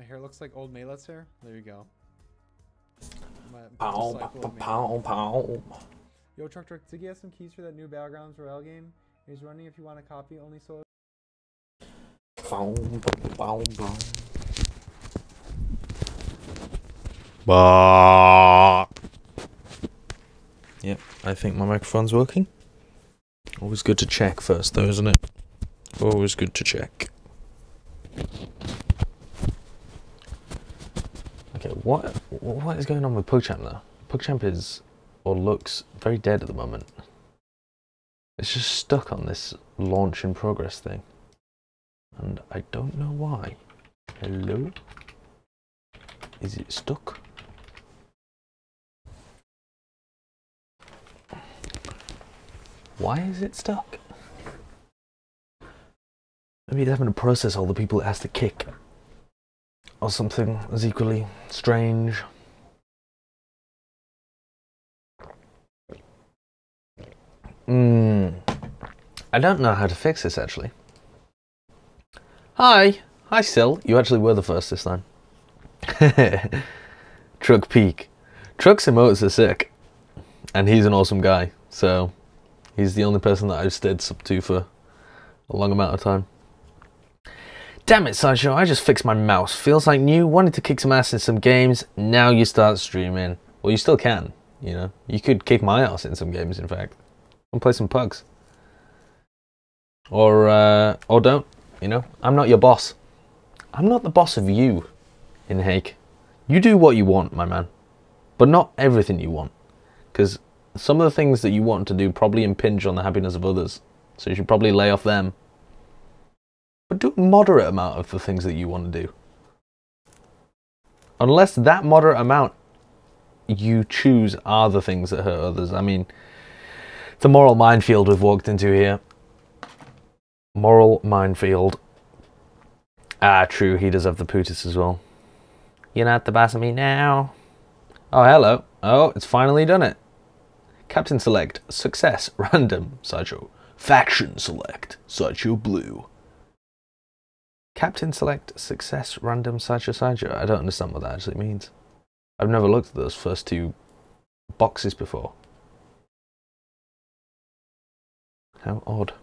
My hair looks like old Maylet's hair. There you go. My Pow, pow, pow, pow. Yo, Truck Truck, Ziggy has some keys for that new Battlegrounds Royale game. He's running if you want a copy, only so. Pow, pow, pow. Yep, I think my microphone's working. Always good to check first, though, isn't it? Always good to check. Okay, what what is going on with PugChamp though? PugChamp is or looks very dead at the moment. It's just stuck on this launch in progress thing. And I don't know why. Hello? Is it stuck? Why is it stuck? Maybe it's having to process all the people it has to kick. Or something as equally strange. Hmm. I don't know how to fix this actually. Hi! Hi, Sil. You actually were the first this time. Truck Peak. Truck's emotes are sick. And he's an awesome guy. So, he's the only person that I've stayed sub to for a long amount of time. Damn it, Sideshow, I just fixed my mouse. Feels like new, wanted to kick some ass in some games. Now you start streaming. Well, you still can, you know. You could kick my ass in some games, in fact. And play some pugs. Or, uh, or don't, you know. I'm not your boss. I'm not the boss of you, in Hake. You do what you want, my man. But not everything you want. Because some of the things that you want to do probably impinge on the happiness of others. So you should probably lay off them. But do a moderate amount of the things that you want to do. Unless that moderate amount you choose are the things that hurt others. I mean, it's a moral minefield we've walked into here. Moral minefield. Ah, true, he does have the pootis as well. You're not the boss of me now. Oh, hello. Oh, it's finally done it. Captain Select, Success, Random, Sideshow. Faction Select, Sideshow Blue. Captain Select, Success, Random, Sideshow, Sideshow. I don't understand what that actually means. I've never looked at those first two boxes before. How odd.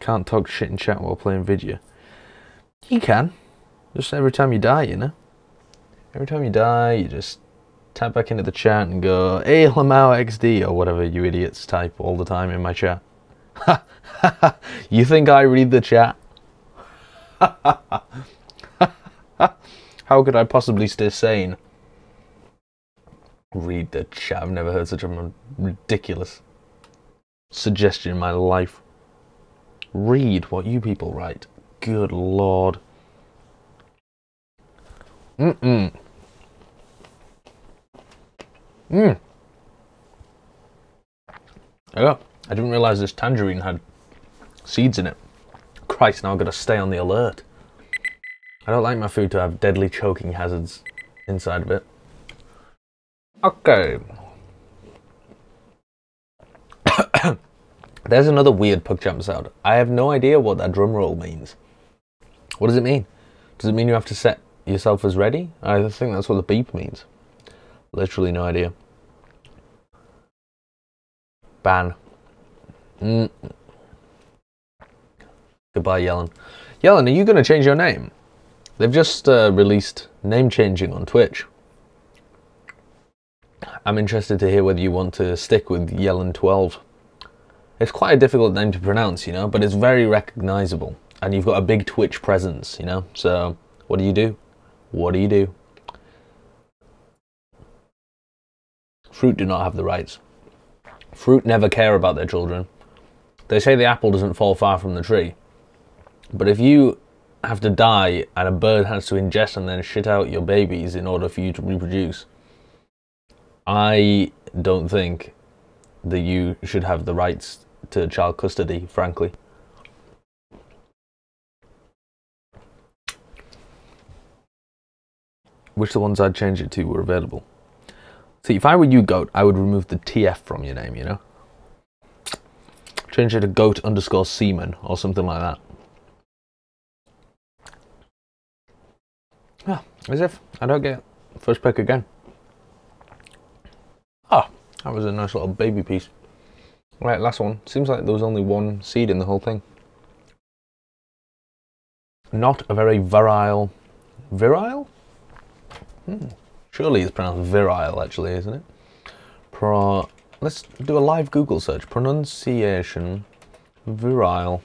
Can't talk shit in chat while playing video. You can. Just every time you die, you know? Every time you die, you just tap back into the chat and go, Hey, Lamau XD, or whatever you idiots type all the time in my chat. you think I read the chat? How could I possibly stay sane? Read the chat. I've never heard such a ridiculous suggestion in my life. Read what you people write. Good lord. Mm-mm. Mm. Oh, I didn't realise this tangerine had seeds in it. Christ, now I've got to stay on the alert. I don't like my food to have deadly choking hazards inside of it. Okay. There's another weird PugChamp sound. I have no idea what that drum roll means. What does it mean? Does it mean you have to set yourself as ready? I think that's what the beep means. Literally no idea. Ban. Mm. Goodbye, Yellen. Yellen, are you going to change your name? They've just uh, released name changing on Twitch. I'm interested to hear whether you want to stick with Yellen12. It's quite a difficult name to pronounce, you know, but it's very recognizable. And you've got a big Twitch presence, you know, so what do you do? What do you do? Fruit do not have the rights. Fruit never care about their children. They say the apple doesn't fall far from the tree. But if you have to die and a bird has to ingest and then shit out your babies in order for you to reproduce, I don't think that you should have the rights to child custody, frankly. Which the ones I'd change it to were available. See, if I were you, Goat, I would remove the TF from your name, you know? Change it to Goat underscore semen or something like that. Ah, as if I don't get first pick again. Ah, that was a nice little baby piece. Right, last one. Seems like there was only one seed in the whole thing. Not a very virile. Virile? Hmm. Surely it's pronounced virile, actually, isn't it? Pro. Let's do a live Google search. Pronunciation. Virile.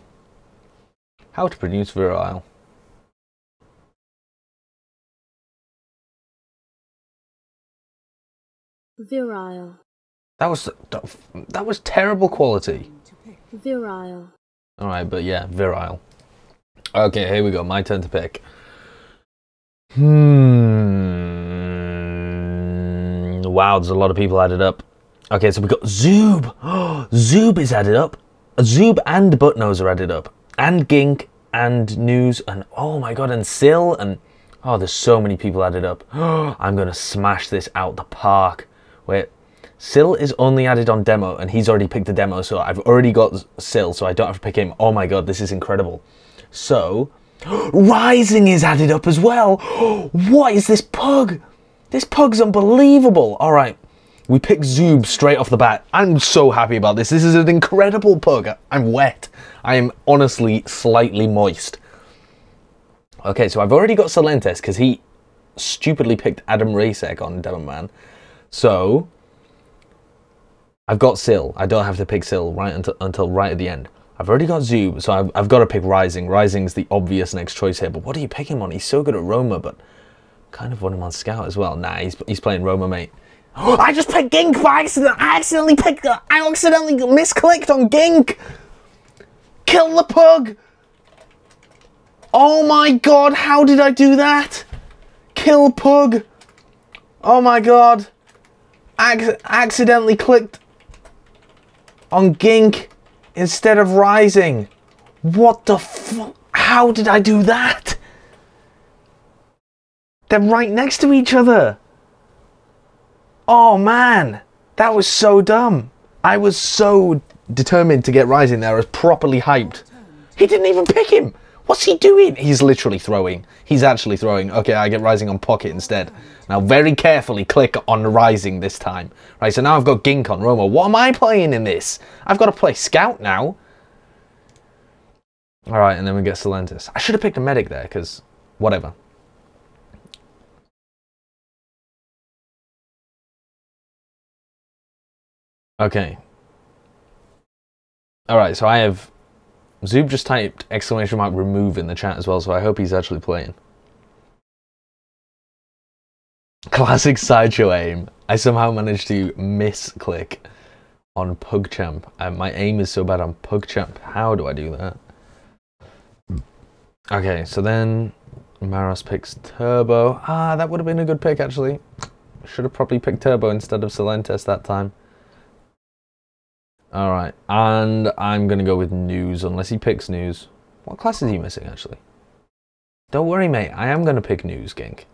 How to pronounce virile. Virile. That was that was terrible quality. Virile. All right, but yeah, virile. Okay, here we go. My turn to pick. Hmm. Wow, there's a lot of people added up. Okay, so we got Zoob. Zoob is added up. Zoob and Buttnose are added up, and Gink and News and oh my god, and Sill and oh, there's so many people added up. I'm gonna smash this out the park. Wait, Sill is only added on demo, and he's already picked the demo, so I've already got Sill, so I don't have to pick him. Oh my god, this is incredible. So, Rising is added up as well. What is this pug? This pug's unbelievable. All right, we pick Zoob straight off the bat. I'm so happy about this. This is an incredible pug. I'm wet. I am honestly slightly moist. Okay, so I've already got Salentes because he stupidly picked Adam Rasek on Demoman. So I've got Sill. I don't have to pick Sill right until, until right at the end. I've already got Zoob, so I've, I've got to pick Rising. Rising's the obvious next choice here, but what do you pick him on? He's so good at Roamer, but kind of want him on Scout as well. Nah, he's, he's playing Roamer, mate. I just picked Gink by accident. I accidentally picked. Uh, I accidentally misclicked on Gink. Kill the pug. Oh my god! How did I do that? Kill pug. Oh my god! Ac accidentally clicked on Gink instead of Rising. What the fuck? How did I do that? They're right next to each other. Oh man, that was so dumb. I was so determined to get Rising there. I was properly hyped. He didn't even pick him. What's he doing? He's literally throwing. He's actually throwing. Okay, I get Rising on Pocket instead. Now, very carefully click on Rising this time. Right, so now I've got Gink on Roamer. What am I playing in this? I've got to play Scout now. All right, and then we get Salentis. I should have picked a Medic there, because whatever. Okay. Alright, so I have... Zoob just typed exclamation mark remove in the chat as well, so I hope he's actually playing. Classic sideshow aim. I somehow managed to misclick on PugChamp. And my aim is so bad on PugChamp. How do I do that? Okay, so then Maros picks Turbo. Ah, that would have been a good pick actually. Should have probably picked Turbo instead of Salentes that time. Alright, and I'm going to go with news, unless he picks news. What class is he missing, actually? Don't worry, mate. I am going to pick news, Gink.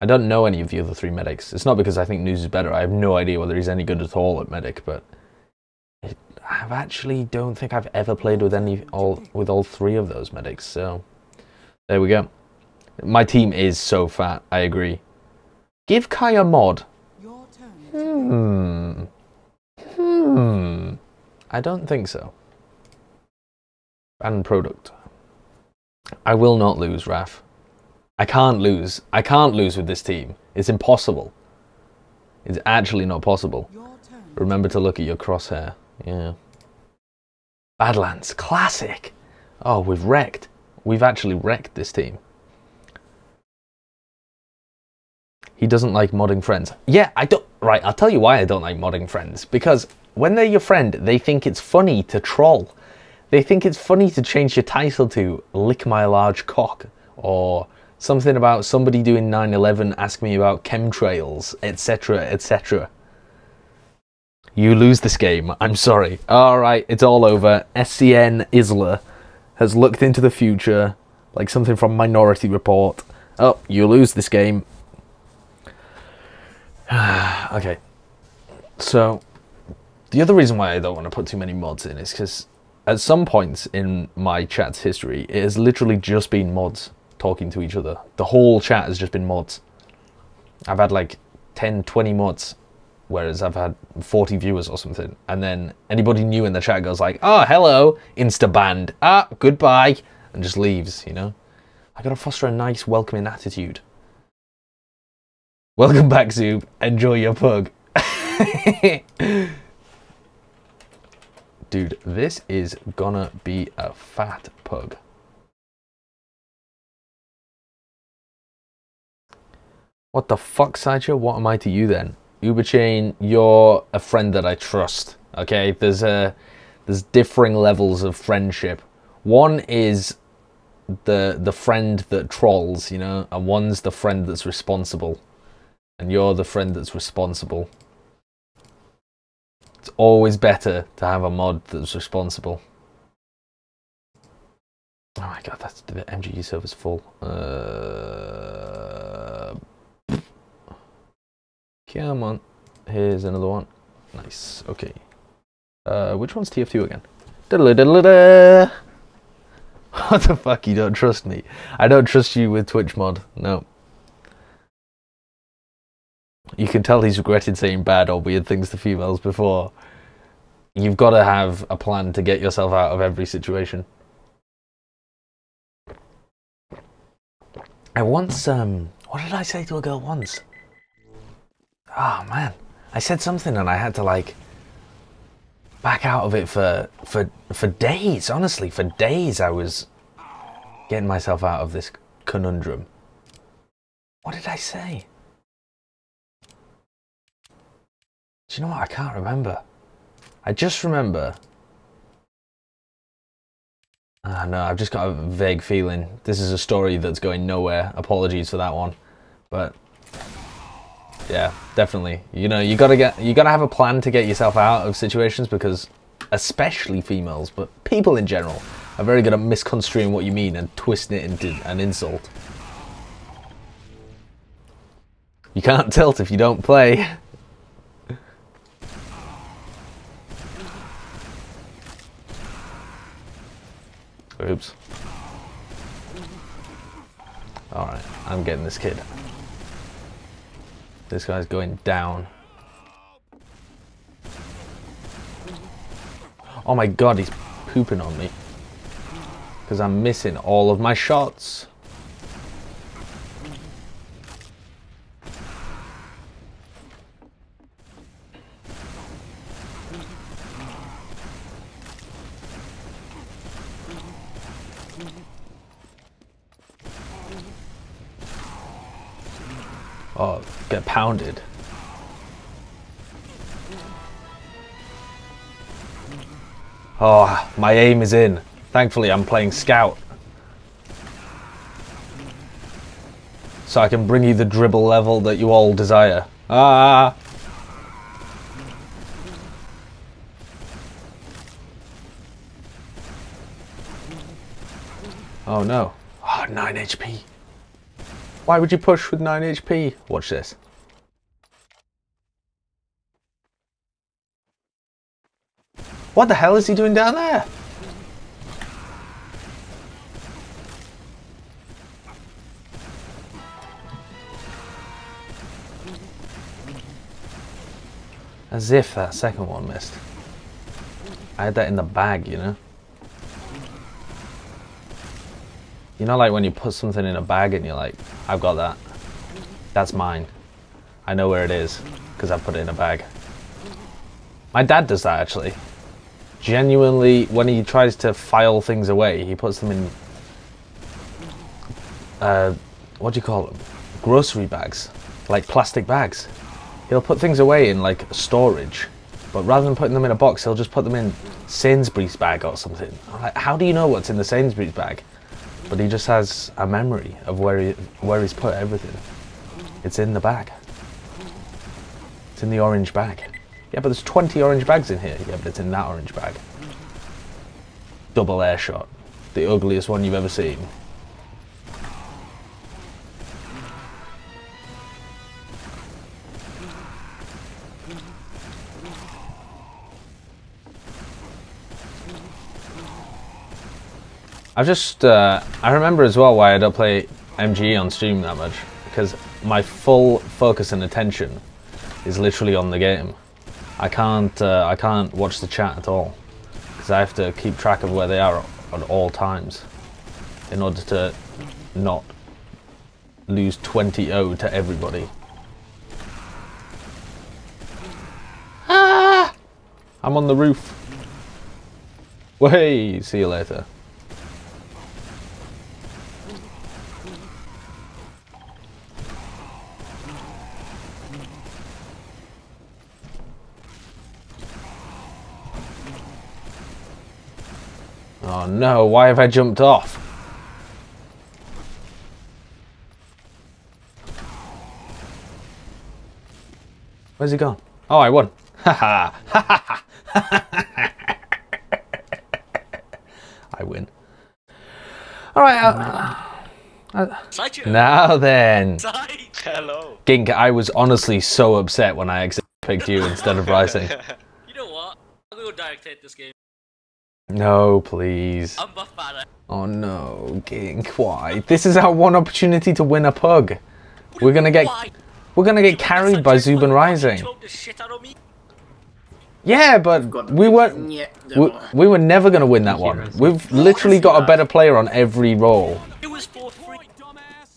I don't know any of the other three medics. It's not because I think news is better. I have no idea whether he's any good at all at medic, but... It, I actually don't think I've ever played with any all with all three of those medics, so... There we go. My team is so fat, I agree. Give Kai a mod. Hmm. Hmm. I don't think so. And product. I will not lose, Raf. I can't lose. I can't lose with this team. It's impossible. It's actually not possible. Remember to look at your crosshair. Yeah. Badlands. Classic. Oh, we've wrecked. We've actually wrecked this team. He doesn't like modding friends. Yeah, I don't... Right, I'll tell you why I don't like modding friends. Because when they're your friend, they think it's funny to troll. They think it's funny to change your title to Lick My Large Cock or something about somebody doing 9-11 ask me about chemtrails, etc, etc. You lose this game, I'm sorry. Alright, it's all over. SCN Isla has looked into the future, like something from Minority Report. Oh, you lose this game. okay. So, the other reason why I don't want to put too many mods in is because at some points in my chat's history, it has literally just been mods. talking to each other. The whole chat has just been mods. I've had like 10, 20 mods, whereas I've had 40 viewers or something. And then anybody new in the chat goes like, oh, hello, insta banned. Ah, goodbye. And just leaves, you know? I gotta foster a nice, welcoming attitude. Welcome back, Zoob. Enjoy your pug. Dude, this is gonna be a fat pug. What the fuck, Sideshow? What am I to you then? Uberchain, you're a friend that I trust. Okay, there's a there's differing levels of friendship. One is the the friend that trolls, you know, and one's the friend that's responsible. And you're the friend that's responsible. It's always better to have a mod that's responsible. Oh my god, that's the MGE server's full. Uh, come on. Here's another one. Nice. Okay. Uh, which one's TF2 again? Diddle diddle da. What the fuck? You don't trust me? I don't trust you with Twitch mod. No. You can tell he's regretted saying bad or weird things to females before. You've got to have a plan to get yourself out of every situation. I once, um, what did I say to a girl once? Oh man, I said something and I had to like back out of it for for for days. Honestly, for days I was getting myself out of this conundrum. What did I say? You know what? I can't remember. I just remember. Ah, no, I've just got a vague feeling. This is a story that's going nowhere. Apologies for that one, but yeah, definitely. You know, you gotta get, you gotta have a plan to get yourself out of situations because, especially females, but people in general, are very good at misconstruing what you mean and twisting it into an insult. You can't tilt if you don't play. Oops. Alright, I'm getting this kid. This guy's going down. Oh my god, he's pooping on me. Because I'm missing all of my shots. Oh, get pounded. Oh, my aim is in. Thankfully, I'm playing Scout. So I can bring you the dribble level that you all desire. Ah! Oh no. Oh, 9 HP. Why would you push with 9 HP? Watch this. What the hell is he doing down there? As if that second one missed. I had that in the bag, you know? You know like when you put something in a bag and you're like, I've got that. That's mine. I know where it is, because I put it in a bag. My dad does that actually. Genuinely, when he tries to file things away, he puts them in, uh, what do you call them? Grocery bags, like plastic bags. He'll put things away in like storage, but rather than putting them in a box, he'll just put them in Sainsbury's bag or something. I'm like, how do you know what's in the Sainsbury's bag? But he just has a memory of where he where he's put everything. It's in the bag. It's in the orange bag. Yeah, but there's 20 orange bags in here. Yeah, but it's in that orange bag. Double air shot. The ugliest one you've ever seen. I've just uh, I remember as well why I don't play MGE on stream that much because my full focus and attention is literally on the game. I can't uh, I can't watch the chat at all because I have to keep track of where they are at all times in order to not lose 20-0 to everybody. Ah! I'm on the roof. Way, see you later. Oh no, why have I jumped off? Where's he gone? Oh, I won. Ha ha. I win. All right. Uh, uh, now then. Hello. Gink, I was honestly so upset when I picked you instead of Rising. You know what? I'm gonna go direct hit this game. No, please. I'm buff. Oh no, Gink, why? This is our one opportunity to win a pug. We're gonna get we're gonna get carried by Zubin Rising. Choked the shit out of me. Yeah, but we weren't. We, we were never gonna win that one. We've literally got a better player on every role. It was 4 3.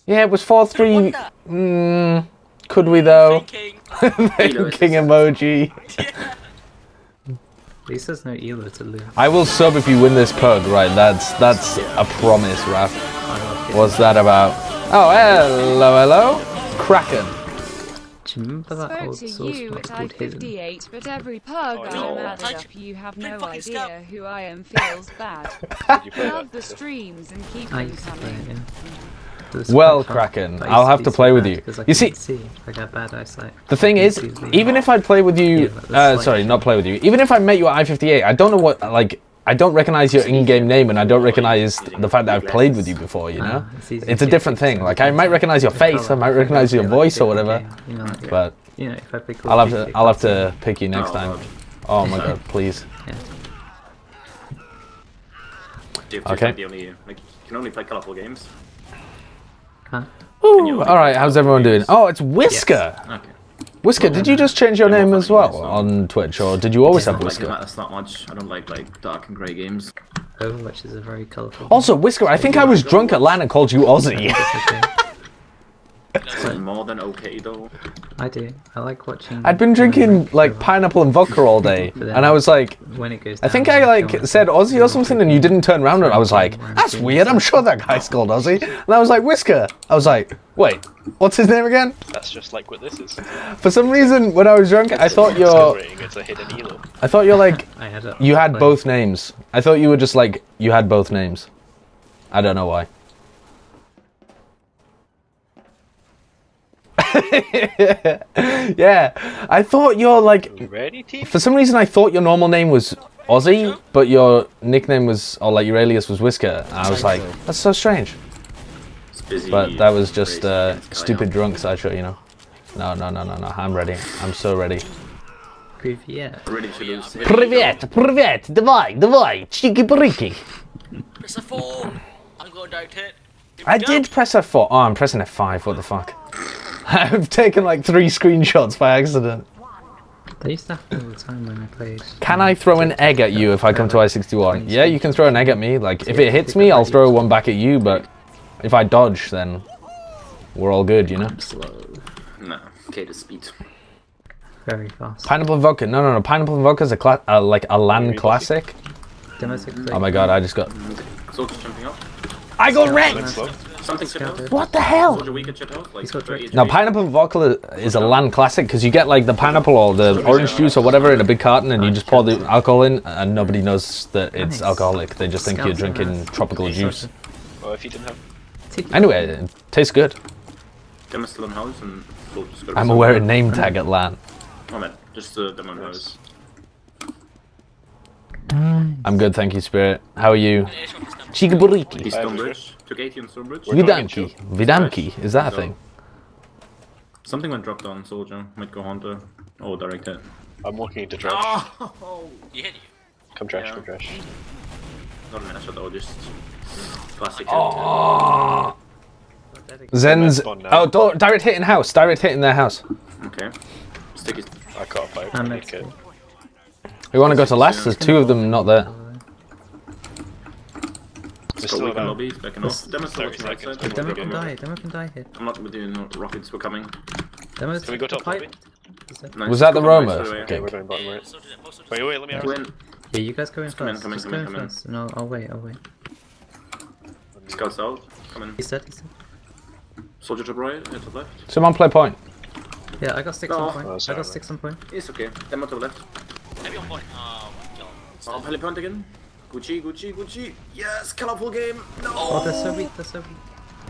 Yeah, it was four three. Mm, could we though? Thinking. King emoji. At least there's no Elo to lose. I will sub if you win this pug. Right, that's that's a promise, Raph. What's that about? Oh, hello, hello, Kraken. Do you remember that spoke old to source you mod at called Hidden? I-58, but every pug Oh, I no. am added I- up, you have no idea scum. who I am feels bad. You Love the streams and keep I them used to play coming. yeah. It was Well, Kraken, I I'll have to play with bad you. 'cause I You see- see. I got bad eyesight. The thing is, even if I play with you, but uh, sorry, not play with you. Even if I met you at I-58, I don't know what like. I don't recognize your in-game name, and I don't recognize the fact that I've played with you before. You know, Ah, it's it's a different thing. Like I might recognize your face, I might recognize your voice or whatever, game, You know, like, but you know, if I play Call I'll have to I'll have to pick you next Oh, time. Oh my god, please. Okay. okay. The only, like, you can only play colorful games. See. Huh? Ooh, all right, how's everyone doing? Oh, it's Whisker. Okay. Whisker, did you just change your name as well on Twitch, or did you always have Like, Whisker? that's not much. I don't like like dark and grey games. Overwatch is a very colourful. Also, Whisker, I think I was drunk at LAN and called you Aussie. It's more than okay though. I do. I like watching. I'd been drinking like pineapple and vodka all day, and I was like, when it goes. I think I like said Aussie or something, and you didn't turn around, and I was like, that's weird. I'm sure that guy's called Aussie, and I was like Whisker. I was like, wait, what's his name again? That's just like what this is. For some reason, when I was drunk, I thought you're, it's a hidden elo. I thought you're like, I had you had both names. I thought you were just like, you had both names. I don't know why. yeah, I thought you're like You ready, team? For some reason, I thought your normal name was Aussie, but your nickname was, or like your alias was Whisker. And I was like, that's so strange. It's busy. But that was just racing uh, against Kyle. stupid drunk sideshow, you know. No, no, no, no, no. I'm ready. I'm so ready. Privyet. Ready to lose. Привет, привет, давай, давай, чики-брики. Press a 4. I'm going direct hit. Here we I go. did press F4. Oh, I'm pressing F5. What the fuck? I've taken like three screenshots by accident. They used to happen all the time when I played. Can I throw an egg at you if I come to I-61? Yeah, you can throw an egg at me. Like, if it hits me, I'll throw one back at you, but if I dodge, then we're all good, you know? Slow. No. Okay, to speed. Very fast. Pineapple and vodka. No, no, no. Pineapple and vodka is a cla- uh, like a land classic. Domestic Oh my god, I just got. Soldier jumping up. I got wrecked. Let's. Something. What the hell? Soldier weak at shit house. Like He's got 30 Now, pineapple vodka is a land classic because you get like the pineapple or the orange juice or whatever in a big carton, and you just pour the alcohol in, and nobody knows that it's alcoholic. They just think you're drinking tropical juice. Well, if you didn't have. Anyway, it tastes good. Them is still in house and Soldier's got I'm wearing name tag at LAN. Oh man, just uh, them in house. I'm good, thank you, Spirit. How are you? Finish off this. Chigaburiki. He's I Stonebridge. Took 80 on Stonebridge. We're going Vidamki. Vidamki. Is that a thing? Something went dropped on Soldier. Might go Hunter. Oh, direct hit. I'm walking into trash. You hit you. Come trash, Yeah. come trash. Not a measure though, just classic. Oh. Zen's. Oh, do- direct hit in house. Direct hit in their house. Okay. Stick is. I caught a five. I'm I at need kit. school. We want to go to last. There's two of them not there. There's Got still weak on lobby, he's backing off. Demo's still watching right side. before Demo can die. Demo can die here. I'm not doing rockets, we're coming. Demo's Can we go top pipe. lobby? Is. Was that the Roamer? Okay. Okay, we're going bottom right. so did it, so did Wait, wait, let me Go ask. Yeah, you guys go in Come in, first. come in, come go in, in come in. No, I'll wait. I'll wait. Scouts out. Come in. He's dead. He's dead. Soldier top right, head top left. Someone play point. Yeah, I got six No. on point. Oh, I sorry, got man. six on point. It's okay. Demo top left. Heavy on point. Oh my god. Oh, Pele point again. Gucci, Gucci, Gucci. Yes, colorful game. No. Oh, they're so weak. They're so weak.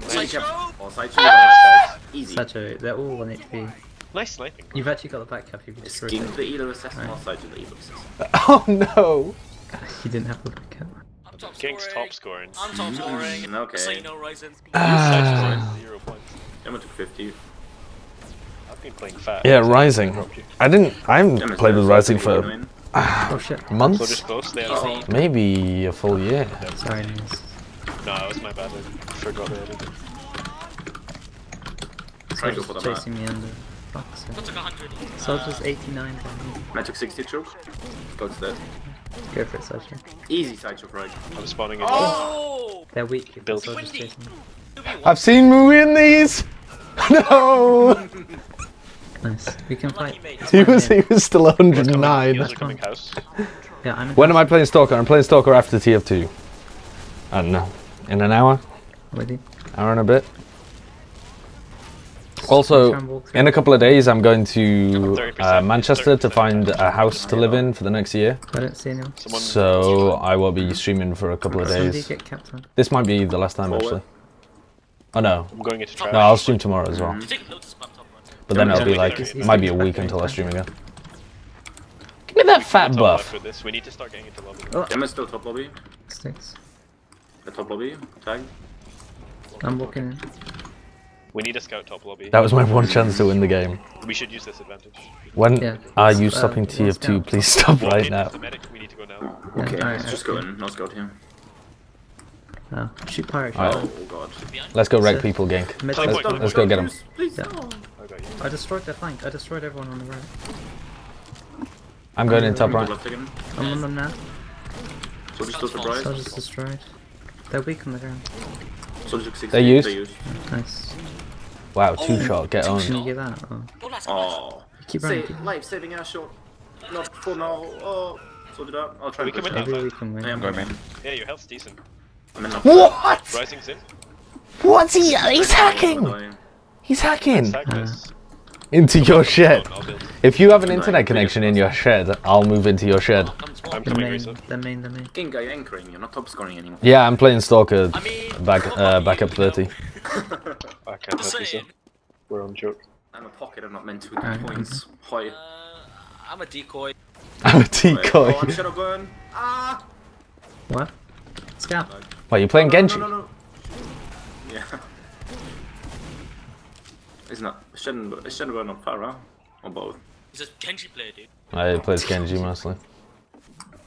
Nice. Sideshow! Oh, side Nice, guys. Easy. Sacho, they're all 1 HP. Nice sniping. You've actually got the back cap. You can destroy Skin it. the Elo assassin or side to the Elo assassin. Oh no. You didn't have the back cap. I'm top King's scoring. top scoring. I'm top scoring. Okay. So you know, Ryzen. Ah. Zero points. Demo took 50. I've been playing fat. Yeah, Rising. drop. I didn't. I haven't Demo's played with Rising for can win. Oh shit. Months, just close. They Uh-oh. maybe a full year. Sorry, No, it was my bad. I forgot that it. Try to go for the chasing me under. Fuck, so. Took 100. Soldier's 89 down. Magic 60 choke. Scouts dead. Go for it, Sacho. Easy side choke right. I'm spawning in. Oh! They're weak. if Build. the Soldier's chasing me. I've seen Moo in these. No. Nice. We can Lucky fight. mate. He was. He was still Heels 109. heels are coming house. Yeah, I'm When am I playing Stalker? I'm playing Stalker after TF2. I don't know. In an hour? with you. Hour and a bit? Also, Try and walk through. in a couple of days, I'm going to uh, Manchester to find a house to live in for the next year. I don't see anyone. So I will be streaming for a couple of days. get capped on. This might be the last time, Forward. actually. Oh no, I'm going into trash. no, I'll stream tomorrow as well. But then it'll be like, it might be a week until I stream again. Give me that fat buff. left with. We need to start getting into lobby. Oh. Demo's still top lobby. Sticks. The top lobby. Tag. I'm walking in. We need a scout top lobby. That was my one chance to win the game. We should use this advantage. When Yeah. are you Uh, stopping TF2? go. Please stop Walk right now. The medic. We need to go now. Yeah, Okay, alright, let's just okay. go in. No scout here. Oh, shoot pirate. Alright. Oh god. Let's go wreck people, Gank. Let's, let's go get them. Please Yeah. No. I you. I destroyed their flank. I destroyed everyone on the right. I'm going in top Top right. I'm on them now. Soldier still surprised. Soldier's destroyed. They're weak on the ground. Soldier took 60. They used? They used. Nice. Wow, two oh. shot, get on. Can you get that? Oh. Go last. Oh. Keep running. Keep... life saving air shot. Not for now. Oh. Soldier down. I'll try We and push come in it. now. Maybe we can win. I am going in. Yeah, your health's decent. I'm in. What? Rising's in. What's he? He's hacking. Die. He's hacking Tag this. into your shed. If you have an internet connection in your shed, I'll move into your shed. I'm The main, the main, the main. King guy anchoring. You're not top scoring anymore. Yeah, I'm playing Stalker. I mean, Back, uh, on, back up 30. know. I can't Just help you, sir. We're on joke. I'm a pocket. I'm not meant to Alright, with points. Hi. Uh, I'm a decoy. I'm a decoy. Oh, I'm shadow burn. Ah. What? Scout. Wait, you playing No, Genji? No, no, no. Yeah. Isn't that shadow? Is shadow burn not Pharah? Or both? He's a Genji player, dude. I plays Genji mostly.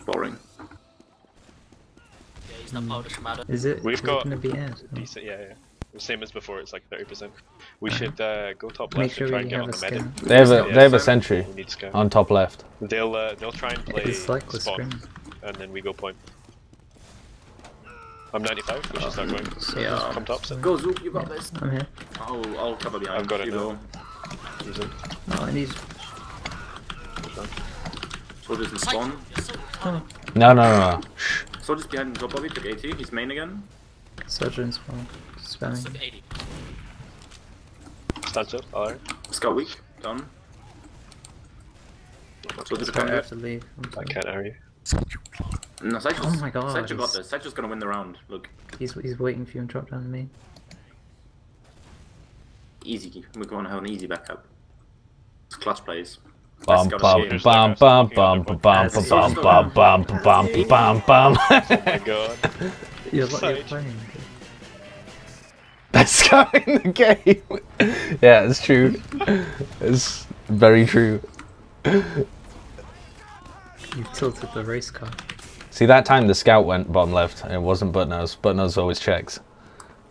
Boring. Yeah, he's not powder Shimada. Is it? We've is it got gonna be Ed? Oh. Decent, yeah, yeah. Same as before, it's like 30%. We should uh, go top Make left sure and try and get on a the medic. They have a Yeah, they have a sentry We need scout. on top left. They'll uh, they'll try and play It's like with spawn, scrim. and then we go point. I'm 95. We should start going. So Yeah. just come top. So Go Zoob, you got this. I'm here. I'll, I'll cover behind. I've got it you now. go. use it. Oh, I need. Soldiers in spawn. You're so funny. No, no, no, no. Shh. Soldiers behind top lobby, took 80. He's main again. Soldier in spawn. Spamming. Took 80. Stand still. Alright. Scout weak. Done. Soldier Scout, I have to leave. I'm I sorry. can't area. No, Saicho's, Oh my god, Saicho got he's- this. Saicho's gonna win the round. Look. He's, he's waiting for you and drop down to me. Easy. We're gonna have an easy backup. It's clutch plays. Bum Best bum scout bum bum bum bum bum bum bum bum bum bum bum. Oh my god. You're, you're playing. Best guy in the game. Yeah, it's true. It's very true. You tilted the race car. See, that time the scout went bottom left, and it wasn't Butnose. Butnose always checks.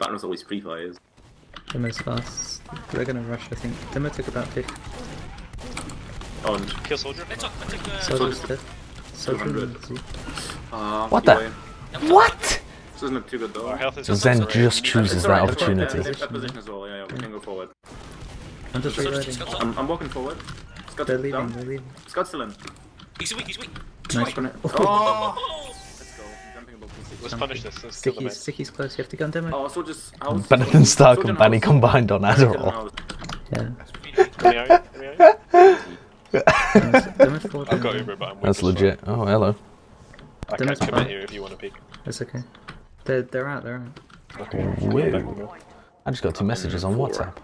Butnose always pre-fires. Dimmer's fast. They're gonna rush, I think. Dimmer took about 50. On. Kill soldier. I took, I took, uh, Soldier's dead. Soldier. Uh, what the? What? This isn't too good though. So Zen just chooses that opportunity. I'm just reloading. I'm, I'm walking forward. Scott They're leaving, down. they're leaving. Scott's still in. He's weak, he's weak. Nice. Gonna- Oh, Oh! Let's go. I'm jumping above the Let's punish this. Let's kill Sticky's. Sticky's close, you have to go on demo. Oh, so just house. Better than Stark and Banny combined on Soldier Adderall. Yeah. Let me out, let me out. Demo's, Demo's forward. I've got Uber, but I'm weak That's as fuck. legit. Oh, hello. I Then can't commit fine. here if you want to peek. It's okay. They're, they're out, they're out. Okay. Weird. Back we go. I just got two messages on WhatsApp.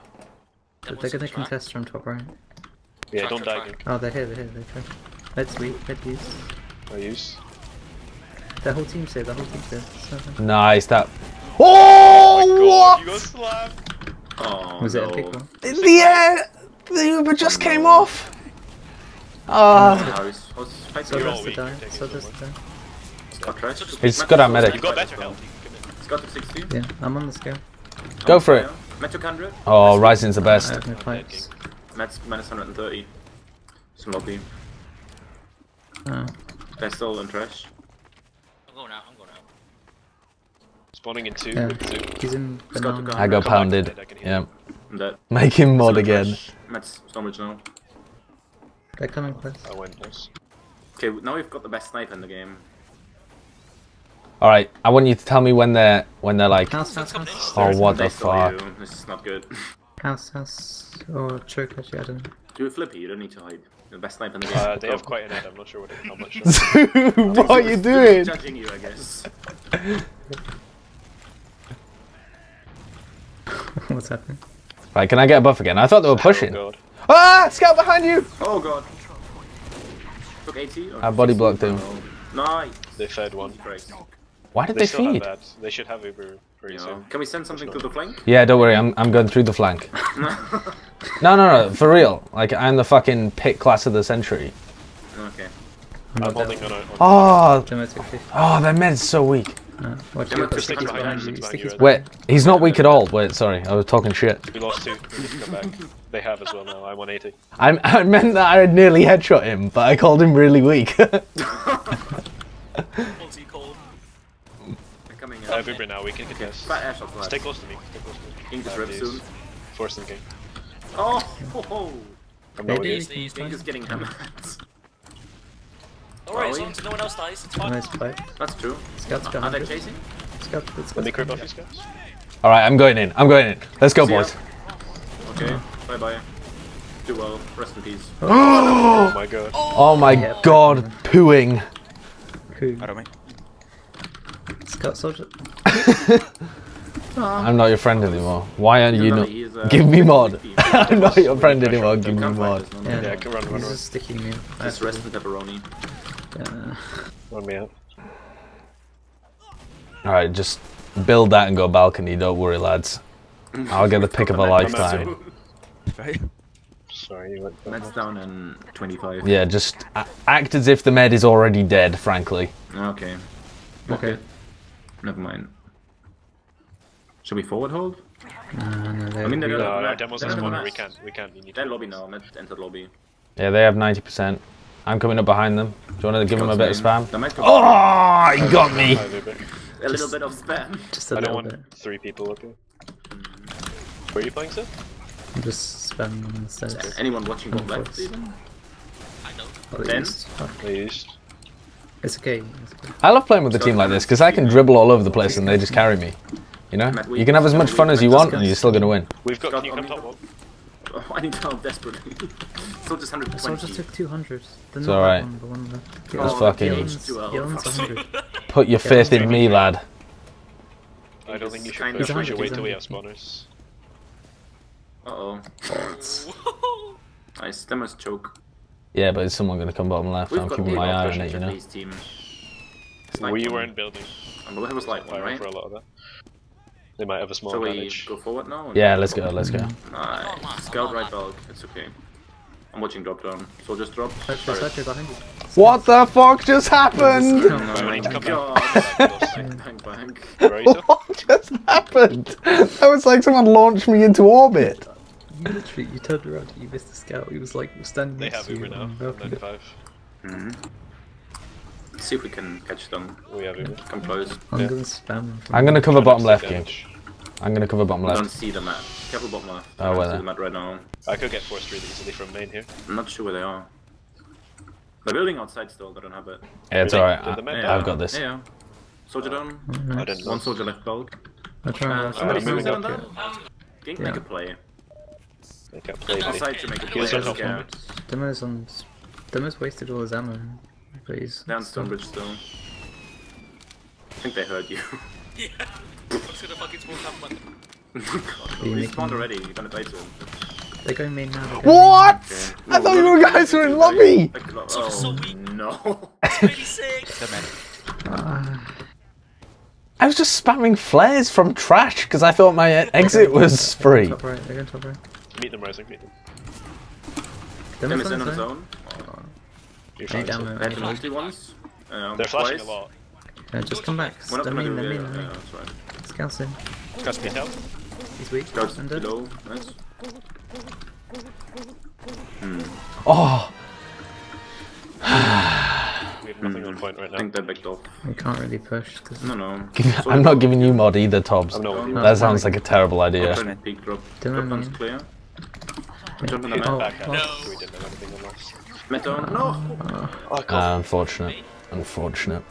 They're gonna contest from top right. Yeah, Track, don't track, die, track. Gink. Oh, they're here, they're here, they're here. Let's leave, let's use. I use. The whole team's here, the whole team's here. So, Nice. That. Oh Oh, what? you got slapped! Oh, was it a pick one? In the air, the Uber just came off. Ah. House. House. Fight So You're here. all that's the die, so so that's the die. Scott trash. Just got our medic. You've got better health, you can commit. Scott to 60. Yeah, I'm on the scale. Go for it. Metro 100. Oh, Rising's the I best. have no pipes. Matt's minus 130. Some lobby. Oh. They're still in trash. I'm going out, I'm going out. Spawning in two Yeah. two. He's in Scott banana. to I got Come back, pounded. I Yeah. I'm dead. Make him mod again. trash. Matt's stormage now. They're coming close. I went nice. Okay, now we've got the best sniper in the game. All right. I want you to tell me when they're when they're like. House, house, house. Oh, what the They still fuck? you. This is not good. House, house. Or choke, actually, I don't know. Do a flippy, you don't need to hide. You're the best sniper in the game. Uh, they have quite an head, I'm not sure what it, how much. what are you doing? Judging you, I guess. What's happening? Right. Can I get a buff again? I thought they were pushing. Oh god. Ah! Scout behind you. Oh god. Took 80? Or I body blocked him. No. Nice. They fed one. Correct. Why did They they feed? have that. They should have Uber pretty Yeah. soon. Can we send something to the flank? Yeah, don't worry. I'm I'm going through the flank. No, no, no. For real. Like I'm the fucking pit class of the century. okay. I'm I'm not holding dead. on. on Oh, Demo took 50. oh, their med's so weak. Uh, watch Demo out, took Sticky's 60 behind behind you. you, Sticky's right? Wait, he's not weak at all. Wait, sorry, I was talking shit. we lost two. We come back. They have as well now. I'm 180. I, I meant that I had nearly headshot him, but I called him really weak. Multi cold. In. I have Uber now. We can contest. Fat air shot Stay close to me. Stay close to me. King just uh, I ripped soon. Force them, King. Oh! Ho ho! I'm not with you. we can These, King is getting hammered. Alright, as long as no one else dies, it's fine. Nice fight. That's true. Scout's Are they chasing? Scout, let's Let me creep off these guys. all right, I'm going in. I'm going in. Let's go, See ya. boys. Okay. Bye bye. Do well. Rest in peace. Oh my god. Oh my Yeah. god, pooing. Who? I don't mean. Scout soldier. I'm not your friend anymore. Why aren't you Doesn't not? matter, he is, uh, Give me mod. I'm not your friend anymore. Give me mod. this, no, no. Yeah, Yeah, come run, run, He's run. a sticky me. Just rest in pepperoni. Uh, Run me out. All right, just build that and go balcony. Don't worry, lads. I'll get the pick of a lifetime. Sorry, you went. That's down in 25. Yeah, just act as if the med is already dead. Frankly. Okay. okay. Never mind. Should we forward hold? Uh, no, I mean, they're real- No, our demos they're spawning. We can't. We can't. You need They're lobby now. Let's enter lobby. Yeah, they have 90%. I'm coming up behind them. Do you want to give them a bit of spam? They might go Oh, he got me. Hi, a little bit of spam. Just a I don't want bit. three people up here. Where are you playing, sir? I'm just spamming on the stairs. Anyone watching Of top left even? I know. Then? it's- fuck. They used. It's okay. It's okay. I love playing with a team like this because I can dribble all over the place and they just carry me. You know, you can have as much fun as you want and you're still gonna win. We've got. Scott, Can you come top one? Oh, I need help desperately. so just 120. Soldier took 200. The It's not alright. one, the one left. Just fucking- Yellen's, H2L. Yellen's 100. Put your faith in me, lad. I don't think you should Kinda push. We behind should it, wait till we have spawners. Uh oh. Whoa. Nice. That must choke. Yeah, but is someone gonna come bottom left? We've I'm keeping my eye on it, you know. These team. We were in building. And we'll have a slight one, right? for a lot of that. They might have a small So we advantage. go forward now? Yeah, let's go, let's go. Nice. Scout right dog. It's okay. I'm watching drop down. Soldiers drop. Sentry, sentry behind you. What the fuck just happened? Oh to? What just happened? That was like someone launched me into orbit. You literally, you turned around, you missed the scout. He was like standing They have to. Uber now. on balcony. 95. Mhm. See if we can catch them. We have Uber. Come close. I'm Yeah. gonna spam I'm gonna cover bottom left, King. Damage. I'm gonna cover bottom I don't see them at. Careful bottom left. Oh, I don't where see they? them at right now. I could get forced really easily from main here. I'm not sure where they are. They're building outside still. They don't have it. Yeah, it's alright. Did the man I- die? I've got this. Yeah. yeah. Soldier down. I didn't One soldier left bulk. I'll try Uh, somebody I'm moving down up there. Gink, Yeah. make a play. I can't play. Outside to make a play. Heals are let's top go. one. Demo's on. Demo's wasted all his ammo. Please. Down Stonebridge still. I think they heard you. What's gonna fucking spawn come back? you he spawned already. You're gonna die to him. They're going main now. they're going What? Okay. I thought you guys were in lobby. Oh so weak. no. Really sick. main. Ah, I was just spamming flares from trash because I thought my exit was free. top right. They're going top right. Meet them, Rising. Meet them. Them is in on his own. You're Need fine. ammo. They had need an ammo. ulti once. Um, They're flashing twice. a lot. Yeah, just come back. We're not They're gonna main, do they're it. main, they're Yeah, that's right. Scouts in. Trust me, help. He's weak. Scouts Under. below. Nice. Hmm. Oh, We have nothing on point right I think they're backed off. We can't really push because No, no. I'm not giving you mod either, Tobbs. I'm not. No. That sounds like a terrible idea. Open peak drop. Demo Drop one's main. clear. Jump in the Oh, map. Back oh. out. So we didn't have anything on us. Mid down. No. Oh, God. Uh, unfortunate. Unfortunate.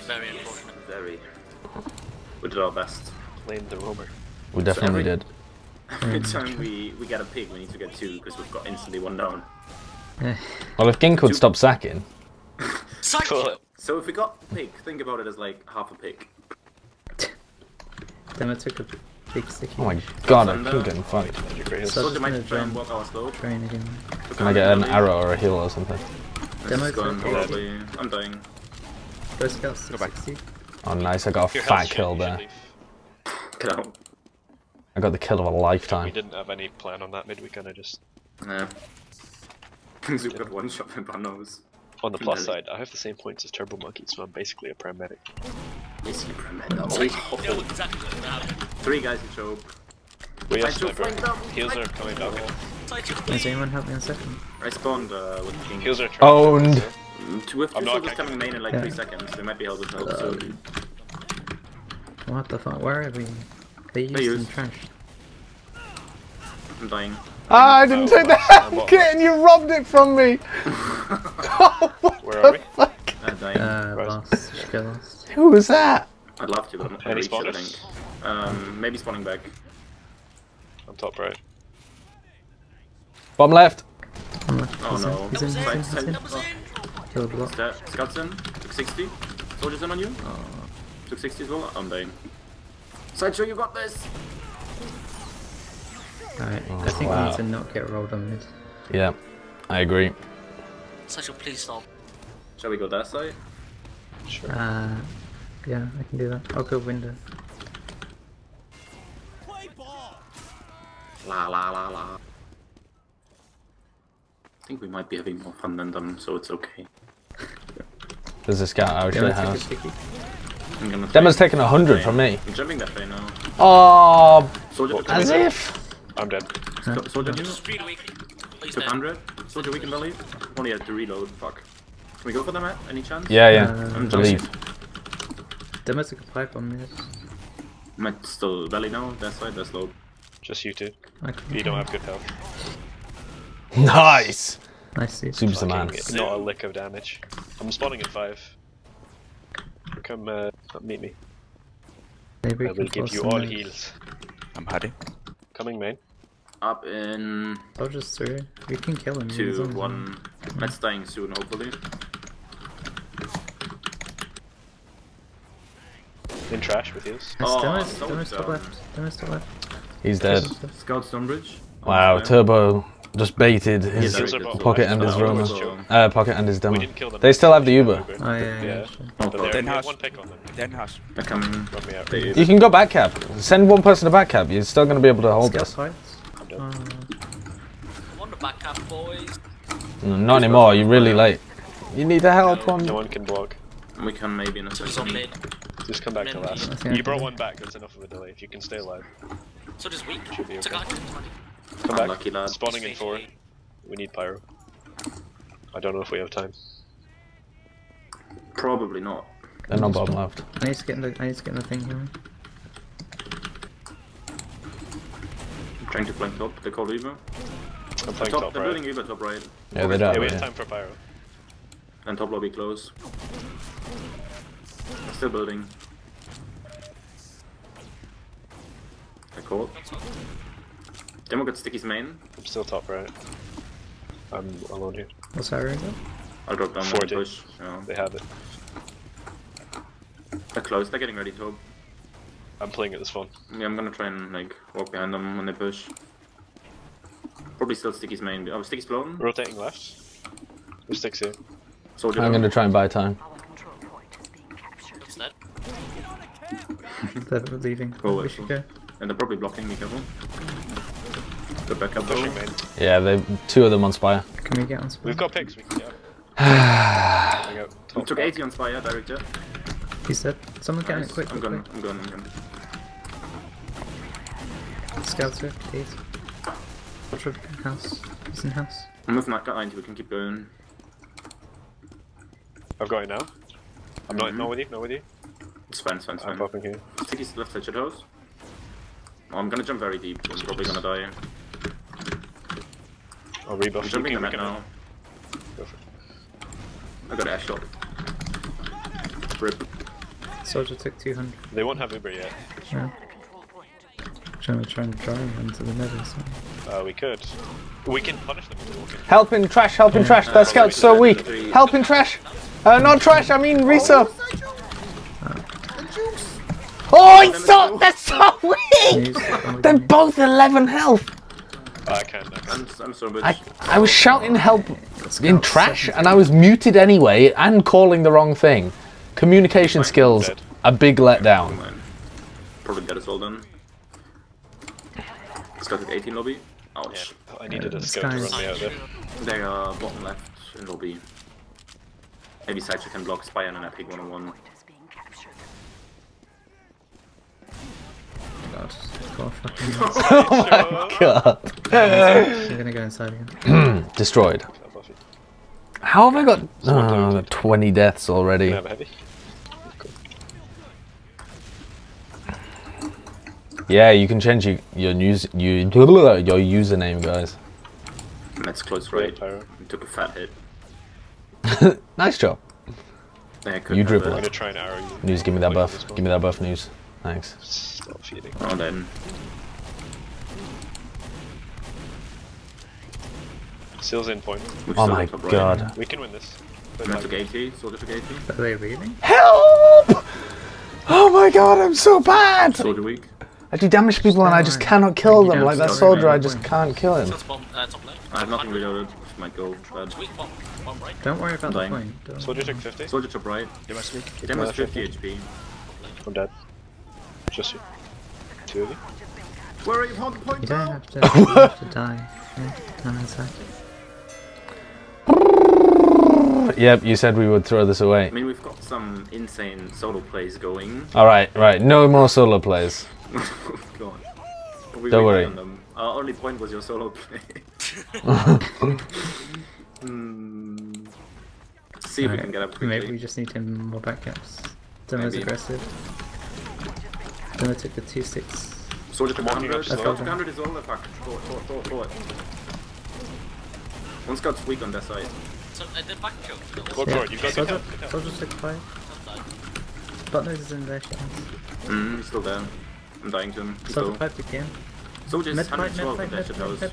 Very unfortunate. Very. We did our best. Blame the roamer. We definitely every- did. Every time we, we get a pig, we need to get two because we've got instantly one down. Eh, Well, if Gink would stop sacking, Psych Cool. So if we got a pig, think about it as like half a pig. Demo took a big sticky. oh my god, I Thunder. keep getting fucked. So- Hills. Might try and jump. walk our slope. Train again. Can I get an arrow or a heal or something? Demo This is going probably. I'm dying. First scouts. Go back. Oh, nice. I got a Your fat kill there. Get out. I got the kill of a lifetime. We didn't have any plan on that mid. We kind of just. Yeah. Because we've got one shot in our nose. On the plus side, I have the same points as Turbo Monkey, so I'm basically a paramedic. Is he permit? You Oh, exactly what's gonna happen. Three guys in choke. We have I should sniper. Heals are coming back. Does anyone help me on second? I spawned uh, with King. Heals are Owned. Mm, Two with two I'm not soldiers coming main in like Yeah. three seconds. They might be able to help soon. What the fuck? Where are we? They used used- in trash. I'm dying. Ah, I didn't take the health kit and you robbed it from me! oh, what Where are we? fuck? I'm dying. Uh, Right. lost. Lost. Who was that? I'd love to, but I'm not gonna reach I think. Um, maybe spawning back. On top right. Bottom left. Oh He's no. in. He's in. He's in. He's in. Doubles in. Kill the block. Scouts in. Took 60. Soldiers in on you. Took 60 as well. I'm dying. Sideshow, you got this! Alright. I think we need to not get rolled on this. Yeah, I agree. Psych, please stop. Shall we go that side? Sure. Uh, yeah, I can do that. I'll go window. Play ball. La la la la. I think we might be having more fun than them, so it's okay. There's a scout out Demo your took a house. sticky. I'm gonna Demo's taking a hundred from me. I'm jumping that way now. Oh, as 100. if. I'm dead. Huh? Soldier Speed weak. Please took dead. 100. Soldier we can believe. Only had to reload. Fuck. Can we go for them, Matt? Any chance? Yeah, yeah. Uh, I'm Believe. jumping. Demo took a pipe on mid. Might still belly now. That side, that's low. Just you two. I can You don't have good health. Nice. Nice dude. Super's the man. Fucking Not a lick of damage. I'm spawning at five. Come uh, meet me. Maybe I will give you all heals. I'm hiding. Coming main. Up in I'll just through. We can kill him. he's two, on his own. one. Matt's dying soon, hopefully. In trash with heals. Nice, Oh, Demo's, so Demo's top left. Demo's top left. He's dead. Scout Stonebridge. Wow, Turbo just baited his Yeah, Heals are very bottom good. pocket and his roamer. almost choke. Uh, pocket and his We demo. didn't kill them. They still have the Uber. Oh yeah, yeah, Yeah. sure. Oh, But they're, Den we have house. one pick on them. Den house. They're coming. Rub me out. They, You can go back cab. Send one person to back cab. You're still gonna be able to hold Scout us. fights. I'm. Uh, On the back cap, boys. Not anymore. You're really late. You need to help No on. one can block. We can maybe in a just second. mid. Just come back to Then last. I think I You brought one back, that's enough of a delay. If you can stay alive. So just weak. Should be It's a okay. guy. Come back. Unlucky lad. Spawning in four. We need pyro. I don't know if we have time. Probably not. They're not bottom left. I need to get in the. I need to get in the thing here. Trying to flank top. They call Uber. I'm playing Top, top, they're right. building Uber top right. Yeah, they don't. Yeah, we have yeah. time for pyro. And top lobby close. Still building. I caught. Demo got Sticky's main. I'm still top right. I'm alone here. What's that ring? I'll drop down Forty. and push. Yeah. They have it. They're close, they're getting ready to. I'm playing it this fun. Yeah, I'm gonna try and like walk behind them when they push. Probably still Sticky's main. Oh, Sticky's blown. Rotating left. There's six here. Soldier I'm gonna try and buy time. It's dead. They're leaving. Oh, we should go. And they're probably blocking me, careful. The backup though. Pushing main. Yeah, they two of them on Spire. Can we get on spot? We've got picks. We can get. I We took 80 on Spire, direct jet. He's dead. Someone get on it quick. I'm quick, going, I'm going, I'm going. Quick. Scouts are eight. Ultra house. He's in house. I'm with Matt, got 90, we can keep going. I've got it now. I'm not, Mhm. not with you, not with you. It's fine, it's fine, it's fine. I'm fine. popping here. Sticky's left side shadows. Oh, I'm gonna jump very deep, I'm probably gonna die. I'll rebuff. I'm jumping you. the We now. Go for it. I got ash shot. Rip. Soldier took 200. They won't have Uber yet. Yeah. Trying to try and drive them to the nether. So. Uh, we could. We can punish them with walking. Helping trash, helping trash. That scout's so weak. Help Helping trash. Uh, not trash. I mean resup. Oh, he's so that's so weak. Use it on the They're both 11 health. I can, I can. I'm, I'm so bitch. I I was shouting help in trash, and I was muted anyway, and calling the wrong thing. Communication skills, a big letdown. Probably dead us all then. Scout at 18 lobby. Yeah, Ouch. I needed a this scout to guy's- run me out there. They are bottom left in lobby. Maybe Sideshow can block Spy and an Epic 101. God. God, fucking hell. Oh my god. I'm gonna go inside again. Destroyed. I'll buff you. How have I got, oh, one got 20 deaths already? Can I have a heavy? Cool. Yeah, you can change your, your news you your username, guys. That's close Great right. pyro. Took a fat hit. Nice job. They could You have dribble a- I'm gonna try and arrow you. News, give me that buff. Give me that buff, news. Thanks. Stop feeding. Oh, then. Seals in point. We've Oh my got right. god. We can win this. But Matt like, took 80, Soldier took 80. Are they really? Help! Oh my god, I'm so bad! Soldier weak. I do damage to people and I just cannot kill them. Like that soldier, I just can't kill him. That's bomb, uh, top left. I have nothing reloaded, which might go bad. Weak bomb. Bomb right. Don't worry about the Dying. point. Don't Soldier took 50. Soldier top right. You sneak. Demo has 50 HP. I'm dead. Just you. Two of you. Where are you on point You don't have to, you have to die. Yeah, come inside. Yep, you said we would throw this away. I mean, we've got some insane solo plays going. Alright, right. No more solo plays. Go on. We Don't worry. on them. Our only point was your solo play. Hmm. See if we can get up Maybe we just need him more backups. Demo's Maybe. aggressive. Demo took the 2-6. Soldier took Walking 100. up slow. Soldier took 100 is all the fuck. Forward, forward, forward, forward. One scout's weak on that side. So, uh, the back kill. Go for it. You've got good Soldier, help. Good help. Soldier took 5. Butler is in their shots. Mm, he's still there. I'm dying to him. He's Soldier low. 5 again. Soldier's Mid 112 fight, with mid that shit fight, house. mid.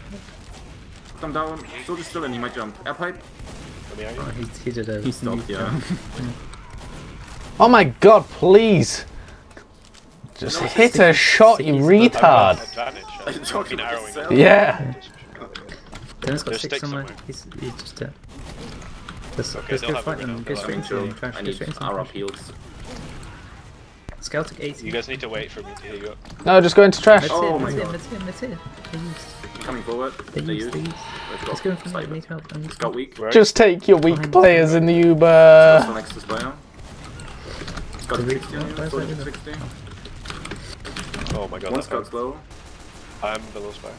Put him down. Soldier's still in, he might jump. Air pipe? Let me Oh, he, he did a. He stopped, yeah. Oh my god, please! Just hit a shot, you retard! Advantage. I I've told been you arrowing to him. sell. Yeah! Demo's got There's 6 sticks somewhere. somewhere. He's, he's just dead. Just, Okay, just they'll go have fight it them. now, straight into it. them. I need straight into our appeals. Scout took 80. You guys need to wait for me to heal you up. No, just go into trash. Let's Oh hit, my let's hit, God. let's hit, let's hit. Coming forward. They They used, they used. Let's Let's go in front of me, need help. I need Scout weak. Where? Just take your weak Behind. players in the Also Uber. next to Spire. The took weak 60 on you. one, Soldier where's took that? 60. Oh my god, One Scout's low. I'm below spire.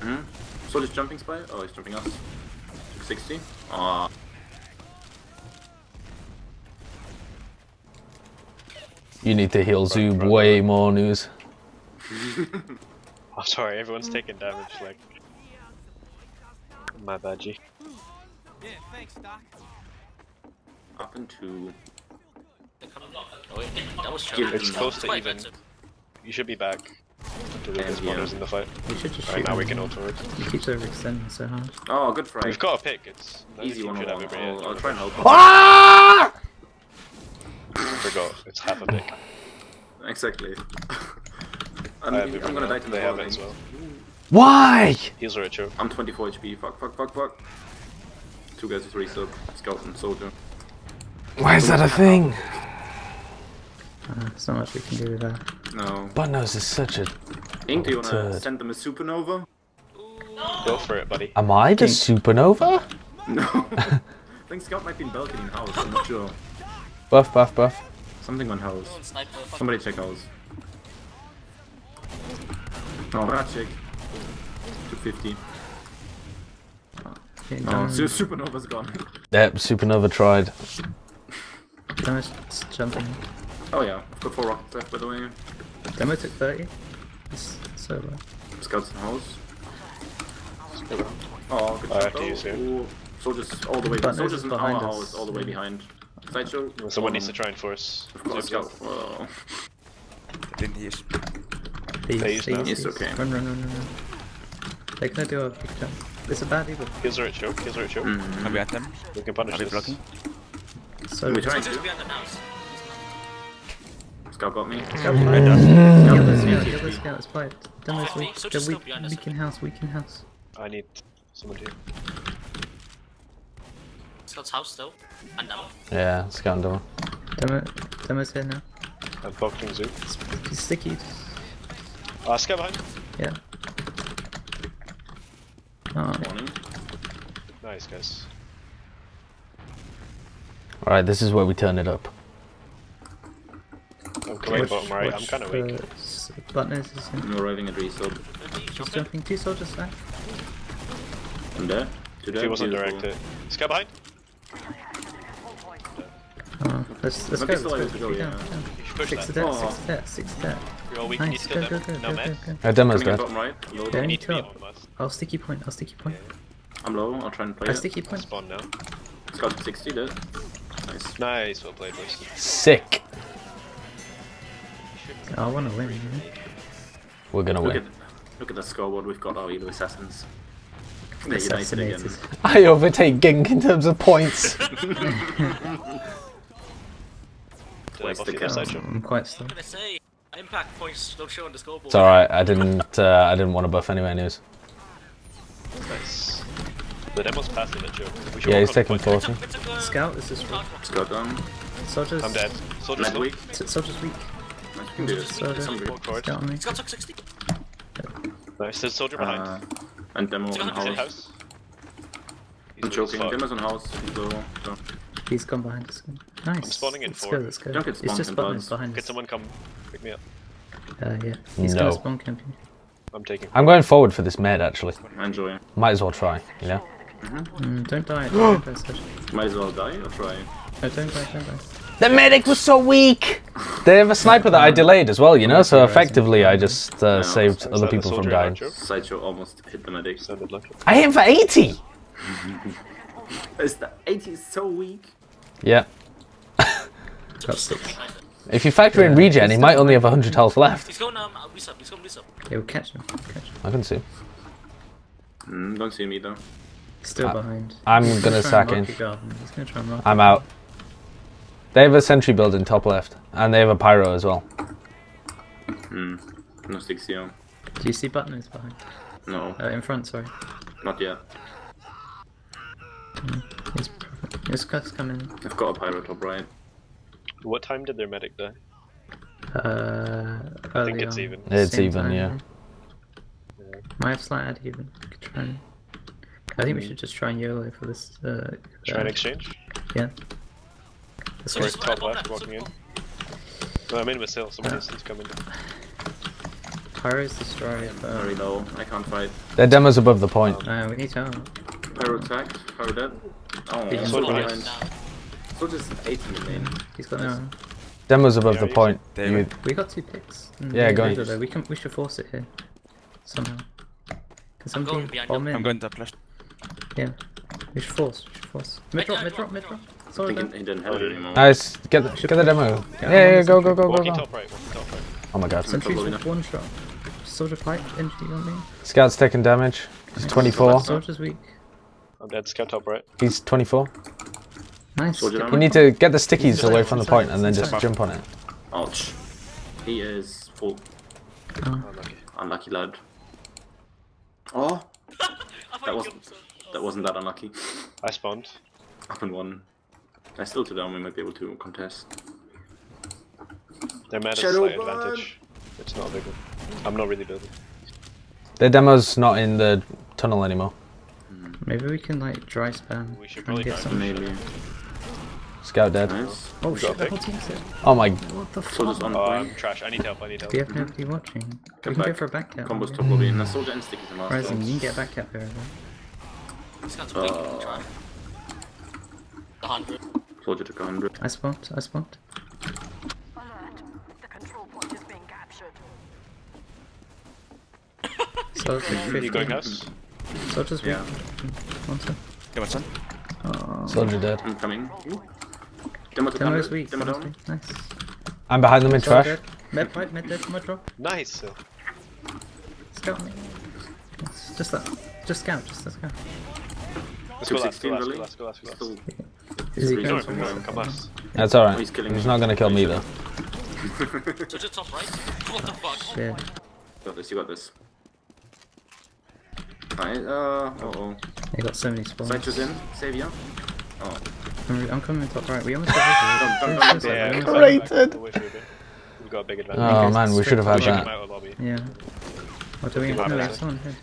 Mm-hmm. Soldier's jumping Spire. Oh, he's jumping us. 60. Ah. You need to heal Zoob way more news. Oh, sorry, everyone's taking damage, like... My bad, G. Up into. Oh, wait, that was Give It's close to Quite even. expensive. You should be back. To the And spawners yeah. in the fight. We should just Alright, now we them. can auto it. He keeps overextending so hard. Oh, good fry. We've got a pick, it's... Easy one should on one. I'll, but I'll try and help. Ah! I forgot, it's half a pick. Exactly. I'm, I I'm gonna right die now. to They the have it as well. Why? He's are at. I'm 24 HP. Fuck, fuck, fuck, fuck. Two guys, with three sub. Scout and soldier. Why is that a thing? Uh, there's not much we can do with that. No. Buttnose is such a. Ink, do you wanna Turd. send them a supernova? Go for it, buddy. Am I the supernova? No. I think Scout might be in balcony in house. I'm not sure. Buff, buff, buff. Something on house. Somebody check house. Oh, rat check. 250. Okay, oh, No, down, su- supernova's gone. Yep, supernova tried. Demo's just jumping. Oh yeah, I've got four rockets left by the way. Demo took 30. It's so low. Scouts in house. Oh, good I shot have to though. use Soldiers all the way. But Soldiers this in is our behind us. house, all the way behind. Sideshow. Someone um, needs to try and force. Of course, Zip, zip. Scout. Didn't use. These, They use these, now. It's okay. Run, run, run, run, run. They're gonna do a big jump. It's a bad evil. Heals are at choke, heals are at choke. Mm. Are we at them? We can punish Are we this. blocking? So we're trying Soldier's to. behind the house. Scout got me. Scout behind us. The other scout, the other scout is fired. Demo's Oh, weak. so The just weak, still weak in house, weak in house. I need someone to. Scout's house though. And down. Yeah, scout demo. Demo, Demo's here now. I'm focusing Zoo. He's sticky. Ah, scout behind. Yeah. Oh, Morning. Nice, guys. Alright, this is where we turn it up. I'm coming watch- bottom right, I'm kinda weak. for s- Buttons is in. I'm arriving at resup. He's jumping. Two soldiers there. I'm there. To If there. he wasn't beautiful. directed. Scout behind. Oh, let's, let's go. Let's still go. able to go, yeah. down, keep down. You should push Six to that. death, Oh. six to death, six to death. All weak, Nice, to go, go, go, No go, go, go. Uh, demo's Coming in dead. right. Okay. Need to be on us. I'll sticky point, I'll sticky point. I'm low. I'll try and play I'll it. sticky point. Spawn now. Scout 60 dead. Nice. Nice, well played, boys. Sick. I wanna win, you know? We're gonna Look at, win. look at the scoreboard. We've got our evil assassins. They're united Assassinated. I overtake Gink in terms of points. I Waste buff the you kill. this sideshow? I'm quite slow. What can I say? Impact points don't show on the scoreboard. It's alright, I didn't uh, I didn't want to buff anyway news. Nice. The demo's passive at choke. Yeah, he's on the taking point. 40. We took, uh, Scout is just Scout down. soldiers. I'm dead. Soldiers Med low. weak. S- Soldiers weak. Nice. We can do this. Soldiers. Hungry. Walk forward. Scout on me. Scout took 60. Nice, there's soldier behind. Uh, and demo on got- He's in house. house. He's I'm joking. fuck. Demo's on house. So, so. He's gone behind us. Nice. spawning in let's four. Go, let's go. Don't get It's spawned just in buttons buds. behind Could us. someone come pick me up? Uh, yeah. He's No. gonna spawn camping. I'm taking. I'm going forward for this med actually. Enjoy. Might as well try, you know? Mm, don't die. Don't die, Might as well die or try. No, don't die, don't die. The medic was so weak! They have a sniper that I delayed as well, you know, so effectively I just uh, saved other people from soldier in our dying. Sideshow almost hit the medic. Sounded lucky. I hit him for 80! Is the 80 is so weak? Yeah. Got six. If you factor in regen, he might only have 100 health left. He's going um, resup, he's going resup. Yeah, we'll catch him. Catch him. I can see. Mm, don't see me though. Still Uh, behind. I'm gonna try sack in. rock your garden. He's gonna try and rock I'm it. out. They have a sentry building top left, and they have a pyro as well. Hmm. No 60 on. Do you see Buttoners behind? No, Uh, in front, sorry. not yet. He's, he's, he's coming. I've got a pyro top right. What time did their medic die? Uh, I think it's on. even. It's Same even, time, yeah. Might have slight ad even. Could try and... I think we should just try and YOLO for this. Uh, Try and uh, exchange. Yeah. Let's So go. Top left, left, walking in. No, I'm in with Sil. Someone needs to come in. Pyro's destroyed. Very Uh, low. I can't fight. Their demo's above the point. uh, we need to help. Pyro attacked. Pyro dead. Oh, Vision Soldier Soldier behind. Down. Soldier's 18 in lane. He's got no. Demo's above Yeah, the point. David. You, We got two picks. Mm, Yeah, we go agreed on. We can. We should force it here somehow. Can I'm going somebody bomb in? I'm going top left. Yeah. We should force. We should force. Mid drop. Mid drop. Mid drop. I Sorry. think he, he didn't have it anymore. nice. Get the, get the demo. Yeah, yeah, go, go, go, go, go. right. Walking top right. Oh my god. Sentry's with one shot. Soldier pipe. Entry on me. Scout's taking damage. He's 24. Soldier's weak. I'm dead. Scout top right. He's 24. Nice. Soldier You need to get the stickies away from the point and then just jump on it. Ouch. He is full. Oh. Unlucky. Unlucky lad. Oh, That was- killed himself. that wasn't that unlucky. I spawned. Up in one. I still to down, we might be able to contest. They're mad Shadow slight burn. advantage. It's not a big. one. I'm not really building. Their demo's not in the tunnel anymore. Hmm. Maybe we can like dry spam. We should probably get some. Maybe. Scout dead. Nice. Oh shit, the whole team's dead. Oh my. What the fuck? Oh, I'm trash. I need help, I need help. Do you have nobody watching? Come we back. go for a back cap. Combo's top lobby, and the soldier instinct is the last Rising, you can get back tap there. Scout's uh, weak, try. Uh, the 100. Roger, took 100. I spot, I spot. Alert. The control point is being captured. So you, you going us? Soldier's yeah. weak. One sec. Yeah, what's on? Oh. Soldier dead. I'm coming. Hmm? Demo to Demo is weak. Demo down. Nice. I'm behind them in trash. Med right, med dead, Med drop. Nice. Scout me. Just that. Just scout, just that scout. Let's go last, go last, go last, go last, go last. Still Is he going not for even it? going. Come last. That's alright. He's killing He's me. not gonna kill me though. So just top right. What the fuck? Shit. got this. You got this. Right. Uh. Uh oh. They got so many spawns. Citrus in. Savior. Oh. I'm, I'm coming top right. We almost got Dun, dun, this. dun, Yeah. dun. we'll Rated. back- back away for a bit. We've got a big advantage. Oh man, we should have had that. out lobby. Yeah. What do we Keep have? No, my we have back. someone here.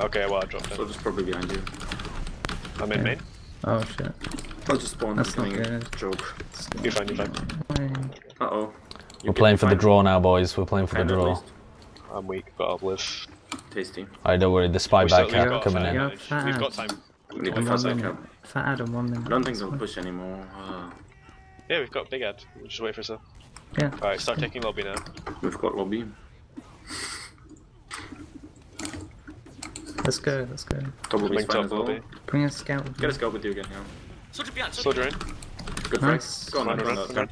Okay, well I dropped in. Soldier's probably behind you. I'm in Yeah. main. Oh shit. I'll just spawn. That's not killing good. Joke. You're fine. You're fine. Fine. Uh oh. We're playing for the draw now, boys. We're playing for the draw. I'm weak, but I'll live. Tasty. I don't worry, the spy back we've cap coming in. We've got time. We need to And fast one that cap. Fat ad and one minute. I don't think they'll push anymore. Uh, Yeah, we've got big ad. We'll just wait for Sil. Yeah. Alright, start taking lobby now. we've got lobby. Let's go. Let's go. Top lobby's Coming fine top well. Bring a scout. Get a scout with you again, yeah. Soldier behind. Soldier. Soldier in. Good Nice. fight. Go on, Run, run, run, run, run.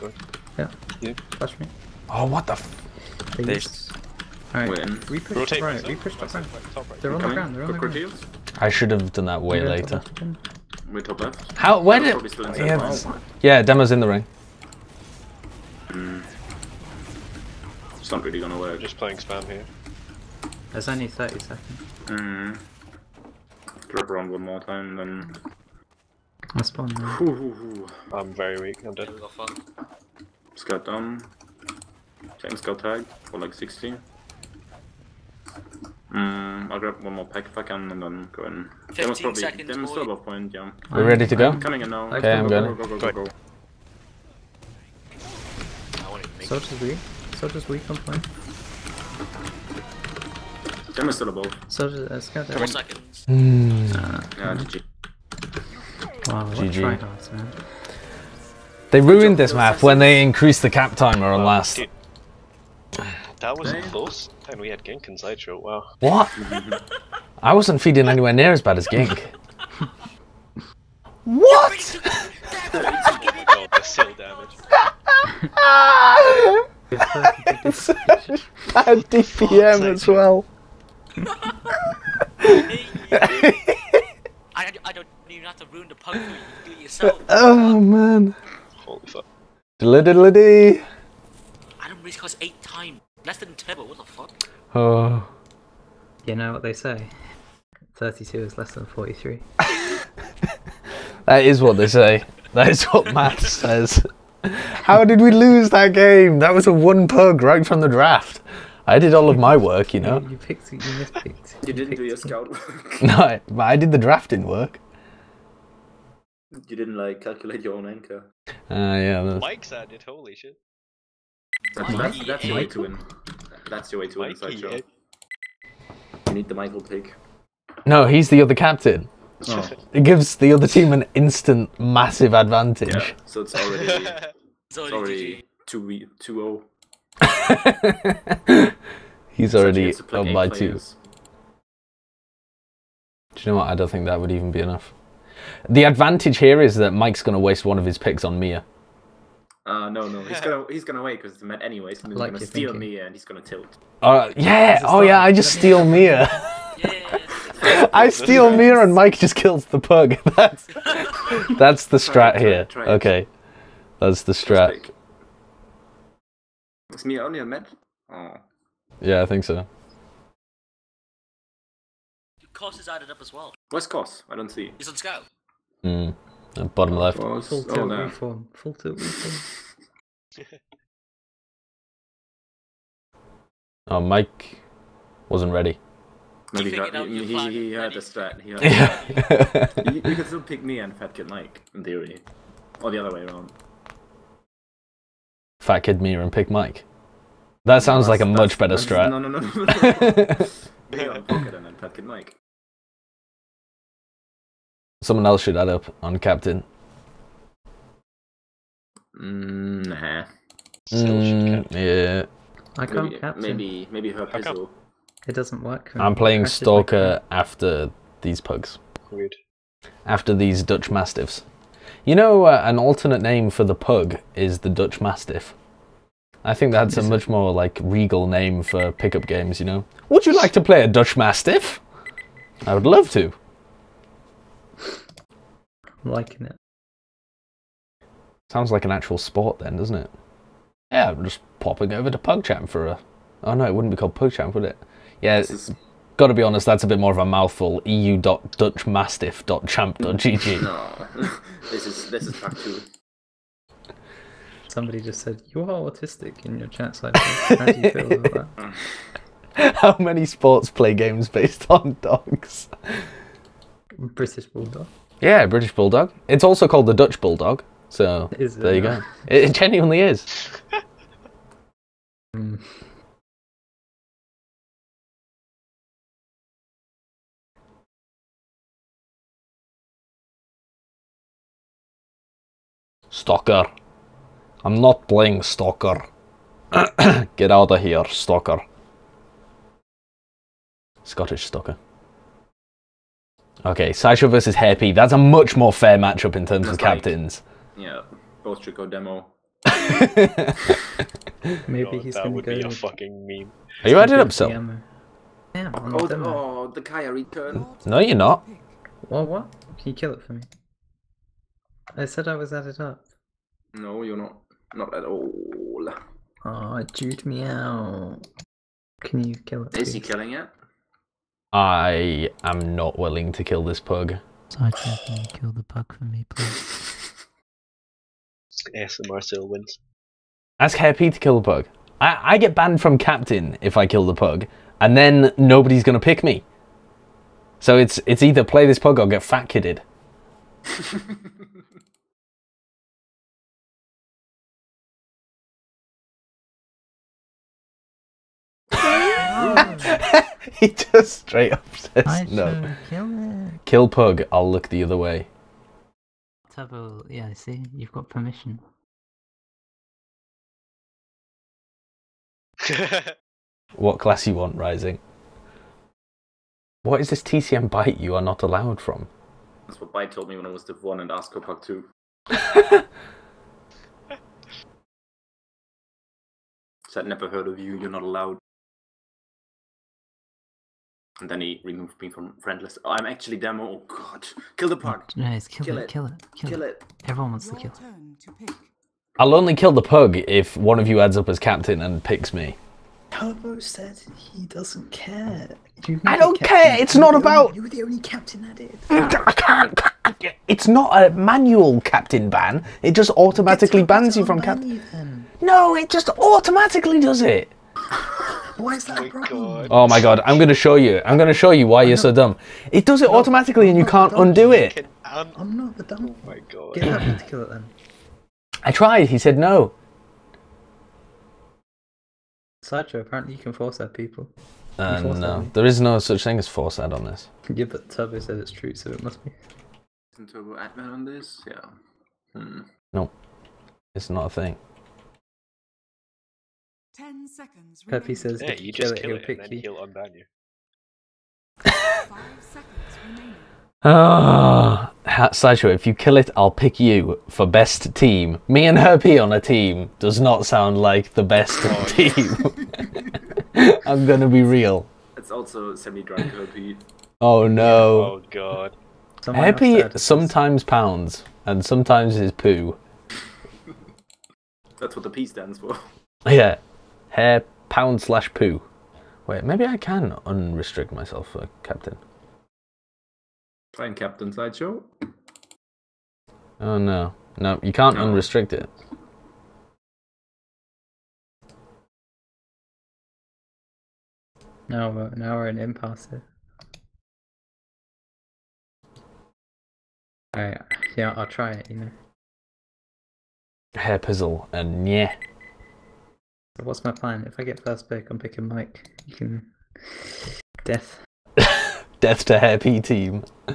run. Yeah. Yeah. Flash me. Oh, what the f- Please. Alright. We're in. We push Rotate right. myself. We push top right. Top right. They're on the ground. They're on the Quick ground. rotate. I should have done that way Yeah, later. top left again. We're top left. How? Where did? probably. Yeah, Oh, yeah, demo's in the ring. It's not really gonna work. just playing spam here. There's only 30 seconds. Mm. Drop around one more time, then. I spawn now. Ooh, ooh, ooh. I'm very weak. I'm dead. We got fucked. Scout down. Taking scout tag for like 60. Mm, I'll grab one more pack if I can and then go in. Demon's 15 probably seconds, Demon's still boy. above point, yeah. We ready to go? Coming in now. Okay, I'm go, going. Go, go, go, go, go. I want to make Soldier's weak. Soldier's weak on point. Demon's still above. Soldier, uh, scout four there. seconds. Yeah, GG. Wow, GG. tryhards, man. They ruined this map when they increased the cap timer on last. Dude, That was Damn. close. And we had Gink and Sideshow. Wow. What? I wasn't feeding anywhere near as bad as Gink. what? Oh, the Sil damage. Bad DPM as well. I, I don't even have to ruin the poke for you. You do it yourself. Oh man. Holy fuck. Diddly diddly dee. I don't risk eight times. Less than turbo. What the fuck? Oh. You know what they say? 32 is less than 43. That is what they say. That is what math says. How did we lose that game? That was a one pug right from the draft. I did all of my work, you know. You picked it, you mispicked. You didn't do your scout work. No, but I did the drafting work. You didn't like calculate your own anchor. Ah, yeah. that's- Mike's at it, holy shit. That's, that's, that's your way to win. That's your way to win, Mikey, sideshow. eh? You need the Michael pick. No, he's the other captain. Oh. It gives the other team an instant, massive advantage. Yeah, so it's already It's it's already already two we two oh. he's So already has to play up eight by two. Do you know what? I don't think that would even be enough. The advantage here is that Mike's going to waste one of his picks on Mia. Uh, no, no, he's gonna he's gonna wait because it's met anyways. And he's Like gonna steal thinking. me and he's gonna tilt. Uh, yeah. Oh, yeah. I just steal Mia. Yeah. I steal Mia and Mike just kills the pug. That's that's the strat try here. it, try it. Okay, that's the strat. pick. Is me only a med? Oh. Yeah, I think so. Cost is added up as well. Where's Cost? I don't see. He's on scout. Mm. Bottom left. Cos. Full Oh, tilt no. reform. Full tilt reform. Oh, Mike wasn't ready. Maybe he, figured out he, he, he had the strat. He had Yeah. you, you could still pick me and Fat Kid Mike, in theory. Or the other way around. Fat kid Mia and pick Mike. That sounds like a much better strat. No, no, no, no. no. Me on Pocket and then Fat Kid Mike. Someone else should add up on captain. Mm, nah. Still should Mm, count. yeah. I can't Maybe, captain. maybe, maybe her How come? It doesn't work. I'm playing Stalker after these pugs. Weird. After these Dutch Mastiffs. You know, uh, an alternate name for the pug is the Dutch Mastiff. I think that's a much more like regal name for pickup games, you know? Would you like to play a Dutch Mastiff? I would love to. I'm liking it. Sounds like an actual sport then, doesn't it? Yeah, I'm just popping over to PugChamp for a. Oh no, it wouldn't be called PugChamp, would it? Yeah, is gotta be honest, that's a bit more of a mouthful. Eu.dutchmastiff.champ.gg. no. this is this is part two. Somebody just said you are autistic in your chat side. How do you feel about that? How many sports play games based on dogs? British bulldog. Yeah, British Bulldog. It's also called the Dutch Bulldog. So Is there you go. It, it genuinely is. Mm. Stalker. I'm not playing Stalker. Get out of here, Stalker. Scottish Stalker. Okay, Sideshow versus Happy. That's a much more fair matchup in terms of That's like- captains. Yeah, both should go demo. Maybe God, he's that gonna would go. be a fucking meme. Are you added up, with so? the ammo. Yeah, Oh, the, demo. oh, the Kaya return. No, you're not. What? What? Can you kill it for me? I said I was added up. No, you're not. Not at all. Oh, it jewed me out. Can you kill it? Is he killing it? I am not willing to kill this pug. Sideshow, can you kill the pug for me, please? ASMR still wins. Ask Happy to kill the pug. I, I get banned from captain if I kill the pug, and then nobody's gonna pick me. So it's it's either play this pug or get fat kidded. he just straight up says no. kill it. Kill pug, I'll look the other way. Turbo, yeah, I see, you've got permission. What class you want, Rising? What is this TCM bite you are not allowed from? That's what Byte told me when I was Div 1 and asked Pug Puck 2. Said, never heard of you, you're not allowed. And then he removed me from friend list. Oh, I'm actually demo. Oh god. Kill the pug. Nice, kill, Kill it, it. kill it, kill, Kill it. it. Everyone wants to kill it. I'll only kill the pug if one of you adds up as captain and picks me. Turbo said he doesn't care. You I don't care, it's not about- You're the only captain that did. I can't. It's not a manual captain ban. It just automatically bans you from captain. No, it just automatically does it. Why is that a problem? Oh my god, I'm gonna show you. I'm gonna show you why you're so dumb. It does it automatically and you can't undo it. Can un- I'm not the dumb. oh my god. Get happy to kill it then. I tried, he said no. Sideshow, apparently you can force that people. Uh, forced no, that. there is no such thing as force ad on this. Yeah, but Turbo said it's true, so it must be. Isn't Turbo admin on this? Yeah. Hmm. It's not a thing. Ten seconds Peppy says Yeah, if you you just kill it, kill he'll it and pick then you. he'll unban you. Five seconds remaining. Ah, ha- Sideshow, if you kill it, I'll pick you for best team. Me and her P on a team does not sound like the best team. I'm gonna be real. It's also semi-drunk OP. Oh no. Oh god. Someone else Happy said- sometimes pounds and sometimes is poo. That's what the P stands for. Yeah. Hair pound slash poo. Wait, maybe I can unrestrict myself for captain. Try and Captain Sideshow. Oh no. No, you can't No. unrestrict it. Now we're, now we're an impasse. Alright, yeah, I'll try it, you know. Hair puzzle and yeah. So what's my plan? If I get first pick, I'm picking Mike. You can. Death. Death to hair P team.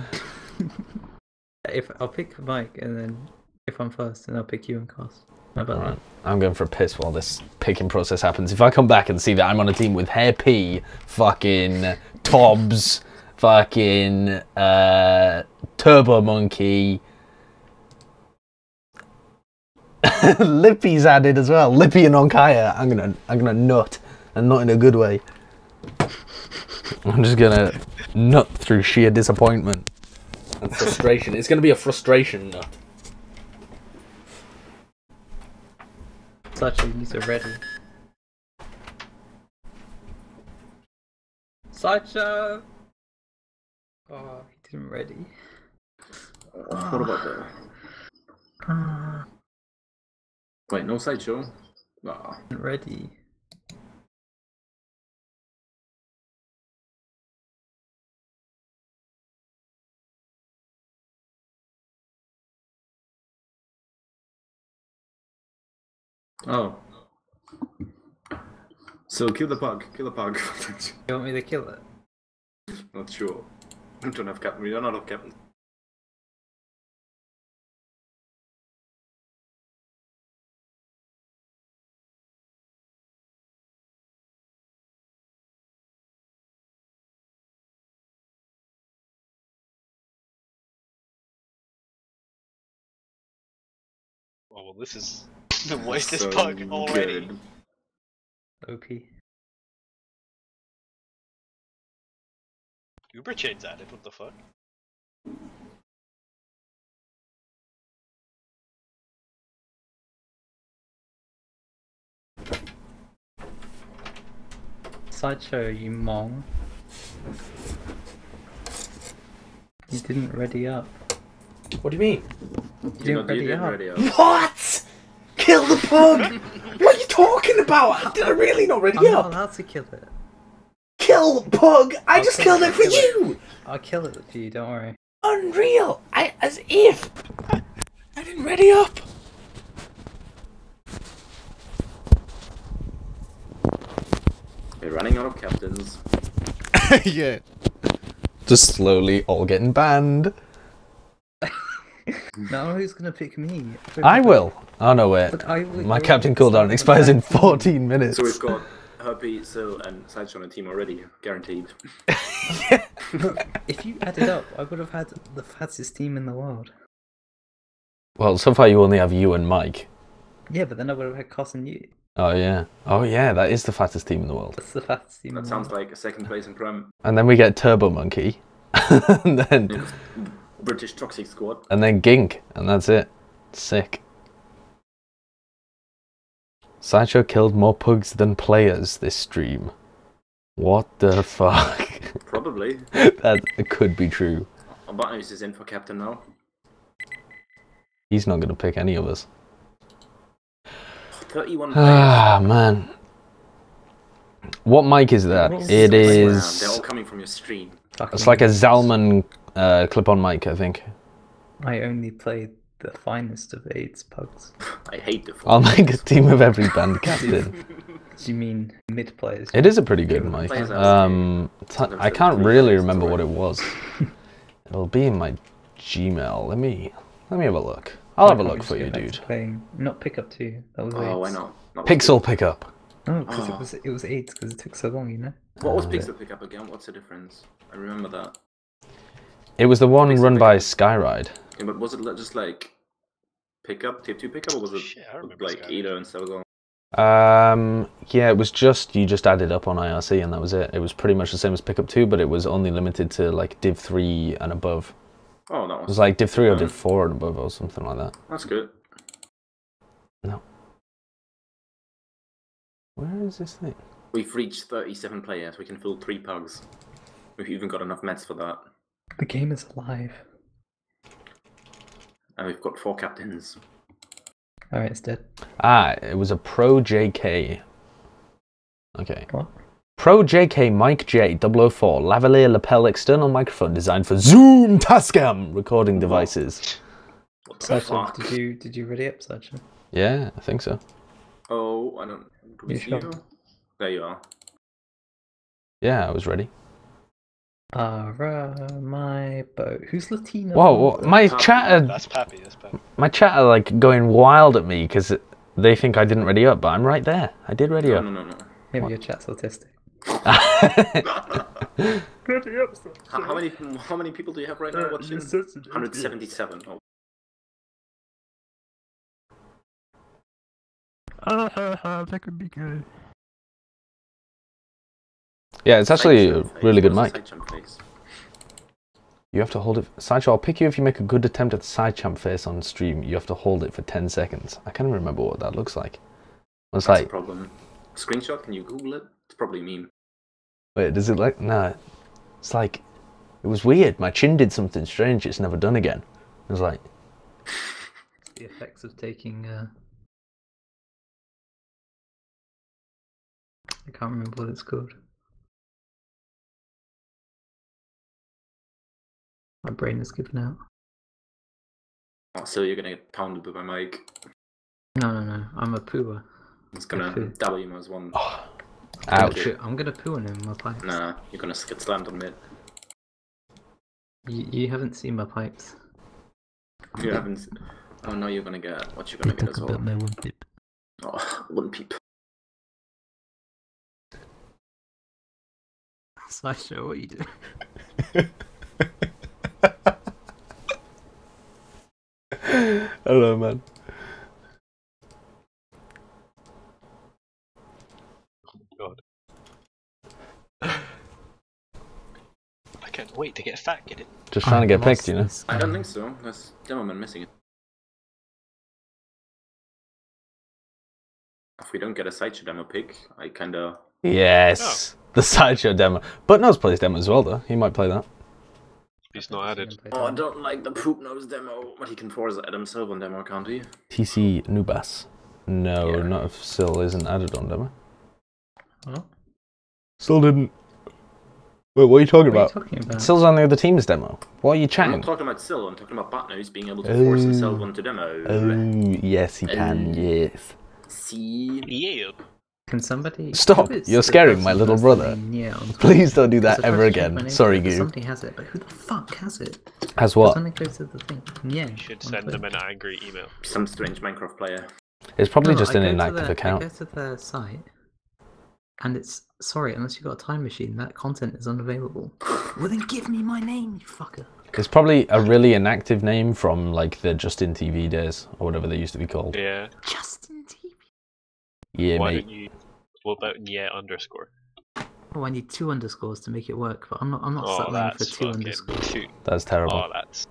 If I'll pick Mike, and then if I'm first, then I'll pick you and Cos. How Alright. I'm going for a piss while this picking process happens. If I come back and see that I'm on a team with Hair P, fucking Tobs, fucking uh, Turbo Monkey, Lippy's added as well. Lippy and Onkaya. I'm gonna, I'm gonna nut, and not in a good way. I'm just gonna nut through sheer disappointment and frustration. It's gonna be a frustration nut. that? Such a user ready. Sideshow! Oh, he didn't ready. What about the... Wait, no Sideshow? Ah. Didn't ready. Oh. So kill the pug. Kill the pug. You want me to kill it? Not sure. We don't have captain. We don't have captain. This is. Why is this So bug already? good. OP. Uber chain's added. What the fuck? Sideshow, you mong. You didn't ready up. What do you mean? You You didn't know, you ready didn't up. ready up. What? Kill the pug? what are you talking about? Did I really not ready I'm not up? allowed to kill it. Kill pug? I I'll just kill killed it, it for kill you. I'll kill it for you, don't worry. Unreal. I as if I didn't ready up. We're running out of captains. yeah. Just slowly all getting banned. Now who's gonna pick me? I will. Oh no wait. But I will- My you're captain at the start cooldown expires in 14 minutes. So we've got Herpy, Sil, and Sideshow on a team already, guaranteed. If you added up, I would have had the fattest team in the world. Well, so far you only have you and Mike. Yeah, but then I would have had Cos and you. Oh yeah. Oh yeah, that is the fattest team in the world. That's the fattest team That the sounds world. like a second place in Prem. And then we get Turbo Monkey. and then British Toxic Squad. and then Gink, and that's it. Sick. Sideshow killed more pugs than players this stream. What the fuck? Probably. that could be true. Albanus is in for captain now. He's not gonna pick any of us. 31 players. Ah man. What mic is that? Rolls It so Wow, is. They're all coming from your stream. It's like a Zalman uh, clip-on mic, I think. I only play the finest of AIDS pugs. I hate the I'll make a team of every band captain. Do you mean mid players? It is a pretty good Yeah, mic. Um, t- Sometimes I can't really remember what it was. It'll be in my Gmail. Let me let me have a look. I'll have a look for you, just go back to dude. Playing not pickup two. That was Oh, why AIDS. not? Pixel pickup. Oh, because Oh. it was it was AIDS because it took so long, you know. What was Uh, Pixel Pickup again? What's the difference? I remember that. It was the one Pixel run by Skyride. Yeah, but was it just like pickup, tape two pickup, or was it Shit, like Skyrim. Edo and stuff as well? Um, yeah, it was just you just added up on IRC and that was it. It was pretty much the same as pickup two, but it was only limited to like div three and above. Oh, that It was, was like div three or Um, div four and above or something like that. that's good. No. Where is this thing? We've reached 37 players. We can fill three pugs. We've even got enough meds for that, The game is alive. and we've got four captains. Alright, it's dead. Ah, it was a Pro JK. Okay. What? Pro JK Mike J 004 lavalier lapel external microphone designed for Zoom Tascam recording devices. What the Sacha, fuck? did you did you ready up, Sacha? Yeah, I think so. Oh, I don't. Do You sure? you? There you are. Yeah, I was ready. Ara, my boat. Who's Latino? Whoa, whoa my Pappy. are That's Pappy. That's Pappy. my chatter, like going wild at me because they think I didn't ready up, but I'm right there. I did ready No, up. no, no, no. Maybe your chat's autistic. How, how many how many people do you have right now uh, watching? 177. Oh, ah, that could be good. Yeah, it's actually a really good mic. the side jump face? You have to hold it. Sideshow, I'll pick you if you make a good attempt at the side champ face on stream. You have to hold it for 10 seconds. I can't remember what that looks like. It's That's a like, problem. Screenshot? Can you Google it? It's probably a meme. wait, does it like, no. It's like, it was weird. My chin did something strange it's never done again. It was like, the effects of taking. Uh... I can't remember what it's called. My brain has given out. Oh, so you're gonna get pounded with my mic. No, no, no. I'm a pooer. It's gonna Okay. double you as one. oh, ouch. poo- I'm gonna poo on him. My pipes. Nah, you're gonna get slammed on mid. You, you haven't seen my pipes. You haven't. Oh no, you're gonna get what you're gonna get as well. my one pip. Oh, one peep. Sasha, what are you doing? Hello, man. God. I can't wait to get fat. Get it? Just trying to get picked, you know? I don't think so. There's gentleman missing it. If we don't get a sideshow demo pick, I kinda. Yes. Oh. The sideshow demo. But Nose plays demo as well, though. He might play that. He's not added. Oh, I don't like the poop nose demo, but he can force Adam Silver demo, can't he? TC Nubas. No, Yeah. not if Sil isn't added on demo. Huh? Sil didn't. Wait, what are you talking What are you about? talking about? Sil's on the other team's demo. What are you chatting? I'm not talking about Sil, I'm talking about Batnose being able to force himself Oh. onto demo. Oh, yes, he can, Oh. yes. See? Yeah. Can somebody Stop, you're scaring my little brother. name Nia on Twitter? Please don't do that ever tried to change my again. Sorry, to it, Goo. Somebody has it, but who the fuck has it? As Because what? When I to the thing, yeah. You should send them an angry email. Some strange Minecraft player. It's probably No, just I an inactive their- account. I go to their site, and it's sorry, unless you've got a time machine, that content is unavailable. well, then give me my name, you fucker. It's probably a really inactive name from like the Justin TV days or whatever they used to be called. Yeah. Justin TV. Yeah, Why mate. Don't you? What about yeah underscore? Oh, I need two underscores to make it work, but I'm not. I'm not Oh, settling for two fucking underscores. two. That's terrible. Oh, that's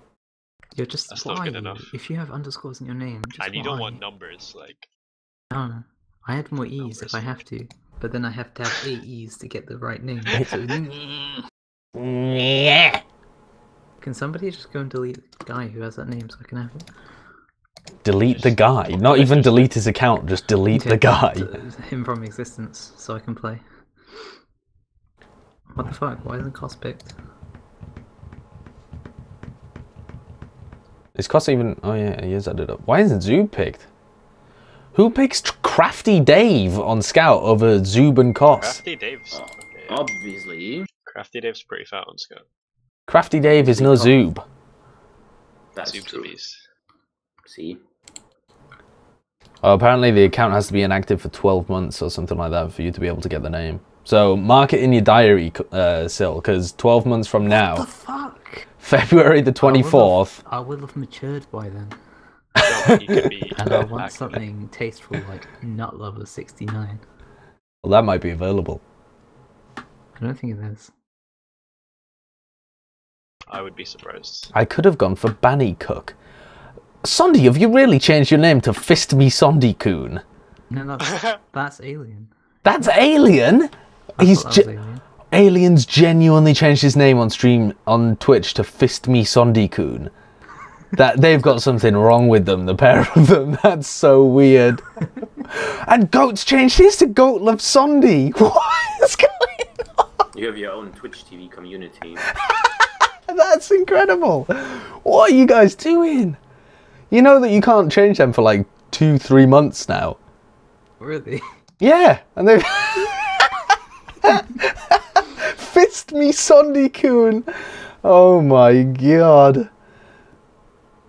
You're just That's not good enough. If you have underscores in your name, just and you don't want numbers like. No, no. I add more e's if I have to, but then I have to have eight e's to get the right name. So, can somebody just go and delete the guy who has that name so I can have it? Delete the guy. Not even delete his account, just delete the guy. Him from existence, so I can play. What the fuck? Why isn't cost picked? Is Costa even? Oh yeah, he is added up. Why isn't Zoob picked? Who picks Crafty Dave on Scout over Zoob and Cos? Crafty Dave's. Oh, okay. Obviously, Crafty Dave's pretty fat on Scout. Crafty Dave is no Zoob. that's Zoob's a beast. See, Oh, apparently the account has to be inactive for 12 months or something like that for you to be able to get the name. So mark it in your diary, uh, Sil, because 12 months from The now, fuck? February the I will have- 24th, I will have matured by then. No, but you could be And I want something tasteful like Nut Lover 69. well, that might be available. I don't think it is. I would be surprised. I could have gone for Banny Cook. Sondi, have you really changed your name to Fist Me Sondi Kun? No, that's, that's Alien. That's Alien! I He's thought that was ge- Alien. Alien's genuinely changed his name on stream on Twitch to Fist Me Sondi Kun. That they've got something wrong with them, the pair of them. That's so weird. and Goat's changed his to Goat Love Sondi. What is going on? you have your own Twitch TV community. That's incredible. What are you guys doing? You know that you can't change them for like two, three months now. Really? Yeah, and they've fist me Sondi Kun. Oh my god,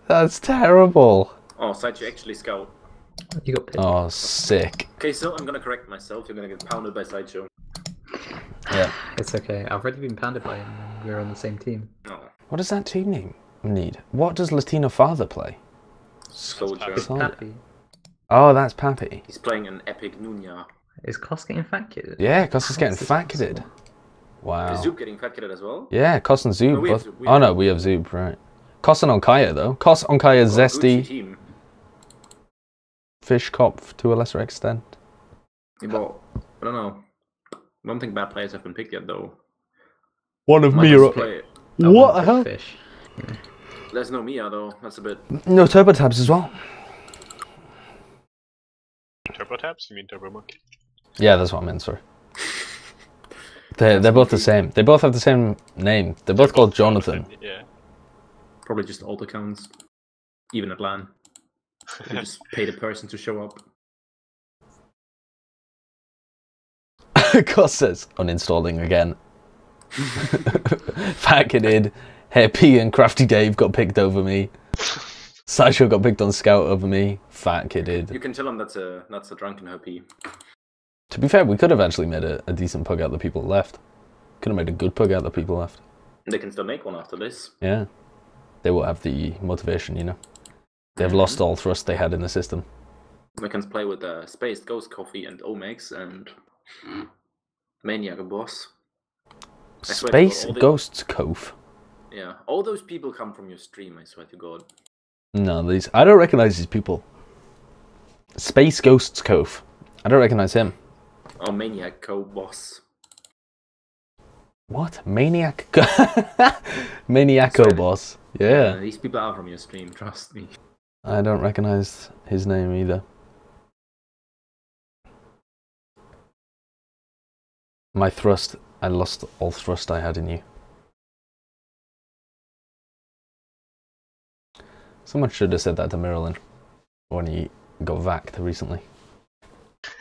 that's terrible. Oh, Sideshow actually scout. You got picked. Oh, sick. Okay, so I'm gonna correct myself. You're gonna get pounded by Sideshow. Yeah. It's okay. I've already been pounded by him. and We're on the same team. Oh, What does that team name need? What does Latino Father play? Soldier. Solid. Pappy. Oh, that's Pappy. He's playing an epic Nunya. Is Cos getting fat kidded? Yeah, Cos is oh, getting How's fat kidded. possible? Wow. Is Zoob getting fat kitted as well? Yeah, Cos and Zoob. No, both- Zoob, oh no, we have Zoob, oh, right. Cos and Onkaya though. Cos, Onkaya, Oh, Zesty, team. Fish Cop to a lesser extent. Yeah, Well, I don't know. I don't think bad players have been picked yet, though. One of Might just play. What wouldn't the hell? Fish. There's no Mia though. That's a bit. No turbo tabs as well. Turbo tabs? You mean Turbo Monkey? Yeah, that's what I meant. Sorry. They're they're both the same. They both have the same name. They're both called Jonathan. Yeah. Probably just alt accounts. Even at LAN. You just pay the person to show up. Cos says uninstalling again. Facketed, Happy and Crafty Dave got picked over me. Sideshow got picked on Scout over me. Fat kid did. You can tell him that's a that's a drunken herpy. To be fair, we could have actually made a, a decent pug out of the people left. Could have made a good pug out of the people left. They can still make one after this. Yeah. They will have the motivation, you know. They've lost all thrust they had in the system. We can play with uh, Spaced Ghost Coffee and Omex and Maniac Boss. I swear to Space Ghosts Cove. Yeah, all those people come from your stream. I swear to God. No, these I don't recognize these people. Space Ghosts Cove. I don't recognize him. Oh, Maniac Co Boss. What? Maniac Maniaco Sorry. boss. Yeah. these people are from your stream. Trust me. I don't recognize his name either. My thrust I lost all thrust I had in you. Someone should have said that to Marilyn when he got vacked recently.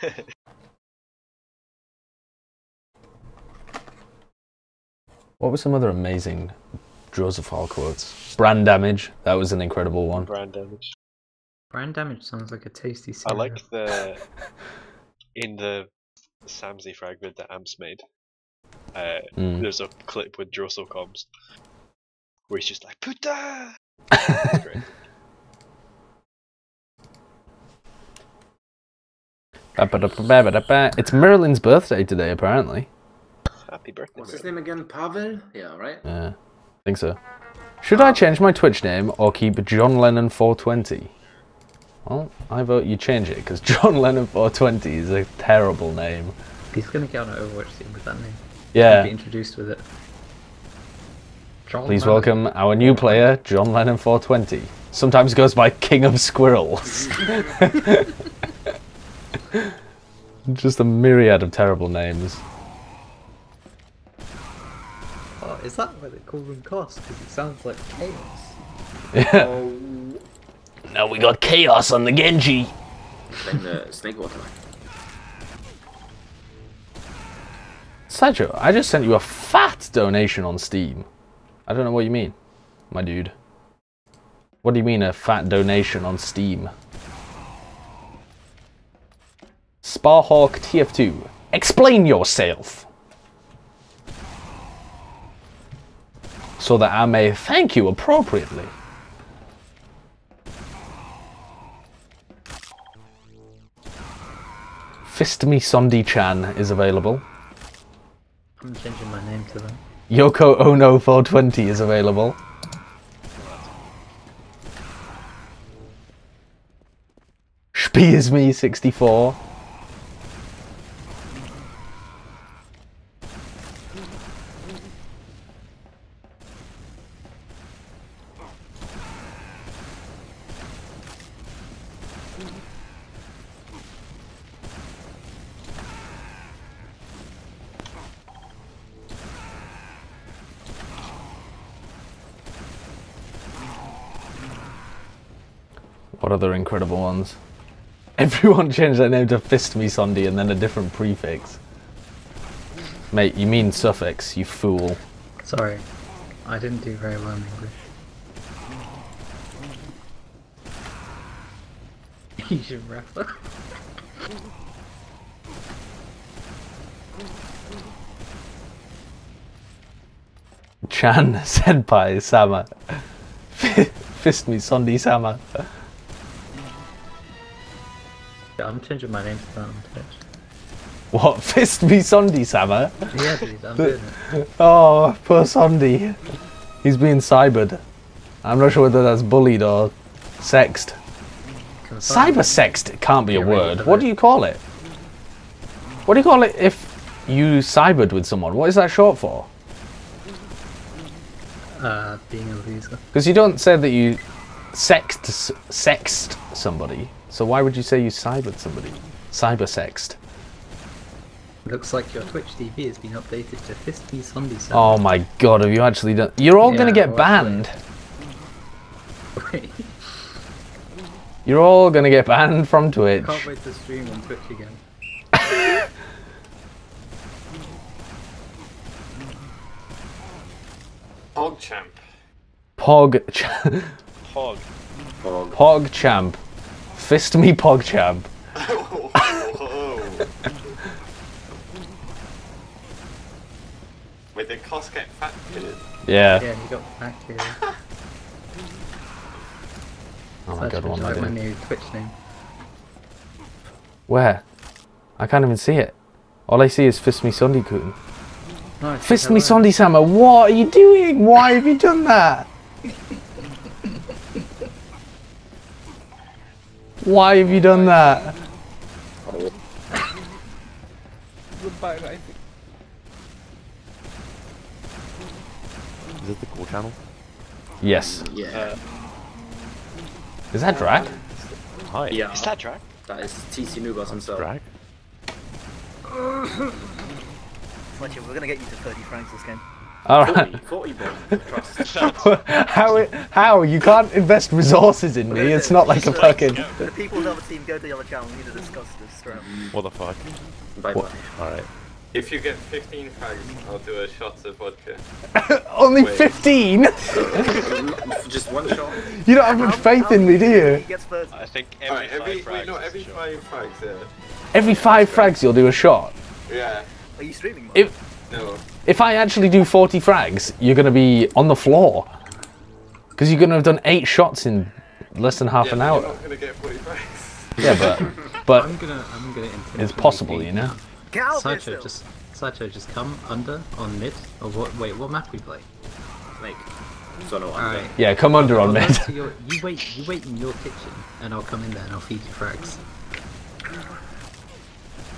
What were some other amazing Drosophile quotes? Brand damage, that was an incredible one. Brand damage. Brand damage sounds like a tasty I like the in the Samsy fragment that Amps made. Uh, Mm. There's a clip with Drossel comms where he's just like "Puta." It's great. Ba-ba-da-ba-ba-da-ba. It's Marilyn's birthday today, apparently. Happy birthday! What's his name again? Pavel? Yeah, right. Yeah, I think so. Should I change my Twitch name or keep John Lennon 420? Well, I vote you change it because John Lennon 420 is a terrible name. He's gonna get on an Overwatch team with that name. Yeah. Be introduced with it. John Please Lennon. welcome our new player, John Lennon 420. Sometimes goes by King of Squirrels. Just a myriad of terrible names. Oh, is that why they call them cost? Because it sounds like chaos. Yeah. Oh. Now we got chaos on the Genji. Then the snake water. Sideshow, I just sent you a fat donation on Steam. I don't know what you mean, my dude. What do you mean a fat donation on Steam? Sparhawk TF2, explain yourself. So that I may thank you appropriately. Fist Me Sondi Chan is available. I'm changing my name to that. Yoko Ono 420 is available. Spears Me 64. What other incredible ones? Everyone changed their name to Fist Me Sondi and then a different prefix. Mate, you mean suffix, you fool. Sorry, I didn't do very well in English. Asian rapper. Chan Senpai Sama. Fist Me Sondi Sama. I'm changing my name to. What? Fist Me Sondi Sama? Yeah, I'm doing it. Oh, poor Sondi. He's being cybered. I'm not sure whether that's bullied or sexed. Cyber sexed can't be a word. What do you call it? What do you call it if you cybered with someone? What is that short for? Uh, being a loser. Because you don't say that you sexed sexed somebody. So why would you say you cybered somebody? Cyber sexed. Looks like your Twitch TV has been updated to Fist Me Sondi Oh my god, have you actually done? You're all gonna get banned. Wait, You're all gonna get banned from Twitch. can't wait to stream on Twitch again. PogChamp. Pog, ch- Pog. Fog. Pog champ, fist me Pog champ. Wait, did cost get factored? Yeah. Yeah, you got back here. Oh my god, what am I like my doing? new Twitch name. Where? I can't even see it. All I see is fist me Sondi Kun. No, Fist me Sondi Sama. What are you doing? Why have you done that? Why have you done that? Is it the core channel? Yes. Yeah. Is that drag? Hi. Yeah. Is that drag? That is TC Nubas himself. Drag? Fletcher, we're gonna get you to 30 francs this game. Alright. 40, 40 how, it- how? You can't invest resources in me. It's not like a fucking. The people on the other team go to the other channel, we need to discuss this straight. What the fuck? Bye What? bye. Alright. If you get 15 frags, I'll do a shot of vodka. Only Wait. 15? Just one shot. You don't have much faith in me, do you? He gets 30. I think every Alright, five every frags wait, no, every five frags, yeah. Every five frags, you'll do a shot. Yeah. Are you streaming? Mark? If No. If I actually do 40 frags, you're gonna be on the floor. Because you're gonna have done eight shots in less than half yeah, an hour. You're not gonna get 40 frags. Yeah, but but I'm gonna, I'm gonna. it's possible, you know. Get out of here Sideshow just, Sideshow just come under on mid. Or what? Wait, what map we play? Snake. So no, I'm Yeah, come under on I'll go mid. your- you wait, you wait in your kitchen, and I'll come in there and I'll feed you frags.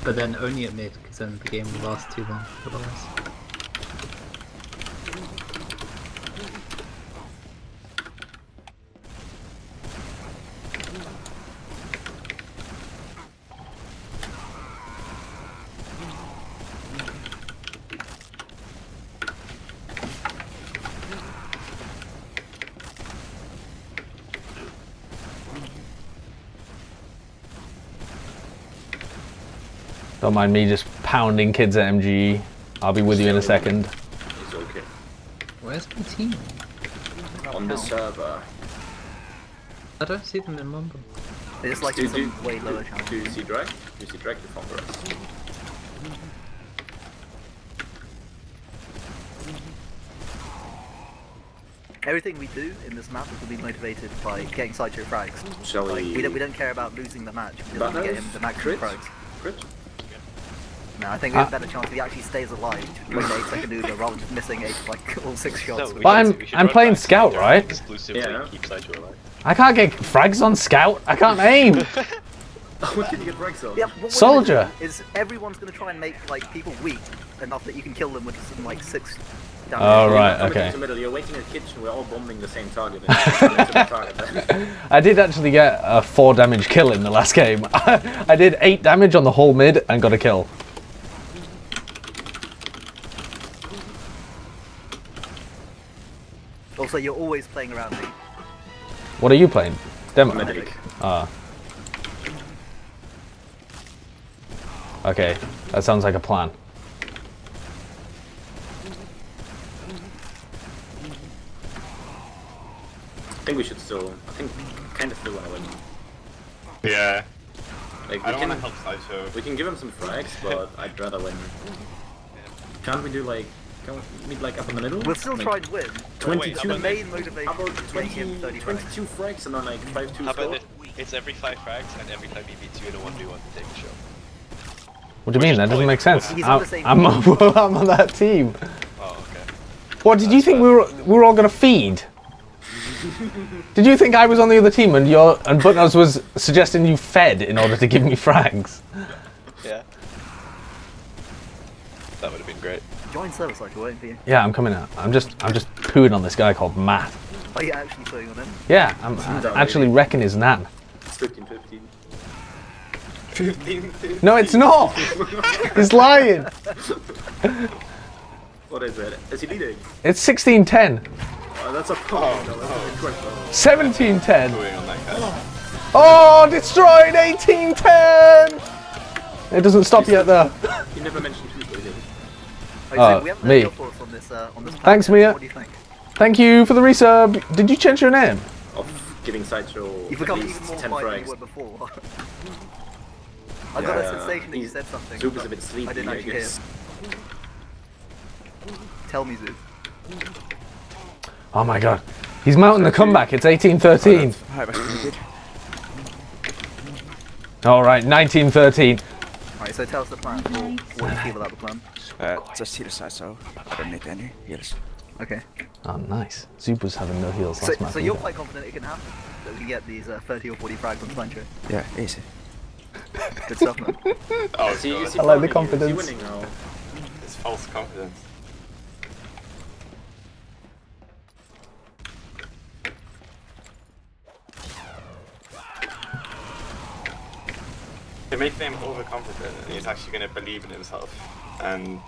But then only at mid, because then the game will last too long otherwise. Don't mind me just pounding kids at MGE. I'll be with you in a second. It's okay. Where's my team? On the server. I don't see them in London. They just like Do, some do, way lower do, channel. do you see Drake? Do you see drag the Congress? Everything we do in this map will be motivated by getting sideshow frags. Shall like, we- we don't we don't care about losing the match. We just want to get him the maximum Crit? frags. Crit? No, I think we have Ah. a better chance if he actually stays alive doing the 8 second Uber rather than just missing eight like all six shots. we But I'm I'm playing scout, right? Exclusively Yeah. keep Sideshow alive. I can't get frags on scout. I can't aim. what can you get frags on? Yeah, what we're Soldier. Is everyone's gonna try and make like people weak enough that you can kill them with some like six. damage. Oh, You're right, not okay. into the middle, You're waiting in the kitchen, we're all bombing the same target. And you're coming into the target. I did actually get a four damage kill in the last game. I did eight damage on the whole mid and got a kill. Also, you're always playing around me. What are you playing? Demo. Medic. Ah. Okay, that sounds like a plan. I think we should still. I think kind of still wanna win. Yeah. Like I we don't can, want to help Sideshow. we can give him some frags, but I'd rather win. Can't we do like? Can we meet like up in the middle? We'll still like, try and win. 22 the main motivation How about 20, getting him 30 frags. 22 frags and then like 5 2 How score? about it? It's every five frags and every time you beat two in a one v one to take the show. What do you mean? That doesn't make sense. I'm, I'm, I'm on that team. Oh, okay. What did you think we were? We were all gonna feed? Did you think I was on the other team and your and Butnos was suggesting you fed in order to give me frags? Yeah. That would have been great. Join service like we're waiting for you. Yeah, I'm coming out. I'm just I'm just pooing on this guy called Matt. Oh, Are you actually putting on him? Yeah, I'm, I'm actually wrecking his nan. It's 15 15. 15 No, it's not. He's lying. What is it? Is he leading? It's 1610. Oh, that's a problem. no, that's a quick one. 1710. Going on that guy. Oh, destroyed 1810. It doesn't stop yet though. You never mentioned who's leading. Oh, Uh, we haven't me. had your thoughts on this, uh, on this Thanks. Mia. What do you think? Thank you for the resub. Did you change your name? Of giving Sideshow You've at become even more 10 quiet than you were before. I got a sensation that you said something. Zoob is a bit sleepy, I didn't I actually hear. Tell me, Zoob. Oh my god. He's mounting the comeback. It's 1813. All right, 1913. Alright, so tell us the plan. Or what do you feel about the plan? Uh, just heal side, so I don't need any heals. Okay. Oh, nice. Zoob was having no heals So, last match. so you're either. quite confident it can happen? That we can get these uh, 30 or 40 frags on the Sancho? Yeah, easy. Good stuff, man. Oh, Is he, is I like the following? Is he confidence. winning now? It's false confidence. To make them overconfident, and he's actually going to believe in himself, and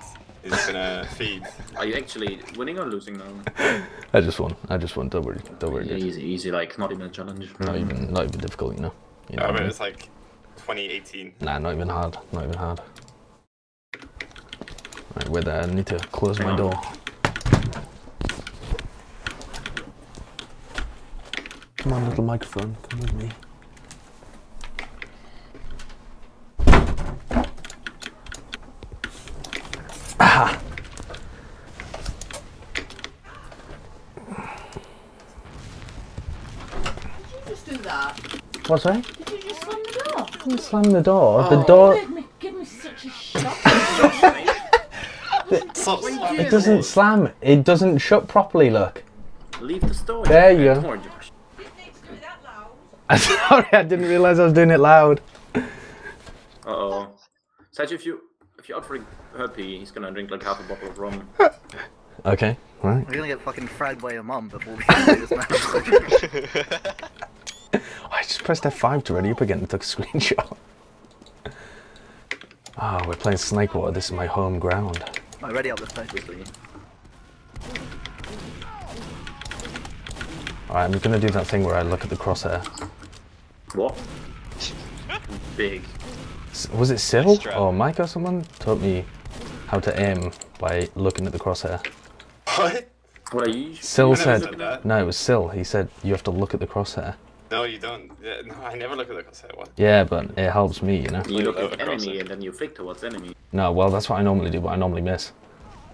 he's going to feed. Are you actually winning or losing now? I just won. I just won. Don't worry. Don't worry. Yeah, easy, easy, like not even a challenge. Not even, not even difficult, you know. You know I what I mean, mean? it's like 2018. Nah, not even hard. Not even hard. Right, wait there. I need to close Hang my on. door. Come on, little microphone. Come with me. Ah. Just do that. What's right? Did you just slam the door? Don't slam the door. Oh. The door. Give me, give me such a shock. It doesn't slam. It doesn't shut properly. Look. Leave the store. There you Come go. on, I'm sorry. I didn't realize I was doing it loud. Uh oh. Saj, if you if you out for herpy, he's gonna drink like half a bottle of rum. Okay. Right. We're gonna get fucking fragged by your mum before we can play this match. I just pressed F5 to ready up again and took a screenshot. Ah, we're playing Snake Water. This is my home ground. I ready up this place. Alright, I'm gonna do that thing where I look at the crosshair. What? Big. S- Was it Syl or Mike or someone taught me how to aim by looking at the crosshair? What? What are you? Syl I said, said that. no, it was Syl. He said you have to look at the crosshair. No, you don't. Yeah, no, I never look at the crosshair one. Yeah, but it helps me, you know. You look at cross enemy it. and then you flick towards enemy. No, well, that's what I normally do, but I normally miss.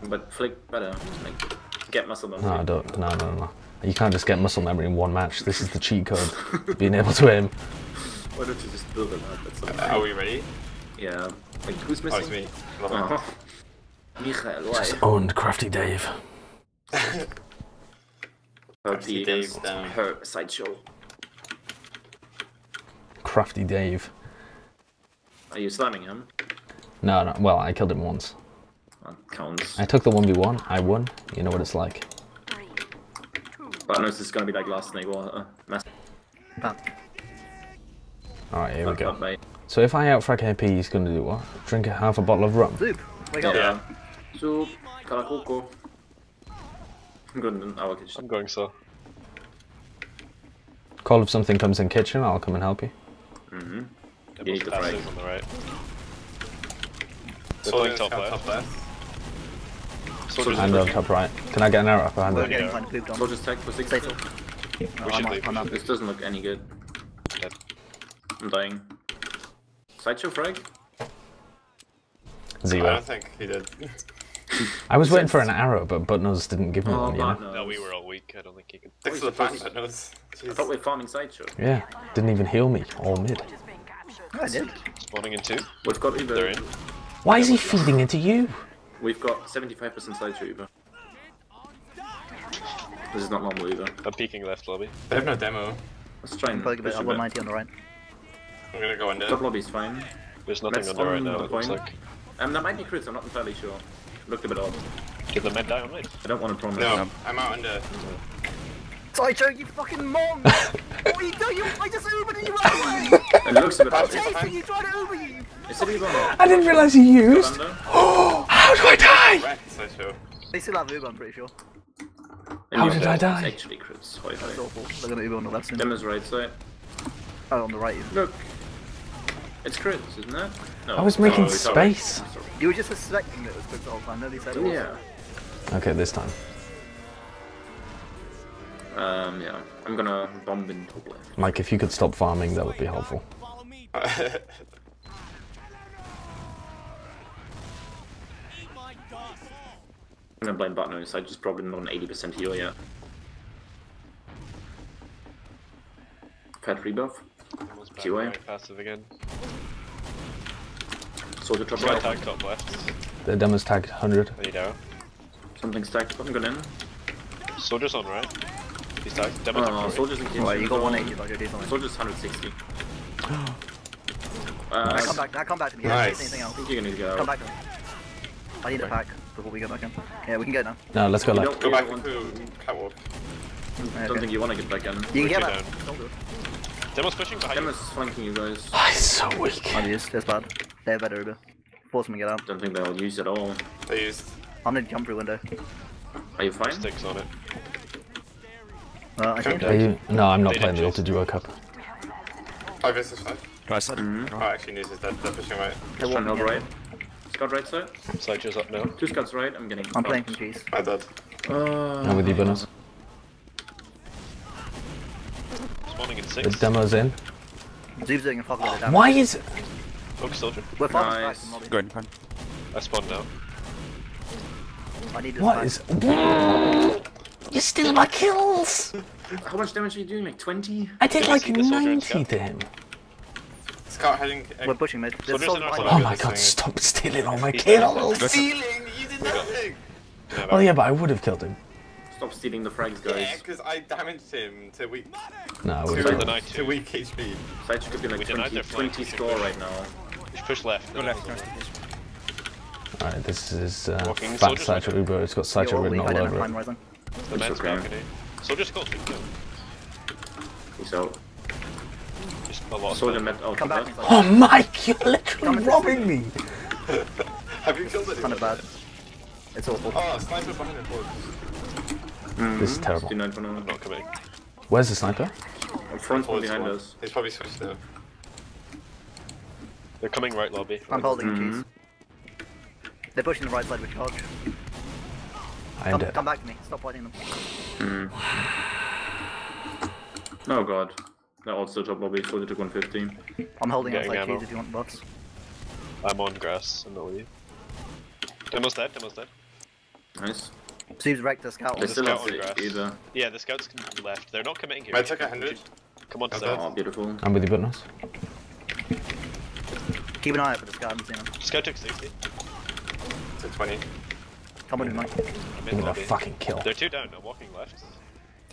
But flick better. Like, get muscle memory. No, I don't. No, no, no. You can't just get muscle memory in one match. This is the cheat code. Being able to aim. Why don't you just build it up? Uh, Are we ready? Yeah. Like, who's Oh, missing? it's me. Oh. Michael, why? Just owned Crafty Dave. Her Crafty Dave's down. Her sideshow. Crafty Dave. Are you slamming him? No, no. Well, I killed him once. That counts. I took the 1v1. I won. You know what it's like. But I know this is gonna be like last night or uh, mass. Alright, here we go. bad, mate. So if I outfrag KP, he's going to do what? Drink a half a bottle of rum. Zoob, wake up. Yeah. Soup, karakoko. I'm going in our kitchen. I'm going so. Call if something comes in kitchen, I'll come and help you. Mm-hmm. You need the frag. on the right. They're Soldiers playing top left. top left. Soldiers And on top right. Can I get an arrow behind We're it? getting kind of pooped on. Soldiers tag for six. Say so. We I'm should leave. I'm. This doesn't look any good. Dead. I'm dying. Sideshow frag? I Zero. don't think he did. I was waiting for an arrow, but Buttnose didn't give me Oh, one, you know? No, we were all weak. I don't think he can. Thanks for the fact that. I thought we were farming sideshow. Yeah, didn't even heal me, all mid. I did. Spawning in two. We've got Uber. They're in. Why is he feeding into you? We've got 75% sideshow Uber. This is not normal Uber. I'm peeking left lobby. They have no demo. Let's try and Plug a bit. push I've a got bit. 90 on the right. I'm gonna go under. Top lobby's fine. There's nothing Let's under right on now. the It looks like. Um, that might be crits, I'm not entirely sure. Looked a bit odd. Did the med die on mid? I don't want to promise. No, I'm out under. Sideshow, you fucking mom! what are you doing? You, I just Ubered and you ran away! It looks a bit I'm odd. chasing you, trying to Uber you! Is it Uber? I didn't realise he used. Under? How do I die? They still have Uber, I'm pretty sure. How did I die? Actually crits. Hoi, It's hoi. awful. They're gonna Uber on the left soon. Demo's right side. Oh, on the right. even. Look. It's crits, isn't it? No. I was making it's alright. space. You were just suspecting that it was crits the whole time. Nobody said it was. Yeah. Okay, this time. Um, yeah. I'm gonna bomb in top left. Mike, if you could stop farming, that would be helpful. I'm gonna blame Buttnose. I just probably not an 80% heal yet. Fat rebuff. Almost back QA. passive again. Soldier top right. tag top left. The demo's tagged 100. I need arrow. Something stacked. I'm going in. Soldiers on right. He's tagged. Demo Oh, top right. soldiers in kitchen. Right, you got 180, like I did something. Soldiers 160. Now Uh, come back, come back to me. Nice. Nice. Anything I think you're gonna need to go. Come back to me. I need a pack before we go back in. Yeah, we can go now. No, let's go left. don't, Go back don't to catwalk. I don't think you want to get back in. You can get two back. Don't do it. Demo's pushing behind you. Flanking you guys. Oh, he's so weak. I'll use. That's bad. They're better Uber. Force them to get out. Don't think they'll use it all. They used. I'm gonna jump through window. Are you fine? Sticks on it. Uh, I think. Are you? No, I'm not They playing the didn't Ultiduo Cup. 5 versus 5. Right side. Mm-hmm. Oh, actually, News is dead. They're pushing right. They're Trying walking over in. right. Scout right side. Sideshows up now. Two scouts right. I'm getting. I'm playing from cheese. I dead. Uh, I'm with you, Buttnose. Spawning in The six. demo's in. Zoob's doing a fuck load of damage. Why is it? Oh, Focus soldier. We're far Nice. back. Go ahead, fine. I spawned now. I need this What back. is? You steal my kills! How much damage are you doing? Like 20? I did Did like see the soldier in 90 to him. Scout heading. We're pushing mid. There's Soldiers so in our much. side. Oh my god, stop stealing all my He's kills! Stealing! You did nothing! Oh yeah, but I would have killed him. Stop stealing the frags, guys. Yeah, because I damaged him to weak. No, I would to, denied to two. weak HP. Side could be like We 20, 20 score right now. We should push left. Go left, Alright, this is uh, Walking fat soldiers, Sideshow Uber. It's got You're Sideshow written all over it. time rising. The man's okay. balcony. Soldier skull should go. Peace out. Just a lot of Soldier met out Come back. Oh Mike, you're literally and robbing me! Have you killed Kind of bad. It's awful. Oh, sniper behind the board. This is terrible. Do not for now. Not committing. Where's the sniper? Front one Forward behind squad. us. He's probably switched now. They're coming right lobby. I'm holding Mhm. cheese. They're pushing the right side with charge. I Come, come back to me. Stop fighting them. Mm. Oh god. They're all still top lobby, soldier took 115. I'm holding Getting outside ammo. cheese if you want buffs. I'm on grass. I'm not with you. Demo's dead. Demo's dead. Nice. Steve's wrecked the scout. They There's a still scout have on the grass. either. Yeah, the scouts can left. They're not committing here. I took a hundred. Come on, I'm Oh, beautiful. I'm with you, Butnos. Keep an eye out for the scout. I haven't seen him. Scout took 60. Took 20. Come with me, Mike. I'm Give in me that lobby. fucking kill. They're two down. I'm walking left.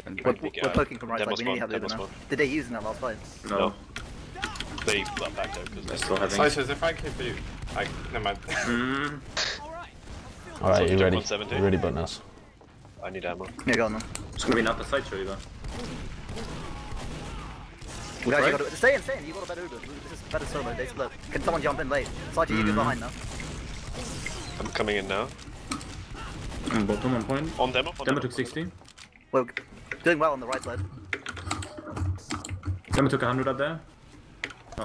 We're, Trying to we're poking from right Demo side. We need to have the spawn, other demo now. Did they use in that last fight? No. They got backed out because They're still having. Slices, if I keep you. I. Never mind. Hmm. Mm. Alright, you ready? 170. You ready, Butnos? I need ammo. Yeah, go on then. It's gonna be not the side show you either. We actually Right. got to stay in, stay in. You got a better Uber. This is better solo. They split. Can someone jump in late? Sachi, you get Mhm. behind now. I'm coming in now. On bottom, one point. On demo. On Demo took 60. We're doing well on the right side. Demo took 100 up there.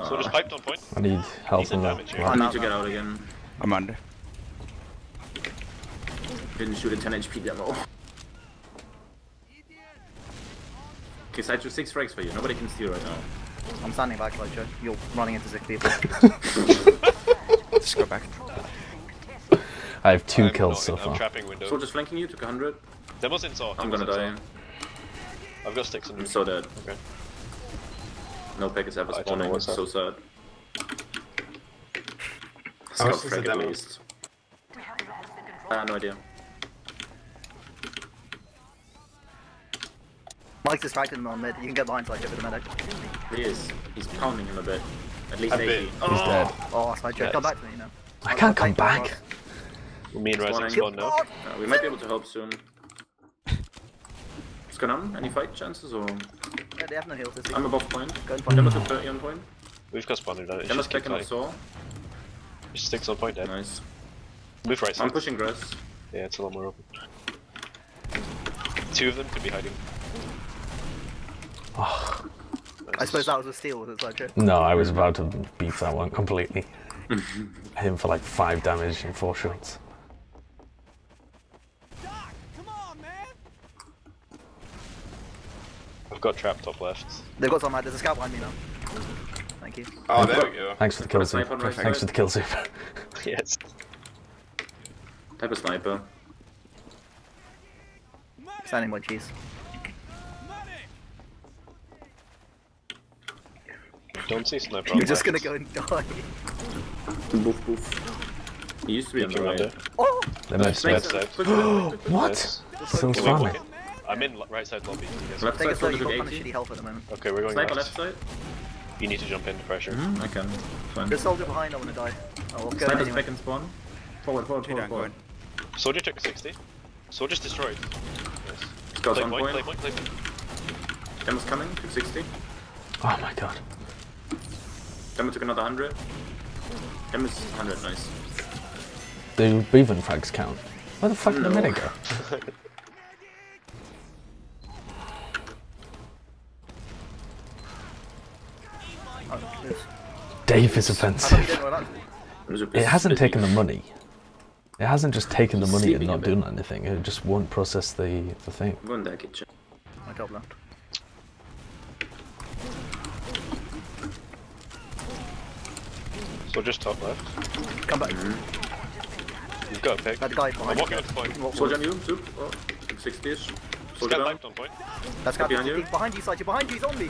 So just Ah. piped on point. I need help Decent on that. I need to get out again. I'm under. Didn't shoot a 10 HP demo. Okay, side show 6 frags for you. Nobody can steal right now. I'm standing back, like Joe. You're running into six people. Let's go back. I have 2 I'm kills so far. trapping window. Soldiers flanking you, took 100. Demo's in saw. I'm gonna die. I've got sticks on I'm so dead. Okay. No pack is ever I don't know spawning. what's It's so sad. How Scout much is the frag at demo? least. Uh, no idea. Mike's distracted him on mid. You can get behind Sachi with the medic. He is. He's pounding him a bit. At least A 80. bit. He's dead. Oh, Sachi, Yes. come back to me, you know. I can't come I'll take your back. rod. Me and Rising Spawning. spawn now. Uh, we might be able to help soon. What's going on? Any fight chances or? Yeah, they have no heals I'm above point. Go and find Demo them. 30 on point. We've got spawn advantage. Demo's Just keep picking up fighting. saw. Just sticks on point dead. Nice. Move right side. I'm pushing grass. Yeah, it's a lot more open. Two of them could be hiding. Oh, I suppose that was a steal with it, Sachi. no, I was about to beef that one completely. I hit him for like 5 damage in 4 shots. I've got trap top left. They've got some. Uh, there's a scout behind me now. Thank you. Oh, there we go. Thanks for the kill, sniper right Thanks for the kill, Super. yes. Type of sniper. Standing by cheese. Don't see sniper. on You're just gonna go and die. Boof boof. He used to be on the right. Oh! They missed Snakes it. Left side. What? Nice. Still Wait, wait. I'm in right side lobby. You guys- Left Take side, it slow. soldier You've got took kind of 80. shitty health at the moment. Okay, we're going Sniper left. left side. You need to jump into pressure. Mm, I can. Fine. There's soldier behind. I want to die. Oh, well, go Sniper's anyway. back and spawn. Forward, forward, Two forward, down, forward. Soldier took 60. Soldier's destroyed. Nice. Scout's Play on point, play point. point, play point. Demo's coming. Took 60. Oh my god. Demo took another 100. Demo's 100, nice. Do breathing frags count? Where the fuck did the No. medic go? Dave is I thought you offensive. didn't know that. There's a It hasn't taken the money. It hasn't just taken the money and not doing anything. It just won't process the, the thing. Go in there, kitchen. My top left. just top left. Come back. Mm-hmm. You've got a pick. That guy I'm behind walking you. up to point. Walk Soldier on you, Zoob. Oh, took 60-ish. Just Soldier down. on point. That's guy Behind you. He's behind you, side. You're behind you. He's on me.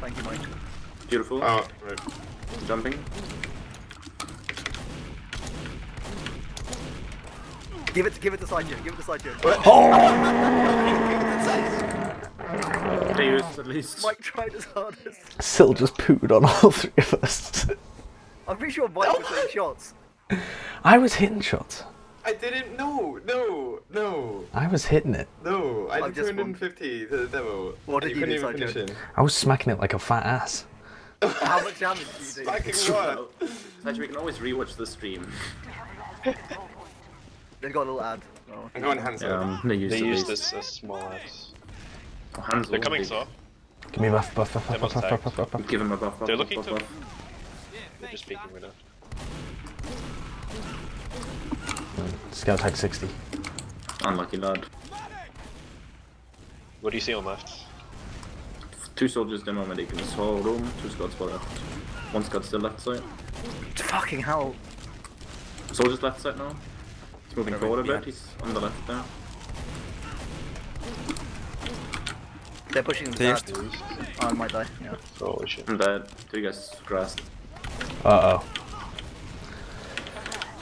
Thank you, Mike. Beautiful. Oh, right. Jumping. Give it, give it to side Joe. Give it to side Joe. They used at least. Mike tried his hardest. Sil just pooed on all three of us. I'm pretty sure Mike was hitting shots. I was hitting shots. I didn't know. No, no, I was hitting it. no. I I've did 250 to the demo. What did you couldn't do, even finish it. I was smacking it like a fat ass. How much damage do you do? Fucking what? Actually, we can always rewatch the stream. They've got a little ad. Oh. I'm going hands Yeah, up. um, they used They at used least. this as small ads. Oh, hands They're all coming big. saw. Give me buff, buff, buff, buff, Demon's buff, buff, tagged. buff, buff, buff. Give him a buff, buff, They're buff, looking buff, to- buff. They're just peeking right now. Scout tag 60. Unlucky lad. What do you see on left? Two soldiers demo medic in this whole room, two squads for left. One squad still left side. It's Fucking hell. Soldiers left side now. He's moving forward a bit, behind. he's on the left there. They're pushing the Clear. back. Oh, I might die. Yeah. Holy shit. I'm dead. Two guys grassed. Uh oh.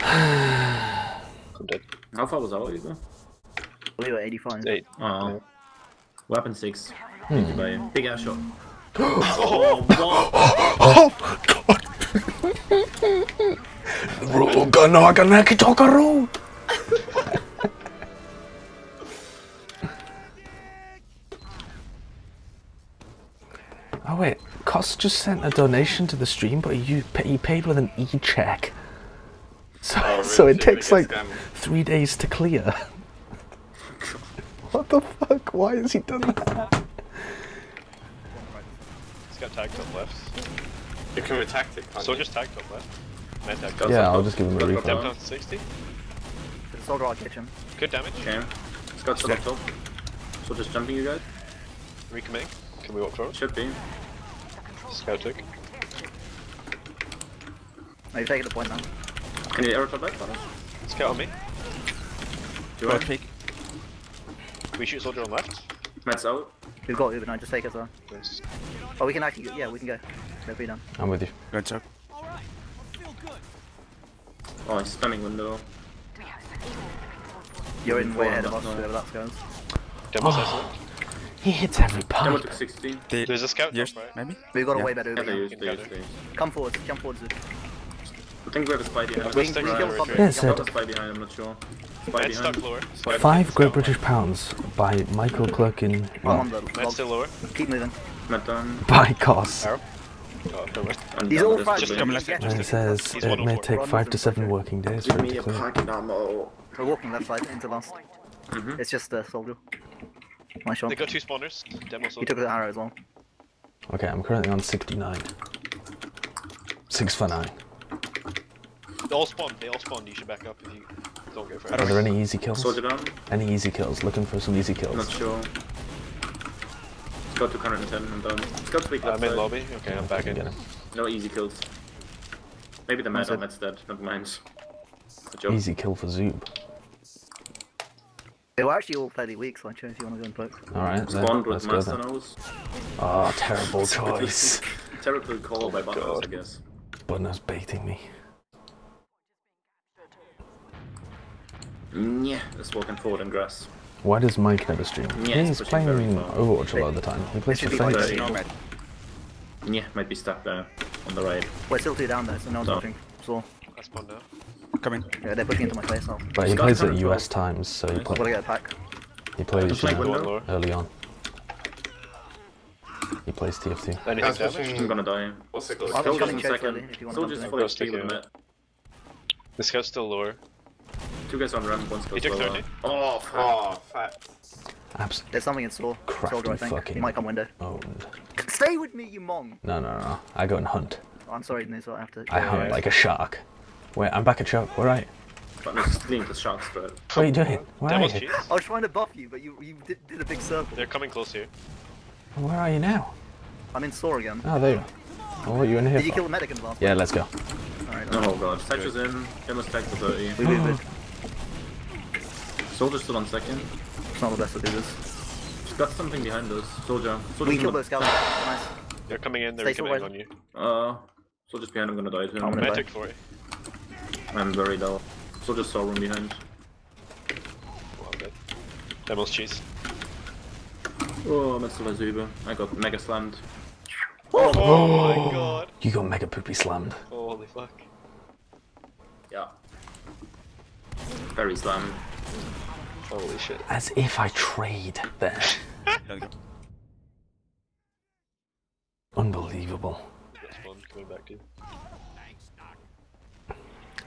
I'm dead. How far was our Eagle? We were 85. Eight. Oh. Weapon 6. Hmm. Thank you, buddy. Big ass shot. Oh, what? Oh god, no, I can Oh wait, Cost just sent a donation to the stream, but you he paid with an e-check. So, Oh, so really? it takes like scammed? three days to clear. what the fuck? Why has he done that? He's got tagged top left. You can attack it, can't So you? just tagged top left. Man tagged Got. Yeah, I'll just give him a Got- got refund. Down top. down to 60. There's a soldier on kitchen. Good damage. Okay. Scout still up top. So just jumping you guys? Recommitting. Can we walk forward? Should be. Scout took. No, you taking the point now. Can you air top back, Thomas? Scout on me. Do Go I? peek. We shoot soldier on left. Mets out. We've got Uber now, just take us on. Nice. Oh, we can actually, yeah, we can go. Go be done. I'm with you. Go choke. Oh, he's spamming window. You're in way ahead of us, that whoever that goes. Demo Oh. He hits every Demo pipe. took 16. They, There's a scout yours, right. maybe? We've got Yeah. a way better Yeah, Uber they now. use, they use, they use. Come forward, jump forwards. Uber. I think we have a spy behind We us. can Right, kill right, something. Yeah, I said- spy behind, I'm not sure. Spy Man stuck behind. lower. Five Great British Pounds by Michael Clerkin. I'm on the Man log. still lower. Keep moving. Met down. by Cost. Arrow. Oh, never mind. And He's all this fine. Just come left. left. And it says He's it may on take four. five to seven working days for Give it me to a clear. packet ammo. We're walking left side into last. Mhm. It's just a soldier. My shot. They got two spawners. Demo He took the arrow as well. Okay, I'm currently on 69. Six for nine. They all spawned. They all spawned. You should back up if you don't go for Are there any easy kills? Soldier down. Any easy kills? Looking for some easy kills. Not kills. sure. Scout 210 and down. Scout speak left I'm in lobby. Okay, I'm back in. No easy kills. Maybe the One That's dead, never mind. Easy kill for Zoob. They were actually all fairly weak, so I chose you want to go and poke. Alright, then, Spawned with go Master then. Nose. Oh, terrible choice. Terrible call Oh by my Butters, I God. guess. Bunner's baiting me. Yeah, just walking forward in grass. Why does Mike never stream? Yeah, He's playing very. Overwatch a lot of the time. He plays for be like FaZe. that. Very- Nomad. Yeah, might be stuck there on the right. We're still two down there, so no one's No. watching. So, I spawned now. Come in. yeah, they're pushing into my face now. But he plays at US times, so he, Nice. play, Gotta get a pack. he plays Just like uh, window. lower. early on. He plays TF2. Anything damage? I'm gonna die. What's it called? I'll Soldiers come in check second. early if you wanna Soldiers fully Go up stick with here. Met. The scout's still lower. Two guys on ramp, one He scout took lower. 30. Oh, fuck. Oh, fat. Abs There's something in store. Crafty Soldier, I think. fucking- He might come window. owned. Stay with me, you mong! No, no, no. I go and hunt. Oh, I'm sorry, Nizo, I have to. I hunt like a shark. Wait, I'm back at Choke. Where are you? But no, just clean the shark spread. What are you doing? Where are you? cheats. I was trying to buff you, but you you did, did a big circle. They're coming close here. Where are you now? I'm in store again. Oh, there you are. Oh, what are you in here Did you kill the medic in the last Yeah, let's go. one? Alright, Oh god, Thatcher's in, Demo's tag for 30. we move it. Soldier's still on second. It's not the best to do this. She's got something behind us. Soldier. We Soldier's killed in those scouts. Nice. They're coming in. They're Stay still, on you. Uh, Soldier's behind, I'm gonna die to I'm gonna Man die. took 40. I'm very low. just saw room behind. Well, dead. Demo's cheese. Oh, I'm still a Zuba. I got mega slammed. Oh, oh. oh, my god. You got mega poopy slammed. Holy fuck. Yeah. Very slammed. Holy shit. As if I trade there. Unbelievable. That's fun coming back to you.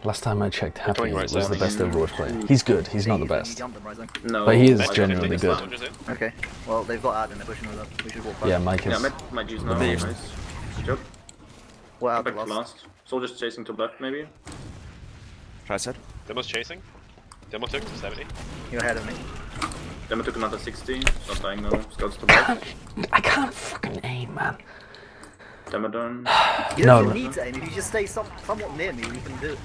Last time I checked, Happy right was the best Overwatch player. Mm. He's good. He's not the best. jumped them, Ryzen. No. But he is genuinely good. slammed. Soldiers in. Okay. Well, they've got ad and they're pushing with us. We should walk back. Yeah, Mike Yeah, is. my, my juice now. There's- Nice. Good job. Well, Back to last. Soldiers chasing to left, maybe. Try set. Demo's chasing. Demo took to 70. You're ahead of me. Demo took another 60. Not dying now. Scouts to left. I can't fucking aim, man. Demo done. You No, don't no. need to aim. If you just stay some, somewhat near me, you can do it.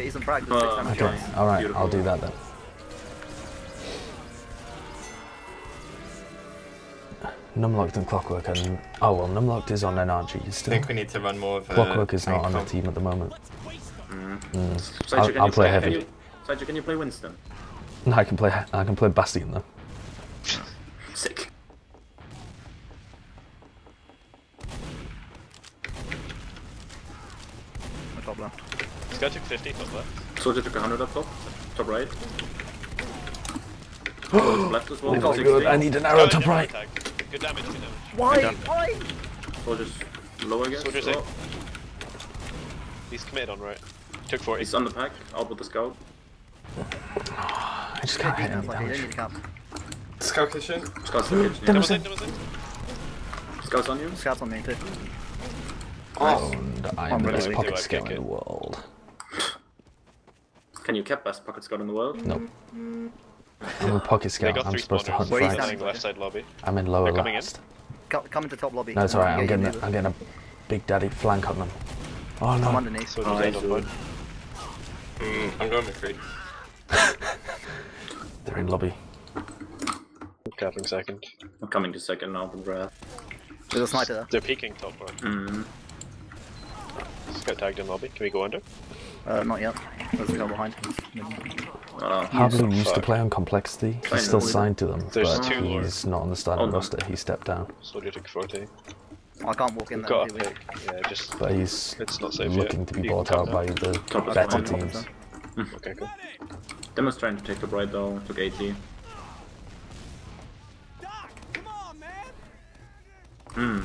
Get you some practice. Uh, next time Okay, alright, I'll do that then. Numlocked and Clockwork and oh well, Numlocked is on NRG I still. think we need to run more of. Clockwork is not on the team at the moment. Mm. Mm. Sideshow, I'll, I'll you play Can heavy. you, Sideshow, can you play Winston? No, I can play. I can play Bastion though. Sick. No problem. Scout took 50, top left. Soldier took 100 up top. Top right. Soldiers oh left as well. Oh my god, I need an arrow top right. Tag. Good damage, good damage. Why? done. Why? Soldiers low, I guess. Soldiers Oh, in. He's committed on right. Took 40. He's on the pack. Out with the scout. I just can't hit any Like, you don't damage. need to camp. Scout kitchen. Scouts in the kitchen. Demo's Yeah. in. Demo's in. Scouts on you. Scouts on me too. Oh, And I'm I'm the ready best to pocket do scout in the world. Can you cap best pocket scout in the world? Nope. I'm a pocket They scout. I'm supposed to hunt spawners. Where are you standing? Left side lobby. I'm in lower They're coming in. last. Come, come into top lobby. No, it's alright. I'm getting. you A, do I'm getting a big daddy flank on them. Oh I'm no! underneath. Soldiers Nice, end on mm, I'm going McCree. They're in lobby. Capping second. I'm coming to second now, with Wrath. There's a sniper there. They're peeking top right. Mm. Scout tagged in lobby. Can we go under? Uh, not yet. There's a guy behind. Uh, Harbley used to play on Complexity. I He's still know. signed to them, There's but two more. he's not on the starting Oh, no. roster. He stepped down, Soldier took 40. I can't walk in We've there. got a pick. Yeah, just. but he's it's not safe looking yet. to be You bought out come by the Top better fine. teams. Okay, cool. Demo's trying to take the right though. Took 80. Hmm.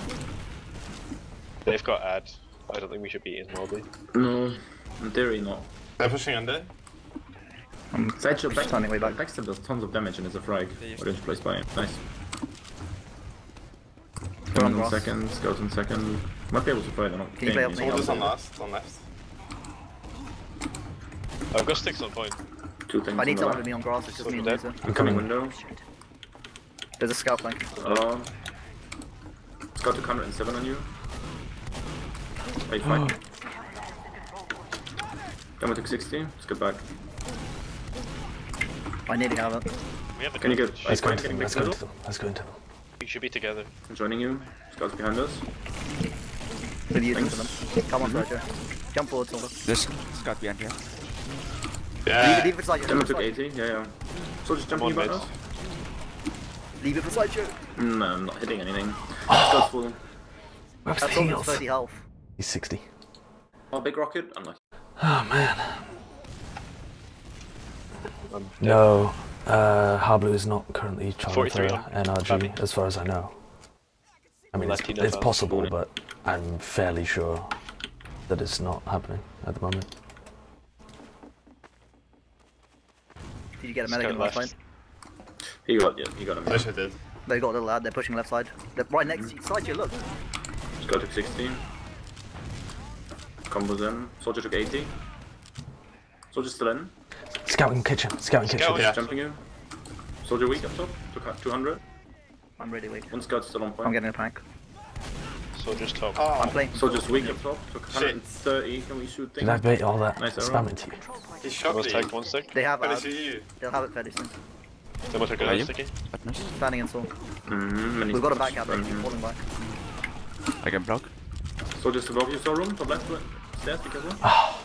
They've got ad. I don't think we should be in lobby. No. In theory, not. They're pushing under. I'm Sideshow back, standing way back. Backstab does tons of damage and is a frag. Orange place by him. Nice. We're on in grass. second, scouts in second. Might be able to fight or not. Can you play up me? Soldiers on last, on left. I've got sticks on point. Two things. I need on the someone right. with me on grass. It's just me and Soldier Lisa. dead. I'm coming window. There's a scout flank. Uh, Scout took 107 on you. Wait, fight. Demo took 60. Let's get back. I nearly have it. We have the Can you get? Let's go into them. Let's go into them. Let's go into them. We should be together. I'm joining you. Scouts behind us. Been using for them. Come on, Sergio. Jump forward, Silver. This Scout behind here. Leave Yeah. it, leave it beside you. Demo Leave it took beside you. 80. Yeah, yeah. So just jumping on, you us? Leave it beside you. Mm, no, I'm not hitting anything. Oh! Scouts full. Where's That's almost 30 health. He's 60. Oh, big rocket. Unlucky. Oh man. No, uh, Harblu is not currently trying 43 for NRG, Fabi. as far as I know. I mean, it's, Latino it's fans. possible, but I'm fairly sure that it's not happening at the moment. Did you get a Scout medic in last left. fight? He got yeah, he got him. Wish I did. They got a little lad. They're pushing left side. They're right next to side you. Look. Scout took 60. Combos in. Soldier took 80. Soldier still in. Scouting kitchen, scouting kitchen. Scout. Yeah. jumping you. Soldier weak up top. Took 200. I'm really weak. One scout still on point. I'm getting a pack. Soldier's top. I'm playing. Soldier's weak up top. Took 130. Can we shoot things? Did I bait all that Nice arrow. spam into you? He shot me. tagged one stick. They have it. They'll have it fairly soon. Demo took Are another you? sticky. Standing in sword. Mm-hmm. We've got a spots. back out there. Mhm. Falling back. I can block. Soldier's above you. Still room. Top left. Stairs. Be careful. Oh,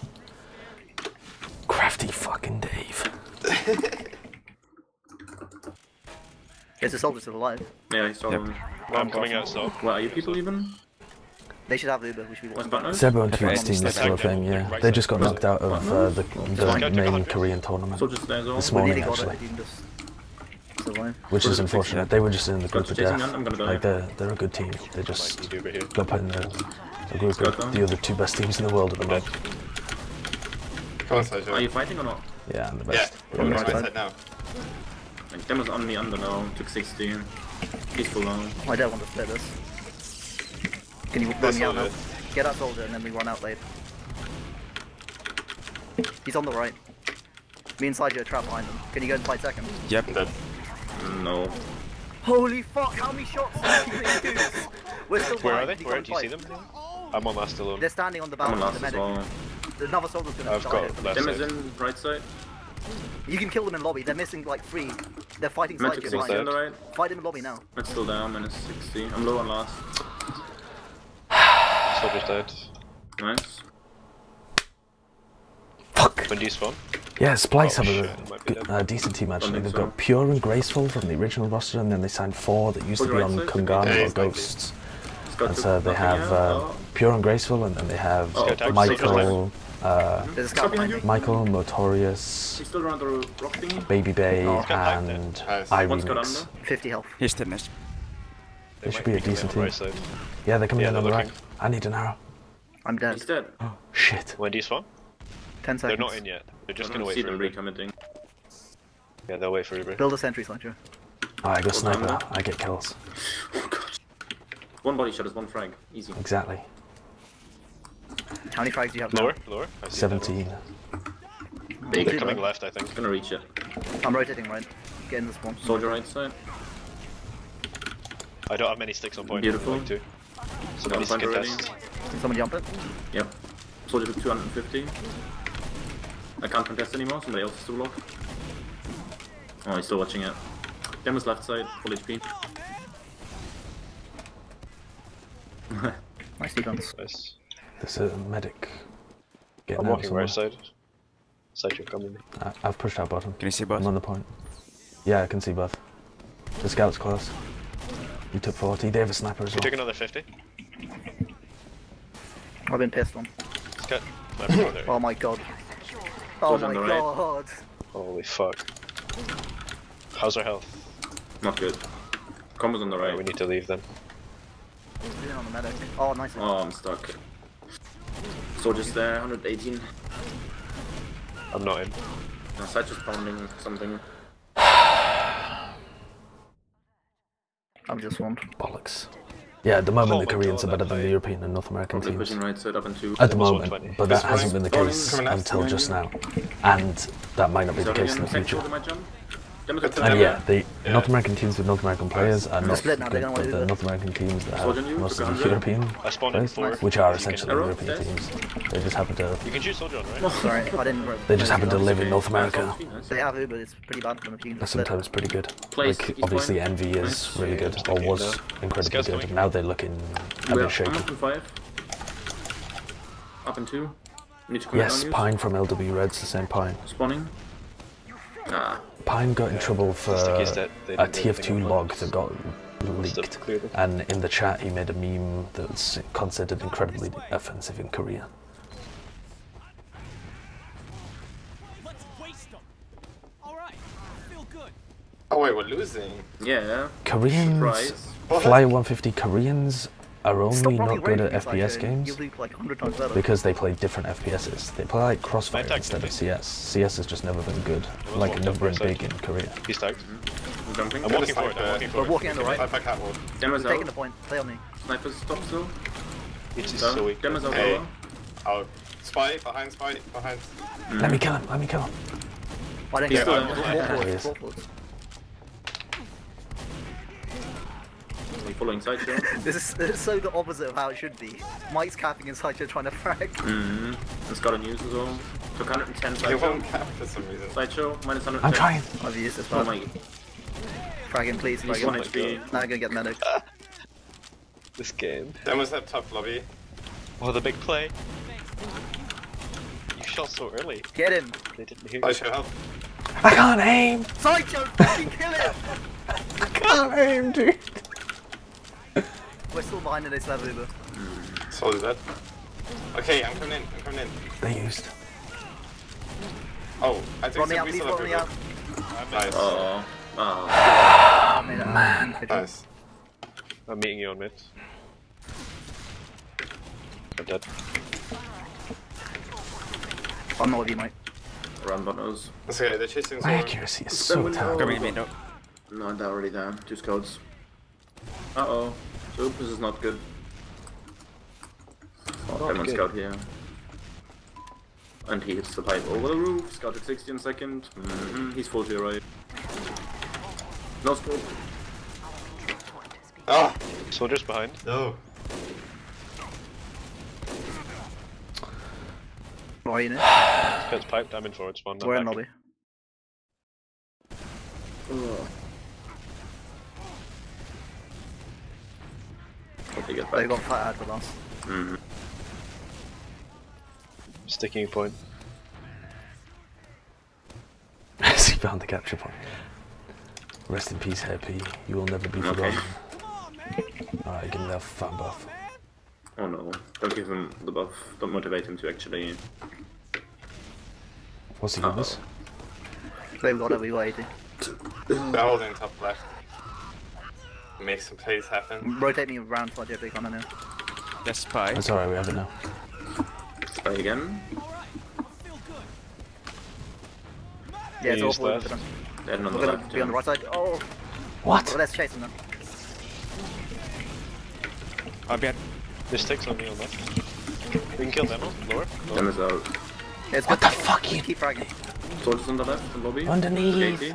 crafty fucking Dave. Is the soldier still alive? Yeah, he's still Yep. on. I'm coming out so. What are you people even? They should have Uber. We should be What's walking back. Batman? And Okay, Tweet's team is step still a thing, yeah. right They just got knocked out of uh, the, the main Korean tournament Soldier stairs on. this morning, nearly actually. it. if You can just survive. Which is unfortunate. They were just in the group Scout's of death. in, I'm gonna die. Like, they're, they're a good team. They just Might need Uber here. got put in the, the group of the other two best teams in the world at the moment. Come on, Sergio. Are you fighting or not? Yeah, and the Yeah, best. I'm Yeah, right best. side now. Like, Demo's on me under now. Took 60. He's full now. I don't want to split this. Can you run This me out now? Get that soldier and then we run out late. He's on the right. Me and Sideshow are trapped behind him. Can you go and fight second? Yep. No. Holy fuck, how many shots did you think? We're still Where are they? Where do you see fight? them? I'm on last alone. They're standing on the balcony. I'm balcony, on the last as medic. well. Another soldier's gonna I've die got here. left is in right side. You can kill them in lobby. They're missing like three. They're fighting Magic Sideshow 60 on the right. Fight him in lobby now. It's still down, minus 60. I'm low on last. Soldier's dead. Nice. When do you spawn? Yeah, Splice Oh, have shit, a it might be good, them. uh, decent team actually. They've so. got Pure and Graceful from the original roster, and then they signed four that used to be right on side. Kungana or exactly. Ghosts. It's got And so they have uh, Oh. Pure and Graceful, and then they have Oh, Michael, uh, There's a Stop scout behind behind you. me. Michael, Notorious, He's still around the rock thingy. Baby Bay, Oh. got back there. and Nice. I One's got Remix. under. 50 health. He's still missed. They They should might be a decent team. Right. Yeah, they're coming Yeah, in on they're the right. I need an arrow. I'm dead. He's dead. Oh, shit. When do you spawn? 10 seconds. They're not in yet. They're just gonna wait see for them Uber. recommitting. Yeah, they'll wait for Uber. Build a sentry, Sideshow. Oh, I go sniper. I get kills. Oh god. One body shot is one frag. Easy. Exactly. How many frags do you have now? Lower, lower. I see them. 17. Big. They're coming left, I think. Gonna reach it. I'm rotating right. Get in the spawn. Soldier right side. I don't have many sticks on point. Beautiful. Like two. Somebody point already. contest. Can someone jump it? Yep. Soldier for 250. I can't contest anymore. Somebody else is still low. Oh, he's still watching it. Demon's left side, full HP. Nice guns. Nice. There's a medic. Getting I'm out walking somewhere. right side. Side you're coming. I- I've pushed out bottom. Can you see I'm both? on the point. Yeah, I can see both. The scout's close. You took 40. They have a sniper as We took another 50. I've been pissed on. Scout. Sniper over there. Oh my god. Oh Soldier my on the right. god. Holy fuck. How's our health? Not good. Combo's on the Right, we need to leave then. Doing on the medic. Oh, nice. Oh, I'm stuck. Soldier's there, 118. I'm not in. Side just pounding something. I'm just swamped. Bollocks. Yeah, at the moment Oh the Koreans God, are better than the. European and North American Probably teams. right side up and two. At the moment, but that This hasn't been the case until just now. And that might not be Is the case in the Side future. And yeah, the Yeah. North American teams with North American players are not split good, but the. North American teams that have mostly most of took the 100. European I spawned in players, which are essentially Arrow, European dead. teams. They just happen to You can shoot soldier on, right? Sorry, I didn't. they just happen to live in North America. They have Uber, it's pretty bad for them if you can They're split. sometimes pretty good. Like obviously. Envy is really good, or was incredibly good. coming. Now they're looking a Well, bit I'm shaky. up in five. Up in two. Need to commit Yes. Pine from LW Red's the same Pine. Spawning. Ah, Pine got in trouble for It's the case that they a didn't do anything TF2 log that got leaked. And in the chat, he made a meme that's considered incredibly offensive in Korea. Oh wait, we're losing. yeah. Koreans, Surprise. Fly 150 Koreans are only running not good at FPS Sideshow, uh, games like 100 times better. because they play different FPSs. They play like Crossfire attacked instead of CS. CS has just never been good. Like walked never up been big in Korea. He's tagged. Mm-hmm. I'm jumping. I'm walking forward, I'm walking We're walking on the right. Sniper catwalk. Demo's Taking the point. Play on me. Sniper's top still. It's just so weak. Demo's out Hey. lower. Oh, spy behind, spy behind. Let me kill him. Let me kill him. Why don't you? Yeah, get I'm- it. Walk There he forward. is. Walk forward. We following sideshow. This is, this is so the opposite of how it should be. Mike's capping and Sideshow trying to frag. Mm-hmm. It's got a news as well. Took 110 He sideshow. won't cap for some reason. Sideshow minus 110. I'm trying. I've used this Oh one. my. Fragging, please. He's one HP. Now I'm gonna get medic. This game. That was that tough lobby. Oh, the big play. You shot so early. Get him. They didn't hear I you. should help. I can't aim. Sideshow, fucking kill him! I can't aim, dude. We're still behind and they still have Uber. Soldier dead. Okay, I'm coming in. I'm coming in. They used. Oh, I think Run me so we still have out. Nice. Oh. Oh. I made it. Man. Good job. Nice. I'm meeting you on mid. I'm dead. I'm not with you, Mike. Run buttons. It's okay, they're chasing My Soldier. accuracy is Then so when- terrible. Coming in window. No, they're already there. Just codes. Uh oh. So this is not good. Oh, Oh, Demon good. Scout here. And he hits the pipe over the roof. Scout at 60 in second. hmm He's full to right. No scope. Ah! Soldiers behind. No. Why you in it? Scout's piped. I'm in forward spawn. We're in lobby. Ugh. Hope they get They back. got fat ad with us. hmm Sticking point. he found the capture point. Rest in peace, Happy. You will never be Okay. forgotten. Alright, give me that fan buff. Oh no. Don't give him the buff. Don't motivate him to actually. What's he give us? They've got it, we got 80. They're top left. Make some plays happen. Rotate me around so I do a big one in there. That's spy. That's alright, we have it now. Spy again. Yeah, it's Use awful. We're that. gonna, Then on we're the gonna left. be on the right side. Oh! What? Well, let's chase them then. I'll be at This sticks on me on left. We can kill Demo. Lower. Dem Lower. is out. Yeah, What the fuck, you- Keep fragging. Soldiers on the left, in lobby. Underneath.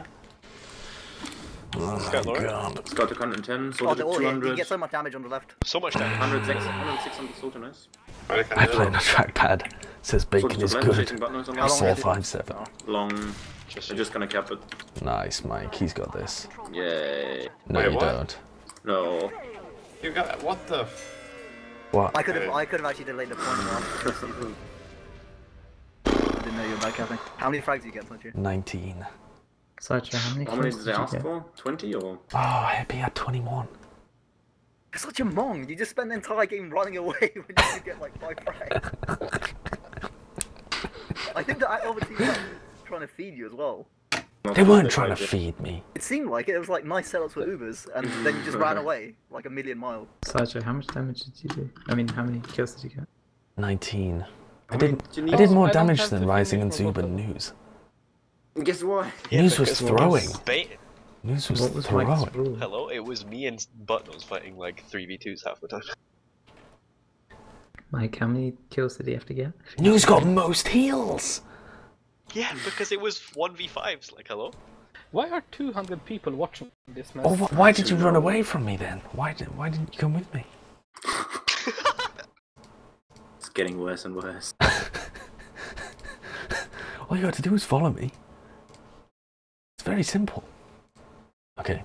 80. Oh Scout my god. Scout to 110. Oh, Soldier they're to all here. You get so much damage on the left. So much damage. 106, 106 on the soldier, nice. Or they can I play it. on a trackpad. Says bacon is good. chasing buttons on How long left. Four, five, seven. Long. Just They're just gonna cap it. Nice, Mike. He's got this. Yay. No, Wait, you what? don't. No. You got what the? F- What? I could have, uh, I could have actually delayed the point. I didn't know you were back capping. How many frags do you get, don't you? 19. Sideshow, how many How many kills did they you ask for? 20 or? Oh, Happy had 21. You're such a mong. You just spend the entire game running away when you get like five frags. I think that other team was trying to feed you as well. They weren't trying to feed me. It seemed like it. It was like nice setups for Ubers, and then you just ran away like a million miles. Sideshow, how much damage did you do? I mean, how many kills did you get? 19. I How many did, I did more I damage than Rising and finish for Zuba both of them. News. Guess why? News was throwing. Bait. News was was throwing. Hello, it was me and Buttnose fighting like 3v2s half the time. Mike, how many kills did he have to get? News got most heals. Yeah, because it was 1v5s, like, hello? Why are 200 people watching this mess? Oh, wh- why did you run away from me then? Why did Why didn't you come with me? It's getting worse and worse. All you got to do is follow me. It's very simple. Okay.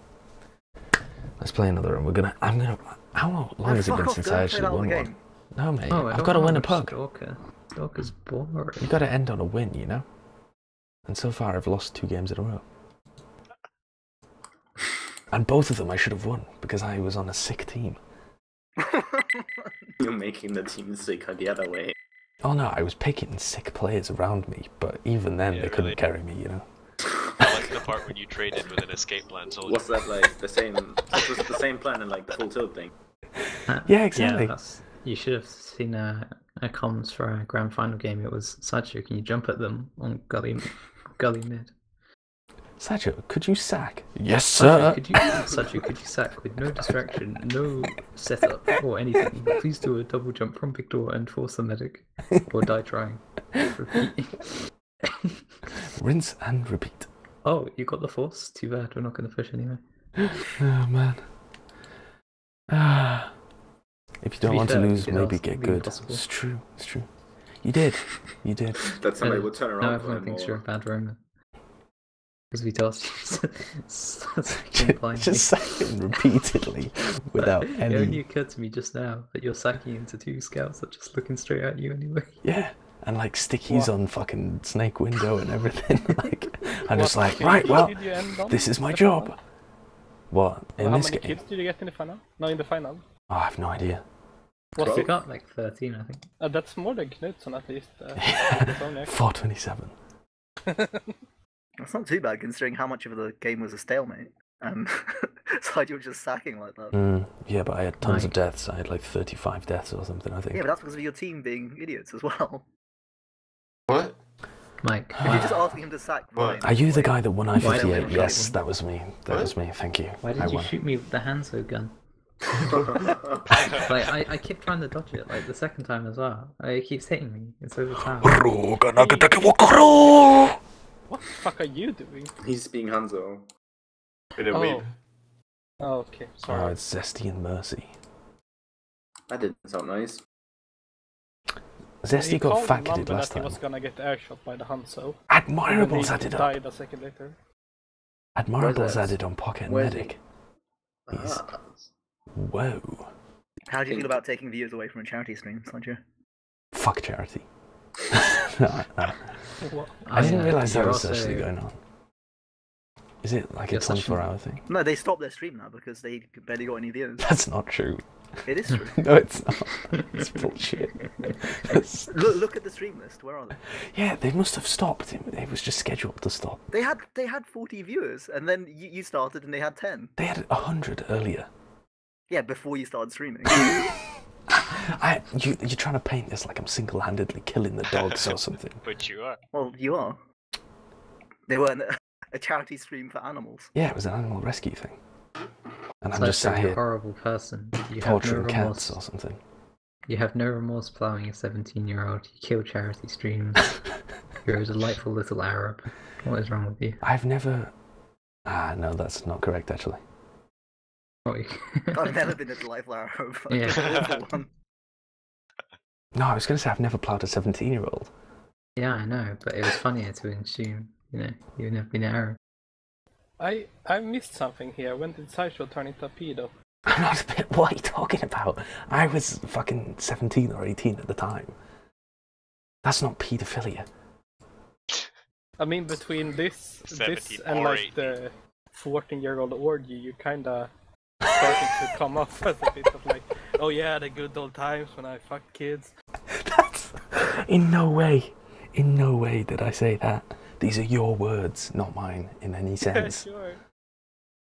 Let's play another one. We're gonna. I'm gonna. How long has it been since I actually won other one? game. No, mate. Oh, I I've got to win a much pug. Stalker. Stalker's boring. You got to end on a win, you know. And so far, I've lost two games in a row. And both of them I should have won because I was on a sick team. You're making the team sick the other way. Oh no, I was picking sick players around me, but even then Yeah, they couldn't really. carry me, you know. I like the part when you traded with an escape plan soldier. What's that like? The same. It was the same plan and like the full tilt thing. Uh, Yeah, exactly. that's, you should have seen a, a comms for a grand final game. It was Sideshow, can you jump at them on gully, gully mid? Sacho, could you sack? Yes, Sideshow, sir. Could you, Sideshow, could you sack with no distraction, no setup or anything? Please do a double jump from Victor and force the medic, or die trying. Repeat. Rinse and repeat. oh, you got the force. Too bad. We're not going to push anyway. Oh man. Ah. If you don't be want fair, to lose, maybe get good. impossible. It's true. It's true. You did. You did. That somebody And would turn around. Now for everyone thinks or- you're a bad Roman. Because we tossed you. blindly. Just sacking repeatedly without any. It any. only occurred to me just now that you're sacking into two scouts that are just looking straight at you anyway. Yeah. And like stickies What? on fucking snake window and everything. like, I'm What just like, right, well, did you end on this is my job. final? What in How this many game? kills did you get in the final? No, in the final. Oh, I have no idea. Was You it? got like 13, I think. Uh, that's more than Knutson at least. Uh, his. Four twenty-seven. That's not too bad considering how much of the game was a stalemate. And so you were just sacking like that. Mm, yeah, but I had tons of deaths. I had like thirty-five deaths or something. I think. Yeah, but that's because of your team being idiots as well. What? Mike, If you're just asking him to sack Ryan. Are you the guy that won I Why don't we fifty-eight? Yes, try that was me. That What? was me. Thank you. why I did you won. shoot me with the Hanzo gun? like I, I keep trying to dodge it, like the second time as well. Like, it keeps hitting me. It's overpowered. What the fuck are you doing? He's being Hanzo. With a Oh. whip. Oh, okay, Oh, it's Zesty and Mercy. That didn't sound nice. Zesty He got called fat Mamba last that he time. was gonna get air shot by the Hanzo. Admirable And then added he up. died a second later. Admirable's that? added on Pocket Where's Medic. he? He's- Ah. Whoa. How do you feel about taking viewers away from a charity stream, Sancho? Fuck charity. No, no. What? I didn't yeah, realise that was also- actually going on. Is it like a You're such an- 24 hour thing? No, they stopped their stream now because they barely got any views. That's not true. It is true. no, it's not. It's bullshit. It's- look, look at the stream list. Where are they? yeah, they must have stopped. It it was just scheduled to stop. They had they had 40 viewers, and then you, you started, and they had 10. They had 100 earlier. Yeah, before you started streaming. I, you, you're trying to paint this like I'm single handedly killing the dogs or something. But you are. well, you are. They weren't a, a charity stream for animals. Yeah, it was an animal rescue thing. And I'm Such just sat a here horrible person. You have no cats remorse. or something. You have no remorse plowing a 17 year old. You kill charity streams. You're a delightful little Arab. What is wrong with you? I've never. Ah, no, that's not correct actually. What you- I've never been a delightful Arab. Yeah. No, I was going to say I've never ploughed a 17 year old. yeah, I know, but it was funnier to assume, you know, you've never been Arab. I I missed something here. When did Sideshow turn into a pedo? I'm not a bit. What are you talking about? I was fucking 17 or 18 at the time. That's not paedophilia. I mean, between this this and like 18. the 14 year old orgy, you kinda started to come off as a bit of like, oh yeah, the good old times when I fucked kids. That's. In no way. In no way did I say that. These are your words, not mine, in any sense. Yeah, sense. sure.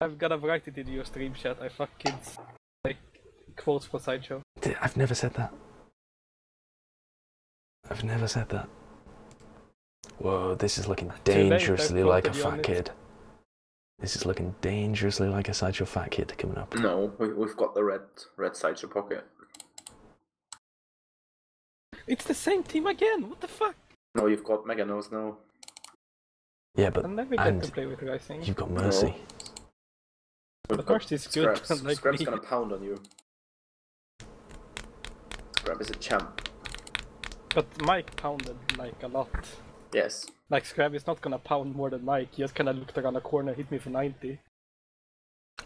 I've got to write it in your stream chat. I fuck kids. Like quotes for sideshow. I've never said that. I've never said that. Whoa, this is looking dangerously like a quoted you on fat kid. This is looking dangerously like a sideshow fat kid coming up. No, we, we've got the red red sideshow pocket. It's the same team again. What the fuck? No, you've got Mega Nose now. Yeah, but I never get and to play with Rising. you've got Mercy. We've But got Mercy's good, Scraps. like Scraps me. gonna pound on you. Scrap is a champ. But Mike pounded like a lot. Yes. Like Scrab is not gonna pound more than Mike. He just kinda looked around the corner, hit me for 90.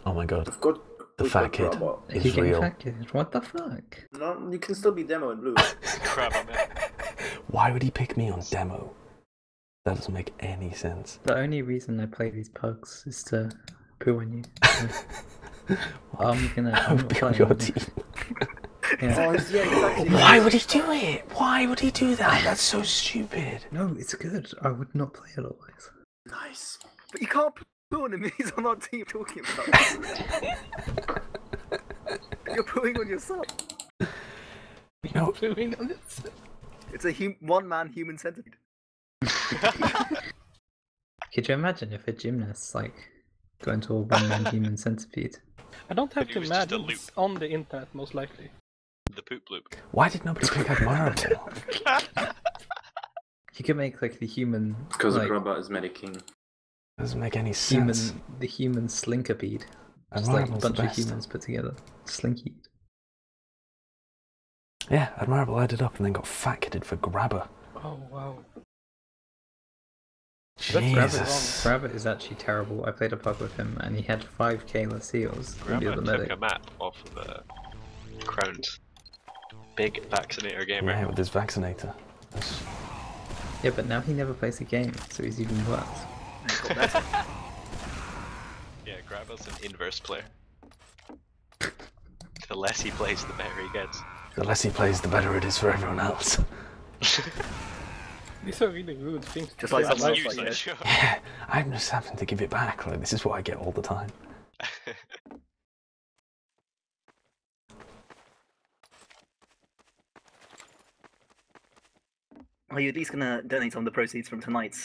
Oh my god. We've got The fat kid Grabber. Is get real. infected. What the fuck? No, you can still be demo in blue. Crap, man. Why would he pick me on demo? That doesn't make any sense. The only reason I play these pugs is to poo on you. I'm gonna. I I'm would not be on your them. team. Yeah. Oh, yeah, exactly. Why would he do it? Why would he do that? That's so stupid. No, it's good. I would not play otherwise. nice. But you can't poo on him. He's on our team talking about. You're pooing on yourself. No, Doing on this. It's a hum- one man human centipede. Could you imagine if a gymnast like got into a one-man human centipede? I don't have to was just a imagine. It's on the internet, most likely. The poop loop. why did nobody pick Admirable? You could make like the human, Because like, Grabber is medicing. Doesn't make any human, sense. the human slinkerpede. Just like a bunch of humans put together. Slinky. Yeah, Admirable added up and then got fat kidded for Grabber. Oh wow. Jesus. Rabbit is actually terrible. I played a pug with him and he had 5k less heals than the Grandma other took medic. a map off of the crowned big vaccinator gamer. Yeah, with his vaccinator. That's- Yeah, but now he never plays a game, so he's even worse. Yeah, Grabba's an inverse player. The less he plays, the better he gets. The less he plays, the better it is for everyone else. These are really rude things. to Just like out someone loud like like that. Yeah, I'm just having to give it back. Like this is what I get all the time. Are you at least gonna donate some of the proceeds from tonight's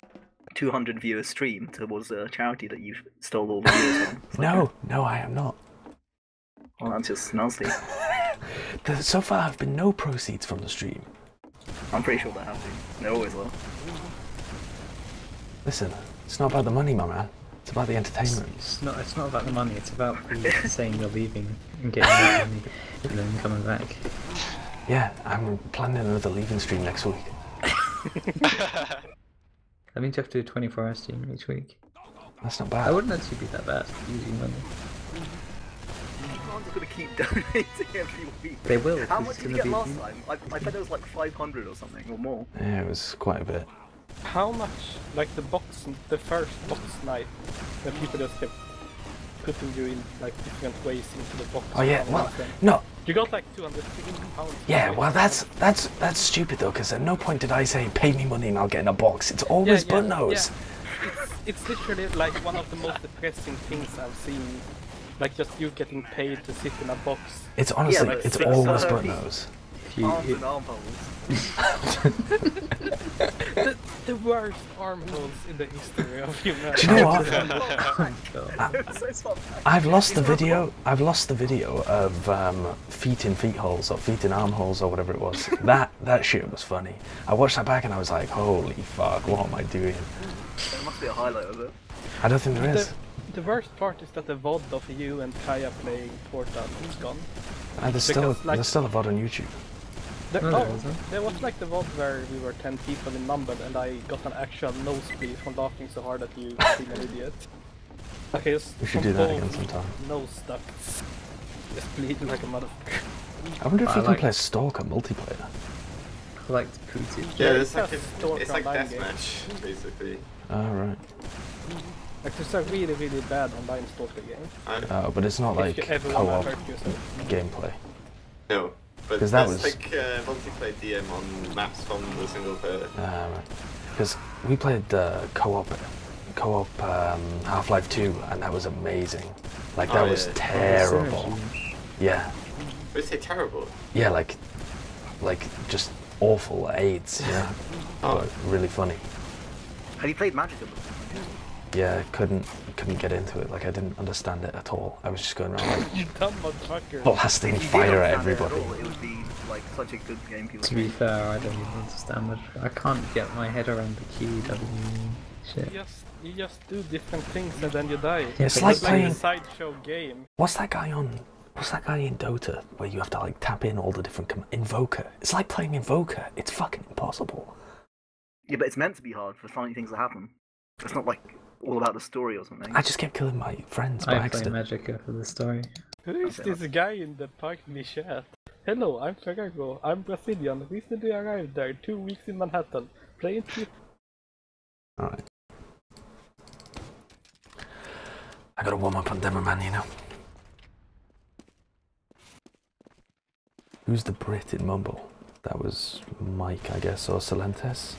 200 viewer stream towards a charity that you stole all the viewers from? No, no, I am not. Well, that's just nasty. So far, have been no proceeds from the stream. I'm pretty sure they have to. They always will. Listen, it's not about the money, my man. It's about the entertainment. It's not. It's not about the money. It's about you saying you're leaving and getting that money and then coming back. Yeah, I'm planning another leaving stream next week. That means you have to do a 24 hour stream each week. That's not bad. I wouldn't actually be that bad. Using money. I'm just gonna keep donating every week. They will, How much did you get be- last time? I, I bet it was like 500 or something, or more. Yeah, it was quite a bit. How much, like the box, the first box night, when people just kept putting you in like different ways into the box. Oh yeah, and well, no, You got like 200 pounds. yeah, well that's that's that's stupid though, because at no point did I say pay me money and I'll get in a box. It's always yeah, bun nose. yeah. It's, it's literally like one of the most depressing things I've seen. Like just you getting paid to sit in a box. It's honestly, but it's six always thirty. bun nose. If you, Arms and armholes. the, the worst armholes in the history of humanity. Do you know what? oh God. It's so fun. I've lost the video. I've lost the video of um, feet in feet holes or feet in armholes or whatever it was. that that shit was funny. I watched that back and I was like, holy fuck, what am I doing? There must be a highlight of it. I don't think there is. The, is. The worst part is that the VOD of you and Kaya playing Portal is gone. And there's still like- there's still a VOD on YouTube. There, No, oh, isn't. there was like the VOD where we were 10 people in number and I got an actual nosebleed from laughing so hard at you being an idiot. Okay, just We should do that again sometime. Nose ducts. Just bleeding like a motherfucker. I wonder if I we can like- play Stalker multiplayer. collect footage. Yeah, it's it's like just a, Stalker it's like deathmatch, basically. Ah, Alright. Like there's a really really bad online stalker game. I, Uh, but it's not like you ever wanna co-op gameplay. no, but 'Cause that was- like uh, multiplayer DM on maps from the single player. Because we played uh, co-op, co-op um, Half-Life 2, and that was amazing. Like that Oh, was terrible. Yeah, Would you say terrible? yeah, like, like just awful AIDS. You know, Oh. but really funny. Have you played Magic before? Yeah, couldn't couldn't get into it. Like I didn't understand it at all. I was just going around like You dumb motherfucker. blasting If you did fire at understand it everybody. It would be like such a good game for. To be fair, I don't even understand much. I can't get my head around the QW shit. You just you just do different things and then you die. It's like a playing- sideshow game. What's that guy on? What's that guy in Dota where you have to like tap in all the different com- Invoker? It's like playing Invoker. It's fucking impossible. Yeah, but it's meant to be hard for funny things to happen. It's not like all about the story or something. I just kept killing my friends by I play accident. Magicka for the story. Who is this guy in the Park Me chat? Hello, I'm Ferrago. I'm Brazilian. Recently arrived there. Two weeks in Manhattan. Playing three Alright. I gotta warm up on Demoman, you know. Who's the Brit in Mumble? That was Mike, I guess, or Solentes.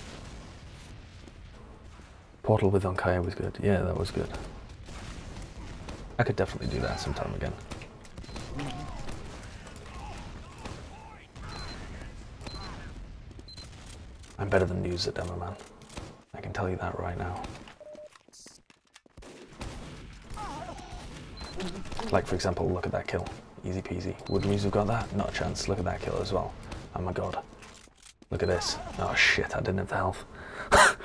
Portal with Onkaya was good. Yeah, that was good. I could definitely do that sometime again. I'm better than news at Demoman. I can tell you that right now. Like, for example, look at that kill. Easy peasy. Would Muse have got that? Not a chance. Look at that kill as well. Oh my god. Look at this. Oh shit, I didn't have the health.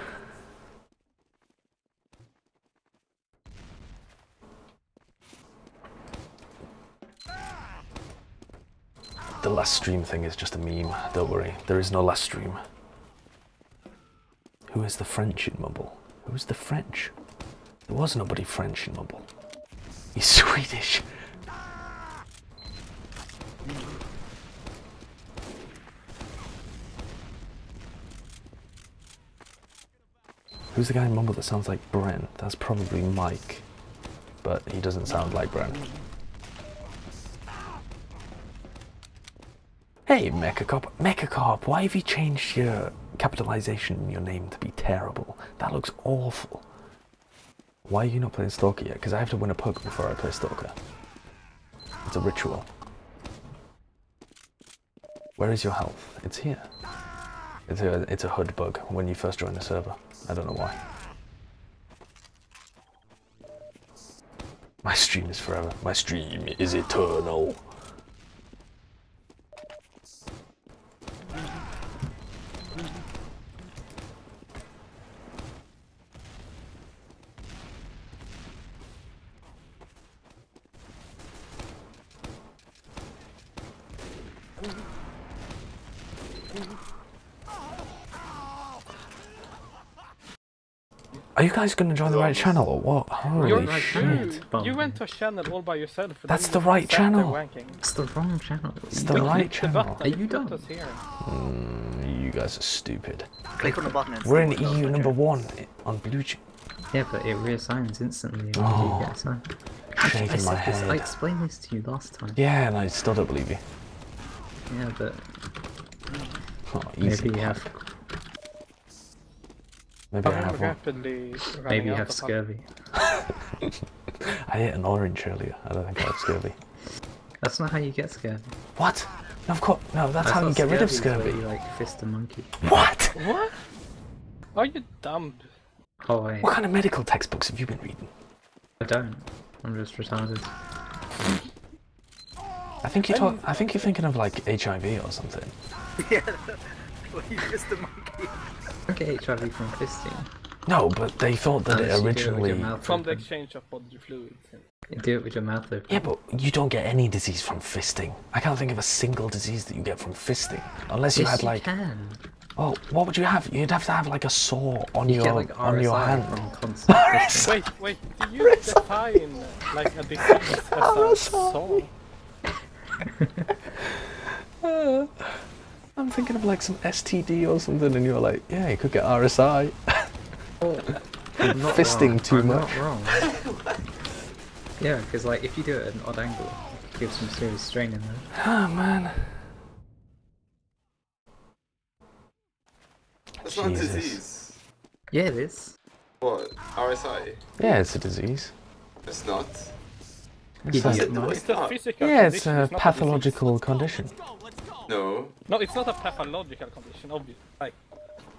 the last stream thing is just a meme. Don't worry. There is no last stream. Who is the French in Mumble? Who's the French? There was nobody French in Mumble. He's Swedish. Who's the guy in Mumble that sounds like Bren? That's probably Mike. But he doesn't sound like Brent. Hey, Mechacop. Mechacop, why have you changed your capitalization in your name to be terrible? That looks awful. Why are you not playing Stalker yet? Because I have to win a poke before I play Stalker. It's a ritual. Where is your health? It's here. It's a, it's a HUD bug when you first join the server. I don't know why. My stream is forever. My stream is eternal. Are you guys gonna join the right channel or what? Holy You're shit. you, you went to a channel all by yourself. That's the right channel. It's the wrong channel. It's the don't right click the channel. button. Are you Put done? us here. Mm, you guys are stupid. Click on the button and We're in see EU does, number one on blue. Ch- Yeah, but it reassigns instantly when Oh. you get assigned. I shaking my said this, I explained this to you last time. Yeah, and I still don't believe you. Yeah, but Oh, easy. maybe you have Maybe I I'm have one. rapidly running maybe you have scurvy. I ate an orange earlier. I don't think I have scurvy. That's not how you get scurvy. What? No, of course. No, that's I how you get rid of scurvy is where. You like fist a monkey. What? What? Are you dumb? Oh wait, What kind of medical textbooks have you been reading? I don't. I'm just retarded. I think you talk. I think you're thinking of like HIV or something. yeah, well, you just a monkey. I get HIV from fisting. No, but they thought that Unless it you do it with your originally. mouth From the exchange of bodily fluids. You do it with your mouth open. Yeah, but you don't get any disease from fisting. I can't think of a single disease that you get from fisting, unless you Yes, had you like. can. Oh, what would you have? You'd have to have like a sore on You your get like on your hand. from constant fisting. Wait, wait. Do you define like a disease as a sore? I'm thinking of like some STD or something, and you're like, yeah, you could get RSI. Fisting wrong. too I'm much. Not wrong. yeah, because like if you do it at an odd angle, it gives some serious strain in there. Oh man. That's not a Jesus. disease. Yeah, it is. What? RSI? Yeah, it's a disease. It's not. It's Idiot, like- no. It's a physical yeah, it's condition, a not disease. pathological condition. No. No, it's not a pathological condition, obviously. Like,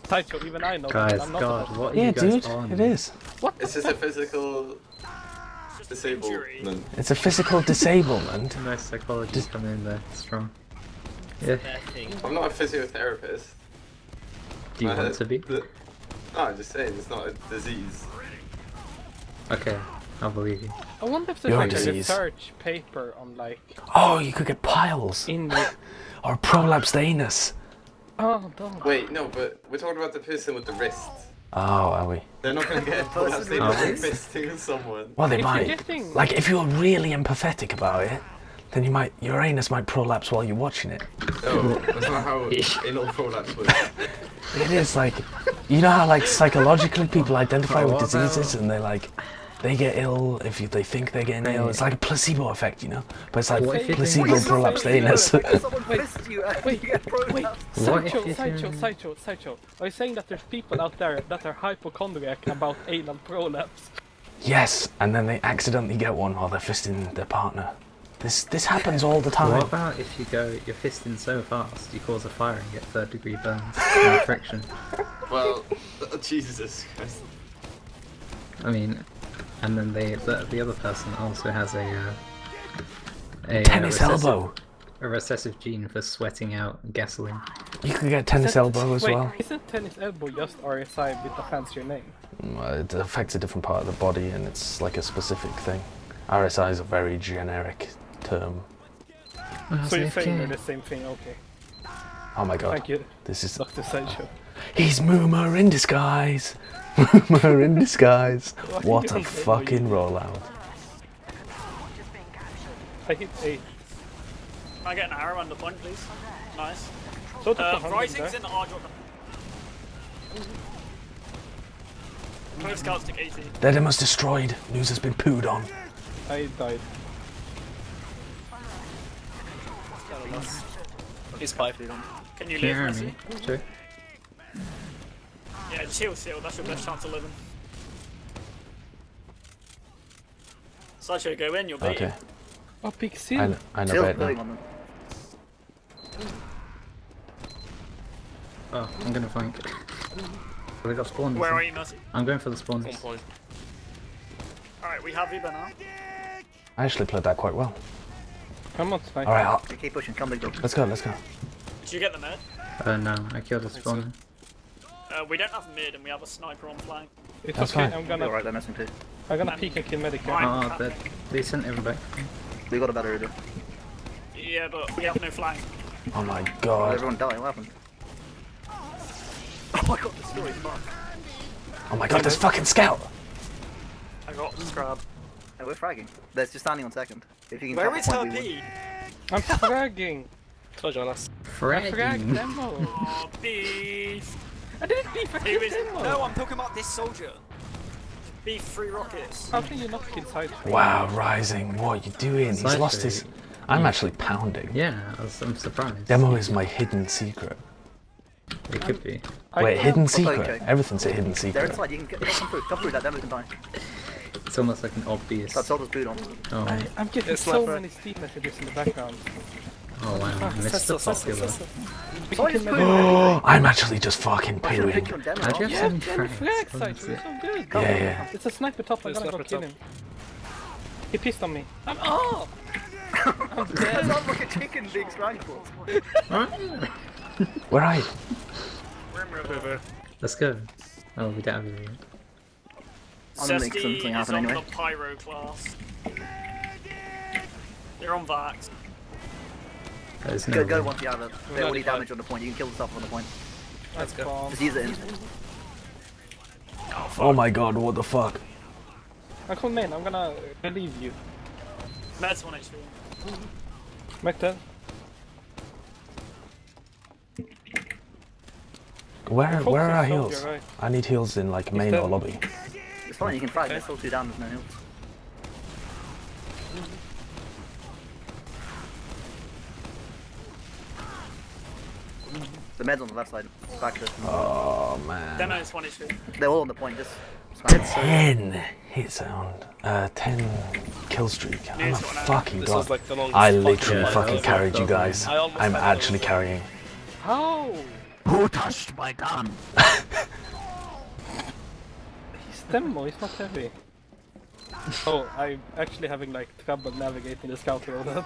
Sideshow, even I know Guys, I'm not God, what are Yeah, you guys dude, on? it is. What? It's just a physical disablement. It's a physical disablement. Nice psychology coming in there, strong. Yeah. I'm not a physiotherapist. Do you I want to be? the- No, I'm just saying it's not a disease. Okay, I'll believe you. I wonder if there's Your like a disease. research paper on like Oh, you could get piles in the or prolapsed anus. oh don't Wait, no, but we're talking about the person with the wrist. Oh, are we? They're not gonna get a prolapse with the from wrist? fisting someone. Well, they If might. getting- Like, if you're really empathetic about it, then you might your anus might prolapse while you're watching it. No, that's not how anal prolapse works. It is like, you know how like psychologically people identify Oh, with diseases about- and they like, they get ill if you, they think they're getting ill. It's like a placebo effect, you know. But it's like What if placebo think- prolapsed anus. Someone fist you and Wait, you get wait, prolapse. What if sideshow, you sideshow, can- sideshow, sideshow. Are you saying that there's people out there that are hypochondriac about anal prolapse? yes, and then they accidentally get one while they're fisting their partner. This this happens all the time. What about if you go, you're fisting so fast, you cause a fire and get third degree burns from friction? Well, Jesus Christ. I mean, and then they, the, the other person also has a, uh, a Tennis recessive- elbow. a recessive gene for sweating out gasoline. You could get tennis That- elbow as Wait, well. isn't tennis elbow just RSI with a fancier name? Mm, It affects a different part of the body and it's like a specific thing. RSI is a very generic term. So you're saying they're the same thing? Okay. Oh my god. Thank you, This is Dr. Sideshow. He's Moomer in disguise. Moomer in disguise. What What a fucking rollout. I hit eight. Can I get an arrow on the point, please? Nice. So Uh, the hundred Rising's in the R drop. Close scouts took 80. Dedimus destroyed. News has been pooed on. I died. He's 5 feet on. Can you Can you live, hear me? Sure. Yeah, chill, chill. That's your best chance of living. Sideshow, go in, you'll beat Okay. Oh, big I, seal. kn- I know Still better playing now. Oh, I'm gonna flank. Oh, they got spawned. Where are you, Messi? I'm going for the spawn. Alright, we have Iba now. I actually played that quite well. Come on, Sniper. Alright, keep pushing. Come big door. let's go, let's go. Did you get the med? Uh, no, I killed the spawner. Uh, we don't have mid and we have a sniper on flank. It's That's okay, fine. I'm gonna, Alright, they're missing too. I'm gonna peek and kill medic. here. Oh, they, they sent everyone back. We got a better order. Yeah, but we have no flank. Oh my Oh, god. everyone died. What happened? Oh, I got destroyed. Fuck. Oh my god, there's fucking scout! I got scrub. Hey, we're fragging. They're just standing on second. If you can Where cap is the her point, we P? I'm fragging. Come on, Jonas. I fragged Fragging. demo. Oh, beef. I didn't beef, I Who killed is? demo. No, I'm talking about this soldier. Beef three rockets. How can you not kill side Wow, Rising, what are you doing? He's Side lost his. I'm actually pounding. Yeah, I was, I'm surprised. Demo is my hidden secret. It could be. Wait, hidden Okay. secret? Everything's a hidden They're secret. inside. You can get, come through. Come through. That demo can die. It's almost like an obvious. That soldier's boot on. Oh, I, I'm getting It's so like- many Steam messages in the background. oh wow, Ah, Mr. Cecil, Cecil, Popular. Cecil. We Soldier's can boot kill on. medic. I'm actually just fucking I should have pooing. picked you on demo. How'd you have Yeah, so many yeah, frags? frag What side is was it? so good. Yeah, yeah. It's a sniper top, I'm gonna go sniper kill him. He pissed on me. I'm oh! I'm That dead. sounds like a chicken being strangled. Where are you? Let's go. Oh, we don't have it yet. I'm gonna make something happen anyway. the pyro class. They're on Vax. There's no Go, go way. once you have it. They already damage on the point. You can kill the stuff on the point. Let's go. Just use it in. Oh, oh my god, what the fuck? Uncle Man, I'm gonna believe you. That's one HP. Make that. Where where are our on heals? right. I need heals in like main or lobby. It's fine. You can frag. There's still two down. There's no heals. The med's on the left side. Back to Oh man. Demo is one HP. They're all on the point. Just spam it. Ten hit sound. Uh, ten kill streak. I'm a News one out. fucking This god. like I literally Yeah, fucking carried like you guys. I almost I'm actually carrying. How? Who touched my gun? He's demo, he's not heavy. Oh, I'm actually having like trouble navigating the scout road.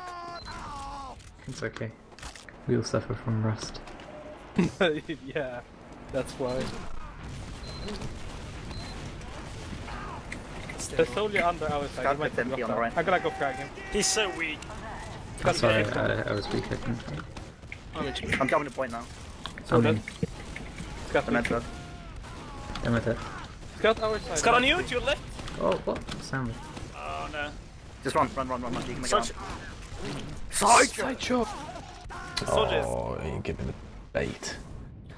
It's okay. We'll suffer from rust. yeah, that's why. The soldier under our side. Scout he might gets empty drop on the right. I'm gonna go frag him. He's so weak. That's why I, I was weak. I couldn't. Oh, I'm jumping the point now. So I'm that in. Scout, The med's dead. I'm at it. scout our side. Scott on you, to your left. Oh, what? Sound. Oh no. Just run, run, run, run, run. You can make Such. it Side chop. The soldier, is, Oh, you giving me bait.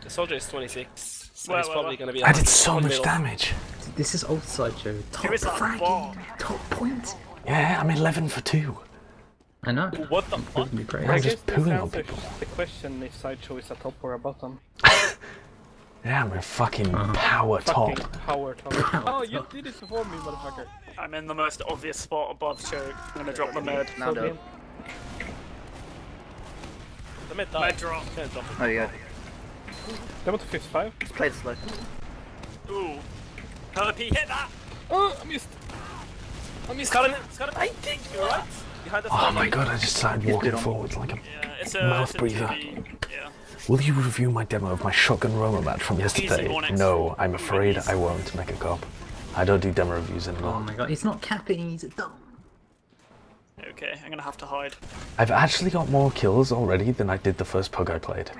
the soldier is 26. So Where, he's where, probably where? going to be. I did so much middle. damage. This is old sideshow. Top Who is fragging. Top point. Yeah, I'm 11 for two. I know. What the fuck? Wouldn't be great. I'm just guess this pooing on people. the question if sideshow is a top or a bottom. Yeah, I'm a fucking Uh-huh. power top. Power top. oh, you did it before me, motherfucker. I'm in the most obvious spot above choke. I'm gonna drop the med. Now So do it. good. The mid died. Med drop. Oh, yeah, drop it. There you go. Demo to 55. Just play it slow. Ooh. Herpy, hit that! Oh, I missed. I mean, Scott on it. Scott on it. I think you're right. Behind the Oh my god, I just started walking good on. forwards like a Yeah, it's a, mouth it's a breather. 2v. Yeah. Will you review my demo of my shotgun Roma match from yesterday? No. I'm afraid I won't make a cop. I don't do demo reviews anymore. Oh my god, he's not capping. He's a dumb. Okay, I'm gonna have to hide. I've actually got more kills already than I did the first pug I played.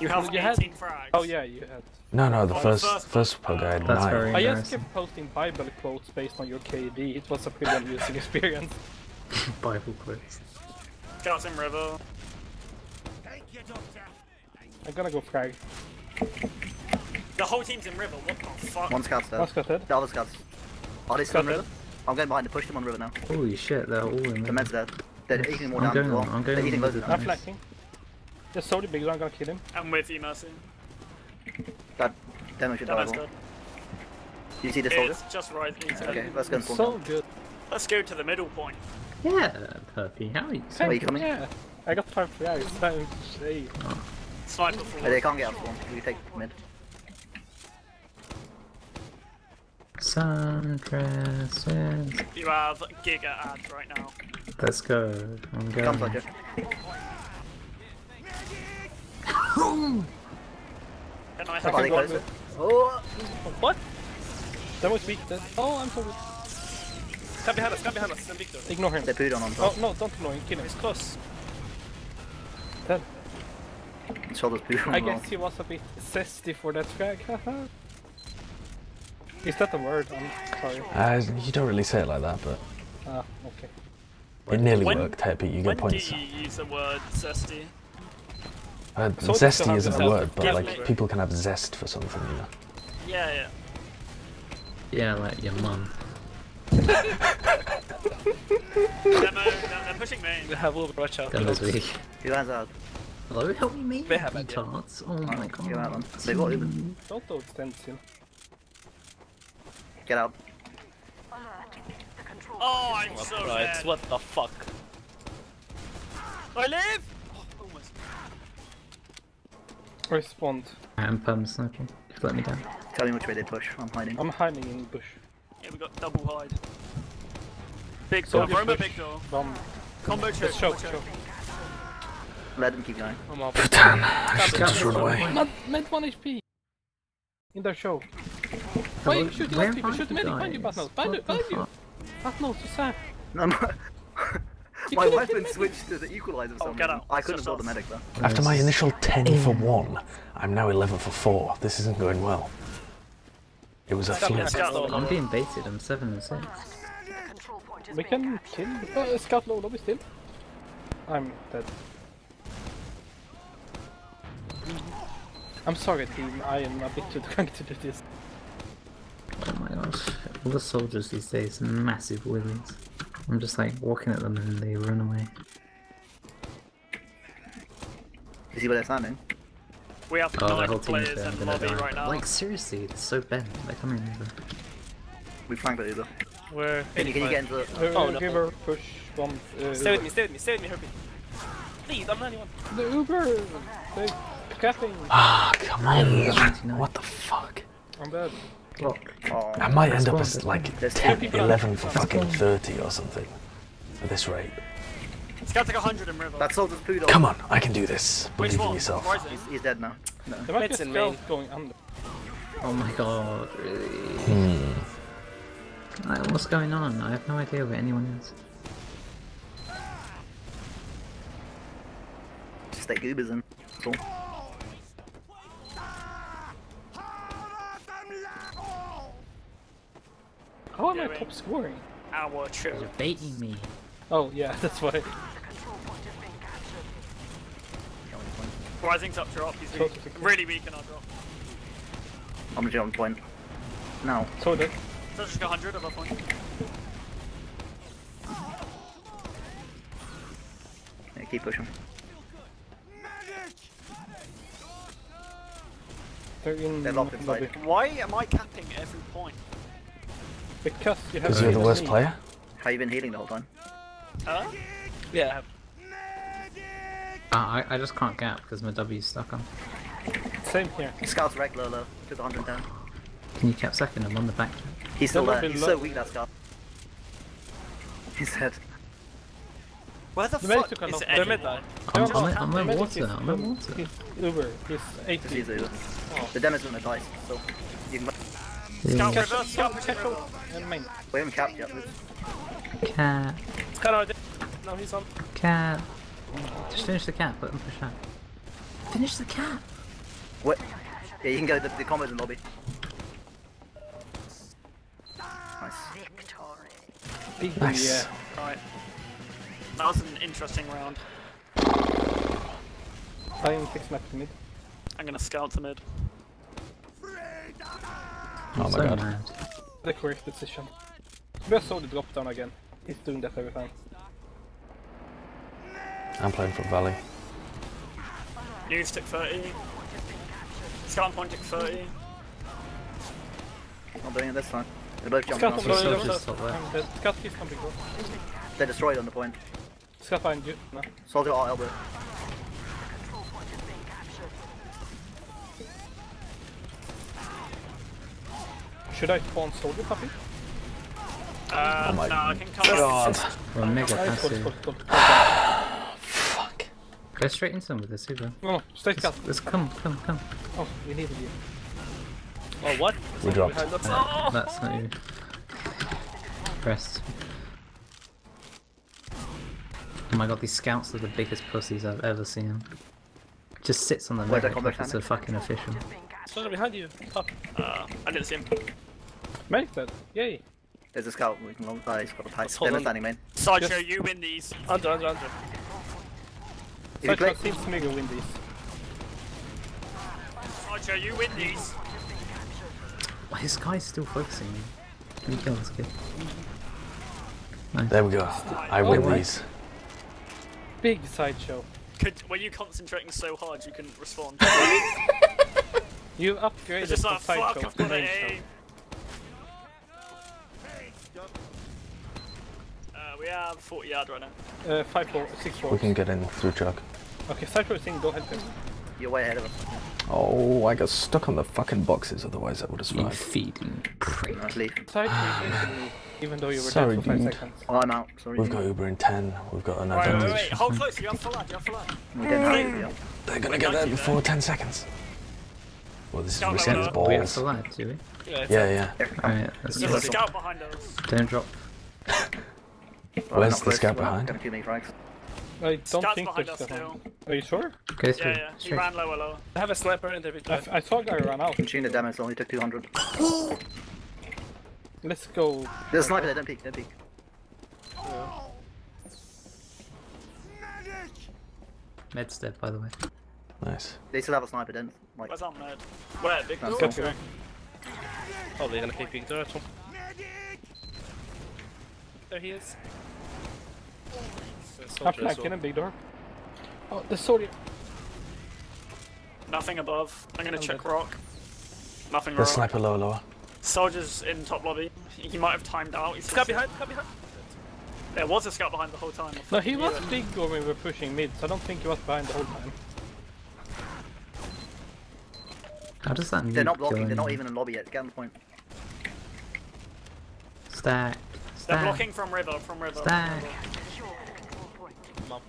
You have You had- 18 frags. Oh yeah, you had. No, no, the Oh, first first first pug I had That's nine. very I just kept posting Bible quotes based on your KD. It was a pretty amusing experience. Bible quotes. Scouts in river. I'm gonna go frag. The whole team's in river. What the fuck? One scout's dead. One scout dead. The other scouts. Are they still in river? I'm going behind to push them on the river now. Holy shit, they're all in there. The there. med's dead. They're eating more I'm down as going well. on, I'm going They're on eating with loads it. of I'm damage. flanking. Just soldier big, I'm gonna kill him. I'm with you, Mercy. That demo should die Demo's as well. good. You see the soldier? It's just right. It's Okay, let's go and spawn So good. Let's go to the middle point. Yeah, Perpy, how are you? Are you coming? Yeah. I got five frags. I'm see. Sniper Hey, full. they can't get out of spawn. We take mid. Sundresses. You have Giga ads right now. Let's go. I'm going. Comes like it. Can I Oh, have they a close it. Oh! What? That was weak. That... Oh, I'm sorry. Come behind us, come behind us, and Victor. Ignore him. They pooed on on Oh, no, don't ignore him. Kill him. He's close. Dead. Shoulders pooed on I guess he was a bit zesty for that frag. haha. Is that a word? I'm sorry. Uh, you don't really say it like that, but Ah, okay. it nearly When- worked, Happy. You when get points. do you use the word zesty? Uh, So zesty isn't a word, but Give like me- people can have zest for something, you know. Yeah, yeah. Yeah, like your mum. Demo, they're pushing main. They have all the watch out. That was weak. Who has that? Hello, help me, me. They have it, yeah. Tarts. Oh my god. Get out, man. They got Uber. Don't go stencil. Get out. Oh, I'm so right, dead. what the fuck? I live! Oh, almost. Respond. I'm perm sniping. Just let me down. Tell me which way they push. I'm hiding. I'm hiding in the bush. Yeah, we got double hide. Big So door, you Roma big door. Bomb. Combo choke, Let's choke, choke. Let them keep going. I'm off. Putain, I should just run away. Med, med 1 HP. In their show. Why are you shooting Where at people? Shoot the medic behind you, guys? Batnose. Behind you, What the behind you. fuck? Batnose, you sad. No, my, You my weapon switched to the equalizer for Oh, some get out. I couldn't Just have brought the medic though. After my initial 10 for 1, I'm now 11 for 4. This isn't going well. It was a flip. I'm being baited. I'm seven and six. We can kill. Uh, scout low lobby still. I'm dead. I'm sorry, team. I am a bit too drunk to do this. Oh my gosh. All the soldiers these days, massive willies. I'm just like walking at them and they run away. You see where they're standing? We have Oh, the whole players there. I'm in gonna lobby right now. Like seriously, it's so bent. They're coming over. We flanked the Uber. We're Can you, can you get into the... Uh, Oh, no. River push bomb. Uh, Stay with me, stay with me, stay with me, Herbie. Please, I'm the only one. The Uber. They capping. Ah, come on. What the fuck? I'm dead. Oh, I might end up as like 10, 11 for fucking 30 or something. At this rate. It's got like 100 in River. That's all the food. Come on, I can do this. Which Believe in yourself. Horizon? He's, he's dead now. No. There might be a Medicine scout main. going under. Oh my god, really? Hmm. Like, what's going on? I have no idea where anyone is. Just take Ubers in. Cool. How am I top scoring? Our true. You're baiting me. Oh yeah, that's why. Rising's up drop. He's So- weak. really weak in our drop. I'm legit on point. Now. So dead. So just got 100 of our point. Yeah, keep pushing. They're in They're locked inside. lobby. Why am I capping every point? Because you have. Because you're the worst me. player? How you been healing the whole time? Huh? Yeah, I have. Uh, I, I just can't gap because my W's stuck on. Same here. Scout's wreck low low. Took 110. Can you cap second? I'm on the back. He's still Never there. He's low. so weak that scout. He's dead. Where the The fuck took a is lot. everyone? The med died. I'm, No, no, I'm, I'm the in water. I'm in water. He's Uber. He's 80. Just use Uber. Oh. The demo's gonna dice, so you can. Scout mm. Yeah. reverse, scout protection. And main. We haven't capped yet. Cat. It's. No, he's on. Cat. Just finish the cap. Let him push out. Finish the cap. What? Yeah, you can go. The, the combo's in lobby. Nice. Nice. Yeah. Right. That was an interesting round. I'm fix map to mid. I'm gonna scout to mid. Oh my so god. mad. The correct decision. We saw the drop down again. He's doing that every time. I'm playing for Valley. New stick 30. Scout point tick 30. Not doing it this time. They're both jumping Scout off. on the Soldiers left. top left. I'm dead. Scout keeps coming bro. Uh, They're destroyed on the point. Scout behind you. No. Soldier R elbow. Should I spawn soldier puppy? Uh, Oh my no, I can come God. Well, mega Nice, good, passive. good, good. Fuck. Go straight into them with the super. No, no, straight cut. Let's come, come, come. Oh, we needed you. Oh, what? We dropped. Behind. Uh, Oh! That's not you. Rest. Oh my god, these scouts are the biggest pussies I've ever seen. Just sits on the Where's that medic combat like it's a fucking official. Soldier behind you. Up. Uh, I didn't see him. Make that. Yay. There's a scout. We can long. Uh, he's got a pipe. Let's hold on. standing main. Sideshow, you win these. Under, under, under. If you Sideshow play, seems to me to win these. Sideshow, you win these. Why is Sky still focusing me? Let me kill this kid. Nice. There we go. I win Alright. these. Big sideshow. Could, were you concentrating so hard you couldn't respond? You upgraded it's just the like, fuck, I've to got main an aim. We have 40 yard right now. Uh, five four, six four. We can get in through Chuck. Okay, sideshow is in. Go ahead. Tim. you're way ahead of us. Oh, I got stuck on the fucking boxes, otherwise I would have You survived. feeding prick. Nice leave. Sideshow is even though you were Sorry, dead for five dude. seconds. Oh, I'm out. Sorry. We've got Uber in 10, we've got an Right, wait, advantage. wait, wait, hold close, you have full ad, you have full ad. We don't have. Yeah. They're gonna get there before 10 seconds. Well, this is Scout Reset's level. We have balls. the lad, do we? Yeah, it's Yeah, yeah. Alright, let's There's a drop. scout behind us. Don't drop. Well, Where's not the scout behind? Gonna kill me frags. I don't Scout's think behind there's us still. Are you sure? Go through. Yeah, yeah, he Straight. ran lower, lower. I have a sniper in there. I, I saw a guy run out. Consume the damage, only took 200. Let's go. There's a sniper there, don't peek, don't peek. Med's dead, by the way. Nice. They still have a sniper then. Like, Where's Ahmed? Where? Big That's door? Oh, they're gonna keep being there. Tom. There he is. The I'm soldier as flanking well. a big door. Oh, the soldier. Nothing above. I'm gonna I'm check dead. rock. Nothing The rock. sniper lower, lower. Soldiers in top lobby. He might have timed out. He's Scout behind, scout behind. There was a scout behind the whole time. No, he Yeah. was big when we were pushing mid, so I don't think he was behind the whole time. How does that they're not blocking, kill they're not even in lobby yet. Get on the point. Stack. They're Stack. blocking from river, from river. from Stack. Mom.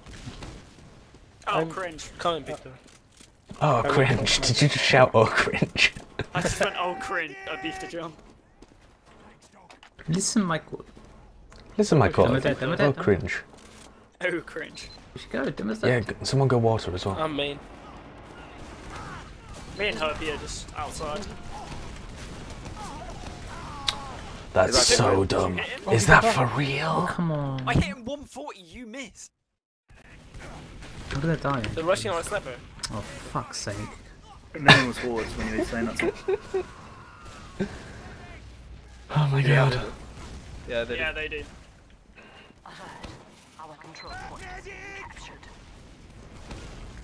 Oh, I'm- cringe. Come in, Victor. Oh, cringe. Did you just shout, oh, cringe? I just went, oh, cringe. I beefed a jump. Listen, Michael. Listen, Michael. Demo dead, demo Oh, dead, demo cringe. Oh, cringe. We should go. Demo's Yeah, dead. g- someone go water as well. I'm main. Me and Herbie are just outside. That's that so dumb. Did you hit him? Is that for real? Oh, come on. I hit him 140, you missed. How did I die? They're rushing on a sniper. Oh, fuck's sake. No one was forwards when you were saying that. Oh my god. Yeah, they did. Yeah, they do.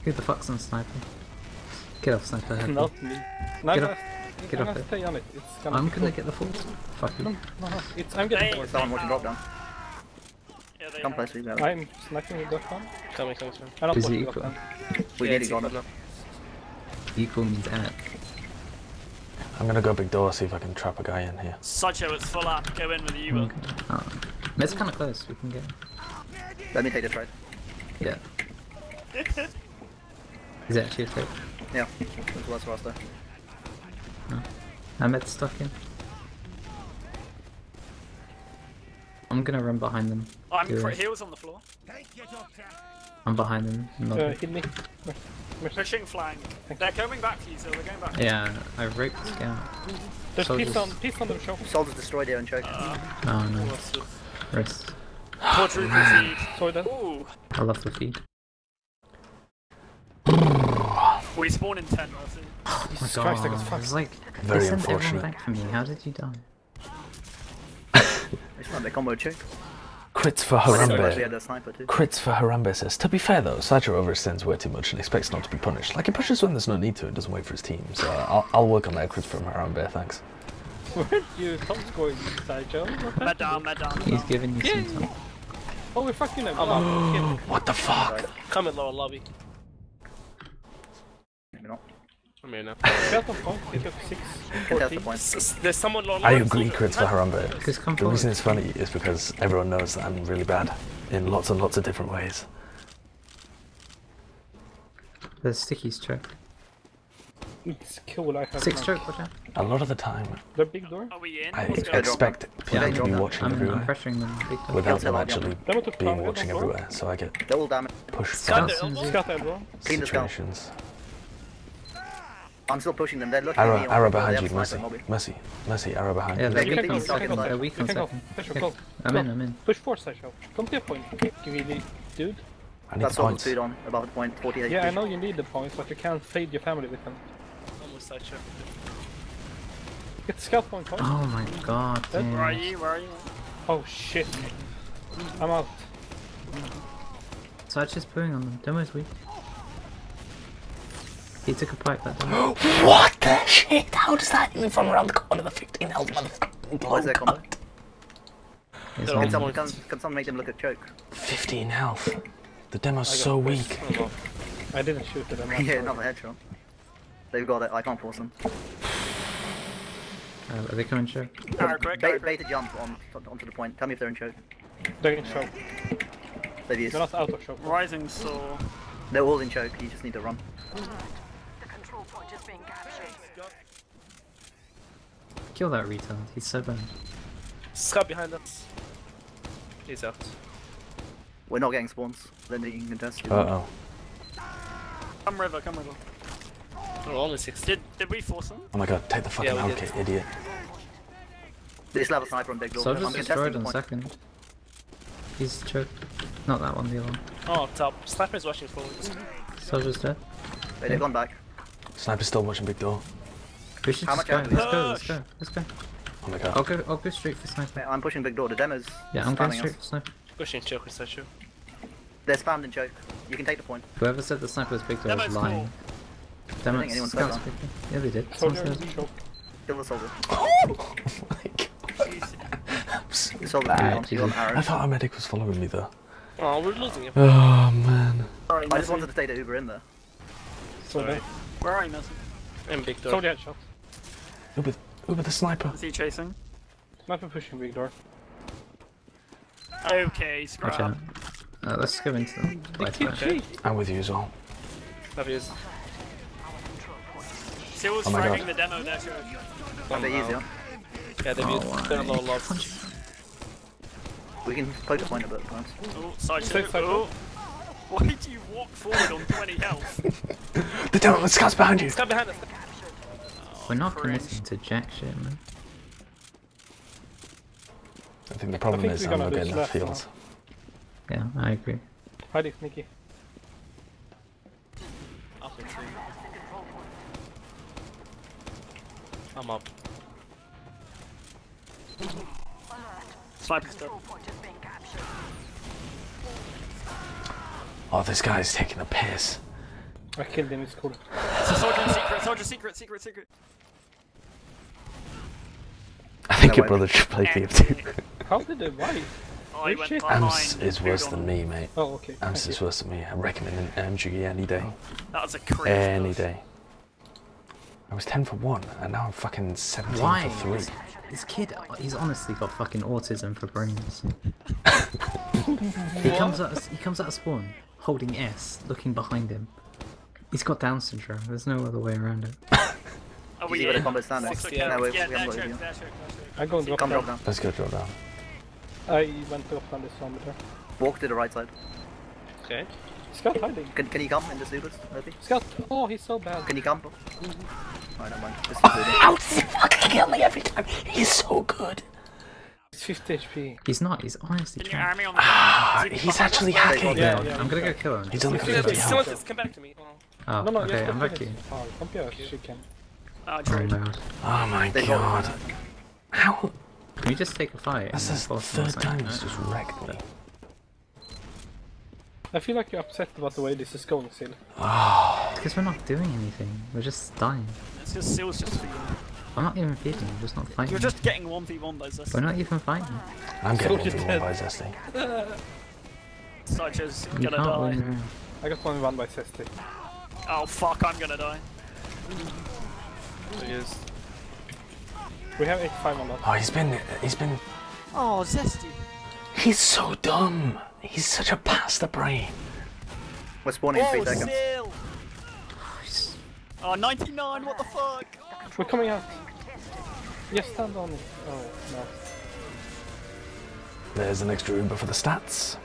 Who the fuck's on sniper? Get off sniper. Happy. Not me. No, Get off. Gonna- Get I'm off gonna it. stay on it. It's gonna I'm gonna cool. get the full. Fuck you. No, no, it's, I'm getting They- bored. Someone watching drop down. Yeah, Come have. close, we. I'm sniping with that one. Coming, coming, coming. I'm not Busy watching equal. We Yeah, nearly got equal it. Equal means at. I'm gonna go big door, see if I can trap a guy in here. Sideshow, it's full up. Go in with the Uber. Oh. Med's kinda close. We can get. Let me take this right. Yeah. Is it actually a fake? Yeah, that's less for us though. I'm Med's stuck in. I'm gonna run behind them. I'm Do cr- heels on the floor. I'm behind them. not- Uh, hit me. Pushing flank. They're coming back for you, so they're going back. Yeah, I raped the scout. There's Soldiers- peace on, peace on the show. Soldiers destroyed here and choke. Oh no. Rest. Quadruple feed. Sorry, that. Ooh. I love the feed. We spawn in 10, Mercy. Oh my Jesus Christ, I got god. fucked. It's like Very they sent everyone unfortunate. back for me. How did you die? It's not the combo choke. Crits for I didn't know actually had Harambe. a. Crits for Harambe says, to be fair though, Sacho overextends way too much and expects not to be punished. Like he pushes when there's no need to and doesn't wait for his team. So uh, I'll, I'll work on that crits from Harambe, thanks. Where'd you top scoring, Sideshow? What Med happened? down, med. He's giving you some time. Oh, we're fucking him. Oh, What the fuck? Come in lower lobby. Maybe not. I'm here now. Scout on point, he took 6. Contest the 14. point. S- There's someone low I agree, so- crits for Harambe. Just The reason it's funny is because everyone knows that I'm really bad in lots and lots of different ways. The stickies choke. It's cool, I have Six my- choke, watch out. A lot of the time, The big door? Are we in? I What's expect Yeah, people to be watching I'm, I'm everywhere pressuring them. Big time. without them actually Them took being watching everywhere, so I get They're damage. pushed from the skull. situations. I'm still pushing them. They're looking Arrow, at me. on- arrow behind you, sniper Mercy, and Mercy, Mercy, arrow behind Yeah, you. they're weak can on go, you can second. go. They're weak on second. Pressure, Okay. go. I'm Go. in, I'm in. Push forward, Sideshow. Come to your point. You really, dude. I need That's the all the points. food on above the point. 48 Yeah, I know you need the points, but you can't feed your family with them. Almost Sideshow. Get the scout point, point. Oh my god, Where are you? Where are you? Oh shit. I'm out. So I just pulling on them. Demo's weak. He took a pipe that demo. What the shit? How does that even from around the corner? The 15 health motherfucking What is their combo? He's Can on someone, can, can someone make them look at choke? 15 health. The demo's so this. weak. Oh. I didn't shoot at them. I'm yeah, sorry. not the headshot. They've got it. I can't force them. Uh, are they coming choke? Arrow quick, arrow Bait, bait a jump on onto the point. Tell me if they're in choke. They're in choke. They've used. They're not out of show. Rising Saw. They're all in choke. You just need to run. Kill that retard. He's so bad. Scout behind us. He's out. We're not getting spawns. Then you can contest. Uh oh. Come river, come river. We're only 60. Did did we force them? Oh my god, take the fucking Yeah, we out did. kit, idiot. They still have sniper on big door. Soldier's I'm destroyed contesting on point. second. He's choked. Not that one, the other one. Oh, top. Sniper's rushing forward. Soldier's dead. Wait, they've gone back. Sniper's still watching big door. We should How much go. Let's go. Let's go. Let's go. Oh my god. I'll go. I'll go straight for sniper. I'm pushing big door. The demo's Yeah, I'm going straight us. for sniper. Pushing choke with Sideshow. They're spammed in choke. You can take the point. Whoever said the sniper was big door Demo's is lying. I Demo, think anyone said scouts big door. Yeah, they did. Someone Soldier said in show. Kill the soldier. Oh so The soldier bad. on you on I thought our medic was following me though. Oh, we're losing him. Oh man. I just wanted to stay the Uber in there. Soldier. Where are you, Messi? And big door. Soldier headshot. Uber, Uber the sniper. Is he chasing? Sniper pushing big door. Okay, Watch scrap. out. Uh, let's go into them. Right, I'm with you as well. Have his. Sill's Oh fragging the demo there, sure. A bit easier. Yeah, they've Oh, used. why? They're low logs. We can poke the point a bit, perhaps. Oh, side Stay shoot. side Oh. Why do you walk forward on 20 health? The demo, the scouts behind you. Scout behind us. We're not cringe. committing to jack shit, man. I think the problem think is I'm not getting lose enough left heals. Yeah, I agree. Hide it, Nikki. Up in two. I'm up. Sniper's dead. Oh, this guy's taking a piss. I killed him, it's cool. It's a soldier secret, soldier secret, secret, secret. I think No your brother should play TF2. How did they why? Oh, he went shit. behind. Ams is worse than me, mate. Oh, okay. Ams is worse than me. I recommend an MGE any day. That was a cringe. Any stuff. day. I was 10 for 1, and now I'm fucking 17 Why? for 3. This kid, he's honestly got fucking autism for brains. he comes out. He comes out of spawn, holding S, looking behind him. He's got Down syndrome. There's no other way around it. Are we see where the in? combo standing? Yeah, No, we, yeah, we there, haven't got check, it there, yet. check, there, check. I go and drop Come drop down. down. Let's go drill down. I went to drop down this kilometer. Walk to the right side. Okay. Scout hiding. Can, can you come in the supers, Murphy? Scout. Oh, he's so bad. Can you come? Alright, never mind. This is. How does he fucking kill me every time? He's so good. He's 50 HP. He's not. He's honestly Can you trying. army on the Ah, ground? Is he he's actually hacking. Yeah, Yeah, yeah. I'm gonna go kill him. He's only got 50 yeah. health. Silences, come back to me. Oh, no, no, okay, I'm go back to you. Oh, come she can. Ah, Oh trade. no. Oh my They got god. How? Can we just take a fight? That's and the force third something? time he's just wrecked me. I feel like you're upset about the way this is going still. Oh, Because we're not doing anything. We're just dying. It's just Seal's just feeding. I'm not even feeding. I'm just not fighting. You're just getting 1v1 by Zesty. We're not even fighting. I'm getting Soldier one dead. by Zesty. Such as You gonna die. win. I got 1v1 by Zesty. Oh fuck, I'm gonna die. He is. We have 85 on that. Oh, he's been, he's been, Oh, zesty. he's so dumb. He's such a pasta brain. We're spawning in Oh, three seconds. still. Oh, 99, what the fuck? We're coming out. Yes, stand on it. Oh, no. There's an extra Uber for the stats.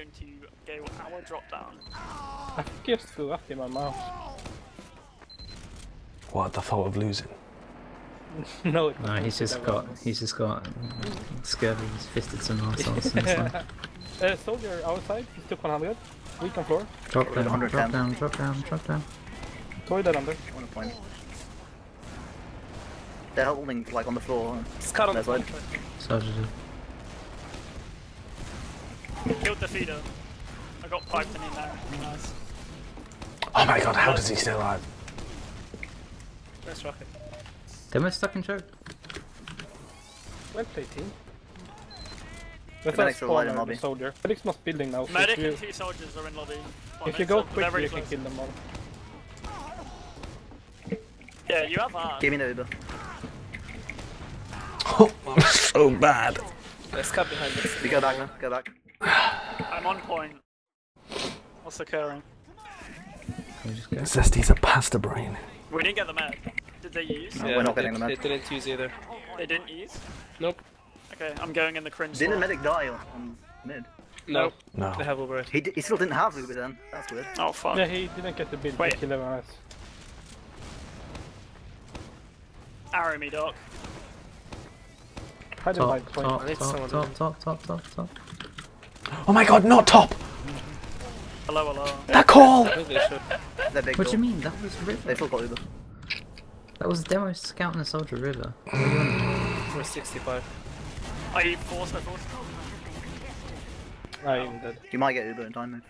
Going to go our drop down. I think he just threw up in my mouth. What the thought of losing? no, it No, he's just got he's just got scurvy. He's fisted some arseholes and stuff. uh, soldier outside, he took 100. Weak on floor. Drop down, drop 110. down, drop down, drop down. Toy that under. One point. They're holding like on the floor. It's cut on their side. Soldier did. Killed the feeder. I got piped in there. Nice. Oh my god, how does he stay alive? Let's rock it. They were stuck in choke. Well played, team. Let's Medics not are alive spawn in lobby. soldier. Medic's not building now. Medic if you, and two soldiers are in lobby. One if you go so they're quickly, really you can close. kill them all. Yeah, you have that. Give me the Uber. Oh, I'm so bad. Let's cut behind us. We go back now. Go back. I'm on point. What's occurring? Zesty's a pasta brain. We didn't get the med. Did they use? No, we're not getting the med. They didn't use either. They didn't use? Nope. Okay, I'm going in the cringe. Didn't the slot. medic die on, on mid? No. No. They have Uber. He, d- he still didn't have Uber then. That's weird. Oh fuck. Yeah, he didn't get the build. Wait. Wait. Kill everyone else. Arrow me, Doc. Hide and hide. Top, Point. top, I need top, someone top, top, top, top, top. Oh my god, not top! Hello, hello. That call! I think they should. They're big What do you mean? That was They River. still got Uber. That was demo scout and a soldier River. What are you on? We're 65. Are you forced? I forced. I'm dead. You might get Uber in time, mate.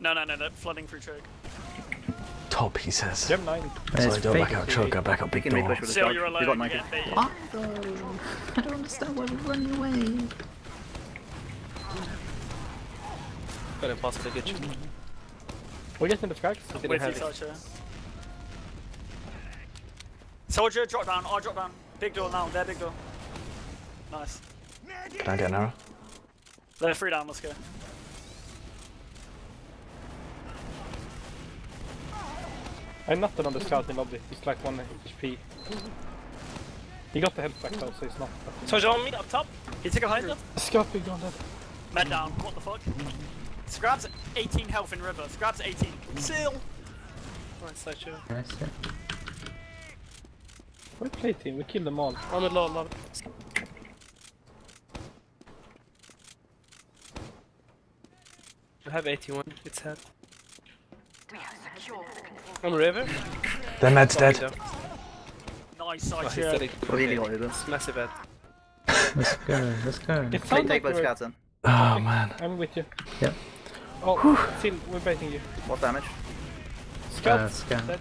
No, no, no, no. Flooding through choke. Top, he says. You have 9. So I don't fake. back out choke, I back out big can door. repush with the Still, charge. you're alone. got You 90. get baited. What though? I don't understand why we're running away. Got impossible to get you. We're getting the frags. Didn't With have you. Soldier. Soldier, drop down. I'll drop down. Big door now. They're big door. Nice. Can I get an arrow? They're three down. Let's go. I'm nothing on the scout in lobby. He's like 1 HP. He got the health back though, so he's not. Soldier on me up top. He took a behind them. Scout big on that. Med down. What the fuck? Scrab's 18 health in river. Scrab's 18. Seal. Right side show. Nice, yeah. We play team, we kill them all. I'm in low, low. I have 81, it's head. I'm River. Their med's dead. Nice side Oh, he's shield. dead. Really got Uber. It's massive head. Let's go, let's go. It Take, sounds take like both scouts then. Oh man. I'm with you. Yep. Oh, Phil, we're baiting you. What damage? Scout, Uh, scan. dead.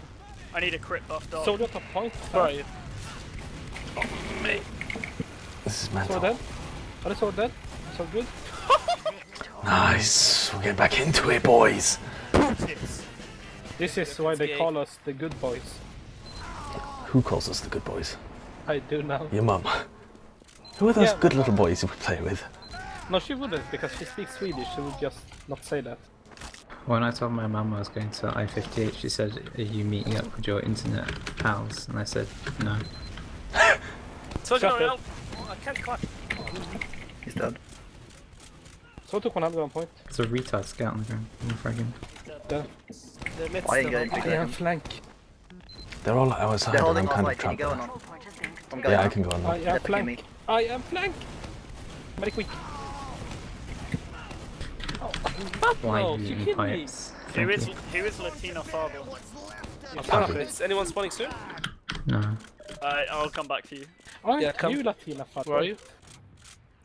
I need a crit buff dog. Soldier top point. Where are you? me. This is So mental. dead. Are they so dead? So good. Nice. We're getting back into it, boys. This is why they call us the good boys. Who calls us the good boys? I do now. Your mum. Who are those Yeah, good little boys you play with? No, she wouldn't because she speaks Swedish. She would just not say that. When I told my mum I was going to I-58, she said, are you meeting up with your internet pals? And I said, no. Soldier, Shut no, up. I can't quite. He's dead. So took 100 on point. It's a retard scout on the ground. I'm fragging. Dead. Why are you going to I am flank. They're all outside oh, They're and I'm kind of Can trapped. go on? I'm going Yeah, I can go on. I now. am They're picking me. flank. I am flank. Very quick. Why Oh, are you you eating kidding me? pipes? Who Thank is you. who is Latino father? Is anyone spawning soon? No. Uh, I'll come back for you. Aren't Yeah, come. you Latina fat? Where are you?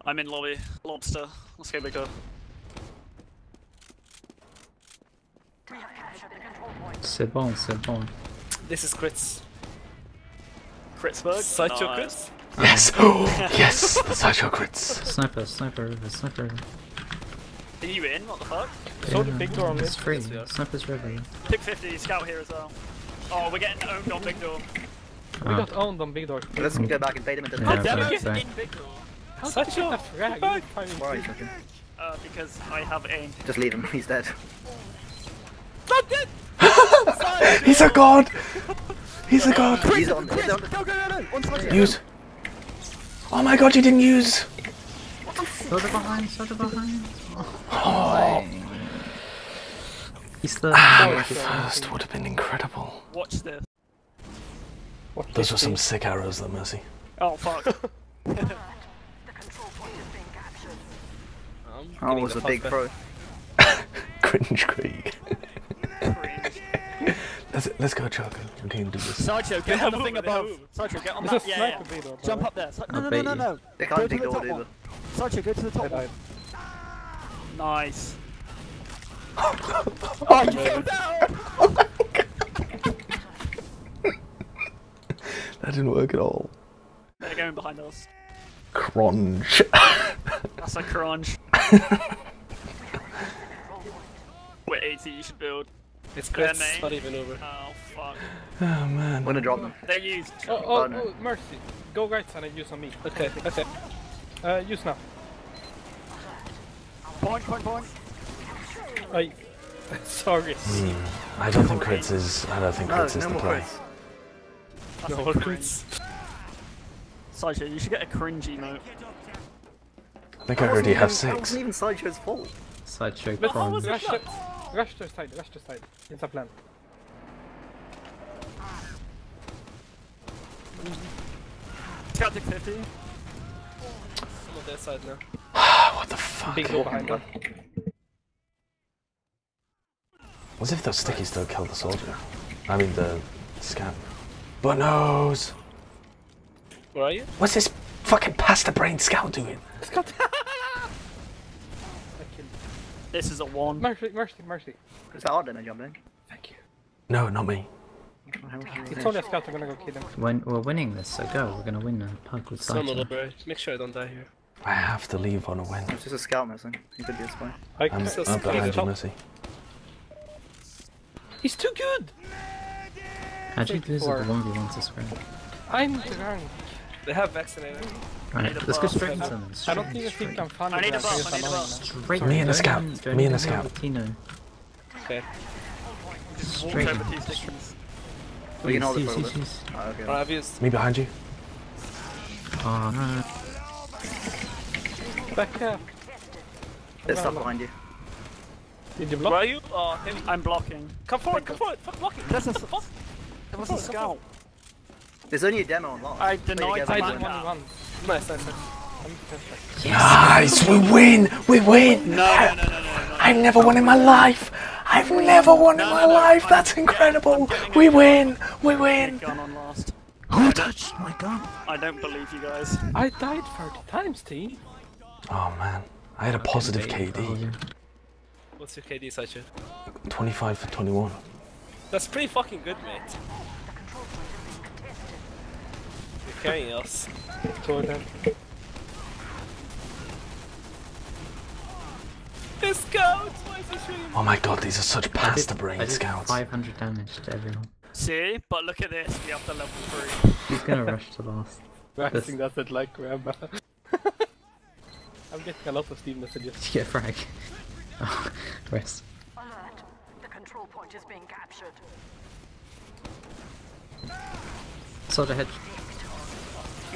I'm in lobby. Lobster. Let's go big door. C'est bon, c'est bon. This is crits. Kritzkrieg. Such your nice. Yes! Oh, yes! The sideshow crits. Sniper, sniper river, sniper river. Are you in? What the fuck? Soldier big door on It's free. Yes, we are. Sniper's ready. Pick 50, scout here as well. Oh, we're getting owned on big door. We got owned on big door. Let's go back and bait him into the Yeah, yeah, okay, Get in big door. How Such a frag. Why Why is that? Uh, because I have aim. Just leave him, he's dead. Not dead! He's a god! He's a god! He's on, he's on. Go, go, go, go! On. Use. Oh my god, you didn't use. Soldier behind, soldier behind. Oh. He's the. Ah, first would have been incredible. Watch this. Those were some sick arrows, though, Mercy. Oh, fuck. Oh, was a big throw. Cringe Krieg. let's, let's go, Choco. We can do this. Sideshow, get on the thing above. Sideshow, get on There's that. a Yeah, sniper yeah. big door, Jump up there. Si- I'll No, no, no, you. no, no. They Go can't to the door top either. one. Sideshow, go to the top one. Died. Nice. Oh, you fell down! That didn't work at all. They're going behind us. Crunch. That's a crunch. We're 80, you should build. It's Their crits, main. not even over. Oh, fuck. oh man. I'm gonna drop them. They're used. Oh, oh, Oh, oh, mercy. Go right side and use on me. Okay, okay. Uh, use now. Point, point, point. I. Sorry. Hmm. I don't think crits is. I don't think No, crits is no the more play. crits. No a more crits. Sideshow, you should get a cringe emote. I think I already have That six. wasn't even Sideshow's fault. Sideshow Let's prawn. rush to, rush to side, rush to side. It's a plan. Scout took 50. I'm their side now. what the fuck? Big door behind them. As if those stickies don't kill the soldier. I mean the scout. But nose. Where are you? What's this fucking pasta brain scout doing? This is a 1. Mercy, mercy, mercy. Is that hard then, I jump in? Thank you. No, not me. It's only a scout, I'm gonna go kill him. When we're winning this, so go. We're gonna win the pug with Son of a Sideshow. bro. Make sure I don't die here. I have to leave on a win. It's just a scout missing. He could be a spy. I I'm, can- so I'm behind you, Mercy. He's too good! How'd you lose Four. at the 1v1 to spread? I'm drunk. They have vaccinated. Right, need a let's go buff. straight into them. I don't even straight. think I'm fun I need a buff, I need a annoying, buff. Straight. Me and the scout. Me and the scout. Okay. Just Straight. over two stickies. We can hold it for a little bit. Okay. Alright, I've used. Me behind you. Oh no. Back up. There's stuff behind you. Did you Where are you? Oh, heavy. I'm blocking. Come forward, come forward. Fuck blocking. That's a, Fuck. that was a scout. There's only a demo unlocked. I denied together. I my did one one. Nice, nice, nice. I'm. Nice, we win! We win! No, no, no, no, no, no. I've never won in my life! I've never won in my life! That's incredible! We win! We win! Gun on last. Who touched my gun? I don't believe you guys. I died 30 times, team. Oh man, I had a positive KD. What's your KD, Sideshow? 25 for 21. That's pretty fucking good, mate. You're carrying us. Jordan. The scouts! Why is this really Oh my god, these are such I pasta did- brain scouts. 500 damage to everyone. See? But look at this. We have the level 3. He's gonna rush to last. I think that's it, like grandma. I'm getting a lot of Steam messages. Yeah, frag. Oh, rest. Alert. The control point is being captured. Soldier head.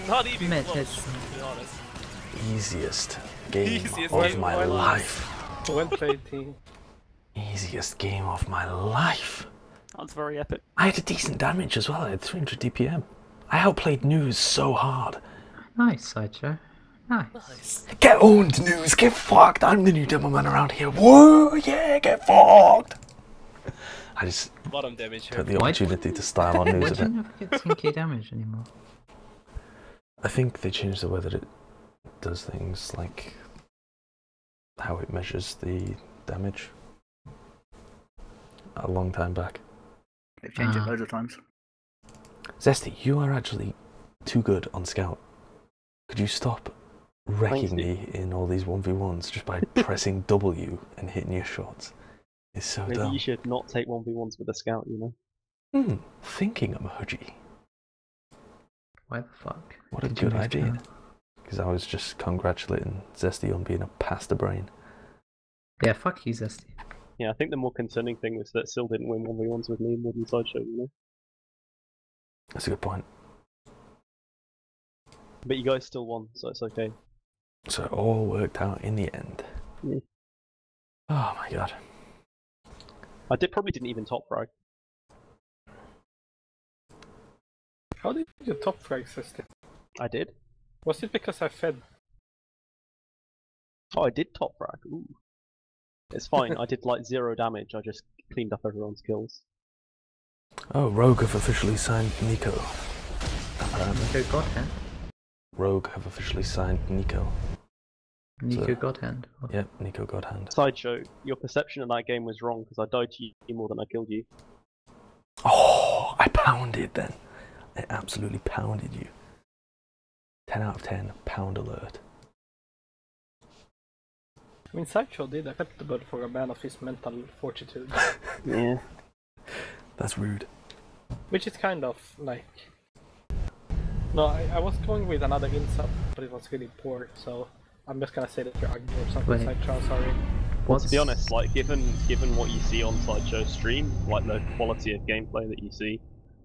Not even Mid close, head. to be honest. Easiest game Easiest of game my of my life. Well played, team. Easiest game of my life. That's very epic. I had a decent damage as well. I had 300 DPM. I outplayed News so hard. Nice, Sideshow. Nice. Nice. Get owned, News. Get fucked. I'm the new Devilman around here. Whoa, yeah, get fucked. I just Bottom damage took the opportunity to style on News Why a do you bit. never get 10k damage anymore? I think they changed the way that it does things, like how it measures the damage. A long time back. They've changed Ah. it loads of times. Zesty, you are actually too good on Scout. Could you stop wrecking me in all these 1v1s just by pressing W and hitting your shots. It's so Maybe dumb. you should not take 1v1s with a scout, you know? Hmm, thinking emoji. Why the fuck? What a did you good idea. Because I was just congratulating Zesty on being a pasta brain. Yeah, fuck you, Zesty. Yeah, I think the more concerning thing was that Sil didn't win 1v1s with me more than Sideshow, you know? That's a good point. But you guys still won, so it's okay. So it all worked out in the end. Yeah. Oh my god. I did probably didn't even top frag. How did you top frag system? I did. Was it because I fed? Oh, I did top frag. Ooh. It's fine. I did like zero damage. I just cleaned up everyone's kills. Oh, Rogue have officially signed Nico. Um, Nico Godhand. Rogue have officially signed Nico. Nico So- Godhand. Yep, Nico Godhand. Sideshow, your perception of that game was wrong because I died to you more than I killed you. Oh, I pounded then. I absolutely pounded you. 10 out of 10, pound alert. I mean, Sideshow did acceptable for a man of his mental fortitude. Yeah. That's rude. Which is kind of like. No, I, I was going with another insult, but it was really poor, so I'm just gonna say that you're ugly or something, Wait. Sideshow, sorry. To be honest, like given given what you see on Sideshow stream, like the quality of gameplay that you see,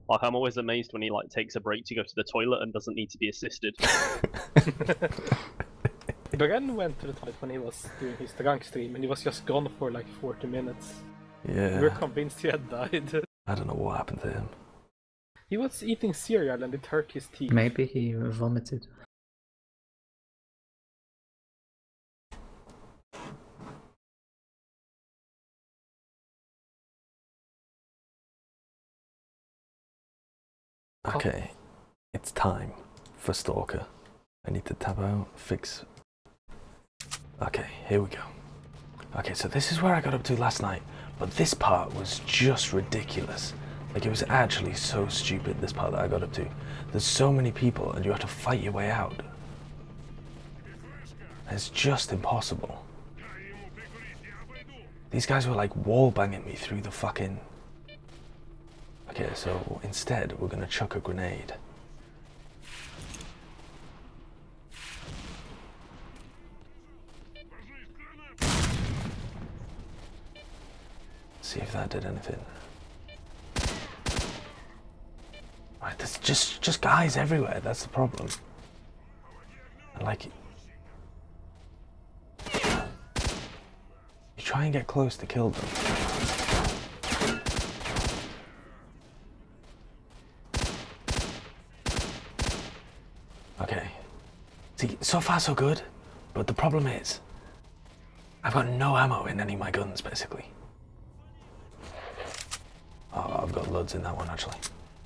like I'm always amazed when he like takes a break to go to the toilet and doesn't need to be assisted. Bren went to the toilet when he was doing his drunk stream, and he was just gone for like 40 minutes. Yeah. We were convinced he had died. I don't know what happened to him. He was eating cereal and it hurt his teeth. Maybe he vomited. Okay, it's time for Stalker. I need to tab out, fix. Okay, here we go. Okay, so this is where I got up to last night, but this part was just ridiculous. Like, it was actually so stupid, this part that I got up to. There's so many people, and you have to fight your way out. It's just impossible. These guys were like wall banging me through the fucking. Okay, so instead, we're gonna chuck a grenade. See if that did anything. There's just just guys everywhere. That's the problem. And like, it. you try and get close to kill them. Okay. See, so far so good, but the problem is, I've got no ammo in any of my guns, basically. Oh, I've got loads in that one actually,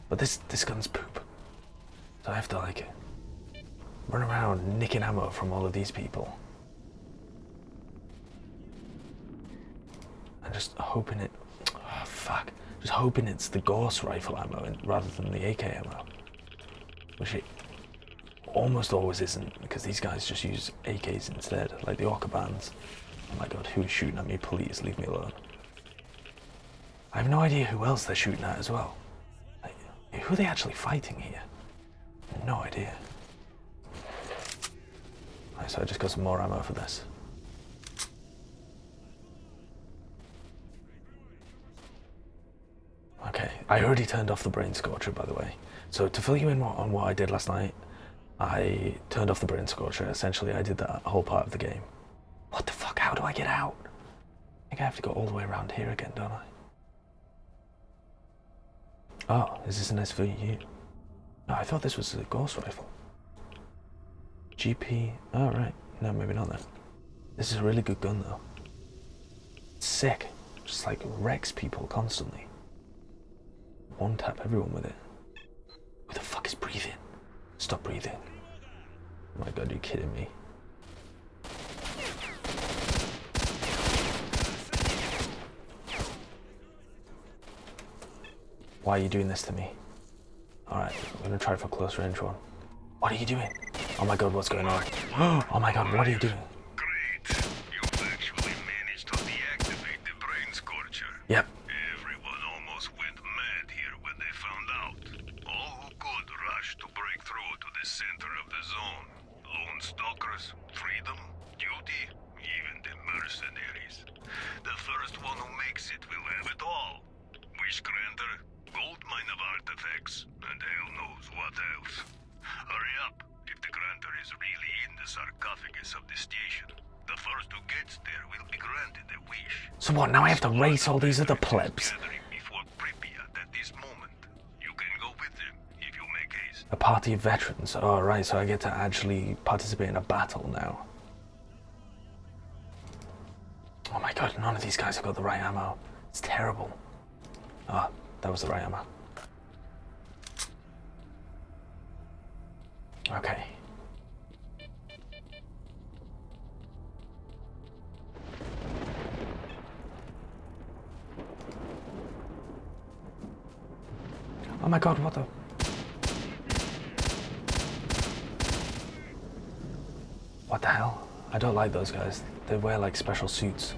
but this this gun's poop. So I have to like run around nicking ammo from all of these people, and just hoping it. Oh, fuck. Just hoping it's the Gauss rifle ammo rather than the AK ammo, which it almost always isn't because these guys just use AKs instead, like the Orca bands. Oh my god, who's shooting at me? Please leave me alone. I have no idea who else they're shooting at as well. Who are they actually fighting here? No idea. Right, so I just got some more ammo for this. Okay, I already turned off the brain scorcher, by the way. So to fill you in on what I did last night, I turned off the brain scorcher. Essentially, I did that whole part of the game. What the fuck? How do I get out? I think I have to go all the way around here again, don't I? Oh, is this an SVU? No, I thought this was a Gauss rifle. GP. Oh, right. No, maybe not then. This is a really good gun, though. Sick. Just like wrecks people constantly. One tap everyone with it. Who the fuck is breathing? Stop breathing. Oh my god, you kidding me? Why are you doing this to me? Alright, I'm gonna try for close range one. What are you doing? Oh my god, what's going on? Oh my god, what are you doing? Yep. To race all these other plebs? A party of veterans. Oh, right, so I get to actually participate in a battle now. Oh my god, none of these guys have got the right ammo. It's terrible. Ah, that was the right ammo. Okay. Oh my god, what the? What the hell? I don't like those guys. They wear like special suits.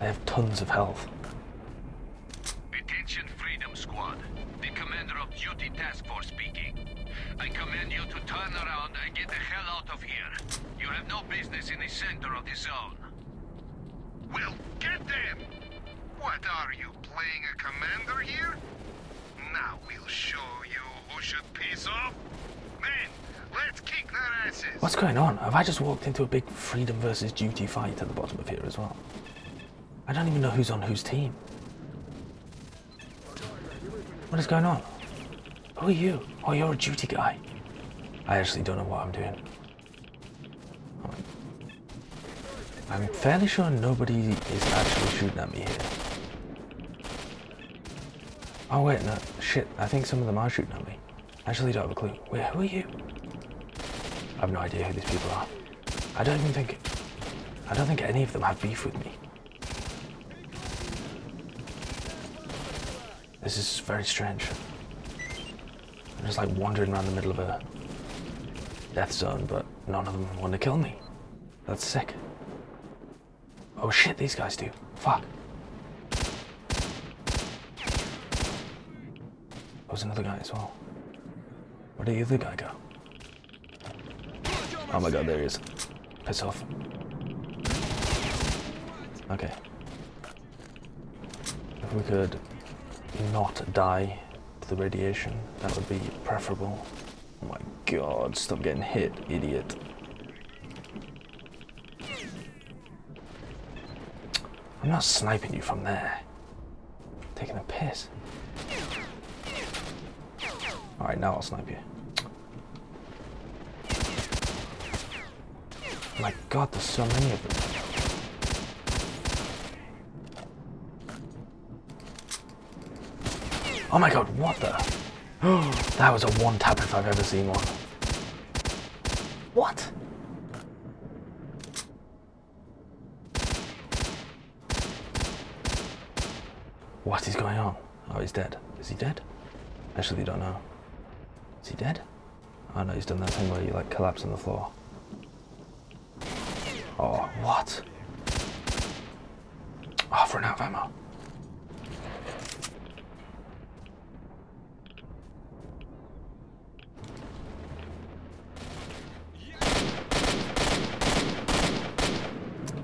They have tons of health. Attention Freedom Squad. The commander of Duty Task Force speaking. I command you to turn around and get the hell out of here. You have no business in the center of the zone. Well, get them! What are you, playing a commander here? Now we'll show you who should piss off. Men, let's kick their asses! What's going on? Have I just walked into a big freedom versus duty fight at the bottom of here as well? I don't even know who's on whose team. What is going on? Who are you? Oh, you're a duty guy. I actually don't know what I'm doing. I'm fairly sure nobody is actually shooting at me here. Oh wait, no, shit, I think some of them are shooting at me. Actually don't have a clue. Wait, who are you? I have no idea who these people are. I don't even think... I don't think any of them have beef with me. This is very strange. I'm just like wandering around the middle of a death zone, but none of them want to kill me. That's sick. Oh shit, these guys do. Fuck. There was another guy as well. Where did the other guy go? Oh my god, there he is. Piss off. Okay. If we could not die to the radiation, that would be preferable. Oh my god, stop getting hit, idiot. I'm not sniping you from there. Taking a piss. Alright, now I'll snipe you. My god, there's so many of them. Oh my god, what the? that was a one tap if I've ever seen one. What? What is going on? Oh, he's dead. Is he dead? Actually, don't know. Is he dead? Oh no, he's done that thing where you like collapse on the floor. Oh, what? Oh, I've run out of ammo.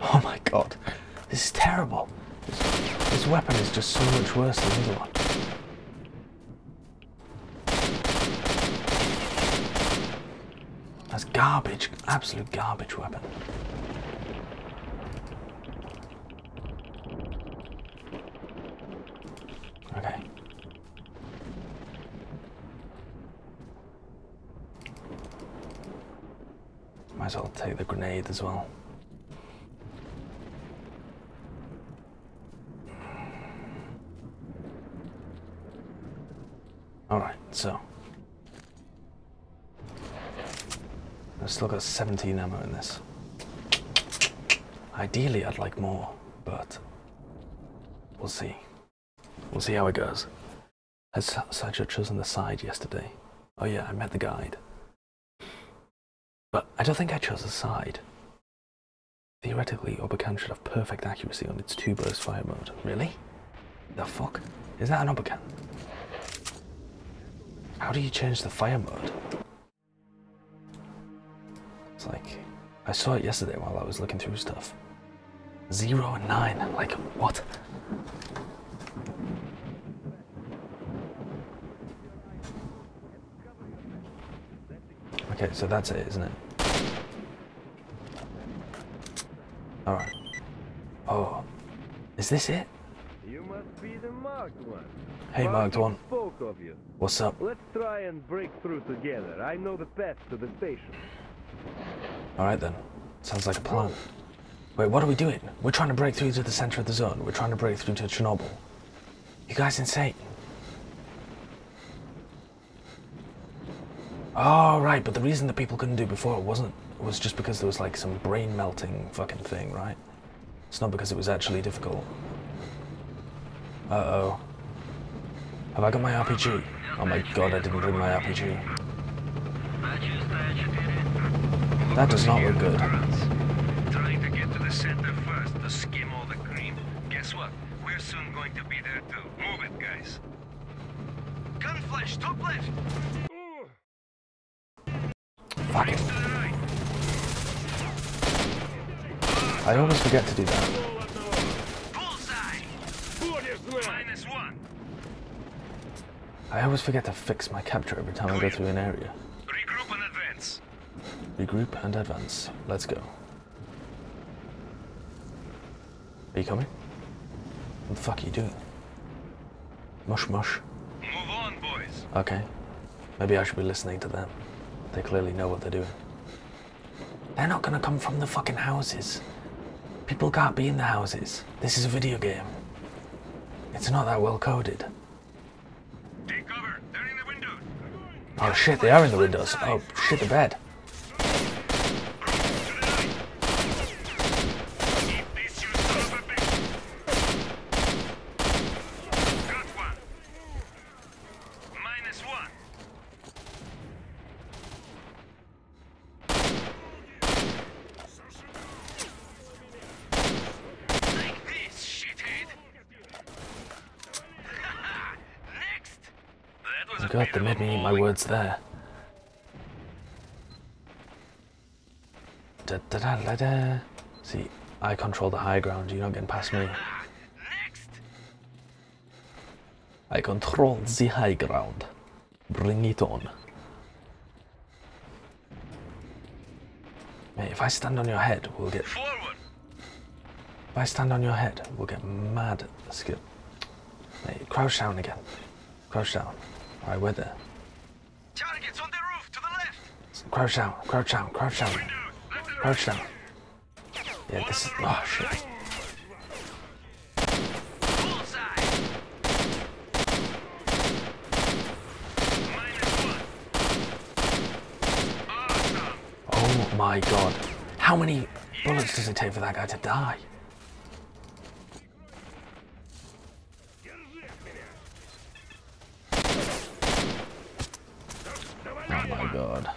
Oh my god, this is terrible. This, this weapon is just so much worse than the other one. That's garbage, absolute garbage weapon. Okay. Might as well take the grenade as well. Alright, so. I've still got 17 ammo in this. Ideally, I'd like more, but we'll see. We'll see how it goes. Has Sideshow chosen the side yesterday? Oh yeah, I met the guide. But I don't think I chose a side. Theoretically, Obakan should have perfect accuracy on its two burst fire mode. Really? The fuck? Is that an Obakan? How do you change the fire mode? It's like, I saw it yesterday while I was looking through stuff. Zero and nine, like, what? Okay, so that's it, isn't it? Alright. Oh. Is this it? You must be the marked one. Hey, marked one. Spoke of you. What's up? Let's try and break through together. I know the path to the station. Alright then. Sounds like a plan. Wait, what are we doing? We're trying to break through to the center of the zone. We're trying to break through to Chernobyl. You guys insane? Oh, right, but the reason that people couldn't do before it wasn't was just because there was like some brain melting fucking thing, right? It's not because it was actually difficult. Uh oh. Have I got my RPG? Oh my god, I didn't bring my RPG. That does not look good. Trying to get to the center first to skim all the cream. Guess what? We're soon going to be there too. Move it, guys. Gunflash, top left. Fuck it. I always forget to do that. Minus one. I always forget to fix my capture every time I go through an area. Regroup and advance. Regroup and advance. Let's go. Are you coming? What the fuck are you doing? Mush mush. Move on, boys. Okay. Maybe I should be listening to them. They clearly know what they're doing. They're not gonna come from the fucking houses. People can't be in the houses. This is a video game. It's not that well coded. Take cover. They're in the window. Oh shit, they are in the windows. Oh shit, the bed. Got one. Minus one. Like this, shithead. Next. That was Oh a god, they made me eat my words there. Da da da da. See, I control the high ground, you're not getting past me. I control the high ground. Bring it on. Mate, if I stand on your head, we'll get. If I stand on your head, we'll get mad skill. Mate, crouch down again. Crouch down. Alright, we're there. Targets on the roof to the left. Crouch down, crouch down, crouch down. Crouch down. Yeah, this is. Oh shit. Oh my god. How many bullets does it take for that guy to die? Oh my god.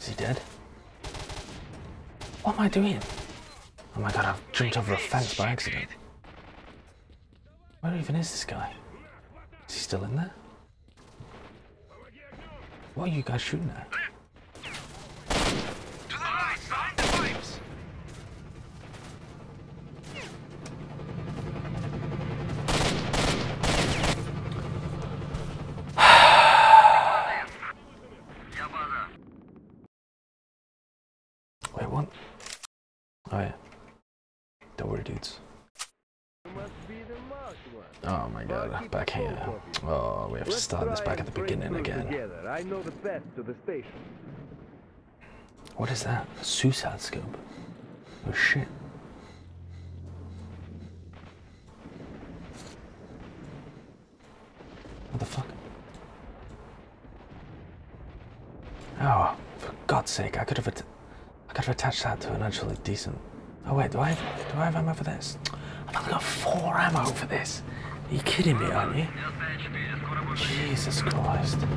Is he dead? What am I doing? Oh my god, I've jumped over a fence by accident. Where even is this guy? Is he still in there? What are you guys shooting at? To the right, behind the pipes. Wait, what? Oh yeah. Don't worry, dudes. Oh my god, back here. Oh, we have to start this back at the beginning again. I know the path to the station. What is that? A suicide scope? Oh shit. What the fuck? Oh, for God's sake, I could have I could have attached that to an actually decent. Oh wait, do I have, do I have ammo for this? I've only got four ammo for this. Are you kidding me, aren't you? Jesus Christ. Here,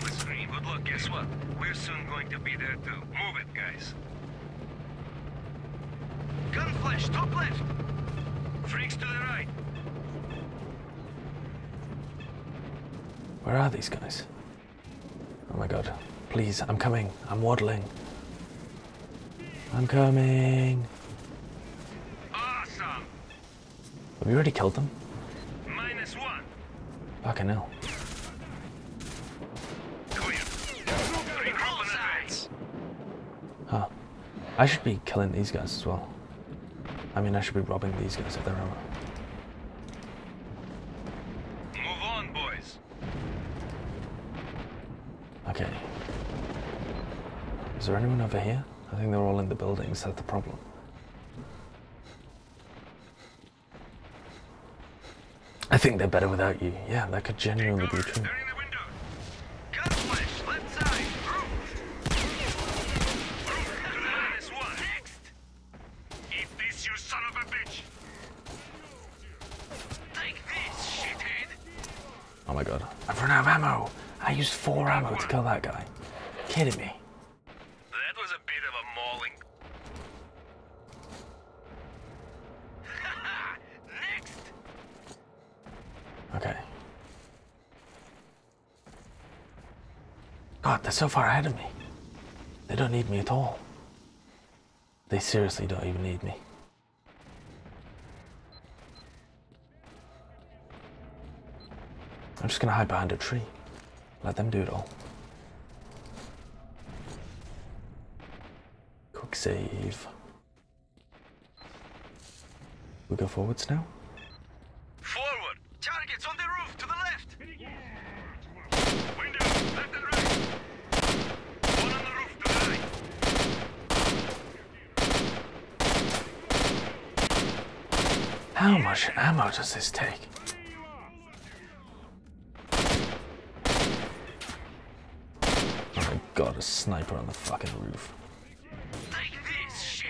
the screen. Guess what? We're soon going to be there too. Move it, guys. Gun flash, top left. Freaks to the right. Where are these guys? Oh my god. Please, I'm coming. I'm waddling. I'm coming. Awesome. Have we already killed them? Minus one. Fucking hell. Regroup and advance. Huh. I should be killing these guys as well. I mean, I should be robbing these guys of their ammo. Move on, boys. Okay. Is there anyone over here? I think they're all in the buildings, that's the problem. I think they're better without you. Yeah, that could genuinely be true. Gun flash, left side. Minus one. Next. Eat this, you son of a bitch. Take this, shithead. Oh my god. I've run out of ammo! I used four ammo to kill that guy. Kidding me. That was a bit of a mauling. Next. Okay. God, they're so far ahead of me. They don't need me at all. They seriously don't even need me. I'm just gonna hide behind a tree. Let them do it all. Quick save. We go forwards now? Forward. Targets on the roof to the left. Window, left and right. One on the roof to the right. How much ammo does this take? Oh my god, a sniper on the fucking roof. Take this.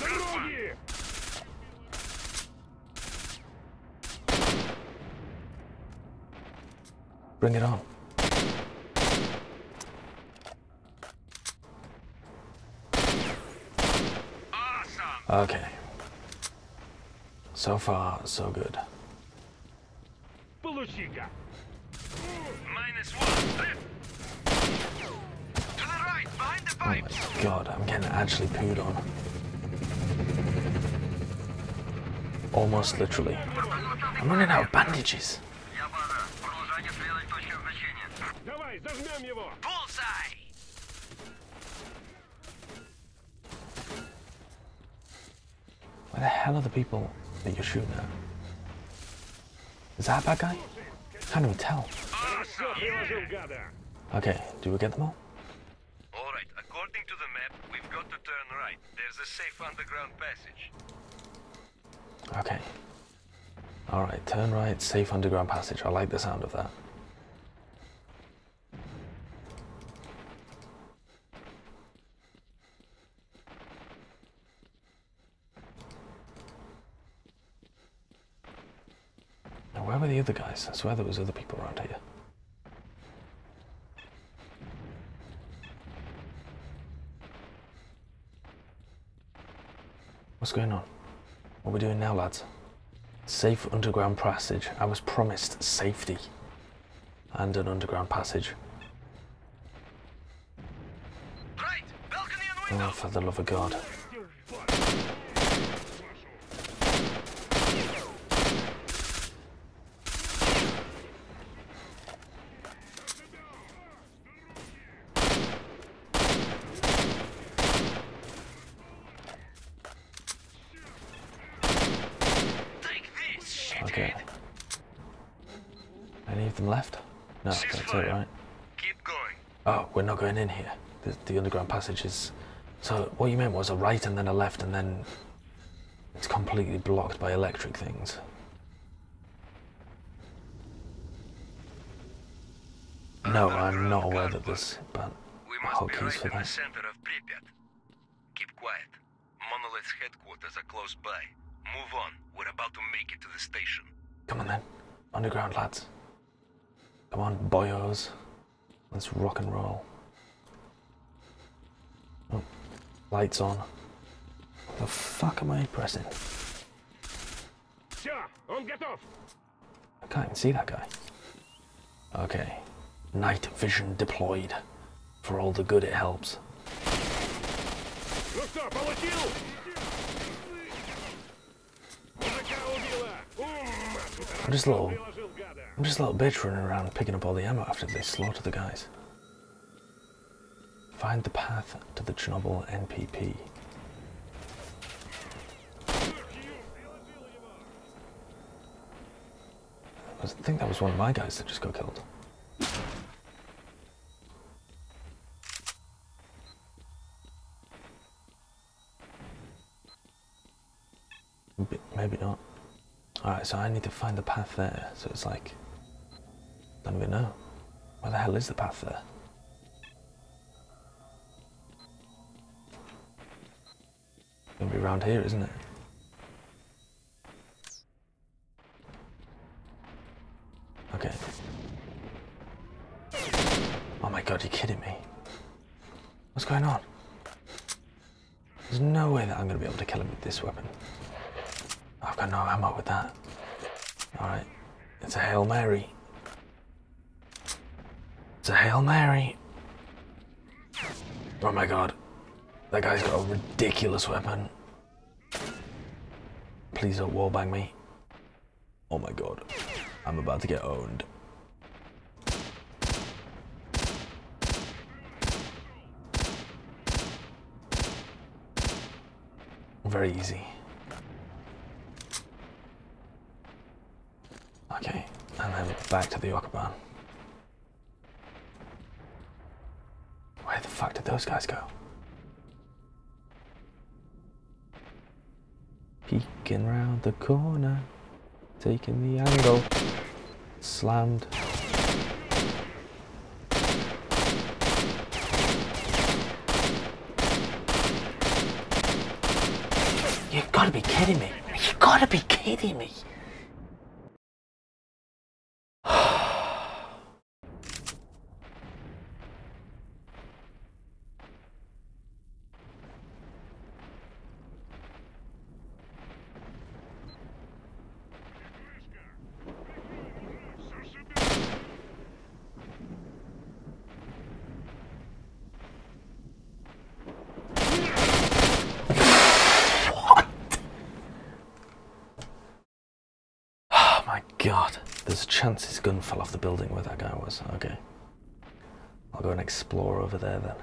Move, move. Bring it on. Okay. So far, so good. Получи-ка. Minus one, left. To the right, behind the Oh pipe. my god, I'm getting actually pooed on. Almost literally. I'm running out of bandages. Давай, зажмем его. Bullseye. Where the hell are the people that you're shooting at? Is that a bad guy? I can't even tell? Okay, do we get them all? Alright, according to the map, we've got to turn right. There's a safe underground passage. Okay. Alright, turn right, safe underground passage. I like the sound of that. Where were the other guys? I swear there was other people around here. What's going on? What are we doing now, lads? Safe underground passage. I was promised safety and an underground passage. Oh, for the love of God. Okay. Any of them left? No, that's it, right? Keep going. We're not going in here. The, the underground passage is. So, what you meant was a right and then a left, and then it's completely blocked by electric things. No, I'm not aware that this, but We must be hotkeys right for in the that. center of Pripyat. Keep quiet. Monolith's headquarters are close by. Move on. We're about to make it to the station. Come on then. Underground lads. Come on, boyos. Let's rock and roll. Oh, lights on. The fuck am I pressing? I can't even see that guy. Okay. Night vision deployed. For all the good it helps. I'm just a little, I'm just a little bitch running around picking up all the ammo after they slaughter the guys. Find the path to the Chernobyl NPP. I think that was one of my guys that just got killed. Maybe- not. Alright, so I need to find the path there. So it's like. Don't even know. Where the hell is the path there? Gonna be around here, isn't it? Okay. Oh my god, you're kidding me. What's going on? There's no way that I'm gonna be able to kill him with this weapon. I've got no ammo with that. Alright. It's a Hail Mary. It's a Hail Mary. Oh my god. That guy's got a ridiculous weapon. Please don't wallbang me. Oh my god. I'm about to get owned. Very easy. Okay, and then back to the Okaban. Where the fuck did those guys go? Peeking round the corner, taking the angle, slammed. You've got to be kidding me! You've got to be kidding me! Oh my god. There's a chance his gun fell off the building where that guy was. Okay. I'll go and explore over there then.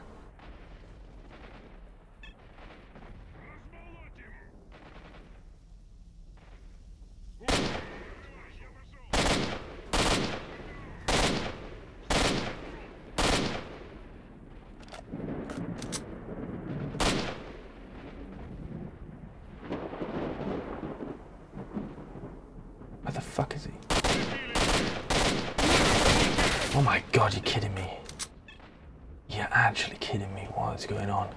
Where the fuck is he? Oh my god, you're kidding me. You're actually kidding me. What is going on?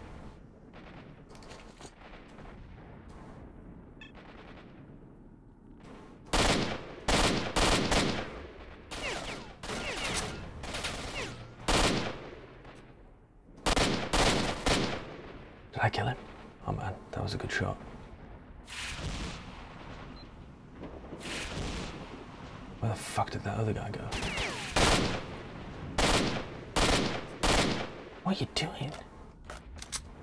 Did I kill him? Oh man, that was a good shot. Where the fuck did that other guy go? What are you doing?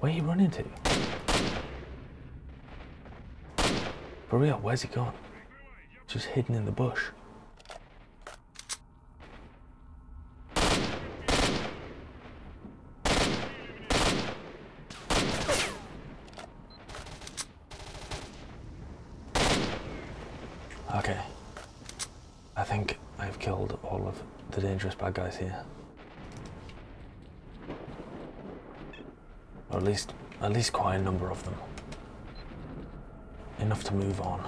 Where are you running to? For real, where's he gone? Just hidden in the bush. Okay. I think I've killed all of the dangerous bad guys here. Or at least at least quite a number of them. Enough to move on.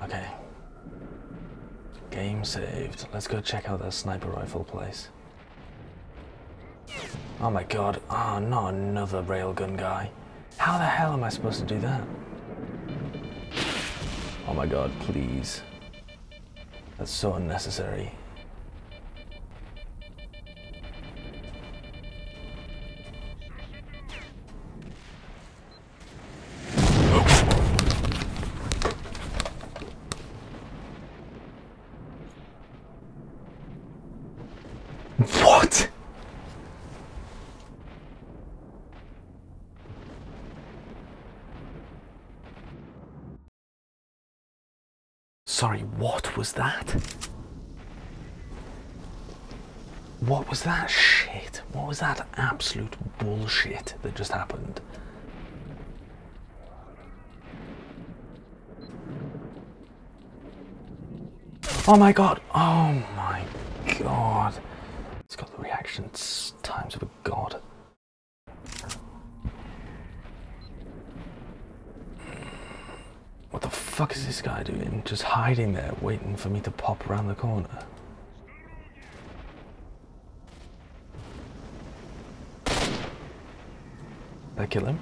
Okay. Game saved. Let's go check out that sniper rifle place. Oh my god. Oh, not another railgun guy. How the hell am I supposed to do that? Oh my god, please. That's so unnecessary. What? Sorry, what was that? What was that shit? What was that absolute bullshit that just happened? Oh my god! Oh my god! It's got the reactions times of a god. What the fuck is this guy doing? Just hiding there, waiting for me to pop around the corner. Kill him?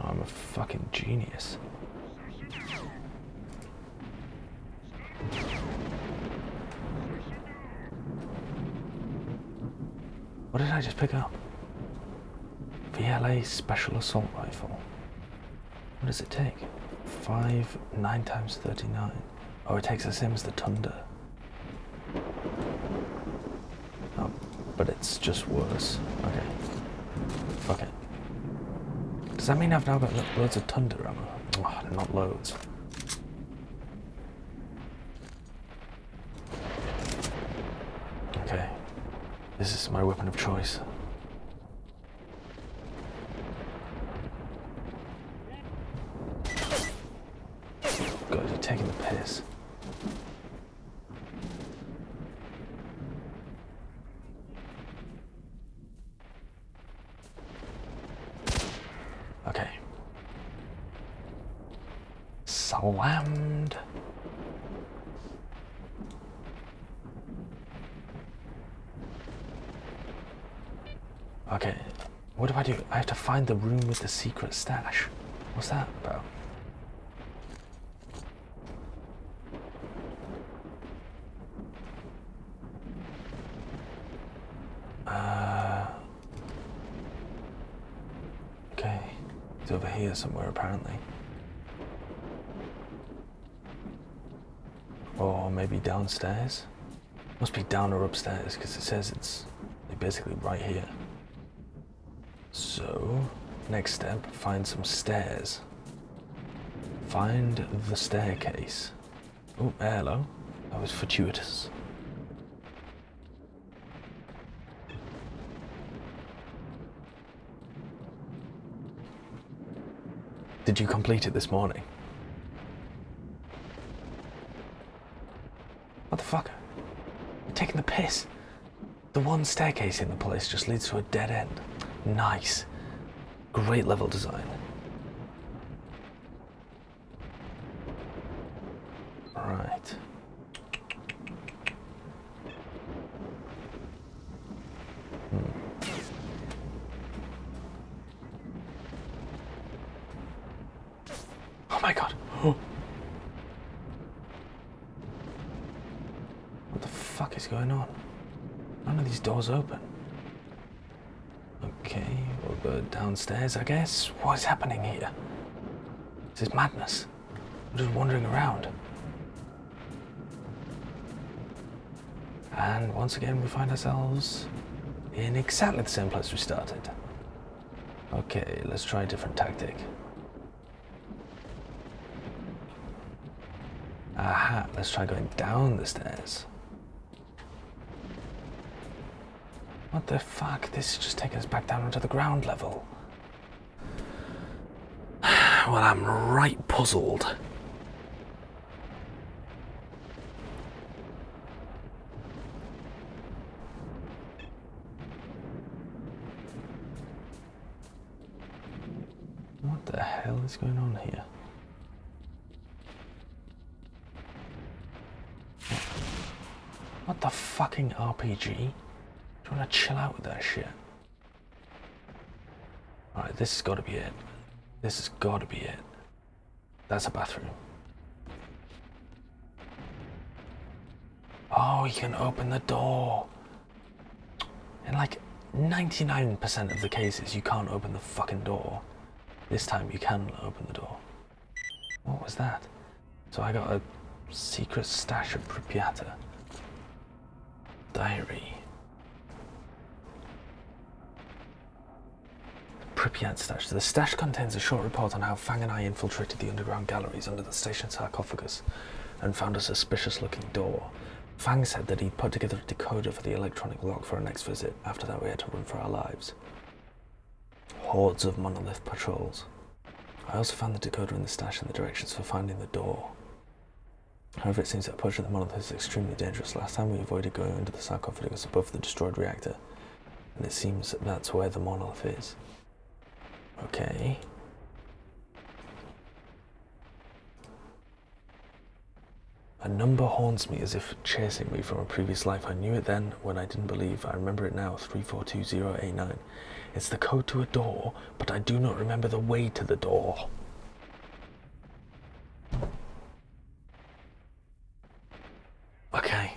Oh, I'm a fucking genius. What did I just pick up? VLA Special Assault Rifle. What does it take? 5, 9 times 39. Oh, it takes the same as the Tundra. Oh, but it's just worse. Okay. Fuck it. Does that mean I've now got loads of Tundra ammo? Oh, not loads. Okay. This is my weapon of choice. God, you're taking the piss. Okay. Slammed. Okay, what do I do? I have to the secret stash. What's that about? Uh, okay, it's over here somewhere apparently. Or maybe downstairs? Must be down or upstairs because it says it's basically right here. Next step, find some stairs. Find the staircase. Oh, hello. That was fortuitous. Did you complete it this morning? What the fuck? You're taking the piss. The one staircase in the place just leads to a dead end. Nice. Great level design. Right. Hmm. Oh my god. What the fuck is going on? None of these doors open. Okay, we'll go downstairs, I guess. What is happening here? This is madness. I'm just wandering around. And once again, we find ourselves in exactly the same place we started. Okay, let's try a different tactic. Aha, let's try going down the stairs. What the fuck? This is just taking us back down onto the ground level. Well, I'm right puzzled. What the hell is going on here? What the fucking RPG? Do you want to chill out with that shit? Alright, this has got to be it. This has got to be it. That's a bathroom. Oh, you can open the door. In like 99% of the cases, you can't open the fucking door. This time you can open the door. What was that? So I got a secret stash of Pripyata. Diary. Stash. The stash contains a short report on how Fang and I infiltrated the underground galleries under the station sarcophagus and found a suspicious looking door. Fang said that he'd put together a decoder for the electronic lock for our next visit. After that, we had to run for our lives. Hordes of monolith patrols. I also found the decoder in the stash and the directions for finding the door. However, it seems that approaching the monolith is extremely dangerous. Last time we avoided going into the sarcophagus above the destroyed reactor, and it seems that that's where the monolith is. Okay. A number haunts me as if chasing me from a previous life. I knew it then when I didn't believe. I remember it now 342089. It's the code to a door, but I do not remember the way to the door. Okay.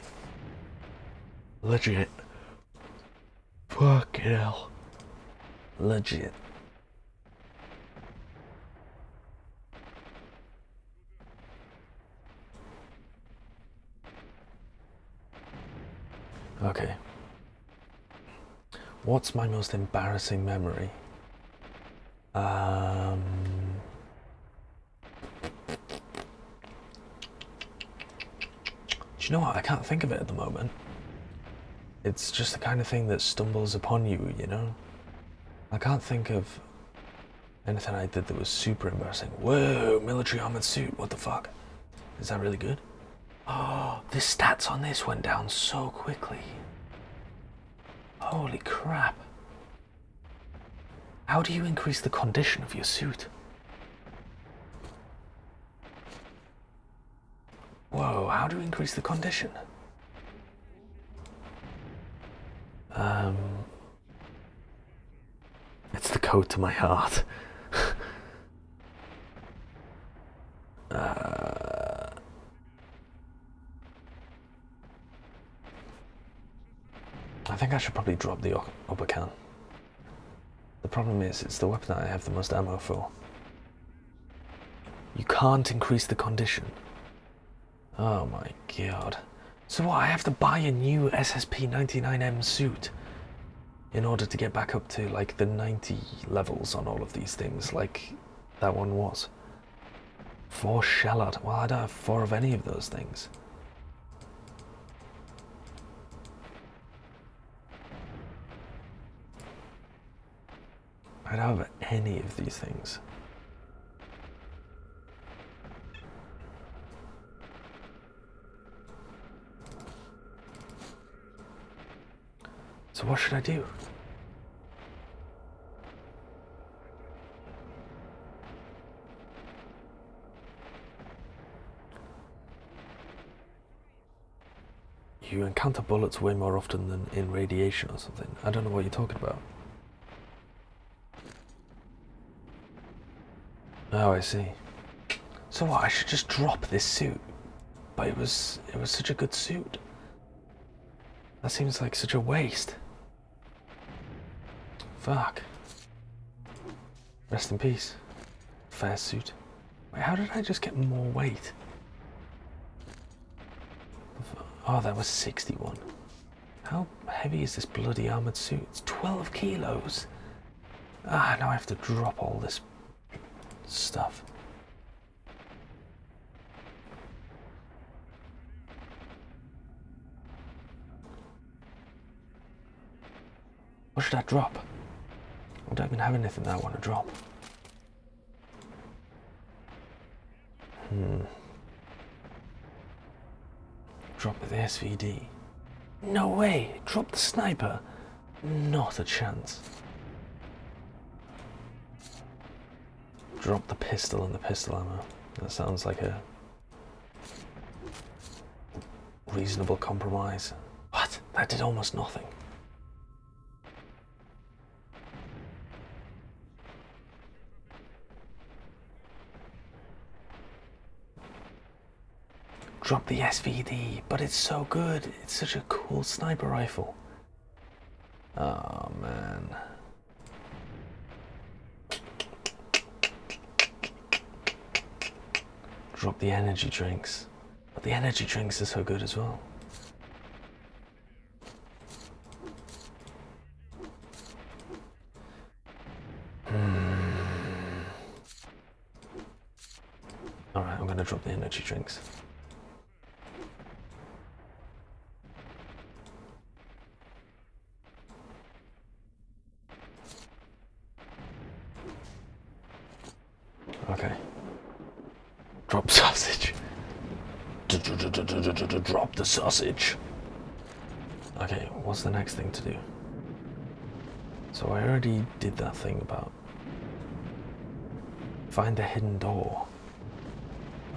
Legit. Fucking hell. Legit. Okay. What's my most embarrassing memory? Um. Do you know what? I can't think of it at the moment. It's just the kind of thing that stumbles upon you, you know? I can't think of anything I did that was super embarrassing. Whoa, military armored suit, what the fuck? Is that really good? Oh, the stats on this went down so quickly. Holy crap. How do you increase the condition of your suit? Whoa, how do you increase the condition? Um, it's the code to my heart. uh, I think I should probably drop the up- Abakan. The problem is, it's the weapon that I have the most ammo for. You can't increase the condition. Oh my god. So what, I have to buy a new SSP-99M suit in order to get back up to like the 90 levels on all of these things, like that one was. Four shell out. Well, I don't have four of any of those things. I don't have any of these things. So what should I do? You encounter bullets way more often than in radiation or something. I don't know what you're talking about. Oh, I see. So what? I should just drop this suit. But it was it was such a good suit. That seems like such a waste. Fuck. Rest in peace. Fair suit. Wait, how did I just get more weight? Oh, that was 61. How heavy is this bloody armored suit? It's 12 kilos. Ah, now I have to drop all this stuff. What should I drop? I don't even have anything that I want to drop. Hmm. Drop the SVD. No way! Drop the sniper! Not a chance. Drop the pistol and the pistol ammo. That sounds like a reasonable compromise. What? That did almost nothing. Drop the SVD, but it's so good. It's such a cool sniper rifle. Oh man. Drop the energy drinks. But the energy drinks are so good as well. Hmm. Alright, I'm gonna drop the energy drinks. Okay. Drop sausage. Drop the sausage. Okay, what's the next thing to do? So I already did that thing about find the hidden door.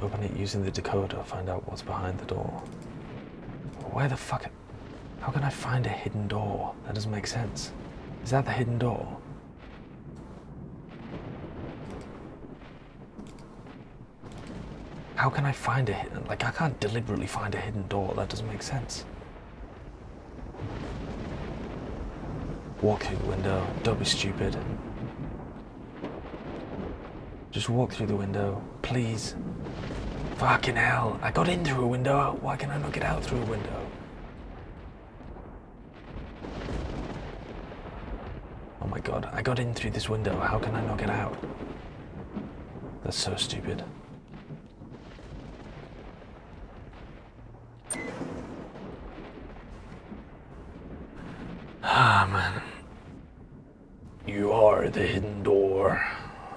Open it using the decoder, find out what's behind the door. Where the fuck? How can I find a hidden door? That doesn't make sense. Is that the hidden door? How can I find a hidden? Like, I can't deliberately find a hidden door. That doesn't make sense. Walk through the window. Don't be stupid. Just walk through the window, please. Fucking hell. I got in through a window. Why can I not get out through a window? Oh my god. I got in through this window. How can I not get out? That's so stupid. Ah, man. You are the hidden door.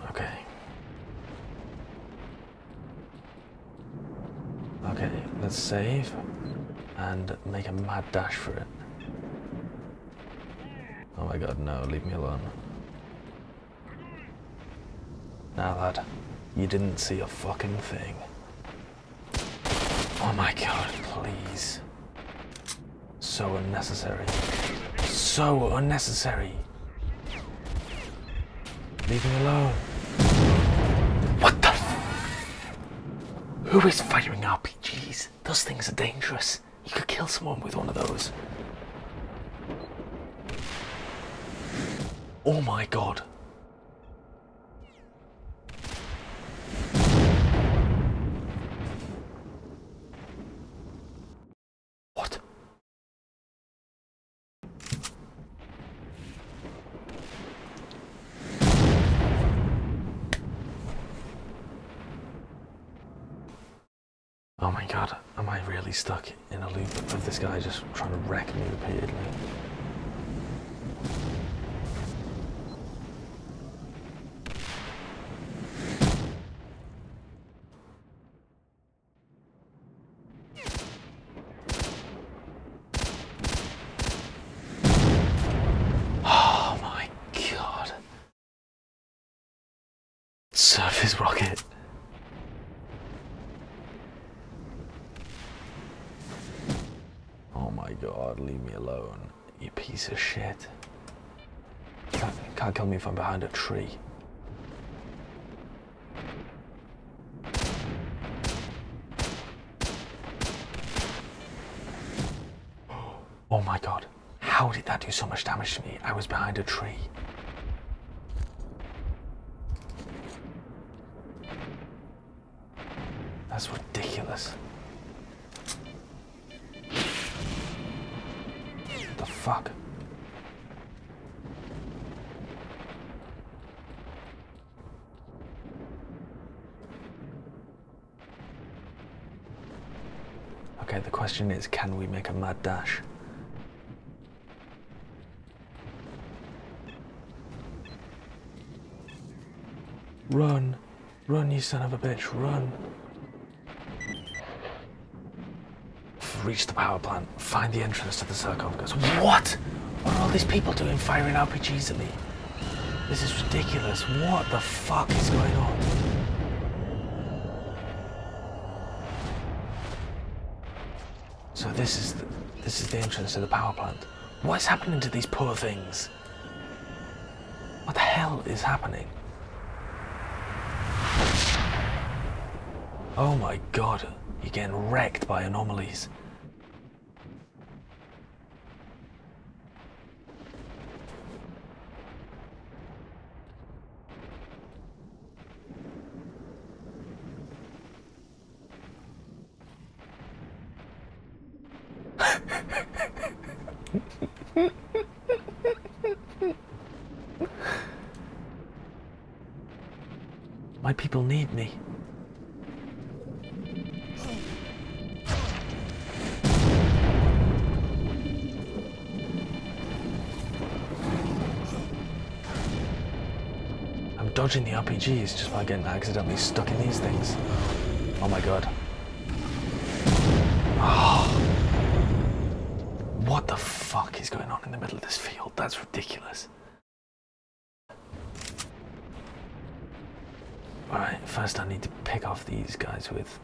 Okay. Okay, let's save and make a mad dash for it. Oh my god, no, leave me alone. Now, lad, you didn't see a fucking thing. Oh my god, please. So unnecessary. So unnecessary. Leave me alone. What the? Who is firing RPGs? Those things are dangerous. You could kill someone with one of those. Oh my god. What? Oh my god, am I really stuck a loop of this guy just trying to wreck me repeatedly? Oh my god. Surface rocket. Oh my god, leave me alone, you piece of shit. Can't, can't kill me if I'm behind a tree. Oh my god, how did that do so much damage to me? I was behind a tree. That's ridiculous. the fuck? Okay, the question is can we make a mad dash? Run! Run, you son of a bitch, run! Reach the power plant, find the entrance to the sarcophagus. What? What are all these people doing firing RPGs at me? This is ridiculous. What the fuck is going on? This is the entrance to the power plant. What is happening to these poor things? What the hell is happening? Oh my god. You're getting wrecked by anomalies. RPGs just by getting accidentally stuck in these things. Oh my god. Ah. What the fuck is going on in the middle of this field? That's ridiculous. Alright, first I need to pick off these guys with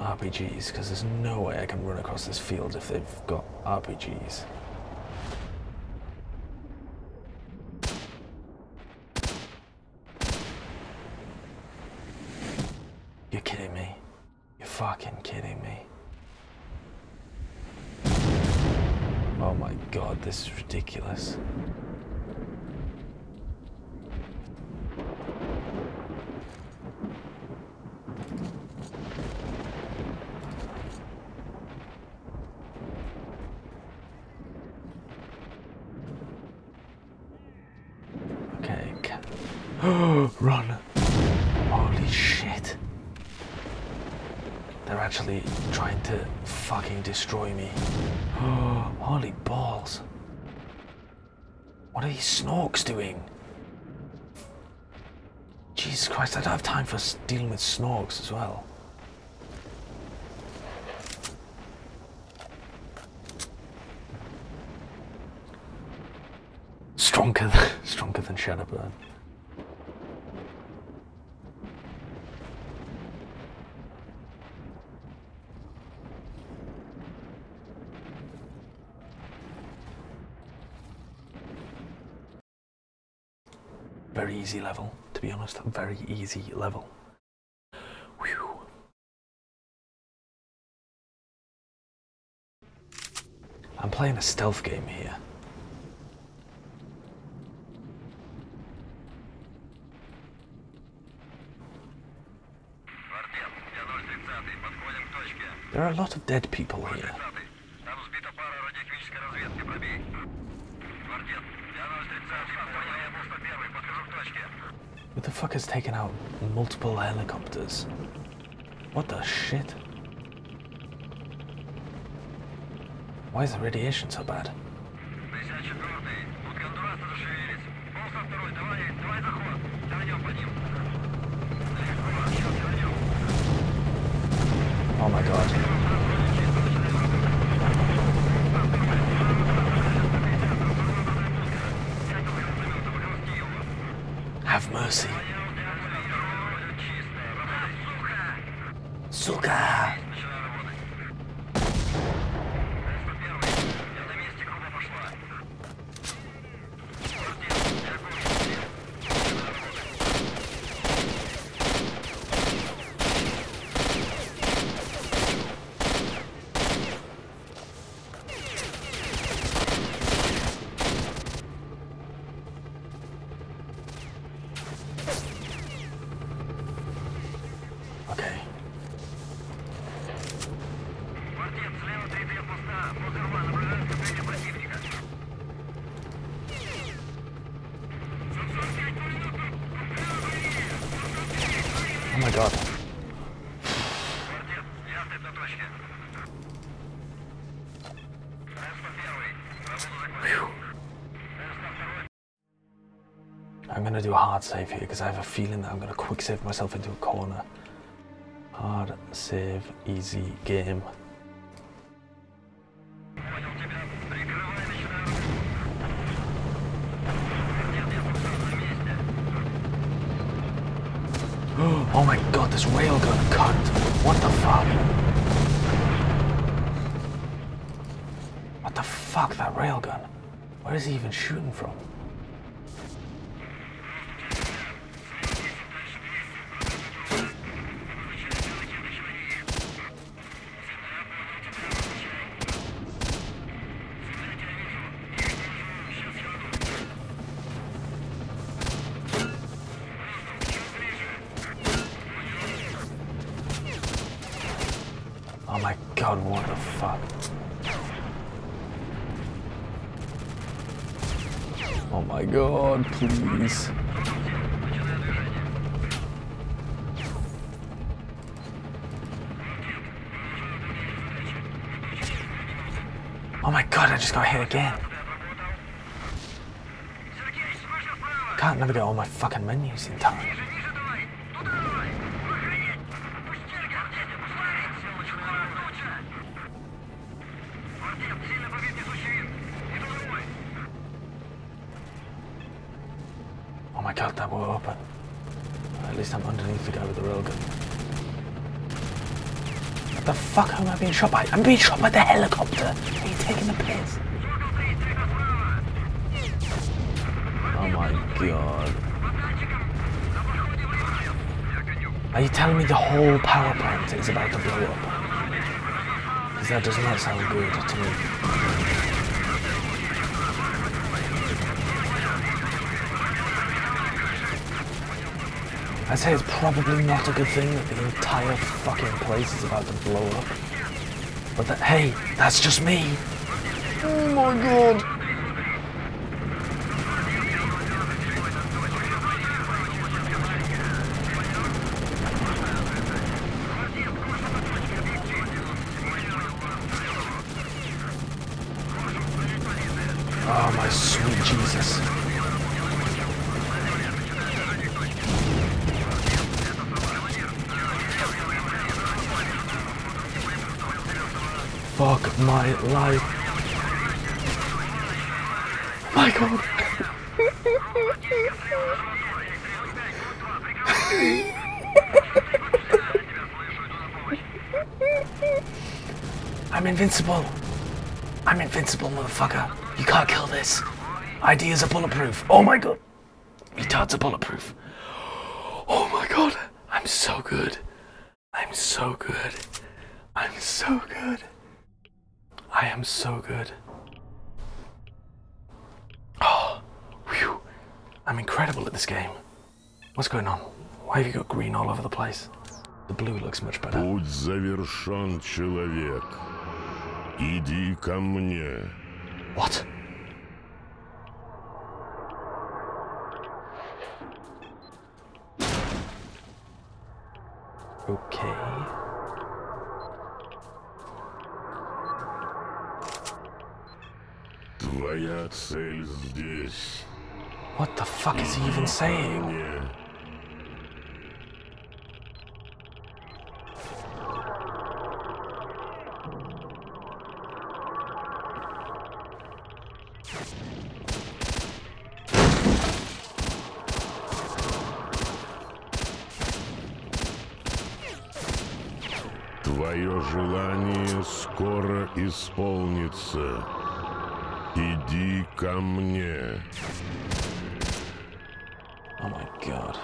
RPGs, because there's no way I can run across this field if they've got RPGs. You're kidding me. You're fucking kidding me. Oh my god, this is ridiculous. Okay, ca- run. Holy shit. They're actually trying to fucking destroy me. Holy balls. What are these snorks doing? Jesus Christ, I don't have time for dealing with snorks as well. Stronger than, stronger than Shadowburn. Very easy level, to be honest. A very easy level. Whew. I'm playing a stealth game here. There are a lot of dead people here. Who the fuck has taken out multiple helicopters? What the shit? Why is the radiation so bad? Oh my god. Mercy. Hard save here because I have a feeling that I'm gonna quick save myself into a corner. Hard save, easy game. God, please. Oh my god, I just got hit again. Can't navigate all my fucking menus in time. Oh my god, that will open. At least I'm underneath the guy with the railgun. What the fuck am I being shot by? I'm being shot by the helicopter. Are you taking the piss? Oh my god. Are you telling me the whole power plant is about to blow up? Because that does not sound good to me. I'd say it's probably not a good thing that the entire fucking place is about to blow up. But that, hey, that's just me. Oh my god. Oh my sweet Jesus. Fuck my life. My god. I'm invincible. I'm invincible, motherfucker. You can't kill this Ideas are bulletproof. Oh my god. Retards are bulletproof. Oh my god. I'm so good. I'm so good. I'm so good. I am so good. Oh, whew. I'm incredible at this game. What's going on? Why have you got green all over the place? The blue looks much better. Путь завершен, человек. Иди ко мне. What? Okay. Твоя цель здесь. What the fuck is he even saying? Исполнится. Иди ко мне. Oh my god.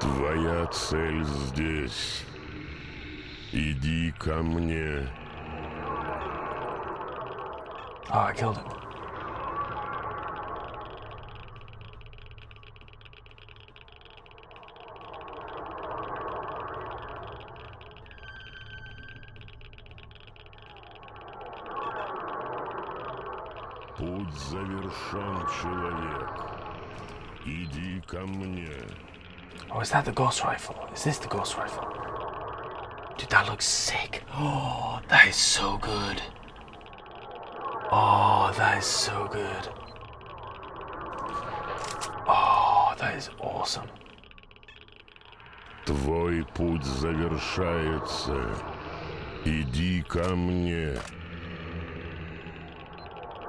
Твоя цель здесь. Иди ко мне. Oh, I killed him. Путь завершен, человек. Иди ко мне. Oh, is that the ghost rifle? Is this the ghost rifle? Dude, that looks sick. Oh, that is so good. Oh, that is so good. Oh, that is awesome. Твой путь завершается. Иди ко мне.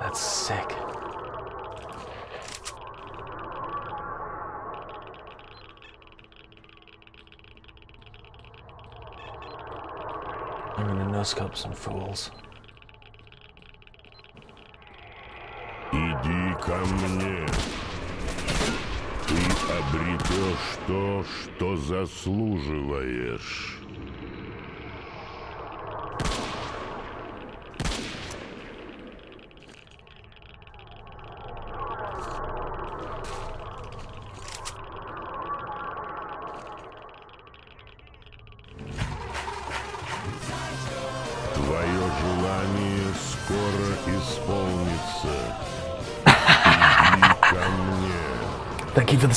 That's sick. I'm gonna no scope some fools. Ко мне. Ты обретешь то, что заслуживаешь.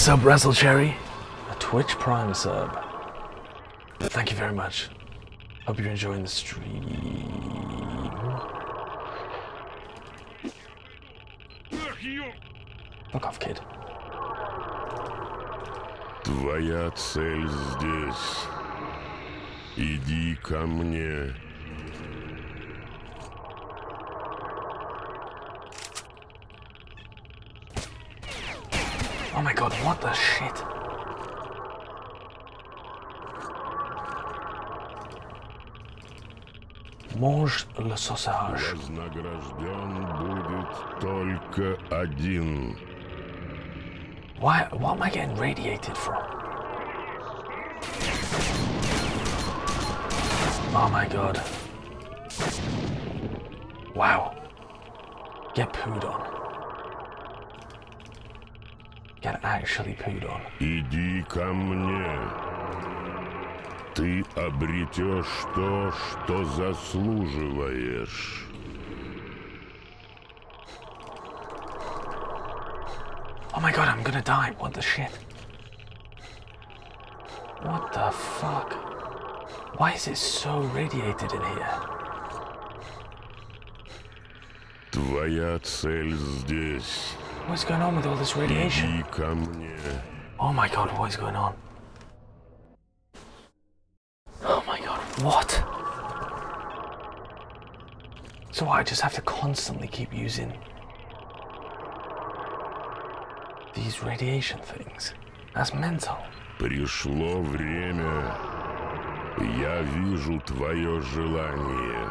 sub, Razzle Cherry. A Twitch Prime sub. Thank you very much. Hope you're enjoying the stream. Fuck off, kid. Твоя цель здесь. Иди ко мне. Вознагражден будет только один. Why, what am I getting radiated from? Oh my god. Wow. Get pooed on. Get actually pooed on. Иди ко мне. Ты обретешь то, что заслуживаешь. Oh my god, I'm gonna die. What the shit? What the fuck? Why is it so radiated in here? Твоя цель здесь. What's going on with all this radiation? Иди ко мне. Oh my god, what is going on? Oh my god, what? So I just have to constantly keep using these radiation things. That's mental. Пришло время. Я вижу твое желание.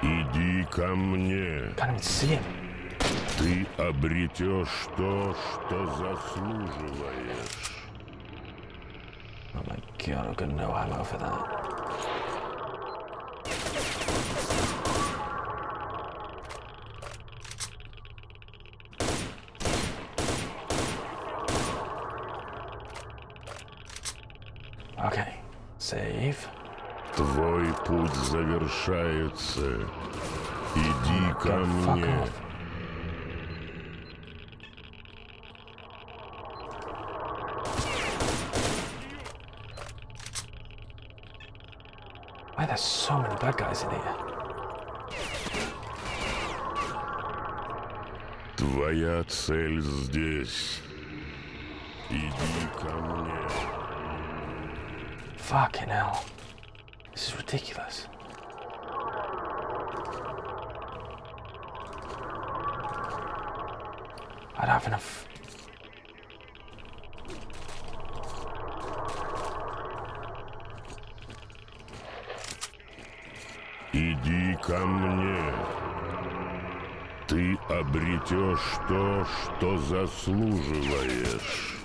Иди ко мне. Even see him. Обретешь то, что заслуживаешь. Oh my god, I've got no ammo for that. Okay, save. Твой путь завершается. Иди ко мне. off. Why there's so many bad guys in here? Твоя цель здесь. Иди ко мне. Fucking hell. This is ridiculous. все, что, что заслуживаешь.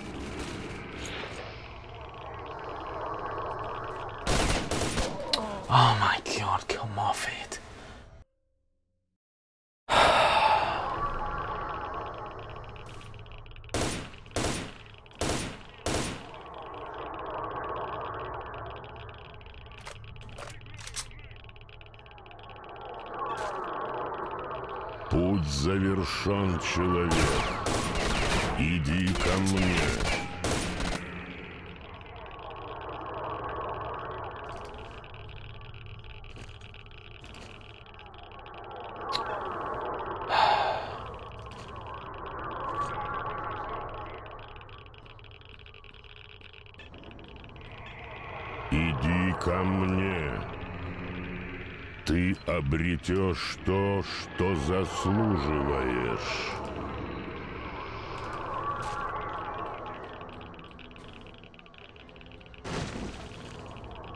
Обретешь то, что заслуживаешь.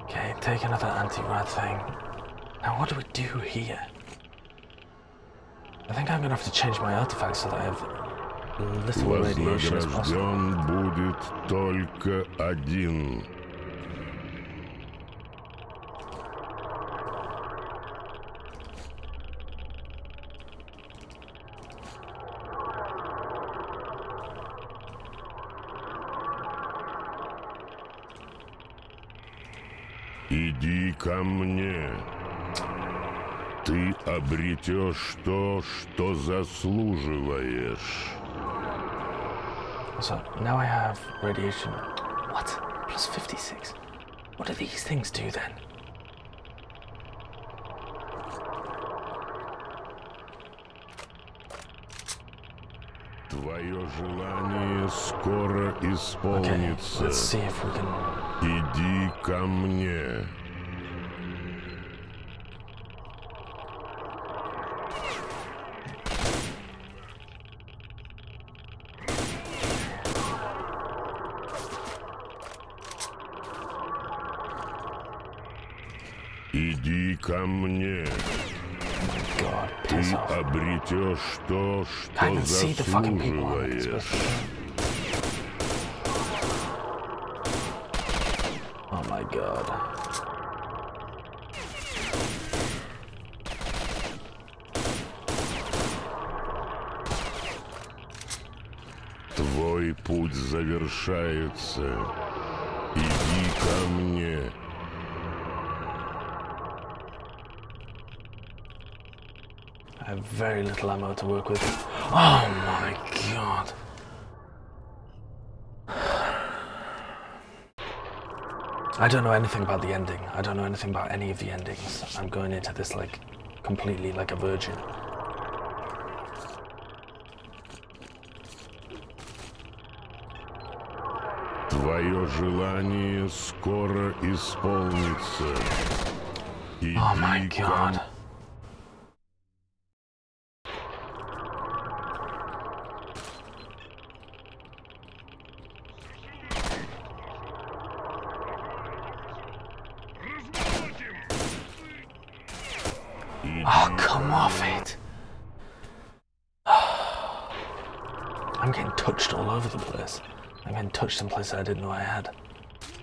Okay, take another anti-rat thing. Now what do we do here? I think I'm gonna have to change my artifact so that I have little radiation as possible. Вознагражден будет только один. Иди ко мне. Ты обретешь то, что заслуживаешь. So now I have radiation. What? Plus 56. What do these things do then? Твое желание скоро исполнится. let's see if we can... Иди ко мне. Иди ко мне. Ты обретешь то, что Can't even see the fucking people on it, заслуживаешь. Oh my god. Твой путь завершается. Иди ко мне. I have very little ammo to work with. Oh my god. I don't know anything about the ending. I don't know anything about any of the endings. I'm going into this like completely like a virgin. Твое желание скоро исполнится. Иди Oh my ко god. touched in places I didn't know I had.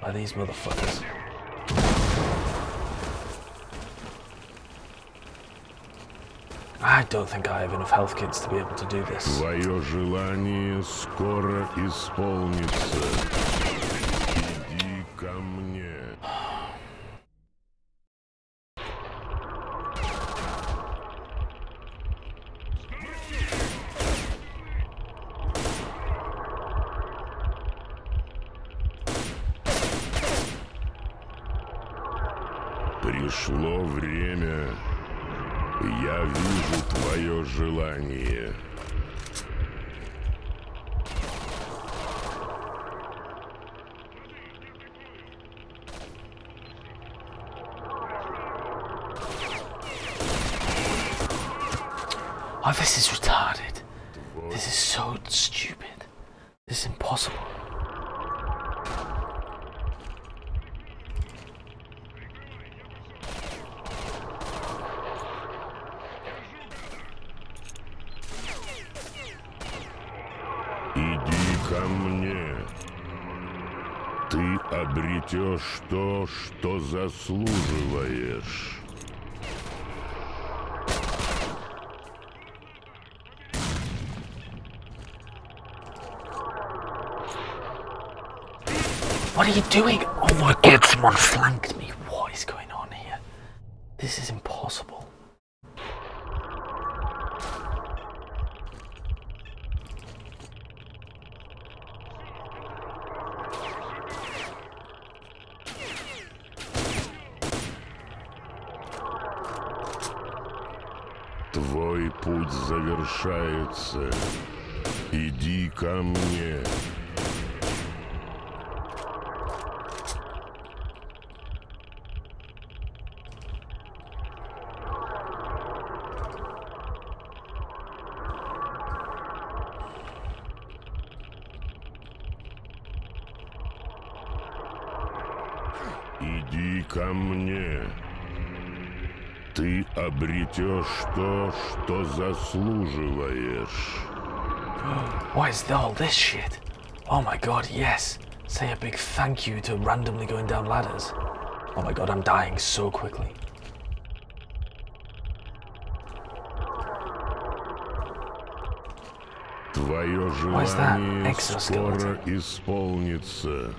By these motherfuckers. I don't think I have enough health kits to be able to do this. Твое желание скоро исполнится. What are you doing? Oh my god, someone flanked me. What is going on here? This is impossible. Твой путь завершается. Иди ко мне. обретешь то, что заслуживаешь. What is all this shit? Oh my god, yes. Say a big thank you to randomly going down ladders. Oh my god, I'm dying so quickly. Твое Why is that желание exoskeleton? скоро исполнится.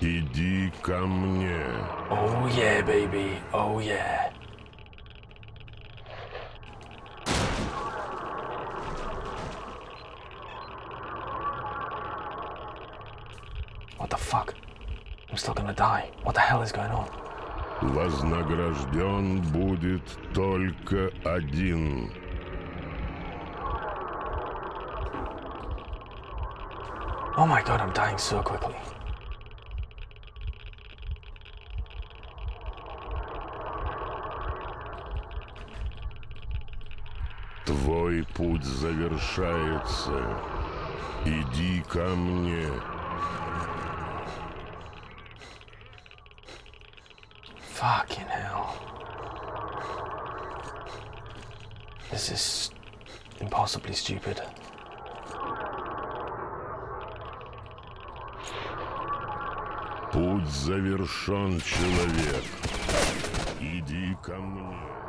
Иди ко мне. Oh yeah, baby. Oh yeah. Вознагражден будет только один. Oh my god, I'm dying so quickly. Твой путь завершается. Иди ко мне. This is impossibly stupid. Путь завершен, человек. Иди ко мне.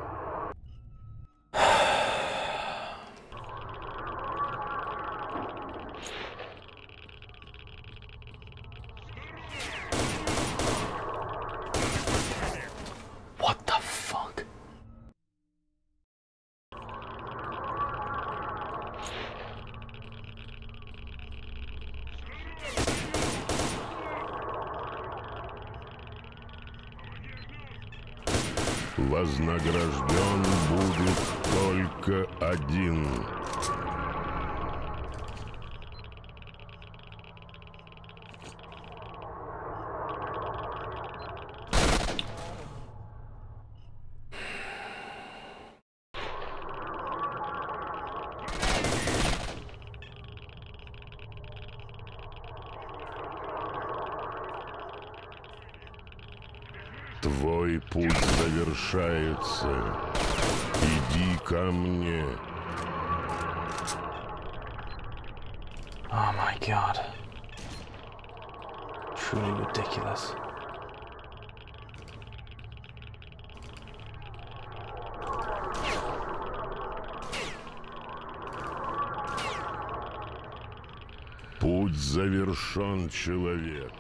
Завершен, человек.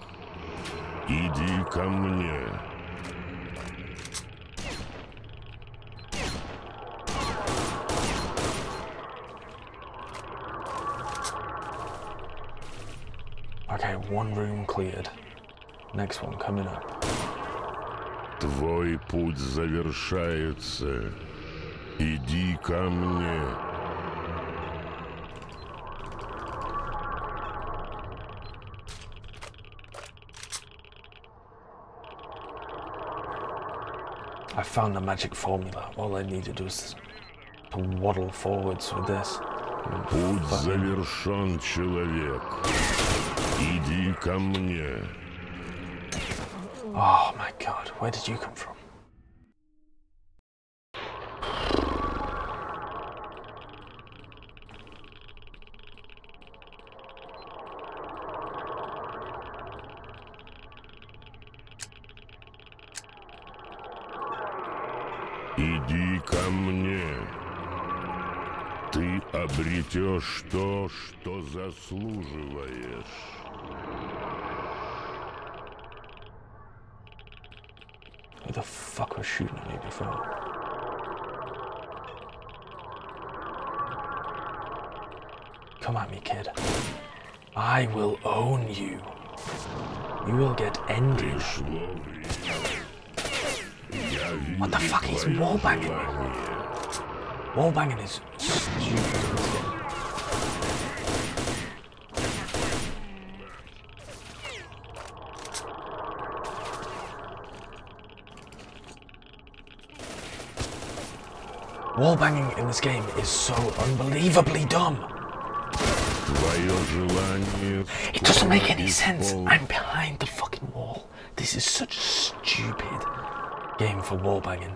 Иди ко мне. Okay, one room cleared. Next one coming up. Твой путь завершается. Иди ко мне. I found the magic formula. All I needed was to waddle forwards with this. Путь завершен, человек. Иди ко мне. Oh my god, where did you come from? обретешь то, что заслуживаешь. Who the fuck was shooting at me before? Come at me, kid. I will own you. You will get ended. What the fuck? He's wallbanging me. Wallbanging is stupid. Wallbanging in this game is so unbelievably dumb. Твое желание It doesn't make any скоро sense. исполнится. I'm behind the fucking wall. This is such a stupid game for wallbanging.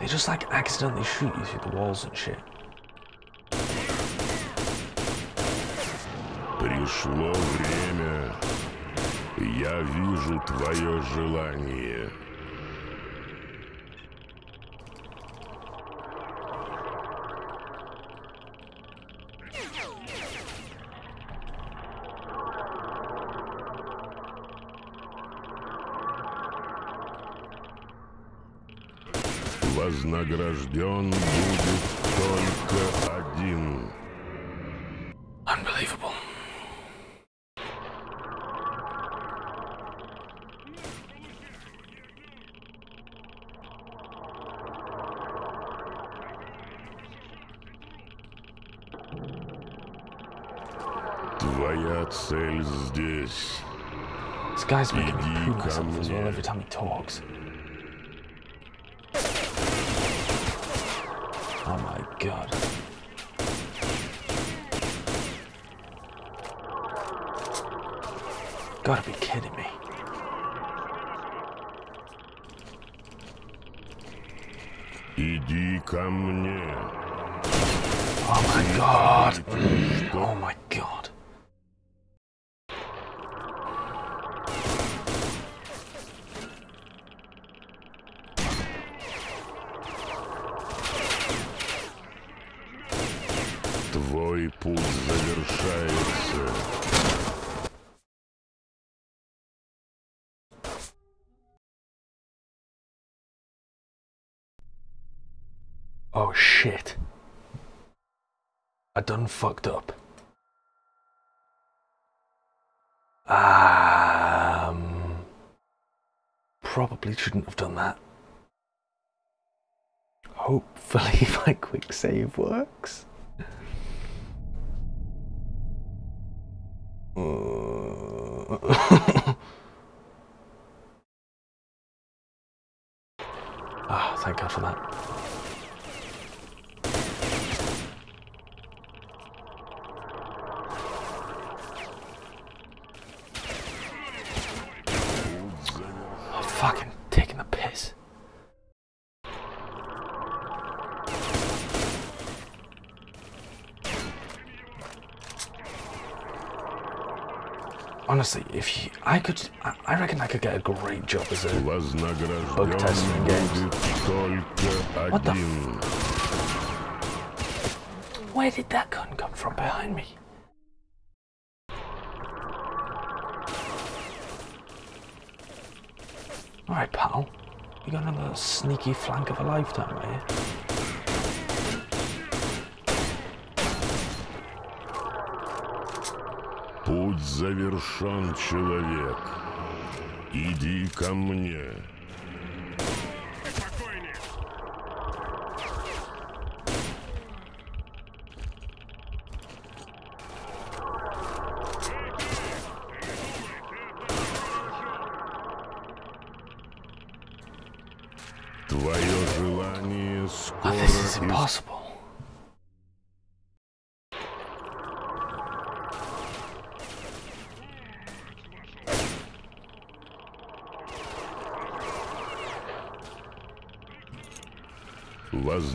They just like accidentally shoot you through the walls and shit. Пришло время. Я вижу твое желание. Вознагражден будет только один. Unbelievable. Твоя цель здесь. This guy's making me poo myself as well every time he talks. God. Done fucked up. Um, probably shouldn't have done that. Hopefully my quick save works. Uh, Ah, thank God for that. I'm fucking taking the piss. Honestly, if you, I could, I, I reckon I could get a great job as a bug tester in Вознагражден games. будет только What the один. Where did that gun come from behind me? Alright, pal. You got another sneaky flank of a lifetime, are you? Путь завершен, человек. Иди ко мне. Твое желание скоро Oh, this is ис- impossible.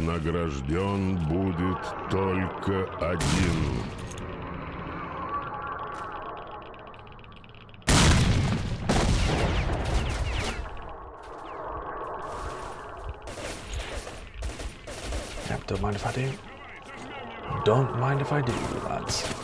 Вознагражден будет только один. Don't mind if I do. Don't mind if I do, lads.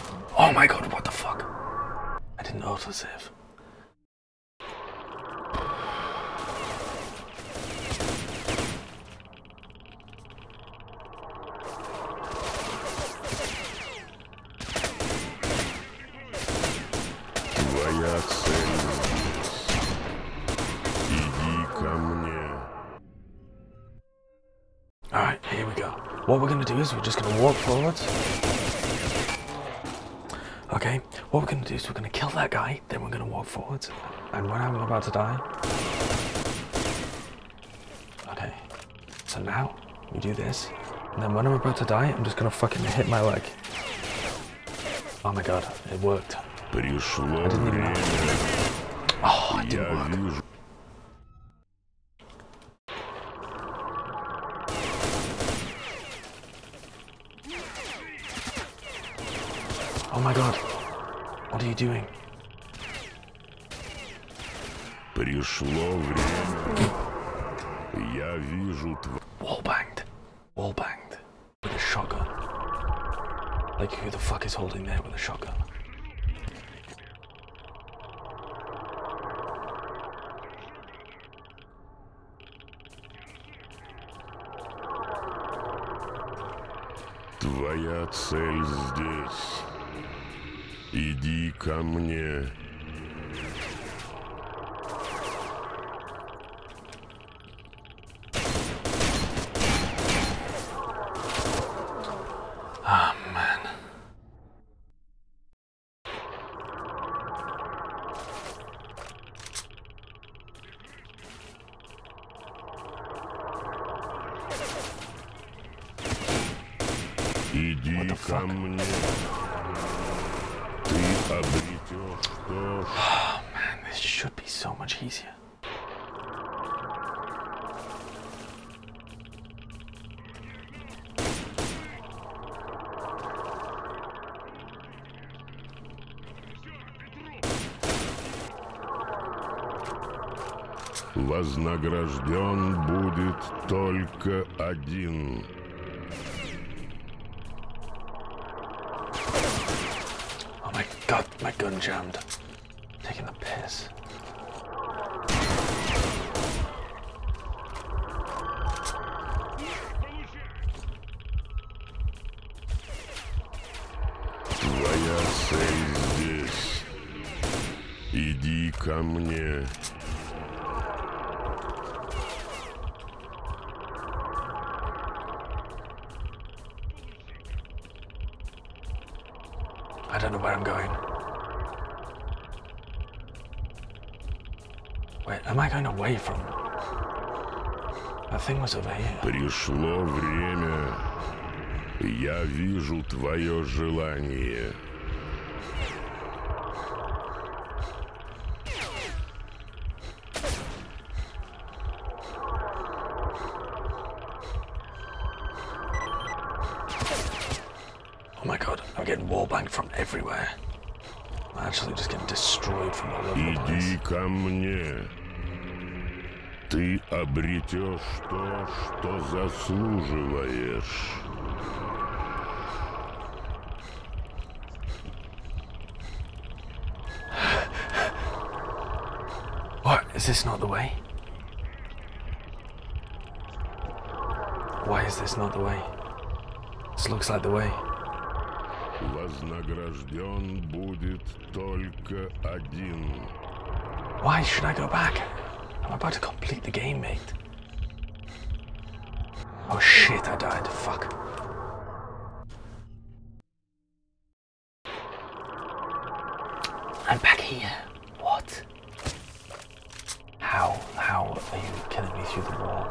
about to die. Okay, so now we do this. And then when I'm about to die, I'm just gonna fucking hit my leg. Oh my god, it worked. Пришло I didn't even know. время. Oh, it didn't Я work. Пришло время. Я вижу твою... Wallbanged. Wallbanged. With a shotgun. Like, who the fuck is holding there with a shotgun? Твоя цель здесь. Иди ко мне. Вознагражден будет только один. Oh my god, my gun jammed. Пришло время. Я вижу твое желание. Обретешь то, что заслуживаешь. What? Is this not the way? Why is this not the way? This looks like the way. Вознагражден будет только один. Why should I go back? I'm about to complete the game, mate. Oh shit, I died. Fuck. I'm back here. What? How? How are you killing me through the wall?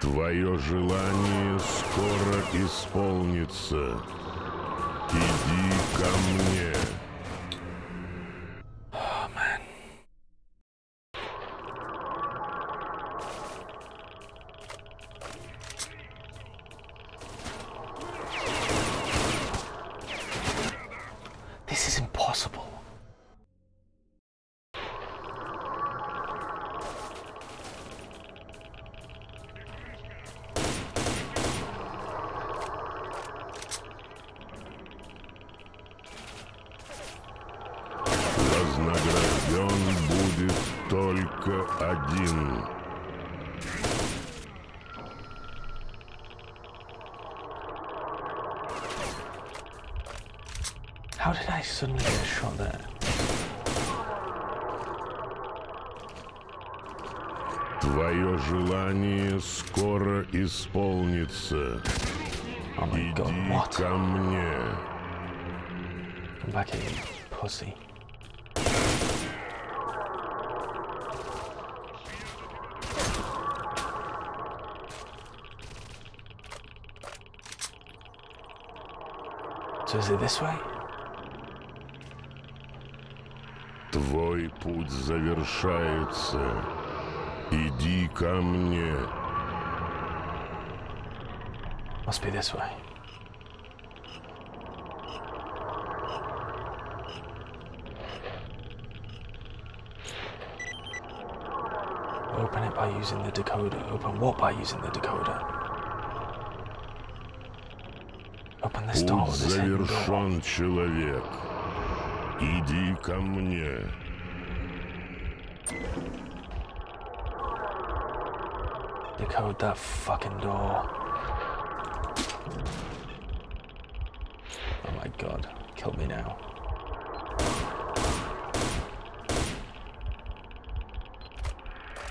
Твое желание скоро исполнится. Иди ко мне. is it this way? Твой путь завершается. Иди ко мне. Must be this way. Open it by using the decoder. Open what by using the decoder? Путь завершен, человек. Иди ко мне. Decode that fucking door. Oh my god, kill me now.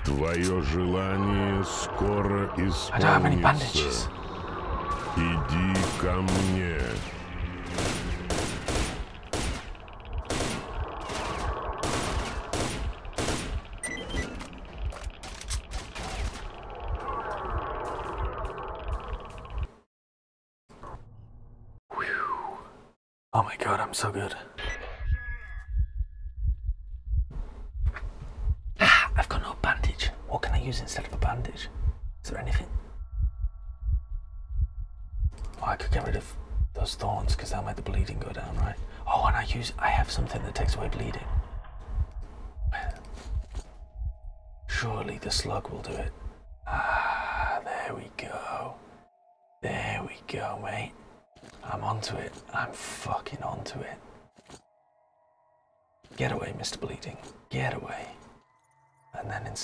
Твое желание скоро исполнится. bandages. Иди ко мне. Oh my god, I'm so good.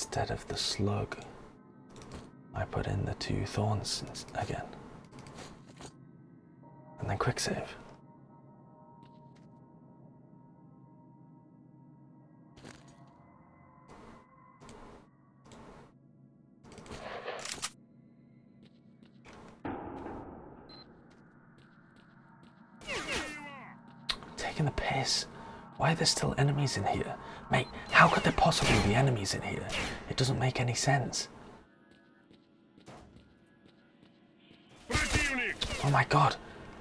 Instead of the slug, I put in the two thorns again. And then quick save. Why are there still enemies in here? Mate, how could there possibly be enemies in here? It doesn't make any sense. Oh my god.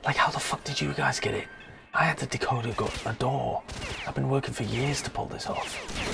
Like, how the fuck did you guys get it? I had to decode a, a door. I've been working for years to pull this off.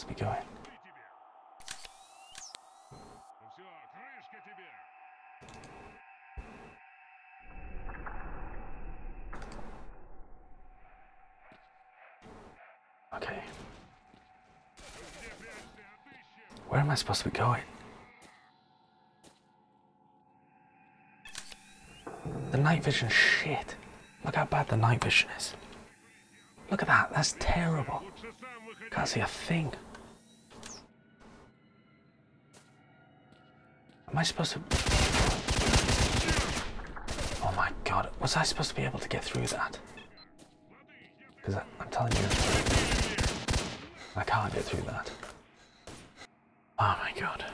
To be going? Okay. Where am I supposed to be going? The night vision shit. Look how bad the night vision is. Look at that, that's terrible. Can't see a thing. I supposed to... Oh my god, was I supposed to be able to get through that? Because I'm telling you, I can't get through that. Oh my god.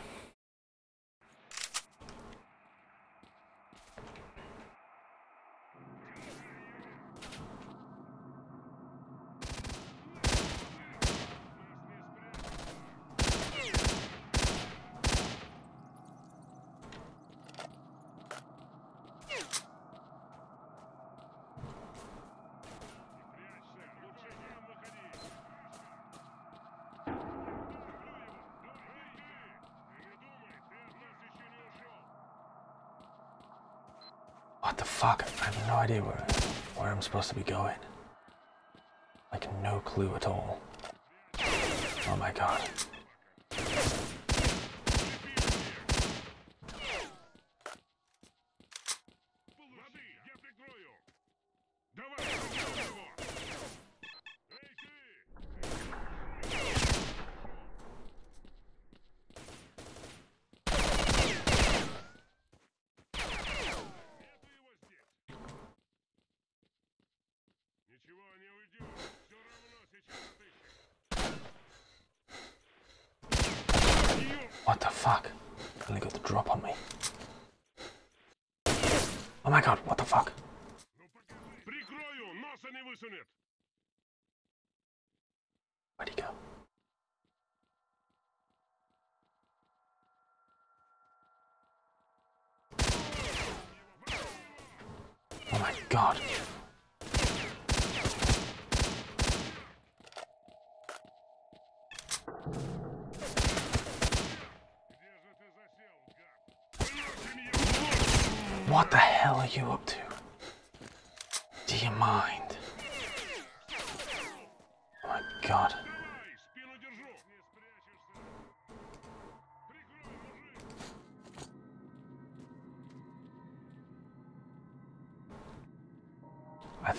What the fuck? I have no idea where where I'm supposed to be going.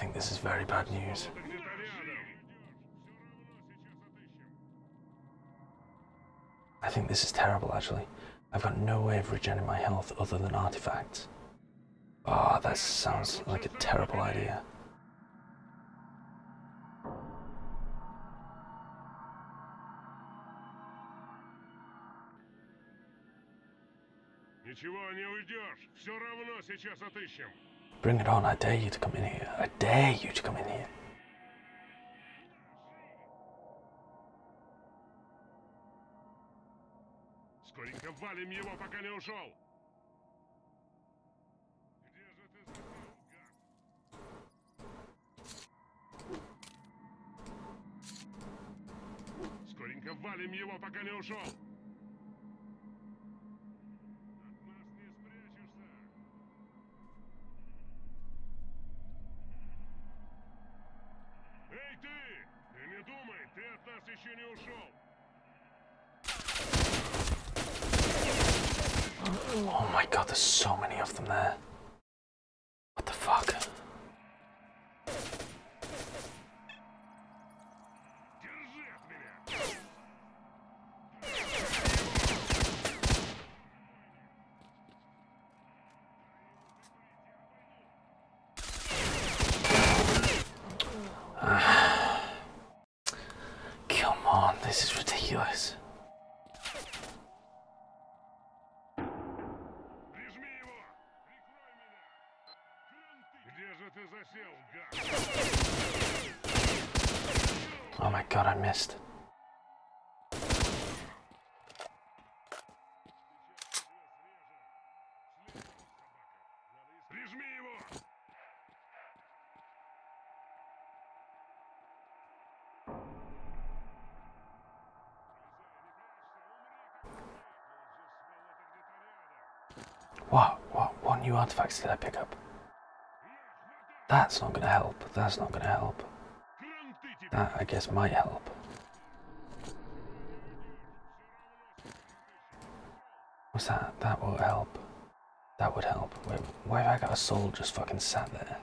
think this is very bad news. I think this is terrible actually. I've got no way of regenerating my health other than artifacts. Oh, that sounds like a terrible idea. Ничего, не уйдешь. Все равно сейчас отыщем. Bring it on, I dare you to come in here. I dare you to come in here. Скоренько валим его, пока не ушел. Скоренько валим его, пока не ушел. There's so many of them there. missed. Wow, what, what new artifacts did I pick up? That's not gonna help, that's not gonna help. That I guess might help. What's that? That will help. That would help. Wait, why have I got a soul just fucking sat there?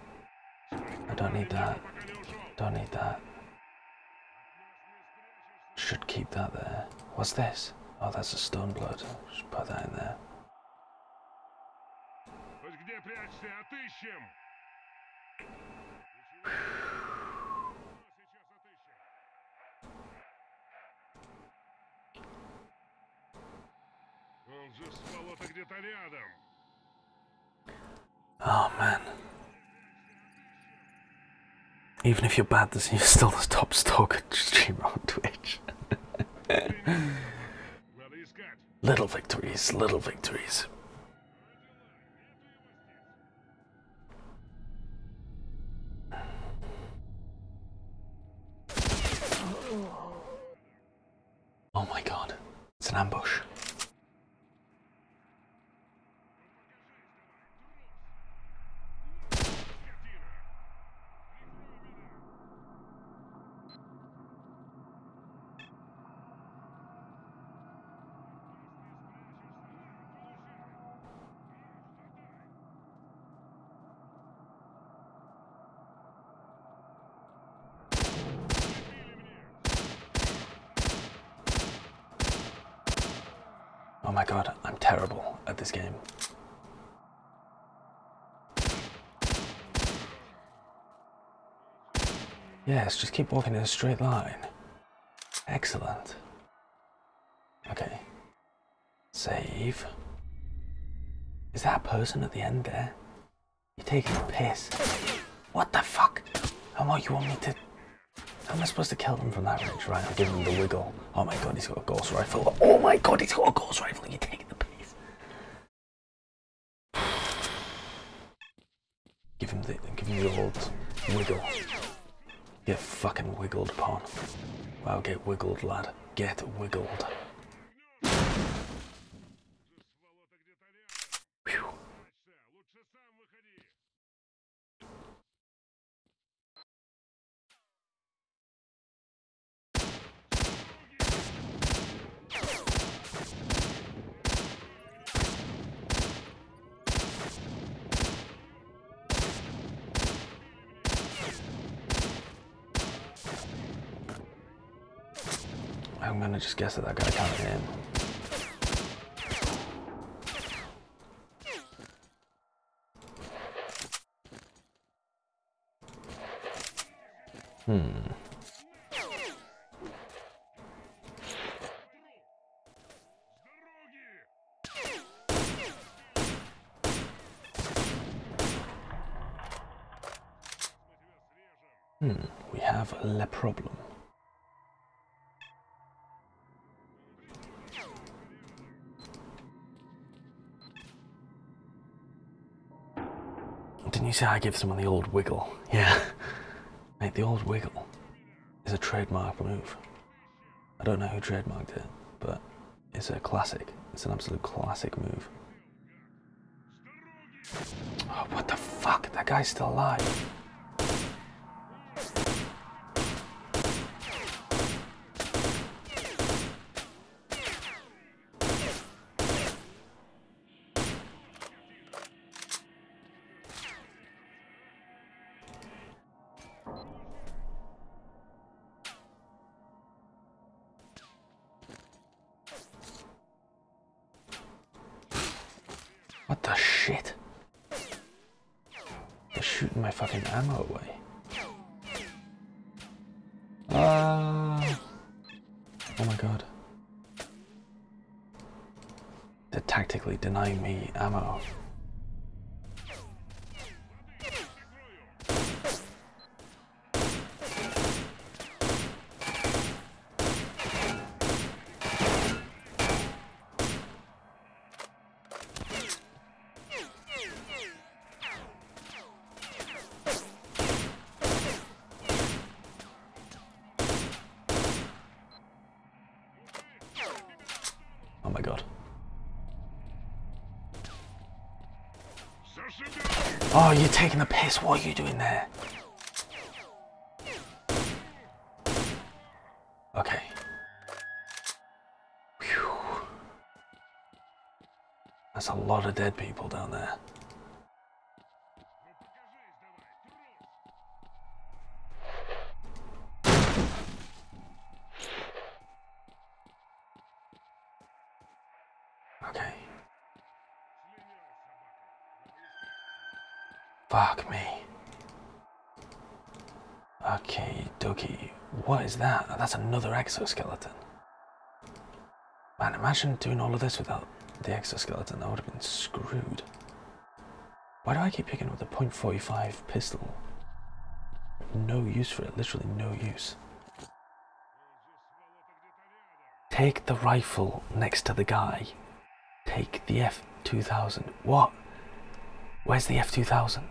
I don't need that. Don't need that. Should keep that there. What's this? Oh, that's a stone blood. Just put that in there. Oh man. Even if you're bad, this you're still the top stalker streamer on Twitch. little victories, little victories. Oh my god, it's an ambush. my god, I'm terrible at this game. Yes, just keep walking in a straight line. Excellent. Okay. Save. Is that a person at the end there? You're taking a piss. What the fuck? And what you want me to... How am I supposed to kill them from that range? Right, I'll give him the wiggle. Oh my god, he's got a ghost rifle. Oh my god, he's got a ghost rifle. You're taking the piss. Give him the, give him the old wiggle. Get fucking wiggled upon. Wow, get wiggled, lad. Get wiggled. Phew. I'm gonna just guess that that guy can't aim. Hmm. Hmm, we have a problem. Say I give someone the old wiggle? Yeah. Mate, the old wiggle is a trademark move. I don't know who trademarked it, but it's a classic. It's an absolute classic move. Oh, what the fuck? That guy's still alive. Taking the piss. What are you doing there? Okay. Phew. That's a lot of dead people down there. Is that? That's another exoskeleton. Man, imagine doing all of this without the exoskeleton. I would have been screwed. Why do I keep picking up the .45 pistol? No use for it. Literally no use. Take the rifle next to the guy. Take the F2000. What? Where's the F2000?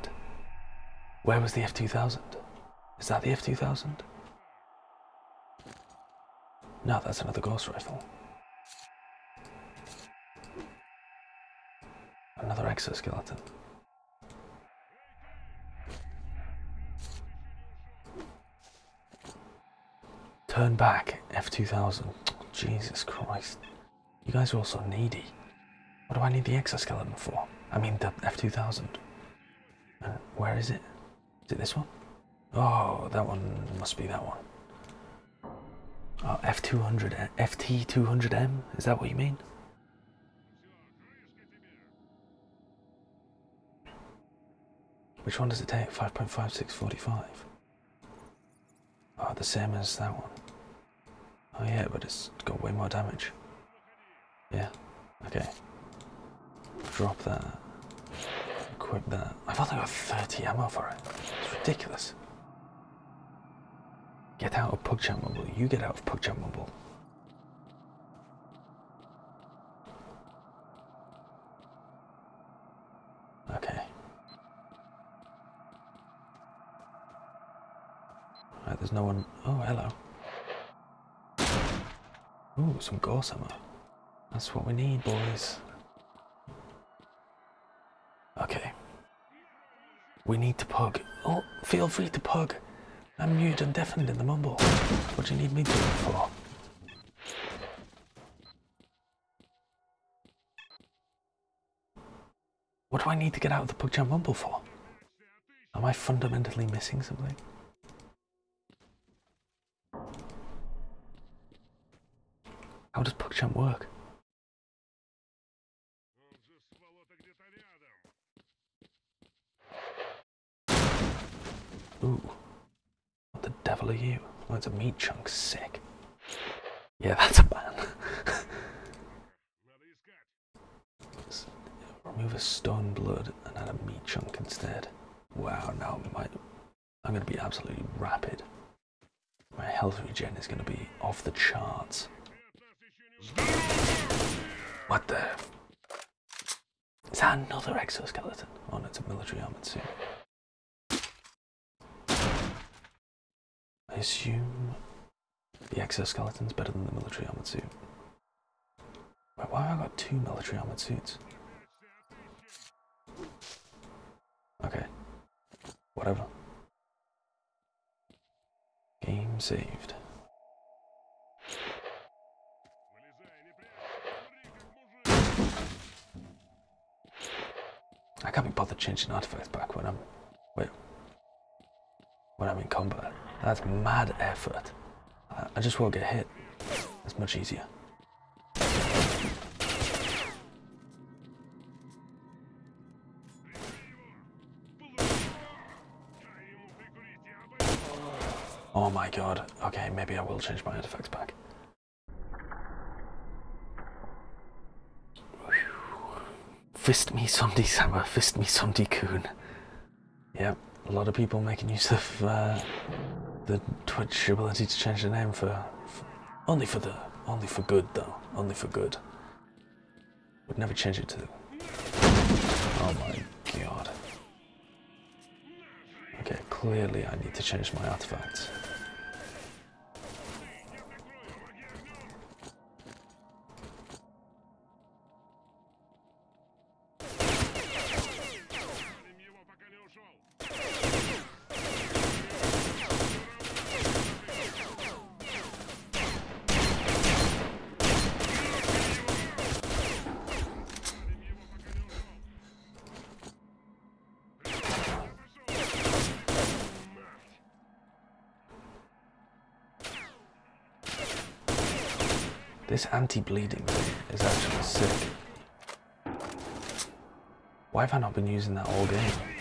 Where was the F2000? Is that the F2000? No, that's another ghost rifle. Another exoskeleton. Turn back, F2000. Jesus Christ. You guys are all so needy. What do I need the exoskeleton for? I mean, the F2000. Uh, where is it? Is it this one? Oh, that one must be that one. F200, FT200M? Is that what you mean? Which one does it take? 5.5645. Oh, the same as that one. Oh yeah, but it's got way more damage. Yeah, okay. Drop that. Equip that. I've only got 30 ammo for it. It's ridiculous. Get out of PugChamp Mumble. You get out of PugChamp Mumble. Okay. Right, there's no one. Oh, hello. Ooh, some gore ammo. That's what we need, boys. Okay. We need to pug. Oh, feel free to pug. I'm mute and deafened in the mumble. What do you need me to do for? What do I need to get out of the PugChamp Mumble for? Am I fundamentally missing something? How does PugChamp work? Ooh. What the devil are you? Oh, it's a meat chunk. Sick. Yeah, that's a ban. Remove a stone blood and add a meat chunk instead. Wow, now my, I'm going to be absolutely rapid. My health regen is going to be off the charts. What the? Is that another exoskeleton? Oh, no, it's a military armored suit. I assume the exoskeleton's better than the military armored suit. Wait, why have I got two military armored suits? Okay. Whatever. Game saved. I can't be bothered changing artifacts back when I'm wait when I'm in combat. That's mad effort. I, just won't get hit. It's much easier. Oh my god. Okay, maybe I will change my artifacts back. Fist me Sunday Summer, fist me Sunday Coon. Yep, a lot of people making use of uh, the Twitch ability to change the name for, for only for the only for good though, only for good. Would never change it to. Oh my god. Okay, clearly I need to change my artifacts. This anti-bleeding is actually sick. Why have I not been using that all game?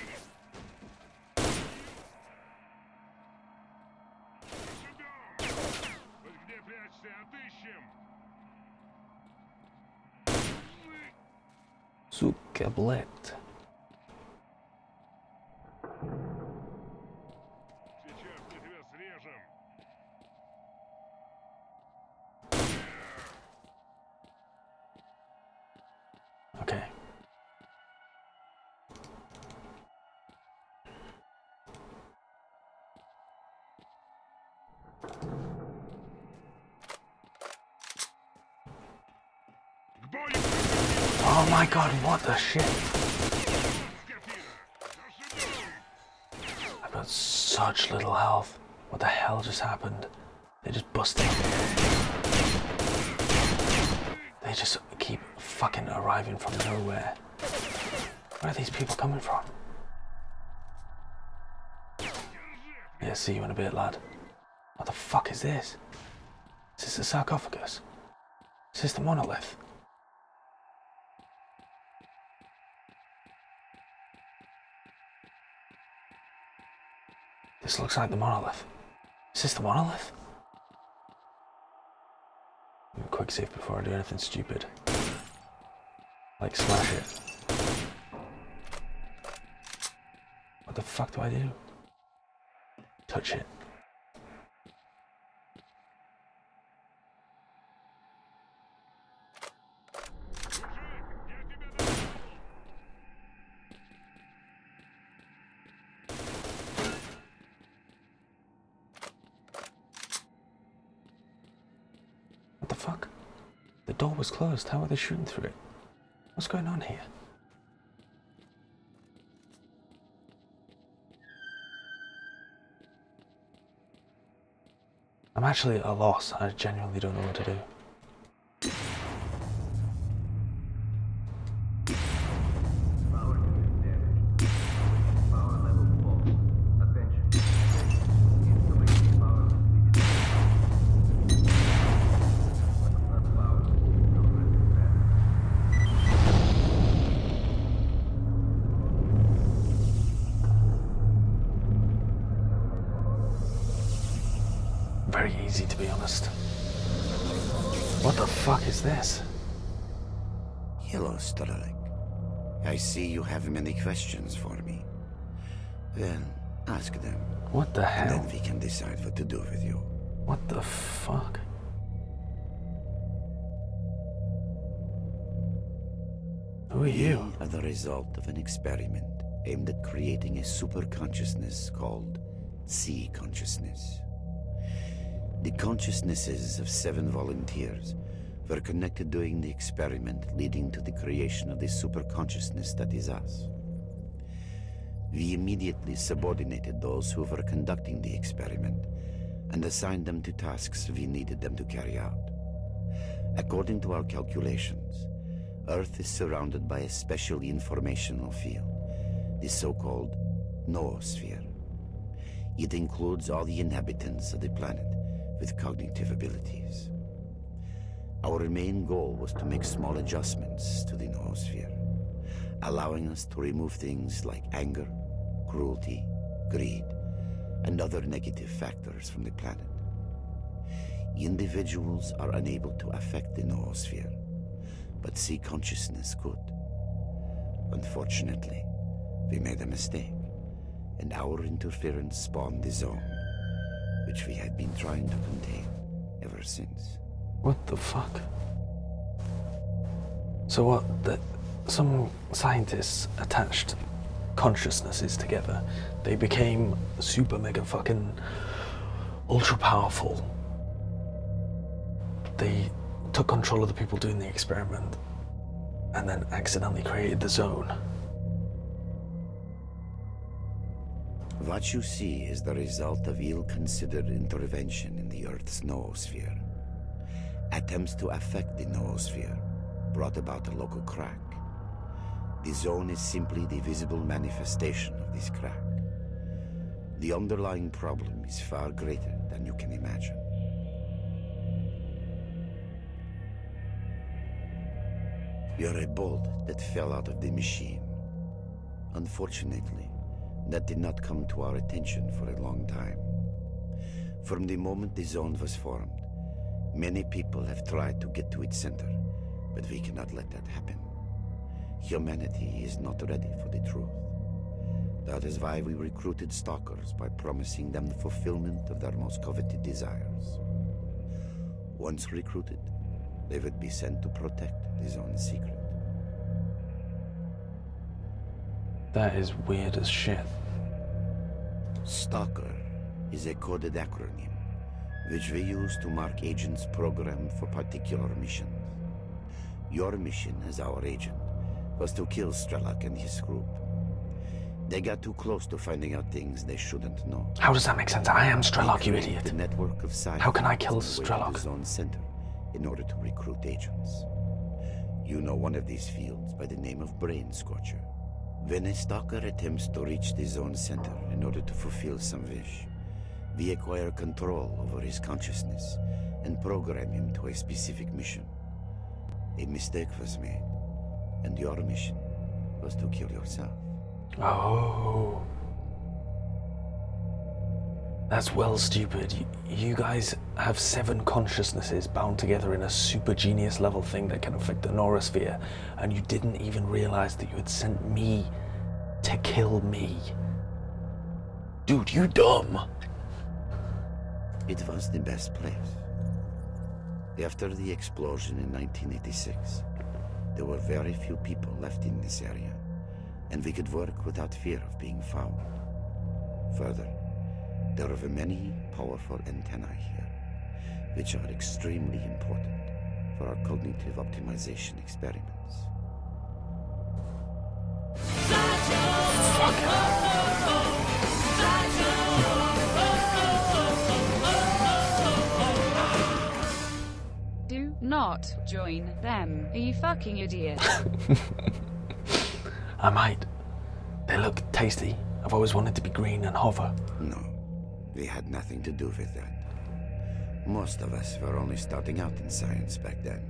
A bit, lad. What the fuck is this? Is this the sarcophagus? Is this the monolith? This looks like the monolith. Is this the monolith? Quick save before I do anything stupid. Like smash it. What the fuck do I do? Touch it. What the fuck? The door was closed. How are they shooting through it? What's going on here? I'm actually at a loss. I genuinely don't know what to do. Decide what to do with you. What the fuck? Who are you? We are the result of an experiment aimed at creating a super consciousness called C-Consciousness. The consciousnesses of seven volunteers were connected during the experiment, leading to the creation of the super consciousness that is us. We immediately subordinated those who were conducting the experiment and assigned them to tasks we needed them to carry out. According to our calculations, Earth is surrounded by a special informational field, the so-called noosphere. It includes all the inhabitants of the planet with cognitive abilities. Our main goal was to make small adjustments to the noosphere, allowing us to remove things like anger, cruelty, greed, and other negative factors from the planet. Individuals are unable to affect the noosphere, but C-Consciousness could. Unfortunately, we made a mistake, and our interference spawned the zone, which we had been trying to contain ever since. What the fuck? So what? The, some scientists attached consciousnesses together. They became super mega fucking ultra powerful. They took control of the people doing the experiment and then accidentally created the zone. What you see is the result of ill-considered intervention in the Earth's noosphere. Attempts to affect the noosphere brought about a local crack. The zone is simply the visible manifestation of this crack. The underlying problem is far greater than you can imagine. You're a bolt that fell out of the machine. Unfortunately, that did not come to our attention for a long time. From the moment the zone was formed, many people have tried to get to its center, but we cannot let that happen. Humanity is not ready for the truth. That is why we recruited stalkers by promising them the fulfillment of their most coveted desires. Once recruited, they would be sent to protect the own secret. That is weird as shit. Stalker is a coded acronym which we use to mark agents programmed for particular missions. Your mission is our agent was to kill Strelok and his group. They got too close to finding out things they shouldn't know. How does that make sense? I am Strelok, you idiot. a network of How can I kill scientists on the way to Strelok? The zone center in order to recruit agents. You know one of these fields by the name of Brain Scorcher. When a stalker attempts to reach the zone center in order to fulfill some wish, we acquire control over his consciousness and program him to a specific mission. A mistake was made, and your mission was to kill yourself. Oh. That's well stupid. You, you guys have seven consciousnesses bound together in a super genius level thing that can affect the Norosphere, and you didn't even realize that you had sent me to kill me. Dude, you dumb. It was the best place. After the explosion in 1986, there were very few people left in this area, and we could work without fear of being found. Further, there are many powerful antennae here, which are extremely important for our cognitive optimization experiments. Not join them. Are you fucking idiot? I might. They look tasty. I've always wanted to be green and hover. No, we had nothing to do with that. Most of us were only starting out in science back then.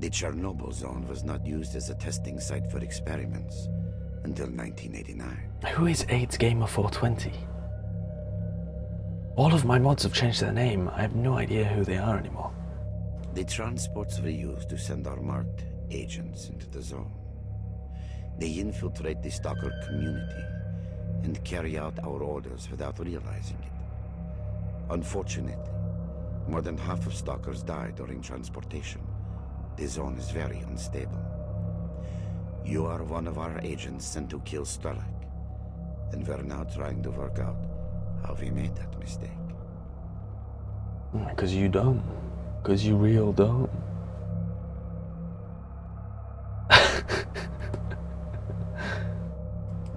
The Chernobyl zone was not used as a testing site for experiments until 1989. Who is AIDS Gamer 420? All of my mods have changed their name. I have no idea who they are anymore. The transports were used to send our marked agents into the zone. They infiltrate the stalker community and carry out our orders without realizing it. Unfortunately, more than half of stalkers die during transportation. The zone is very unstable. You are one of our agents sent to kill Strelok, and we're now trying to work out how we made that mistake. Hmm, because you dumb. Because you real dumb.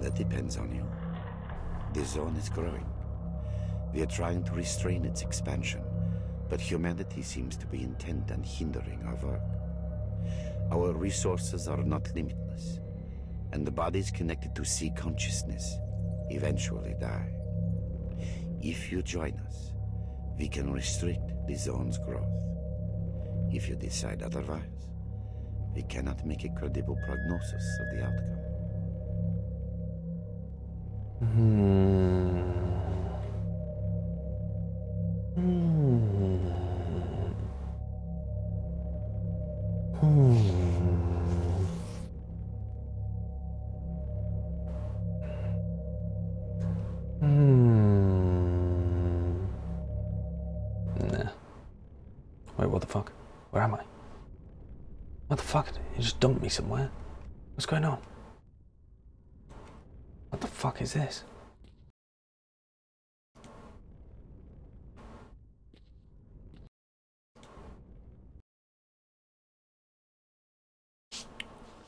That depends on you. The zone is growing. We are trying to restrain its expansion, but humanity seems to be intent on hindering our work. Our resources are not limitless, and the bodies connected to C-Consciousness eventually die. If you join us, we can restrict the zone's growth. If you decide otherwise, we cannot make a credible prognosis of the outcome. Hmm. Hmm. Hmm. Hmm. Nah. Wait, what the fuck? Where am I? What the fuck? You just dumped me somewhere. What's going on? What the fuck is this?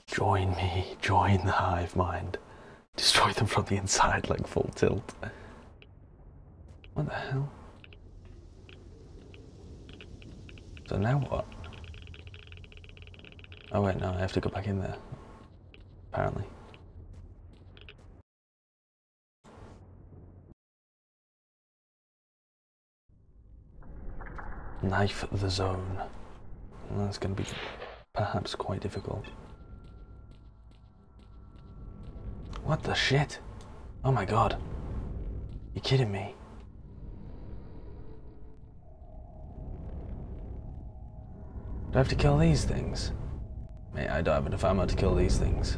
Join me, join the hive mind. Destroy them from the inside like full tilt. What the hell? So now what? Oh wait, no, I have to go back in there. Apparently. Knife the zone. That's going to be perhaps quite difficult. What the shit? Oh my god. You kidding me? Do I have to kill these things? Mate, I don't have enough ammo to kill these things.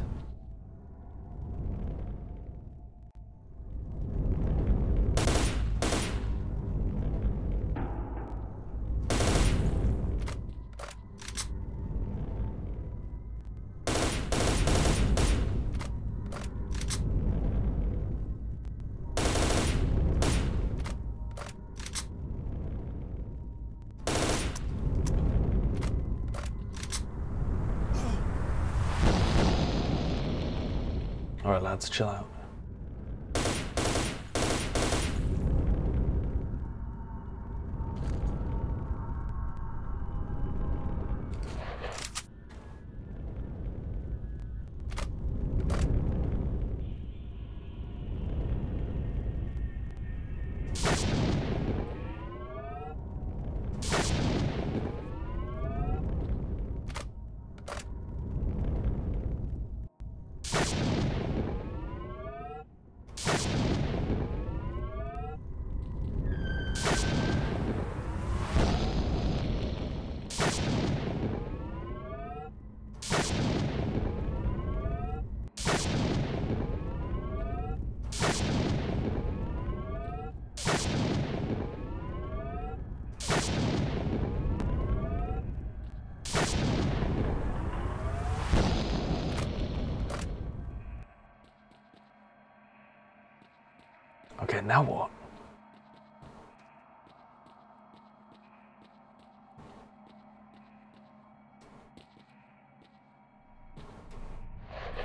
Now what?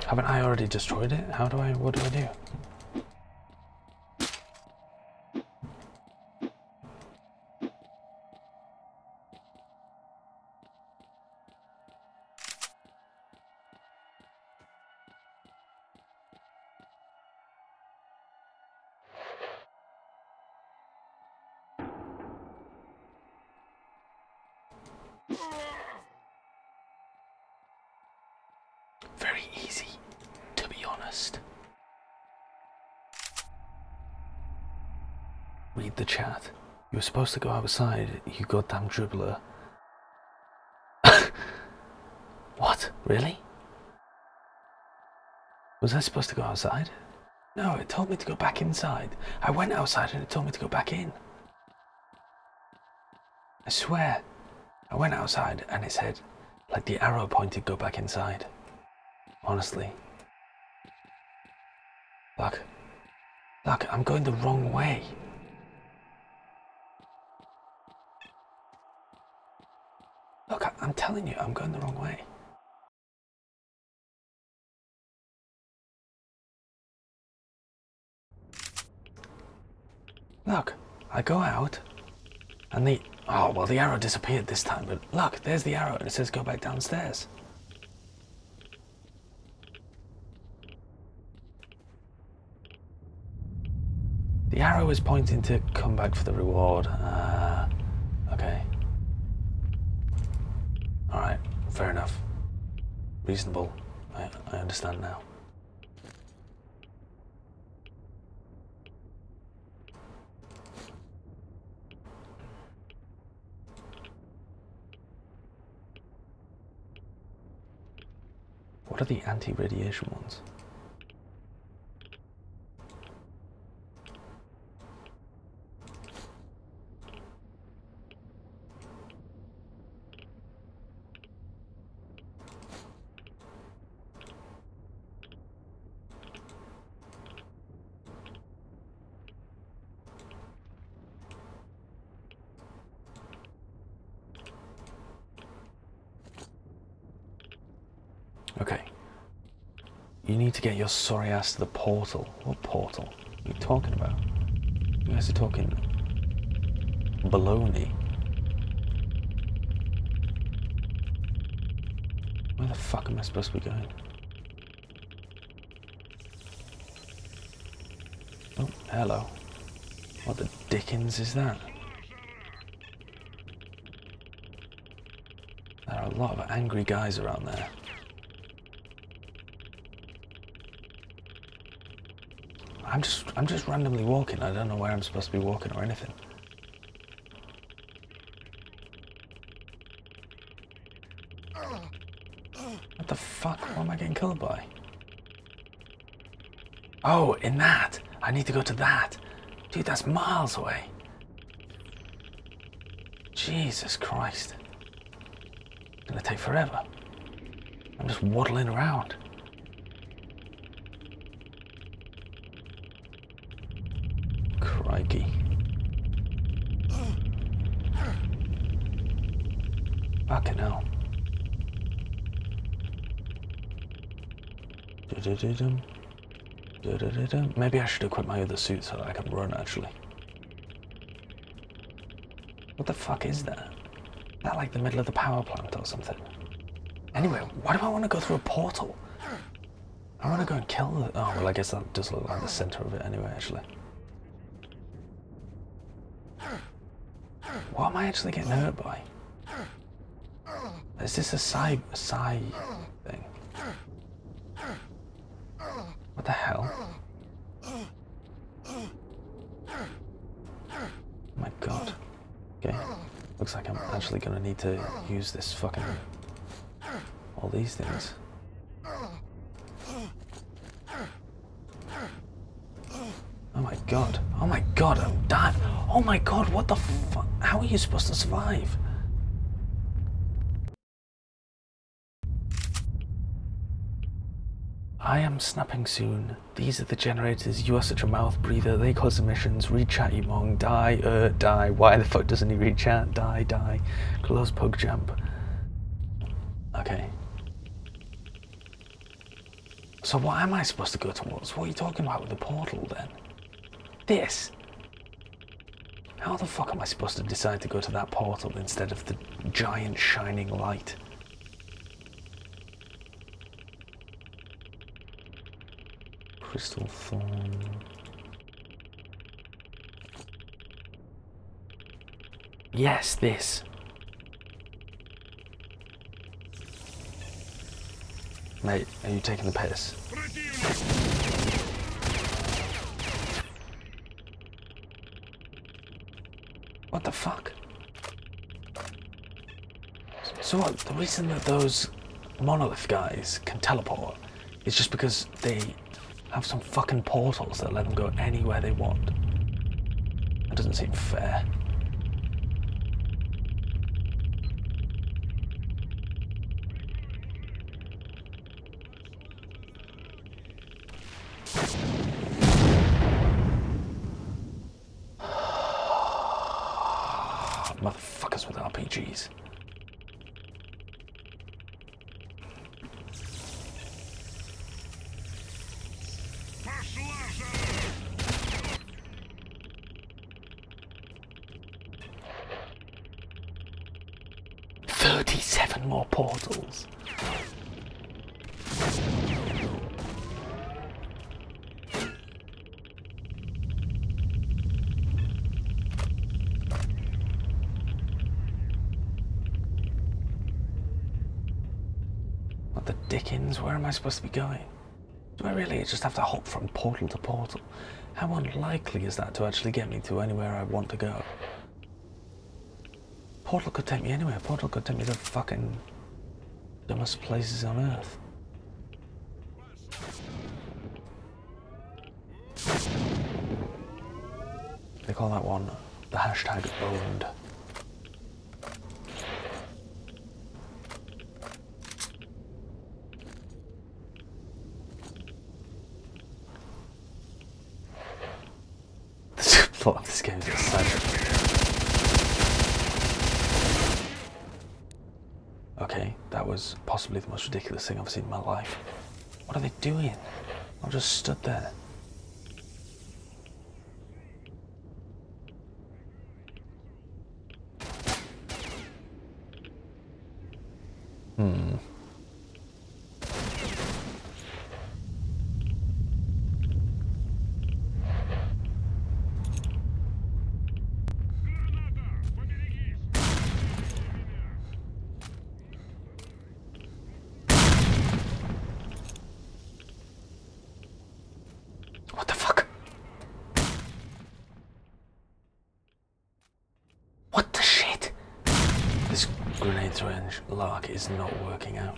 Haven't I already destroyed it? How do I, what do I do? Supposed to go outside, you goddamn dribbler. what? Really? Was I supposed to go outside? No, it told me to go back inside. I went outside and it told me to go back in. I swear. I went outside and it said, like the arrow pointed, go back inside. Honestly. Look. Look, I'm going the wrong way. I'm telling you, I'm going the wrong way. Look, I go out, and the oh well, the arrow disappeared this time. But look, there's the arrow, and it says go back downstairs. The arrow is pointing to come back for the reward. Uh, okay. Alright, fair enough. Reasonable. I, I understand now. What are the anti-radiation ones? Okay. You need to get your sorry ass to the portal. What portal? What are you talking about? You guys are talking baloney. Where the fuck am I supposed to be going? Oh, hello. What the dickens is that? There are a lot of angry guys around there. I'm just I'm just randomly walking. I don't know where I'm supposed to be walking or anything. What the fuck? What am I getting killed by? Oh, in that. I need to go to that. Dude, that's miles away. Jesus Christ. It's gonna take forever. I'm just waddling around. Crikey. Fucking hell. Du-du-du-dum. Du-du-du-dum. Maybe I should equip my other suit so that I can run actually. What the fuck is that? Is that like the middle of the power plant or something? Anyway, why do I want to go through a portal? I want to go and kill the. Oh, well, I guess that does look like the center of it anyway, actually. What am I actually getting hurt by? Is this a psi, a psi thing? What the hell? Oh my god. Okay. Looks gonna need to use this fucking... all these things. Oh my god. Oh my god, I'm dying. Oh my god, what the fuck? How are you supposed to survive? I am snapping soon. These are the generators. You are such a mouth breather. They cause emissions. Read chat, you mong. Die, uh, die. Why the fuck doesn't he read chat? Die, die. Close PugChamp. Okay. So what am I supposed to go towards? What are you talking about with the portal then? This? How the fuck am I supposed to decide to go to that portal instead of the giant shining light? Crystal Thorn. Yes, this. Mate, are you taking the piss? What the fuck? So what, the reason that those monolith guys can teleport is just because they have some fucking portals that let them go anywhere they want. That doesn't seem fair. Motherfuckers with RPGs. Thirty-seven more portals. What the dickens? Where am I supposed to be going? Do I really just have to hop from portal to portal? How unlikely is that to actually get me to anywhere I want to go? Portal could take me anywhere. Portal could take me to fucking dumbest places on earth. They call that one the hashtag owned. The plot of this game is exciting. Okay, that was possibly the most ridiculous thing I've seen in my life. What are they doing? I just stood there. Hmm. What the fuck? What the shit? This grenade throwing lark is not working out.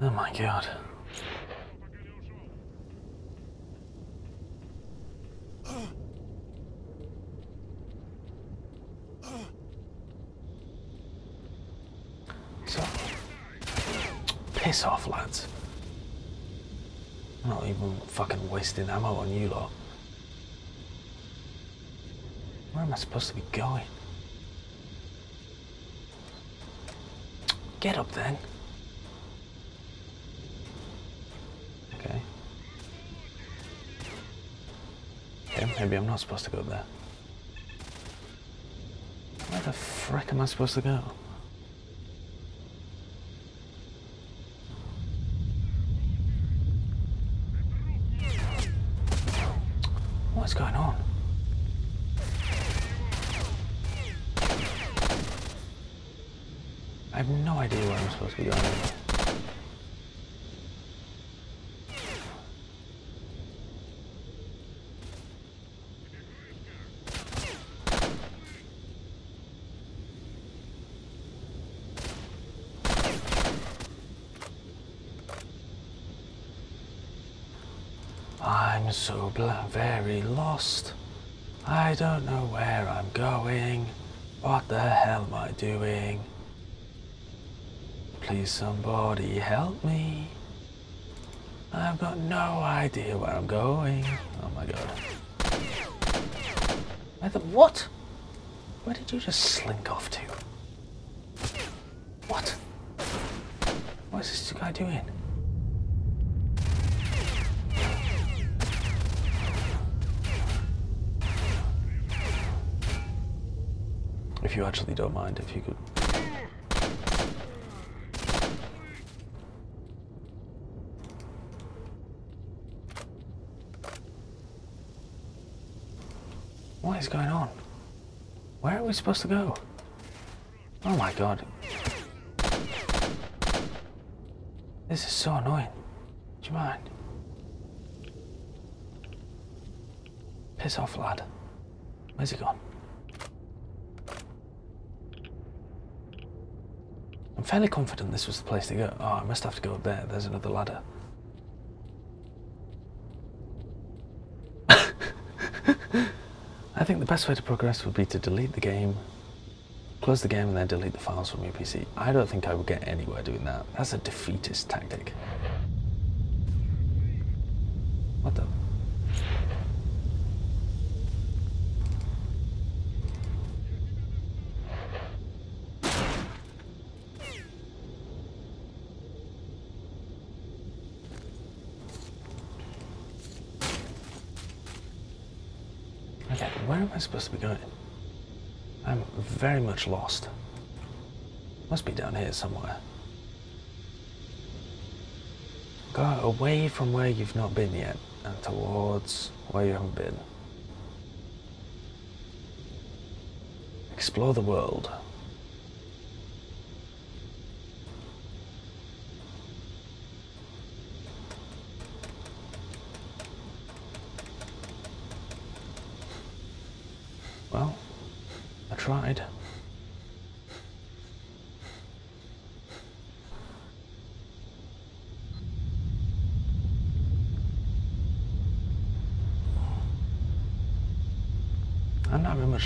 Oh my god. So, piss off, lads. I'm not even fucking wasting ammo on you lot. Where am I supposed to be going? Get up then. Okay. Okay, maybe I'm not supposed to go there. Where the frick am I supposed to go? is going on? I have no idea where I'm supposed to be going. I'm so bl- very lost. I don't know where I'm going. What the hell am I doing? Please somebody help me. I've got no idea where I'm going. Oh my god. Where the what? Where did you just slink off to? What? What is this guy doing? If you actually don't mind, if you could. What is going on? Where are we supposed to go? Oh my god. This is so annoying. Do you mind? Piss off, lad. Where's he gone? Fairly confident this was the place to go. Oh, I must have to go up there. There's another ladder. I think the best way to progress would be to delete the game, close the game, and then delete the files from your PC. I don't think I would get anywhere doing that. That's a defeatist tactic. What the? Okay, where am I supposed to be going? I'm very much lost. Must be down here somewhere. Go away from where you've not been yet and towards where you haven't been. Explore the world.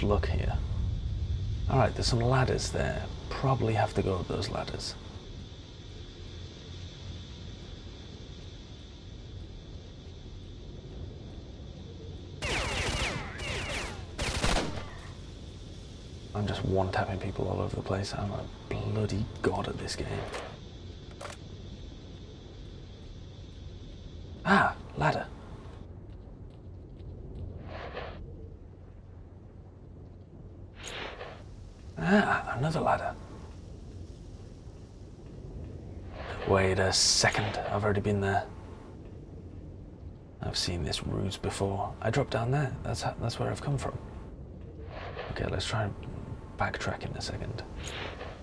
Luck here. Alright, there's some ladders there. Probably have to go up those ladders. I'm just one tapping people all over the place. I'm a bloody god at this game. Ah, ladder. Ah, another ladder. Wait a second, I've already been there. I've seen this ruse before. I dropped down there. That's how, that's where I've come from. Okay, let's try and backtrack in a second.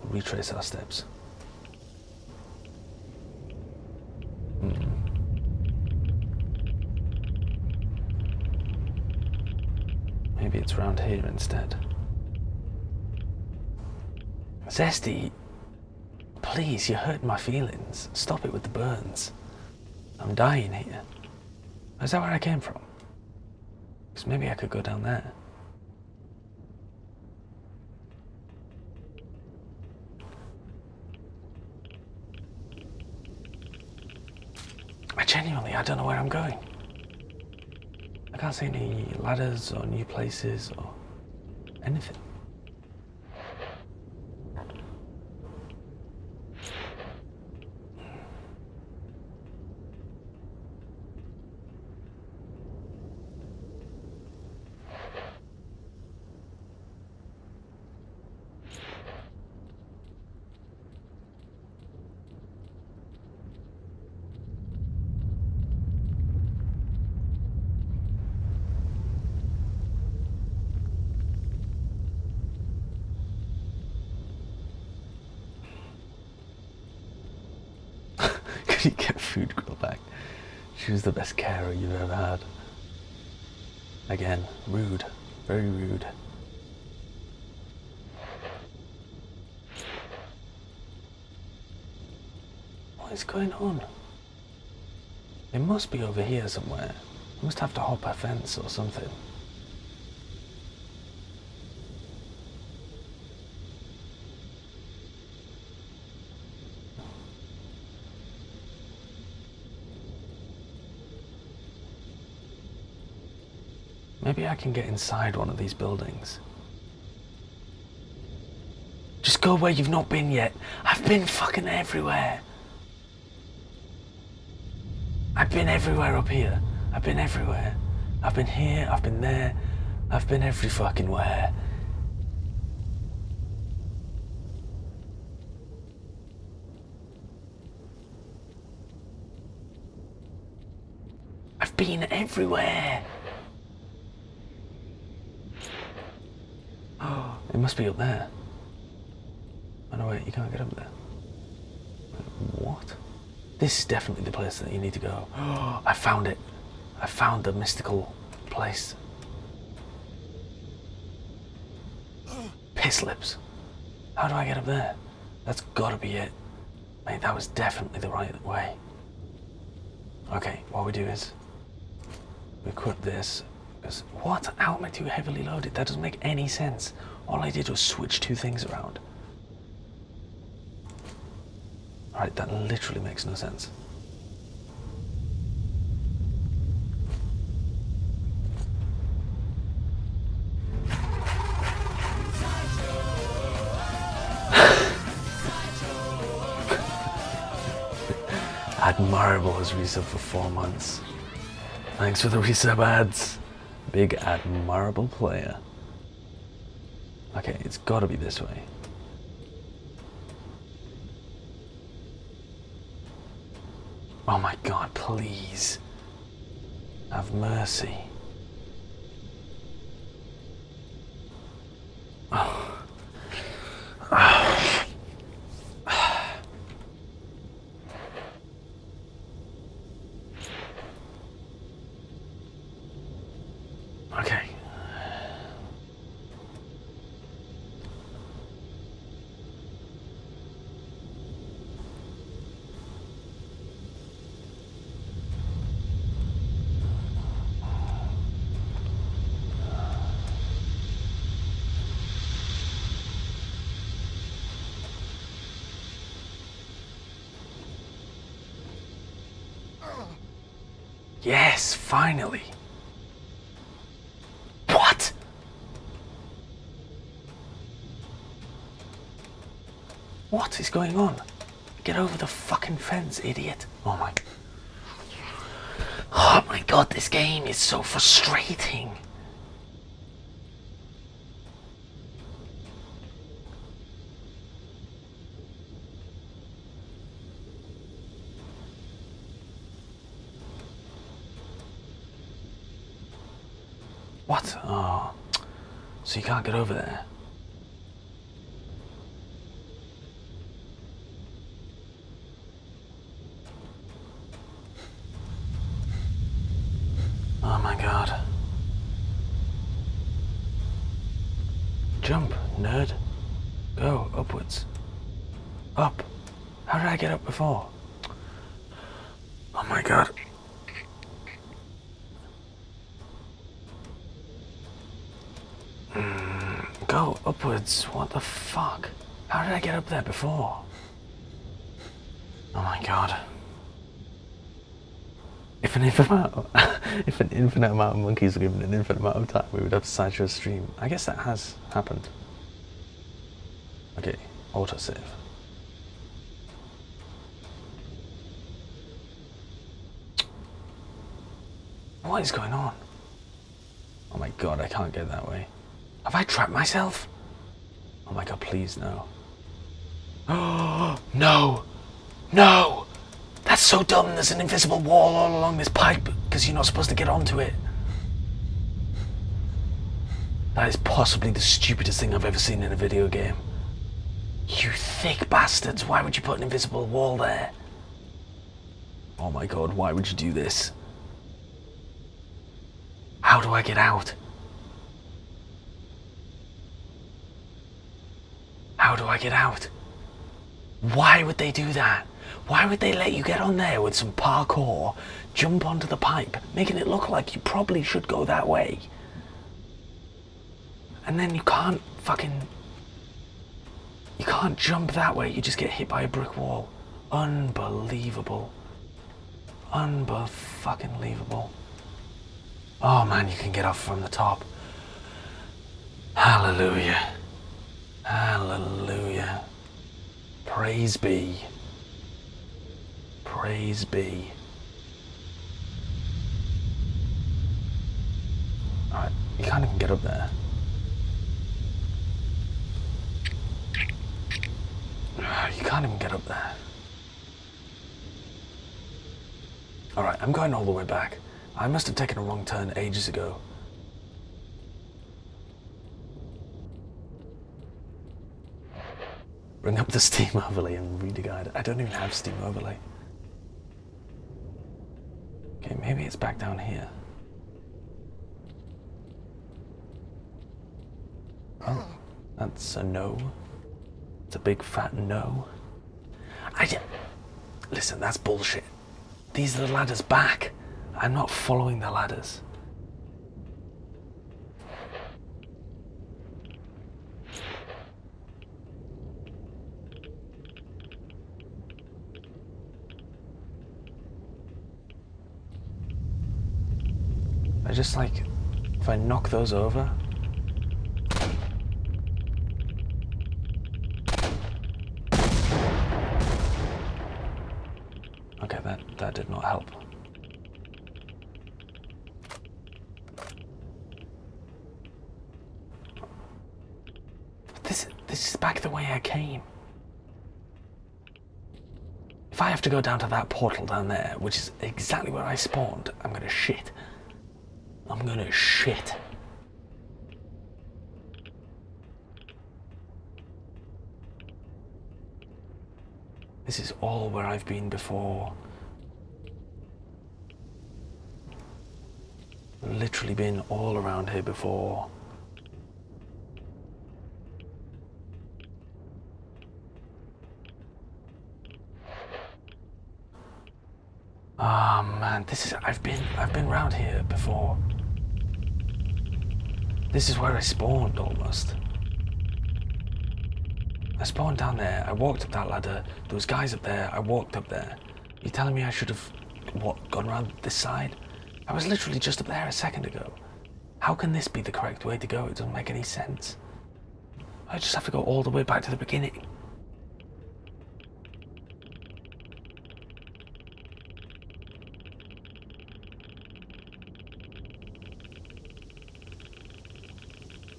Retrace our steps. Hmm. Maybe it's round here instead. Zesty, please, you hurt my feelings. Stop it with the burns. I'm dying here. Is that where I came from? Because maybe I could go down there. I genuinely, I don't know where I'm going. I can't see any ladders or new places or anything. Rude. Very rude. What is going on? It must be over here somewhere. I must have to hop a fence or something. Maybe I can get inside one of these buildings. Just go where you've not been yet. I've been fucking everywhere. I've been everywhere up here. I've been everywhere. I've been here, I've been there. I've been every fucking where. I've been everywhere. Oh, it must be up there. Oh no, wait, you can't get up there. What? This is definitely the place that you need to go. I found it. I found the mystical place. Piss lips. How do I get up there? That's gotta be it. Mate, that was definitely the right way. Okay, what we do is we equip this. What? How am I too heavily loaded? That doesn't make any sense. All I did was switch two things around. Alright, that literally makes no sense. Admirable has resubbed for four months. Thanks for the resub ads. Big admirable player. Okay, it's gotta be this way. Oh my god, please. Have mercy. Oh. Okay. Yes, finally. What? What is going on? Get over the fucking fence, idiot. Oh my. Oh my god, this game is so frustrating. Can't get over there? Oh my god. Jump, nerd. Go, upwards. Up. How did I get up before? Oh my god. Mm, What the fuck? How did I get up there before? Oh my god. If an infinite amount, if an infinite amount of monkeys were given an infinite amount of time, we would have Sideshow stream. I guess that has happened. Okay, autosave. What is going on? Oh my god, I can't get that way. Have I trapped myself? Please no. Oh no! No! That's so dumb. There's an invisible wall all along this pipe because you're not supposed to get onto it. That is possibly the stupidest thing I've ever seen in a video game. You thick bastards, why would you put an invisible wall there? Oh my god, why would you do this? How do I get out? Out? Why would they do that? Why would they let you get on there with some parkour, jump onto the pipe, making it look like you probably should go that way? And then you can't fucking. You can't jump that way, you just get hit by a brick wall. Unbelievable. Unbelievable. Oh man, you can get off from the top. Hallelujah. Praise be. Praise be. Alright, you can't even get up there. You can't even get up there. Alright, I'm going all the way back. I must have taken a wrong turn ages ago. The Steam overlay and read the guide. I don't even have Steam overlay. Okay, maybe it's back down here. Oh, that's a no. It's a big fat no. I di- Listen, that's bullshit. These are the ladders back. I'm not following the ladders. I just like, if I knock those over. Okay, that, that did not help. This, this is back the way I came. If I have to go down to that portal down there, which is exactly where I spawned, I'm gonna shit. I'm gonna shit. This is all where I've been before. Literally been all around here before. Ah man, this is I've been I've been round here before. This is where I spawned almost. I spawned down there, I walked up that ladder, there was guys up there, I walked up there. You're telling me I should have what gone around this side? I was literally just up there a second ago. How can this be the correct way to go? It doesn't make any sense. I just have to go all the way back to the beginning.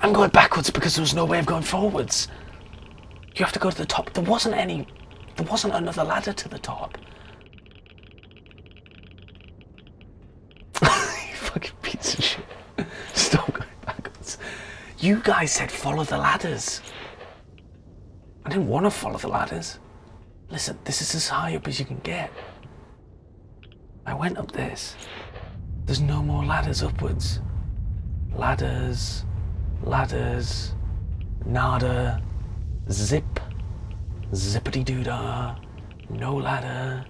I'm backwards because there was no way of going forwards. You have to go to the top. There wasn't any. There wasn't another ladder to the top. you fucking piece of shit. Stop going backwards. You guys said follow the ladders. I didn't want to follow the ladders. Listen, this is as high up as you can get. I went up this. There's no more ladders upwards. Ladders, ladders, nada, zip, zippity doo dah, no ladder.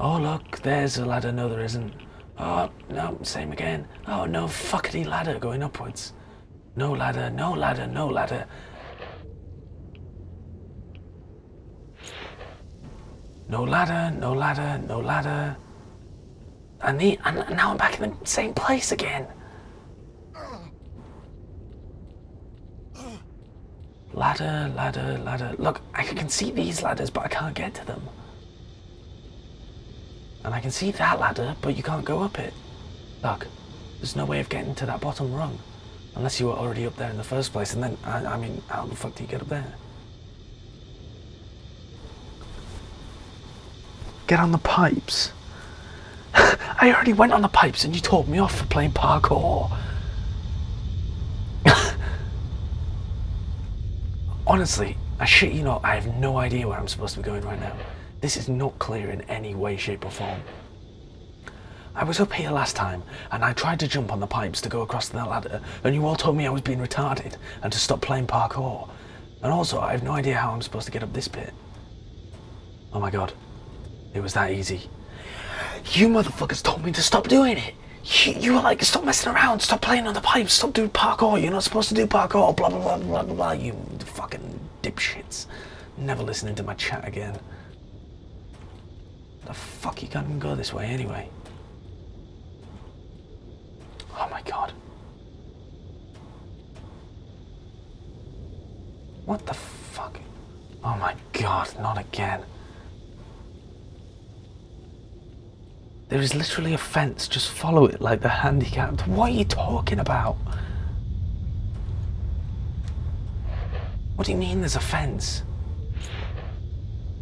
Oh, look, there's a ladder. No, there isn't. Oh, no, same again. Oh, no, fuckity ladder going upwards. No ladder, no ladder, no ladder. No ladder, no ladder, no ladder. And, the, and now I'm back in the same place again. Ladder, ladder, ladder. Look, I can see these ladders, but I can't get to them. And I can see that ladder, but you can't go up it. Look, there's no way of getting to that bottom rung. Unless you were already up there in the first place, and then, I, I mean, how the fuck do you get up there? Get on the pipes. I already went on the pipes and you told me off for playing parkour. Honestly, I shit you not, I have no idea where I'm supposed to be going right now. This is not clear in any way, shape, or form. I was up here last time and I tried to jump on the pipes to go across the ladder, and you all told me I was being retarded and to stop playing parkour. And also, I have no idea how I'm supposed to get up this bit. Oh my god. It was that easy. You motherfuckers told me to stop doing it. You, you were like, stop messing around, stop playing on the pipes, stop doing parkour, you're not supposed to do parkour, blah blah blah blah blah you fucking dipshits. Never listening to my chat again. The fuck you can't even go this way anyway. Oh my god. What the fuck? Oh my god, not again. There is literally a fence, just follow it like the handicapped. What are you talking about? What do you mean there's a fence?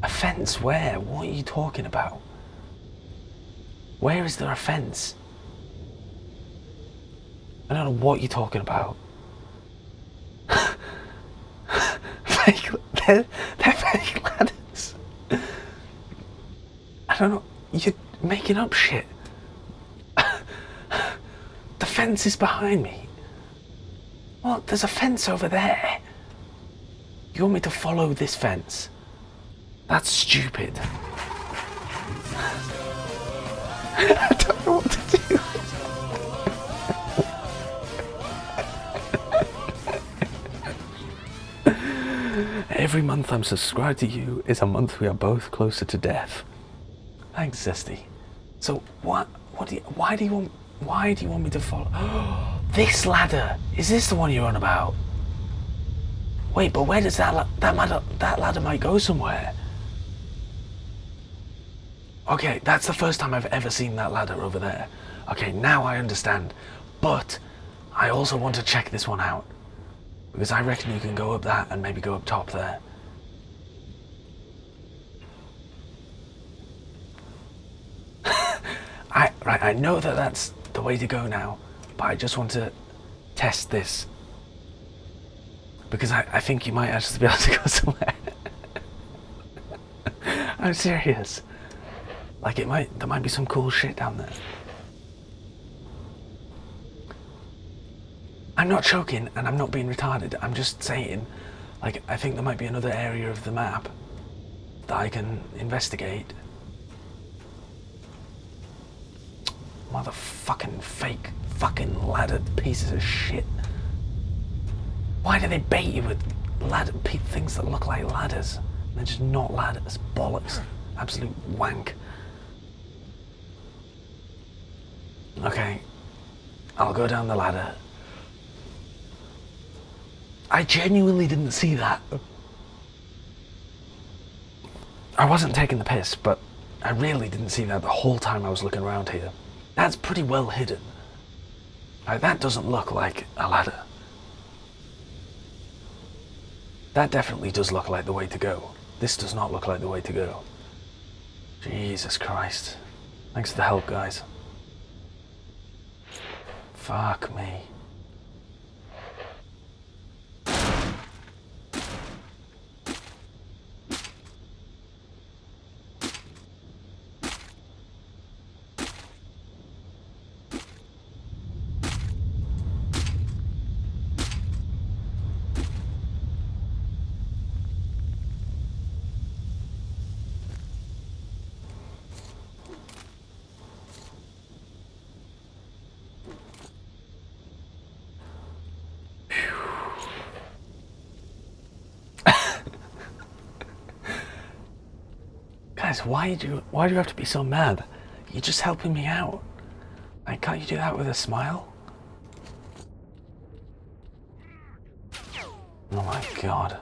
A fence where? What are you talking about? Where is there a fence? I don't know what you're talking about. fake, they're, they're fake ladders. I don't know. You're making up shit. the fence is behind me. What? there's a fence over there. You want me to follow this fence? That's stupid. I don't know what to do. Every month I'm subscribed to you is a month we are both closer to death. Thanks, Zesty. So what? What do you? Why do you want? Why do you want me to follow? this ladder is this the one you're on about? Wait, but where does that that ladder that ladder might go somewhere? Okay, that's the first time I've ever seen that ladder over there. Okay, now I understand. But I also want to check this one out. Because I reckon you can go up that and maybe go up top there. I right, I know that that's the way to go now, but I just want to test this because I, I think you might actually be able to go somewhere. I'm serious. Like it might there might be some cool shit down there. I'm not choking and I'm not being retarded. I'm just saying, like, I think there might be another area of the map that I can investigate. Motherfucking fake fucking laddered pieces of shit. Why do they bait you with ladder things that look like ladders? They're just not ladders. Bollocks. Absolute wank. Okay. I'll go down the ladder. I genuinely didn't see that. I wasn't taking the piss, but I really didn't see that the whole time I was looking around here. That's pretty well hidden. Like, that doesn't look like a ladder. That definitely does look like the way to go. This does not look like the way to go. Jesus Christ. Thanks for the help, guys. Fuck me. Guys, why do why do you have to be so mad? You're just helping me out. Like, can't you do that with a smile? Oh my god.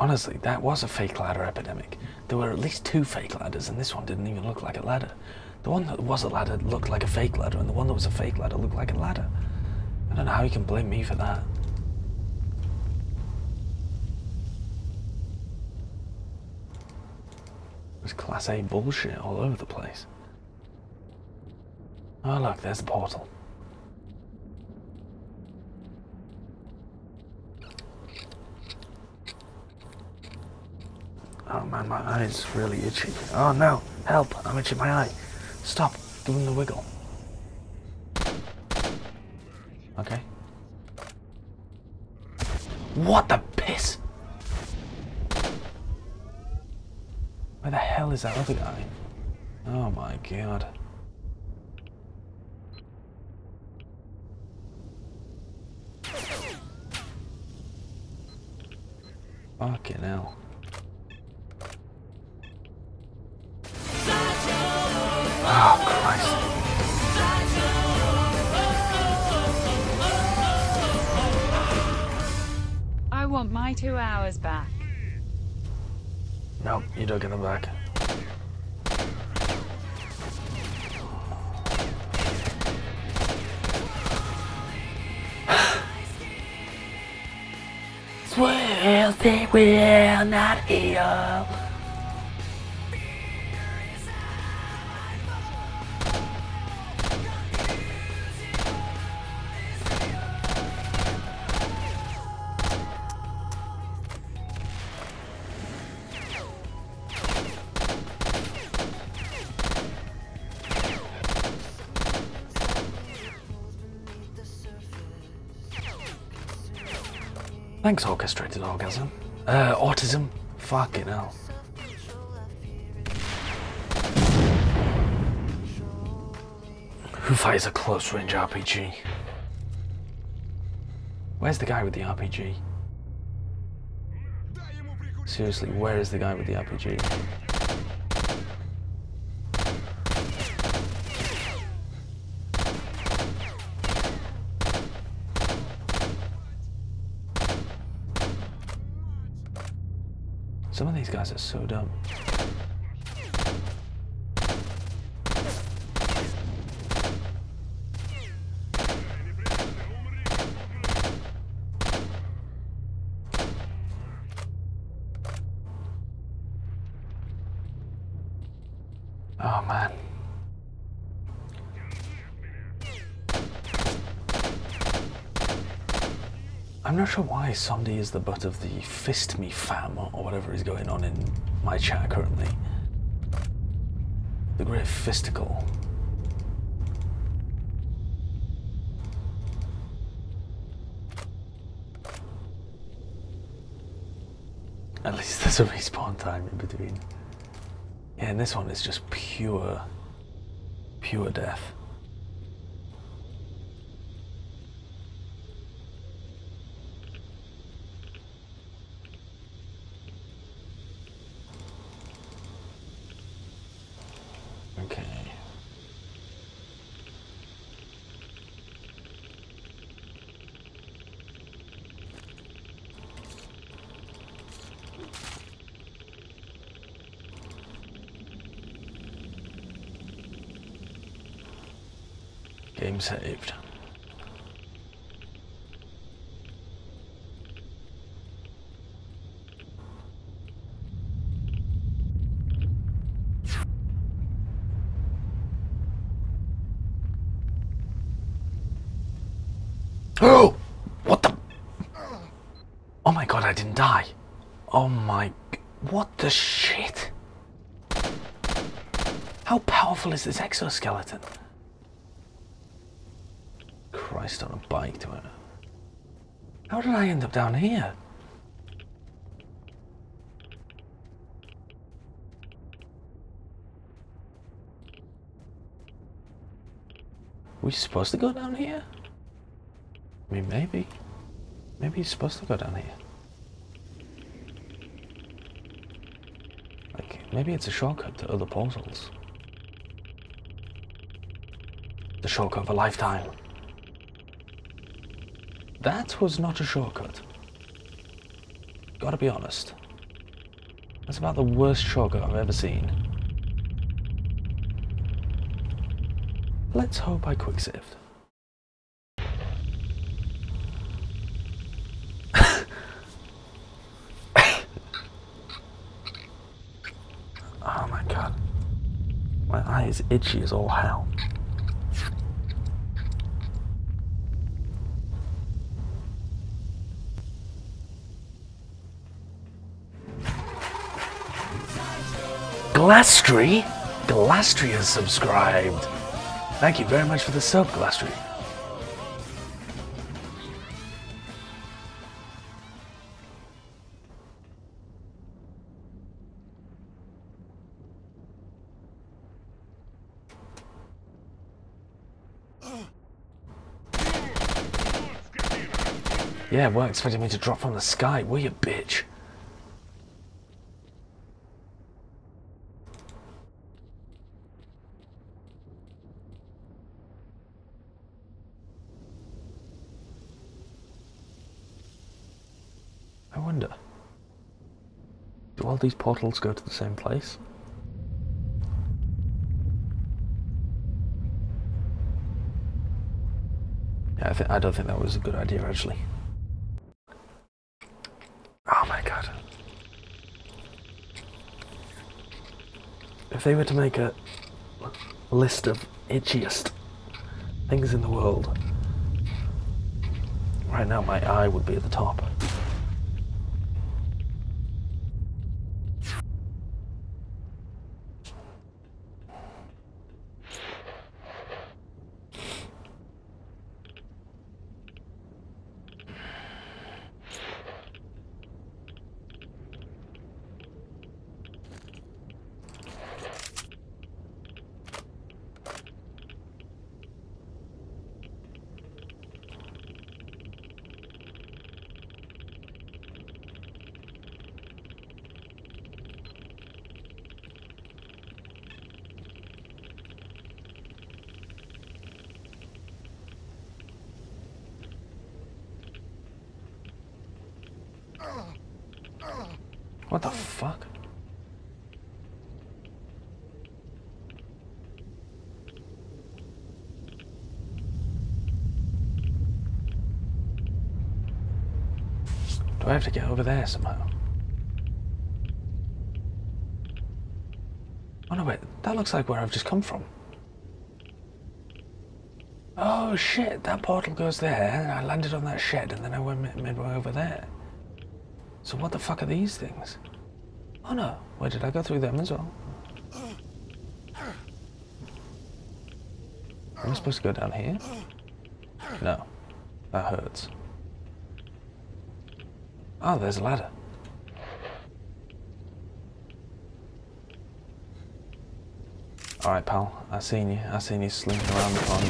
Honestly, that was a fake ladder epidemic. There were at least two fake ladders, and this one didn't even look like a ladder. The one that was a ladder looked like a fake ladder, and the one that was a fake ladder looked like a ladder. I don't know how you can blame me for that. There's class A bullshit all over the place. Oh look, there's the portal. Oh man, my eye's really itchy. Oh no, help, I'm itching my eye. Stop, doing the wiggle. Okay. What the piss? Where the hell is that other guy? Oh my god. Fucking hell. Want my two hours back. Nope, you don't get them back. Well, they will not heal. Thanks, orchestrated orgasm. Uh, autism. Fucking hell. Who fires a close range RPG? Where's the guy with the RPG? Seriously, where is the guy with the RPG? Some of these guys are so dumb. Oh man. I'm why Sondi is the butt of the fist me fam or whatever is going on in my chat currently. The great fisticle. At least there's a respawn time in between. Yeah, and this one is just pure, pure death. Okay. Game saved. Oh! What the? Oh my god, I didn't die. Oh my. What the shit? How powerful is this exoskeleton? Christ on a bike to it. How did I end up down here? We supposed to go down here? I mean, maybe. Maybe he's supposed to go down here. Like, maybe it's a shortcut to other portals. The shortcut of a lifetime. That was not a shortcut. Gotta be honest. That's about the worst shortcut I've ever seen. Let's hope I quick saved. oh my god. My eye is itchy as all hell. Glastry? Glastry has subscribed. Thank you very much for the sub, Glastry. Yeah, weren't expecting me to drop from the sky, were you, bitch? I wonder. Do all these portals go to the same place? Yeah, I, th- I don't think that was a good idea, actually. Oh my god. If they were to make a list of itchiest things in the world, right now my eye would be at the top. What the fuck? Do I have to get over there somehow? Oh no, wait, that looks like where I've just come from. Oh shit, that portal goes there, and I landed on that shed, and then I went mid- midway over there. So what the fuck are these things? Oh no, where did I go through them as well? Am I supposed to go down here? No, that hurts. Oh, there's a ladder. Alright, pal, I seen you. I seen you slinking around the pond.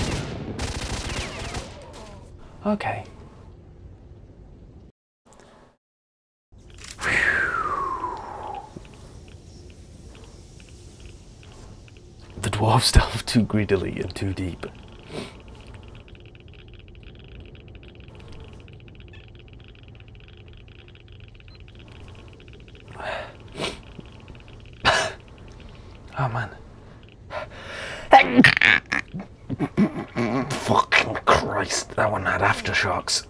Okay. Delve too greedily and too deep. Oh man. Fucking Christ, that one had aftershocks.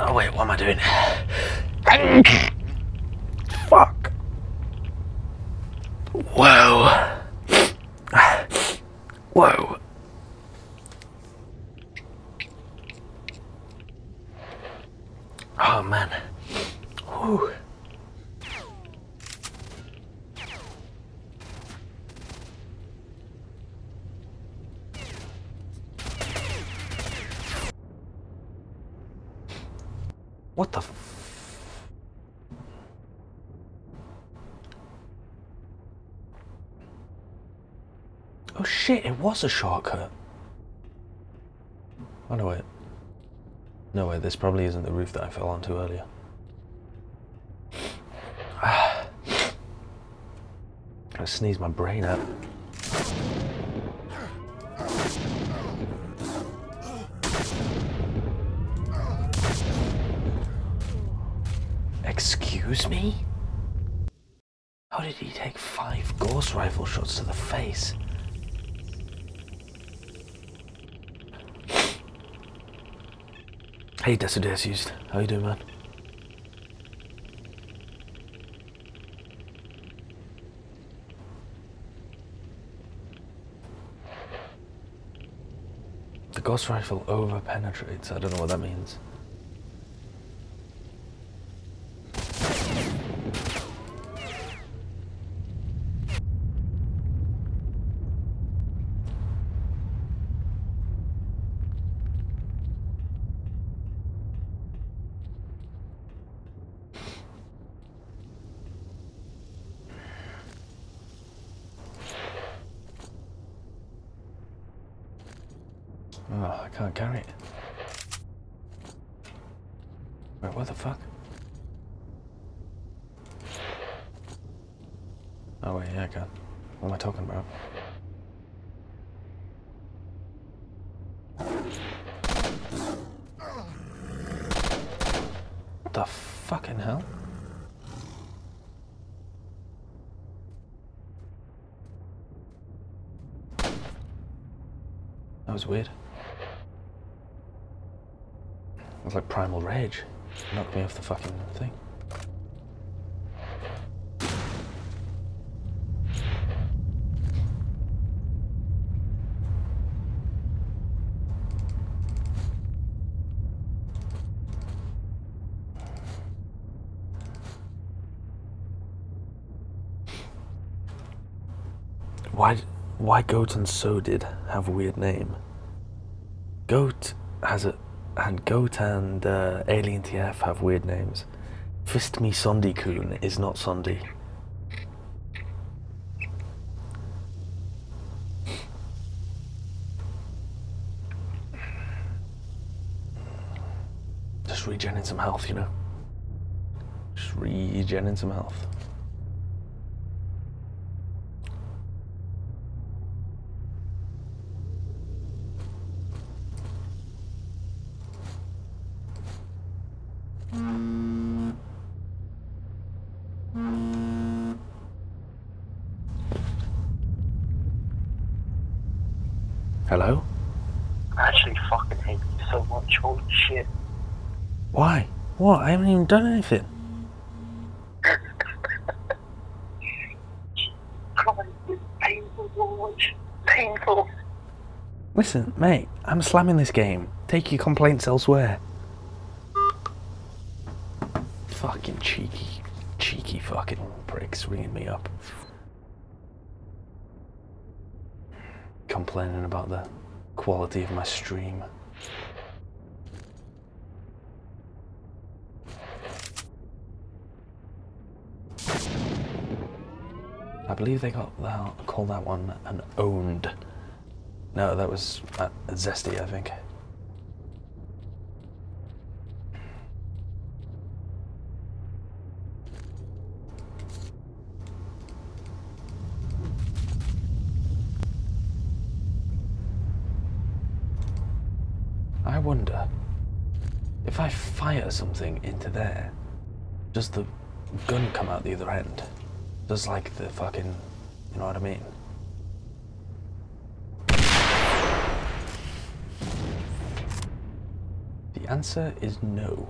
Oh wait, what am I doing? Fuck. Whoa. Whoa. Oh man. Whew. What the f- Oh was a shortcut. Oh no wait. No way, this probably isn't the roof that I fell onto earlier. I sneeze my brain out. Hey Desiders how you doing man? The Gauss rifle over penetrates, I don't know what that means. Weird. It was like primal rage. Knocked me off the fucking thing. Why, why Goat and So did have a weird name? Goat has a, and Goat and uh, Alien TF have weird names. Fist Me Sondi Kun is not Sondi. Just regening some health, you know. Just regening some health. What? I haven't even done anything. Painful. Painful. Listen, mate, I'm slamming this game. Take your complaints elsewhere. Fucking cheeky, cheeky fucking pricks ringing me up. Complaining about the quality of my stream. I believe they got that, call that one an owned. No, that was uh, Zesty, I think. I wonder if I fire something into there, does the gun come out the other end? Does like the fucking, you know what I mean? The answer is no.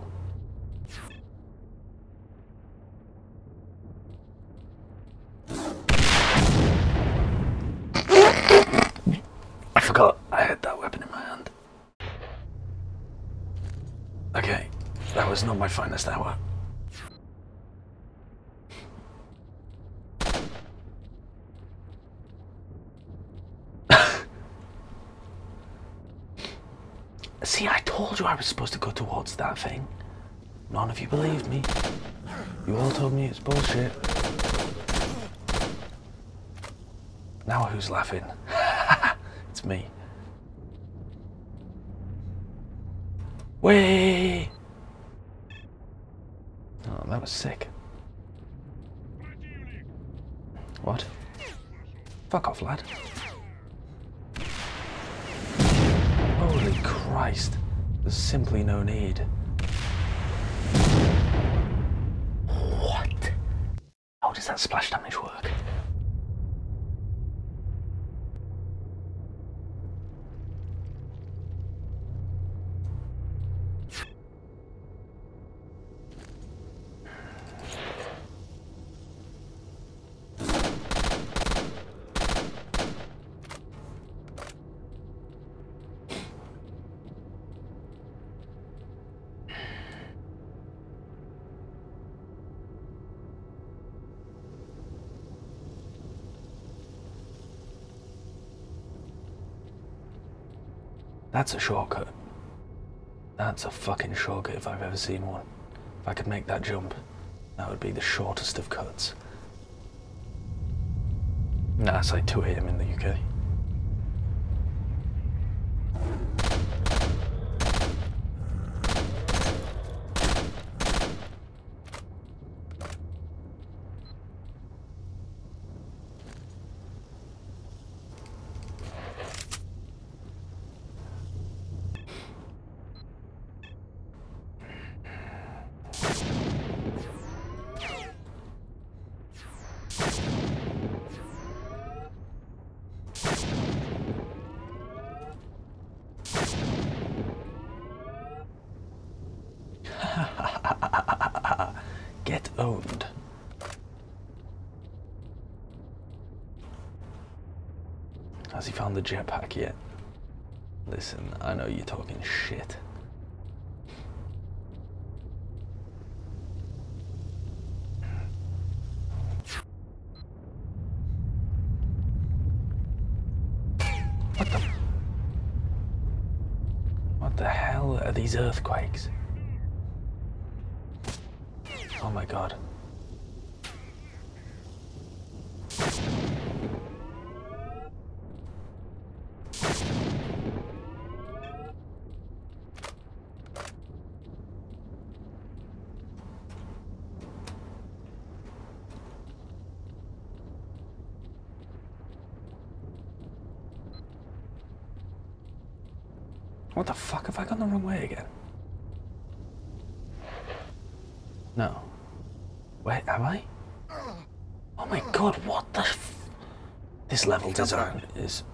I forgot I had that weapon in my hand. Okay, that was not my finest hour. See, I told you I was supposed to go towards that thing. Of you believed me. You all told me it's bullshit. Now who's laughing? it's me. Way! That's a shortcut. That's a fucking shortcut if I've ever seen one. If I could make that jump, that would be the shortest of cuts. Nah, like 2 a.m. in the UK. Get owned. Has he found the jetpack yet? Listen, I know you're talking shit. What the? What the hell are these earthquakes? Oh my god. What the fuck have I gone the wrong way again? No. Wait, am I? Oh my god, what the f- This level design is...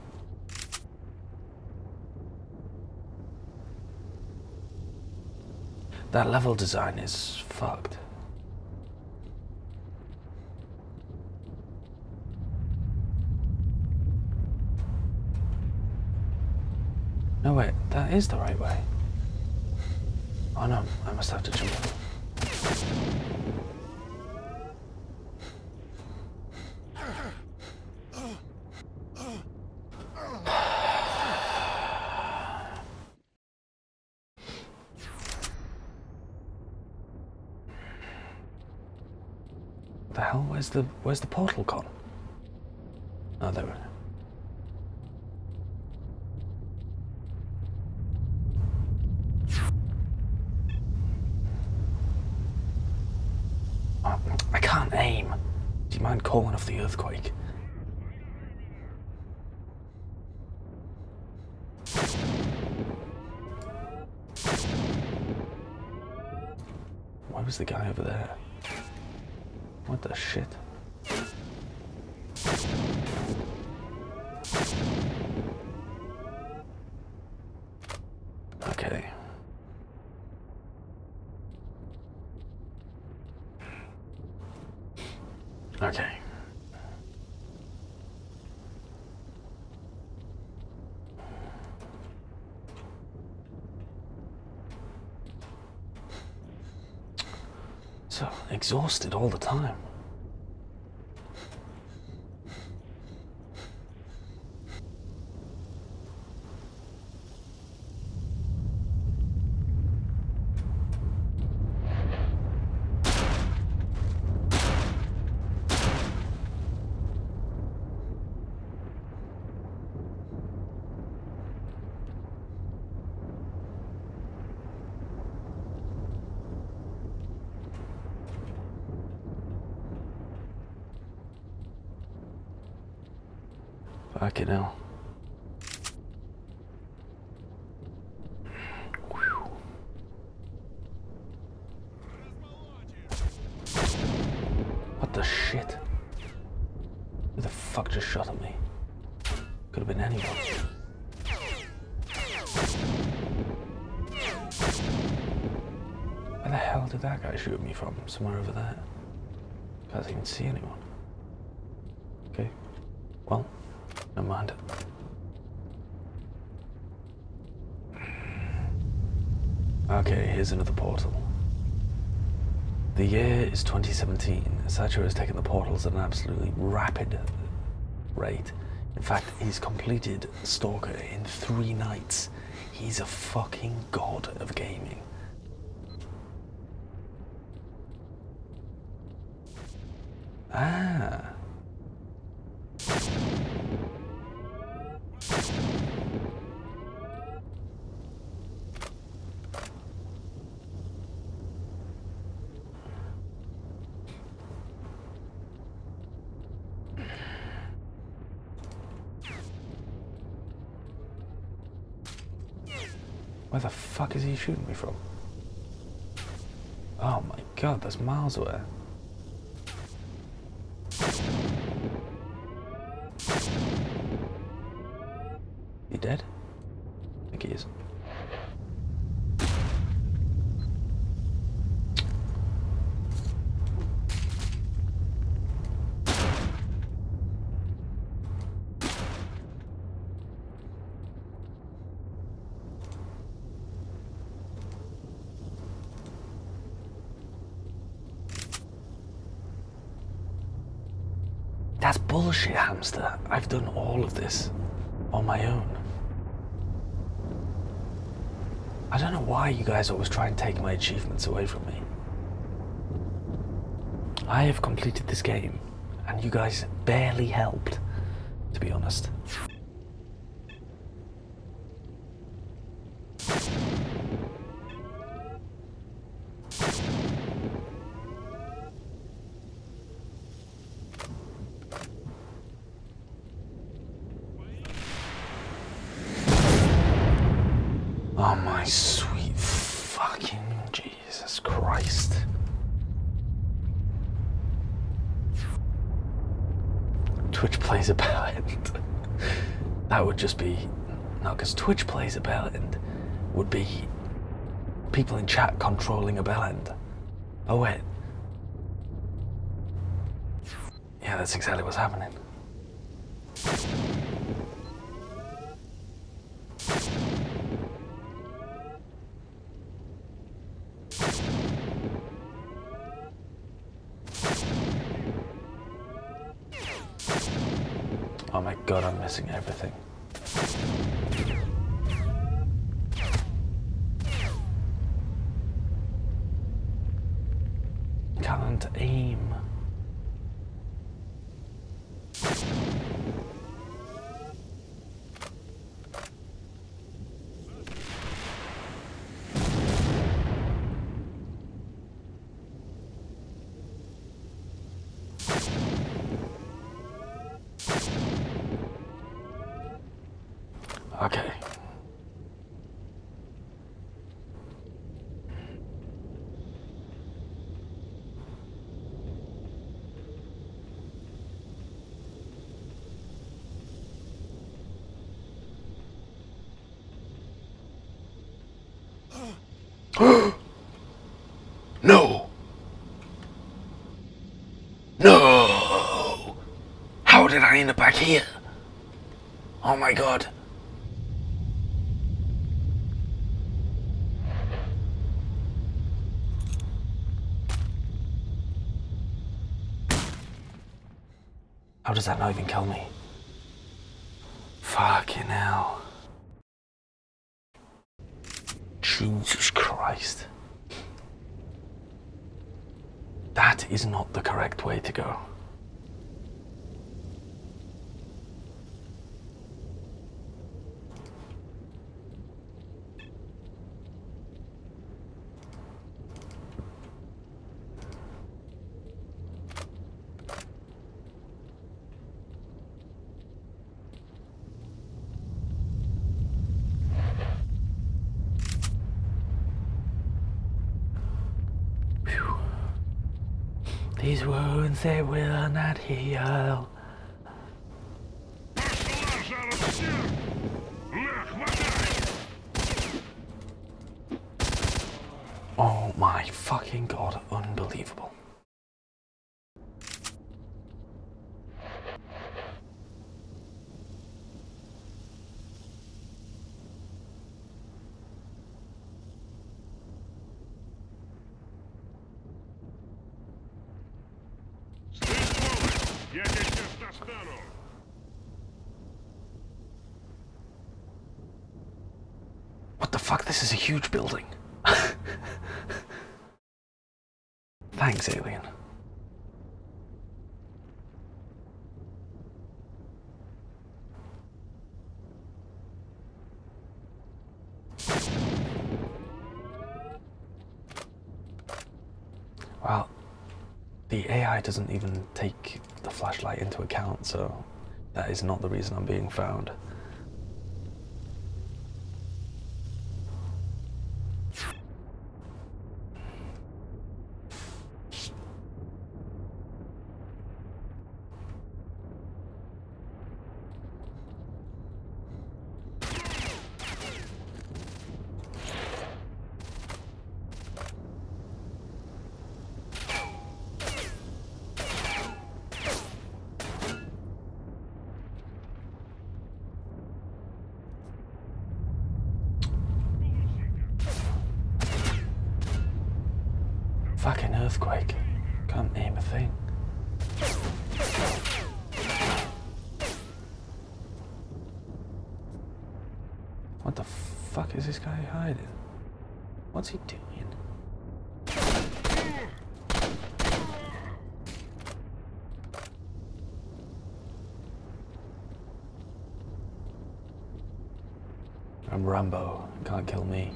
That level design is fucked. No, wait, that is the right way. Oh no, I must have to jump. The hell? Where's the where's the portal gone? Oh, there. it- Oh, I can't aim. Do you mind calling off the earthquake? Why was the guy over there? What the shit? Okay. Okay. So exhausted all the time. Fucking hell. What the shit? Who the fuck just shot at me? Could have been anyone. Where the hell did that guy shoot me from? Somewhere over there. Can't even see anyone. Okay. Well, never mind. Okay, here's another portal. The year is 2017. Satchel has taken the portals at an absolutely rapid rate. In fact, he's completed Stalker in three nights. He's a fucking god of gaming. Ah. Where the fuck is he shooting me from? Oh my god, that's miles away. He dead? I think he is. That's bullshit, hamster. I've done all of this on my own. I don't know why you guys always try and take my achievements away from me. I have completed this game, and you guys barely helped, to be honest. Oh my sweet fucking Jesus Christ. Twitch plays a bellend. that would just be. No, because Twitch plays a bellend would be people in chat controlling a bellend. Oh, wait. Yeah, that's exactly what's happening. Oh my god, I'm missing everything. Can't aim. Okay. no. No. How did I end up back here? Oh my god. How does that not even kill me? Fucking hell. Jesus Christ. That is not the correct way to go. These wounds they will not heal. Is a huge building. Thanks, alien. Well, the AI doesn't even take the flashlight into account, so that is not the reason I'm being found. Fucking earthquake. Can't aim a thing. What the fuck is this guy hiding? What's he doing? I'm Rambo. Can't kill me.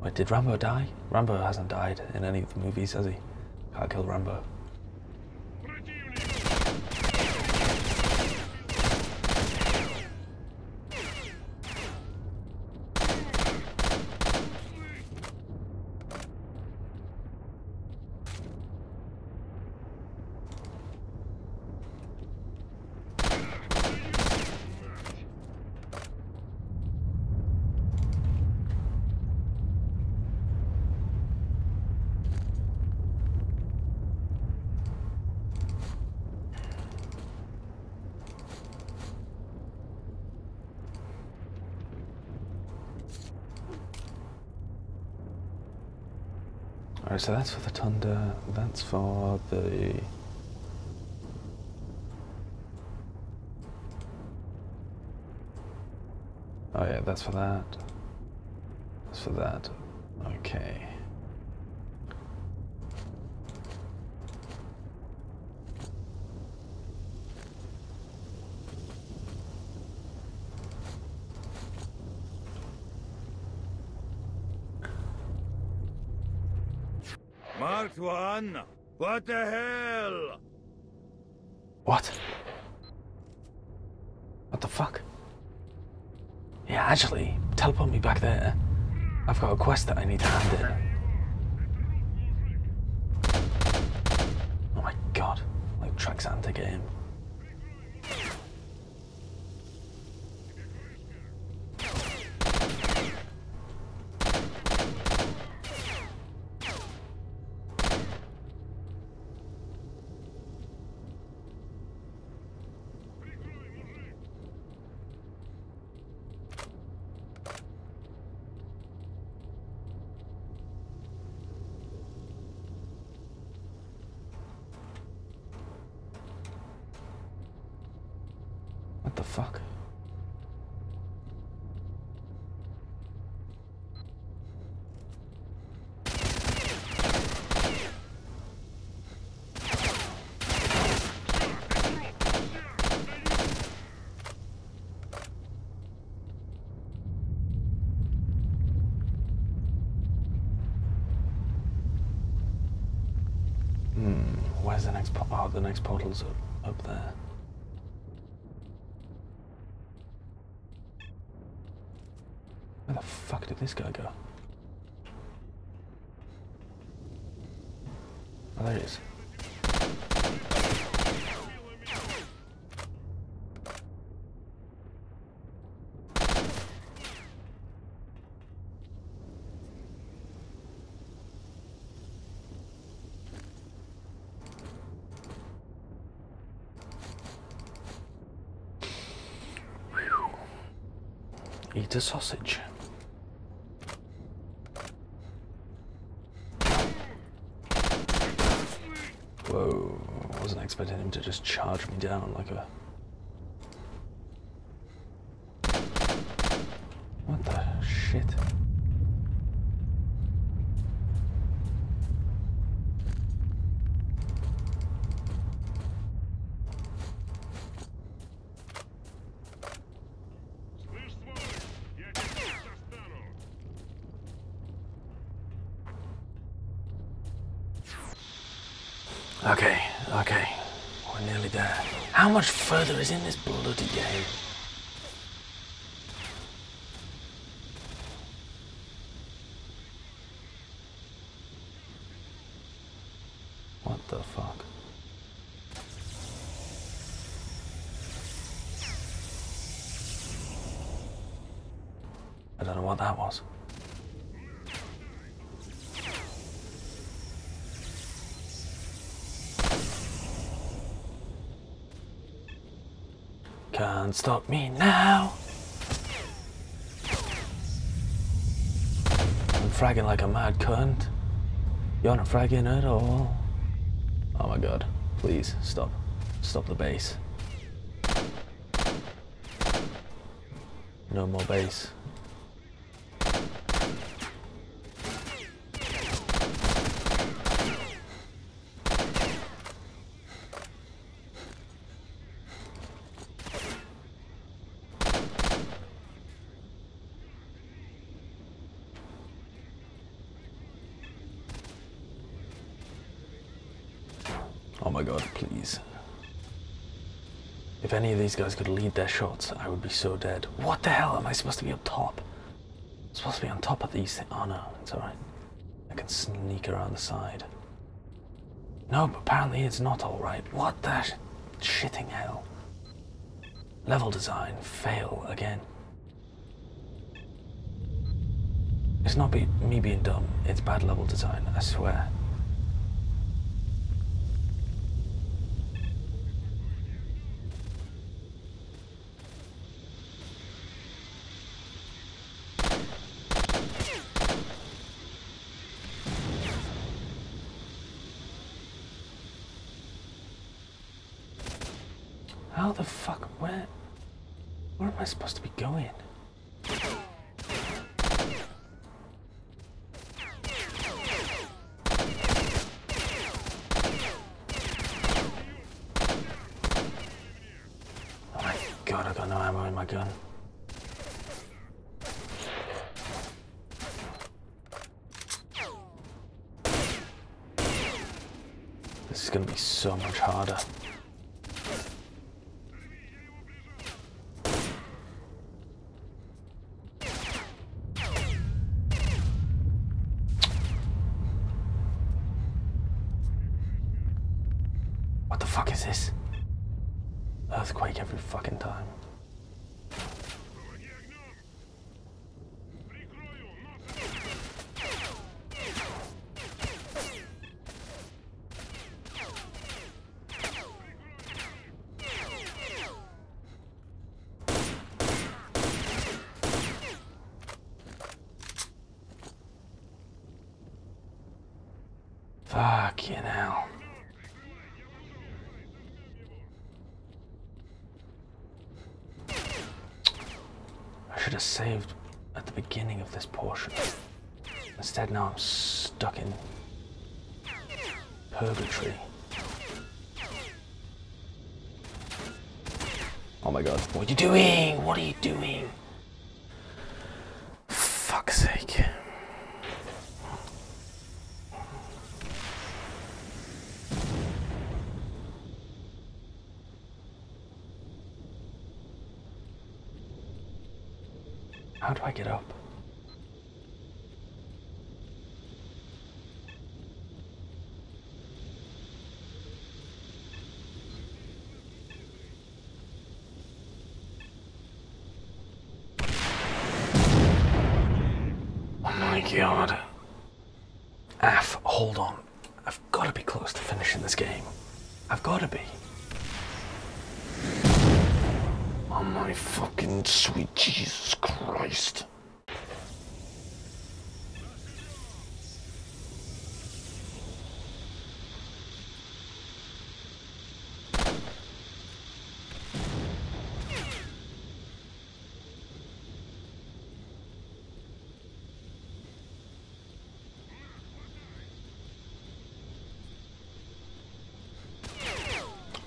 Wait, did Rambo die? Rambo hasn't died in any of the movies, has he? Can't kill Rambo. Alright, so that's for the Thunder, that's for the... Oh yeah, that's for that. That's for that. Okay. Marked one. What the hell? What? What the fuck? Yeah, actually, teleport me back there. I've got a quest that I need to hand in. Oh my god. Like Traxanta game. What the fuck? Hmm, where's the next po- oh the next portal's up, up there. Where the fuck did this guy go? Oh, there he is. Eat a sausage. Whoa, I wasn't expecting him to just charge me down like a... What the shit. Okay, okay. We're nearly there. How is in this bloody game? What the fuck? I don't know what that was. Can't stop me now. I'm fragging like a mad cunt. You're not fragging at all. Oh my god. Please, stop. Stop the bass. No more bass. Oh my god, please. If any of these guys could lead their shots, I would be so dead. What the hell? Am I supposed to be up top? I'm supposed to be on top of these things. Oh no, it's alright. I can sneak around the side. No, but apparently it's not alright. What the sh- shitting hell? Level design, fail again. It's not be- me being dumb, it's bad level design, I swear. Saved at the beginning of this portion. Instead, now I'm stuck in purgatory. Oh my god, what are you doing? What are you doing? Fuck's sake. How do I get up? Oh my god. Af, hold on. I've got to be finishing this game. I've got to be. Oh my fucking sweet Jesus Christ.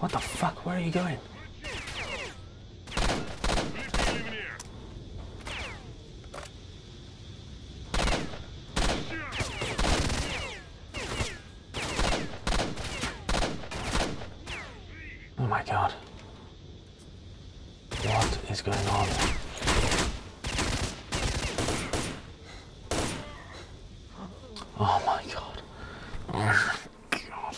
What the fuck? Where are you going? Oh my god. What is going on? Oh my god. Oh my god.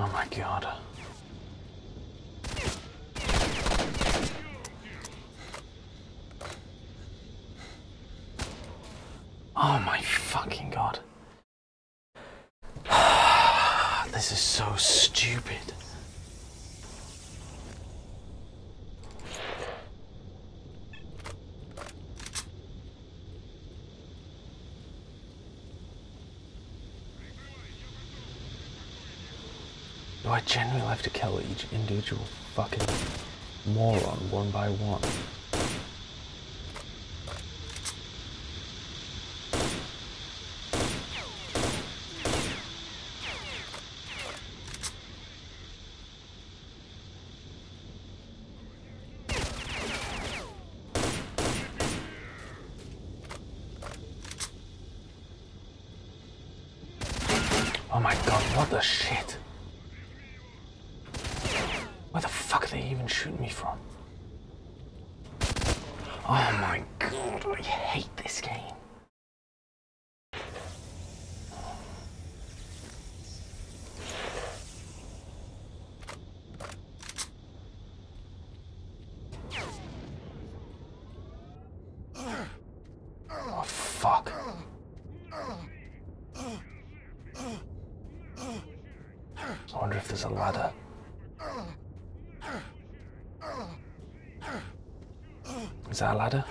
Oh my god. Oh my fucking god. this is so stupid. Do I genuinely have to kill each individual fucking moron one by one? Oh my god, what the shit? Where the fuck are they even shooting me from? Oh my god, I hate this game. Oh fuck. I wonder if there's a ladder. That ladder?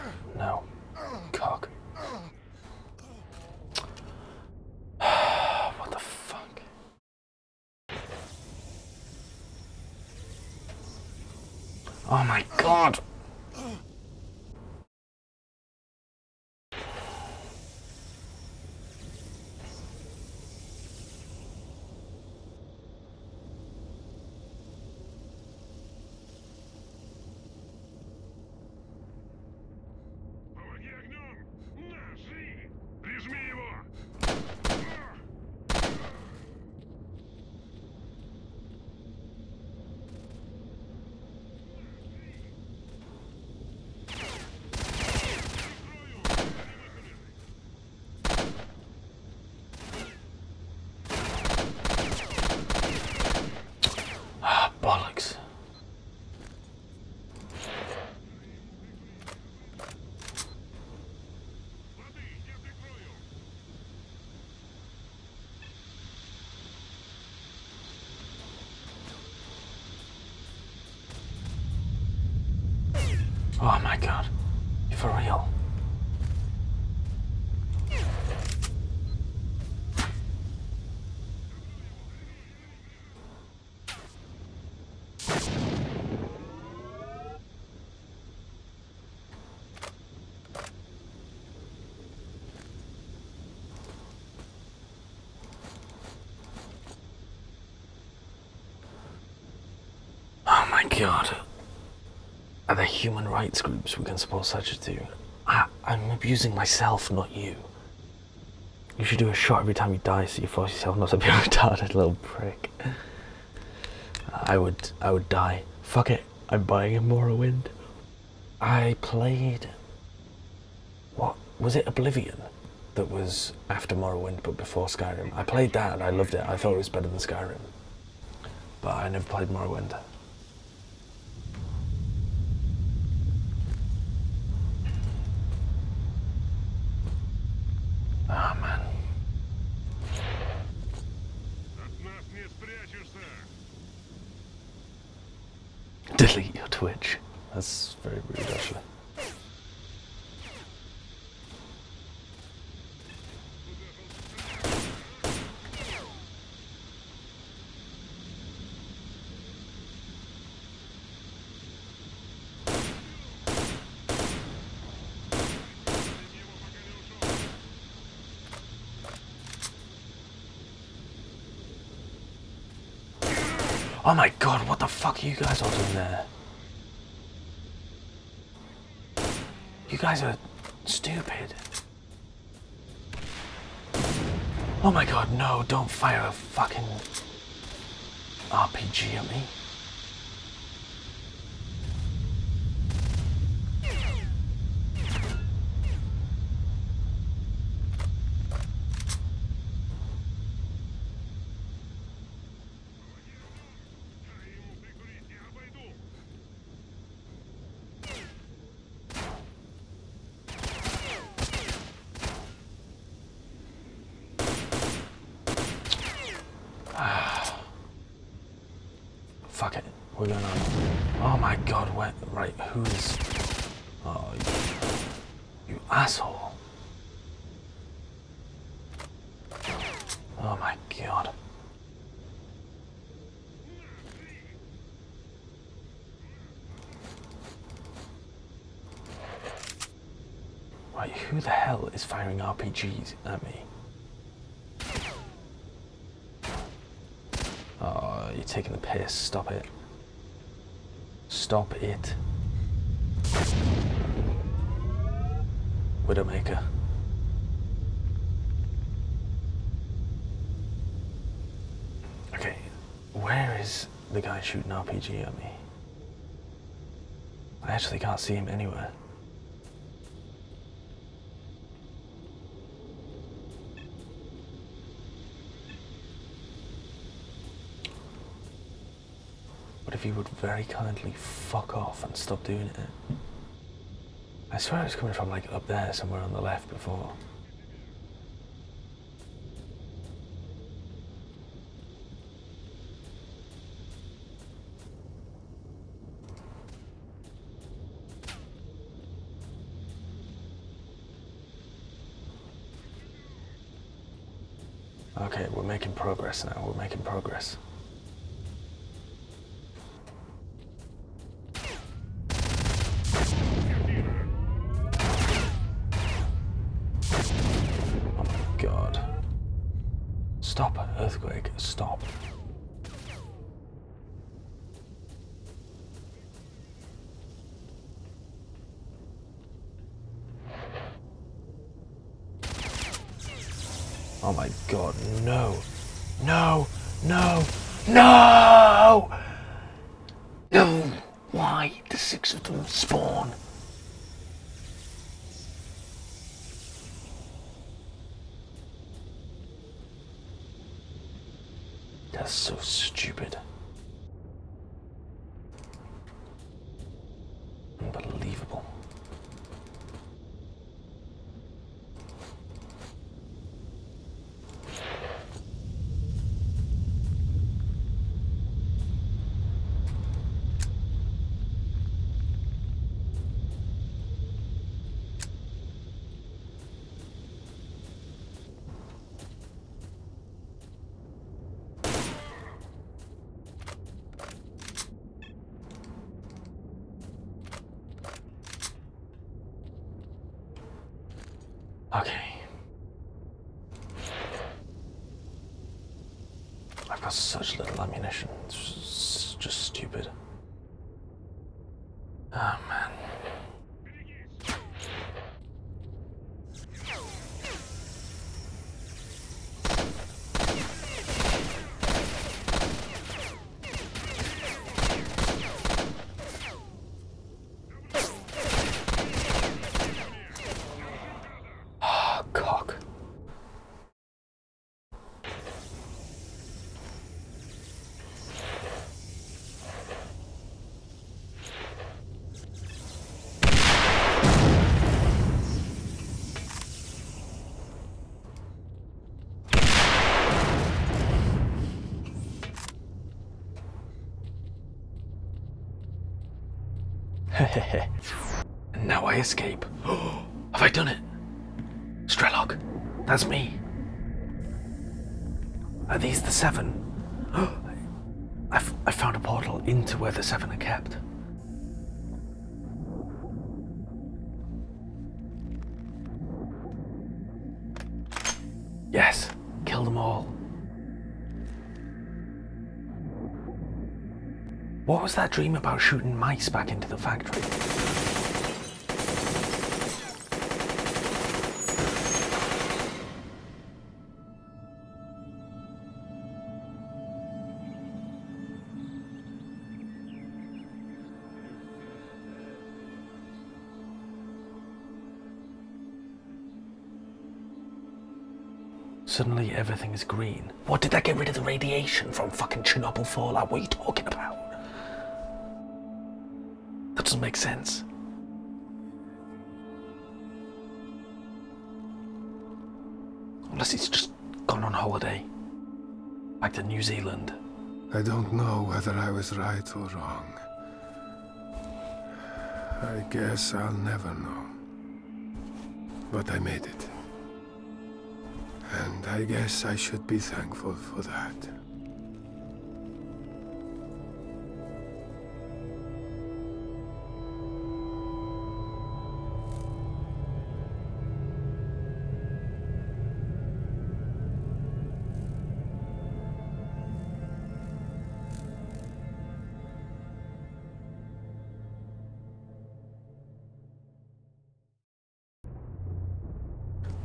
Oh my god. You for real? Oh my god. Are there human rights groups we can support such to? I, I'm abusing myself, not you. You should do a shot every time you die so you force yourself not to be a retarded little prick. I would I would die. Fuck it. I'm buying a Morrowind. I played what was it Oblivion that was after Morrowind but before Skyrim. I played that and I loved it. I thought it was better than Skyrim. But I never played Morrowind. Ah man. Delete your Twitch. That's very rude, actually. Oh my god, what the fuck are you guys all doing there? You guys are stupid. Oh my god, no, don't fire a fucking RPG at me. Fuck it. We're going on. Oh my god, what? Right, who is. Oh, you, you asshole. Oh my god. Right, who the hell is firing RPGs at me? Oh, you're taking the piss. Stop it. Stop it. Widowmaker. Okay, where is the guy shooting RPG at me? I actually can't see him anywhere. You would very kindly fuck off and stop doing it. I swear it was coming from like up there somewhere on the left before. Okay, we're making progress now. We're making progress. Now I escape. Have I done it? Strelok, that's me. Are these the seven? I've, I found a portal into where the seven are kept. Yes, kill them all. What was that dream about shooting mice back into the factory? Is green. What did that get rid of the radiation from fucking Chernobyl fallout? What are you talking about? That doesn't make sense. Unless he's just gone on holiday. Back to New Zealand. I don't know whether I was right or wrong. I guess I'll never know. But I made it. I guess I should be thankful for that.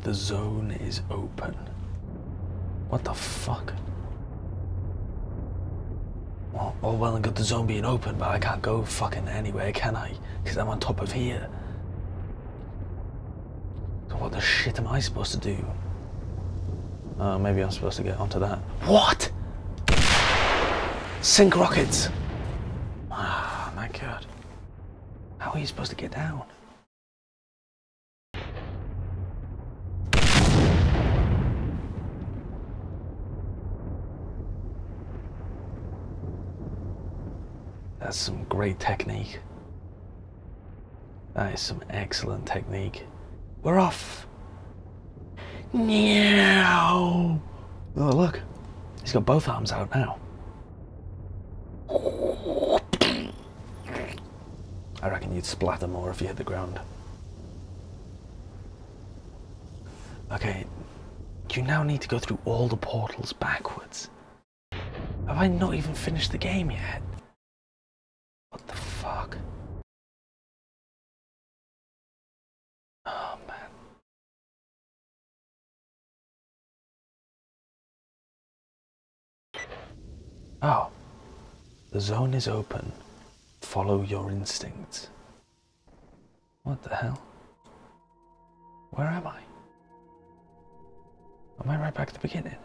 The zone is open. What the fuck? Well, all well and good the zone being open, but I can't go fucking anywhere, can I? Because I'm on top of here. So what the shit am I supposed to do? Uh, maybe I'm supposed to get onto that. What? Sink rockets! Ah, my god. How are you supposed to get down? That's some great technique. That is some excellent technique. We're off. Meow. Oh look, he's got both arms out now. I reckon you'd splatter more if you hit the ground. Okay, you now need to go through all the portals backwards. Have I not even finished the game yet? What the fuck? Oh man. Oh. The zone is open. Follow your instincts. What the hell? Where am I? Am I right back at the beginning?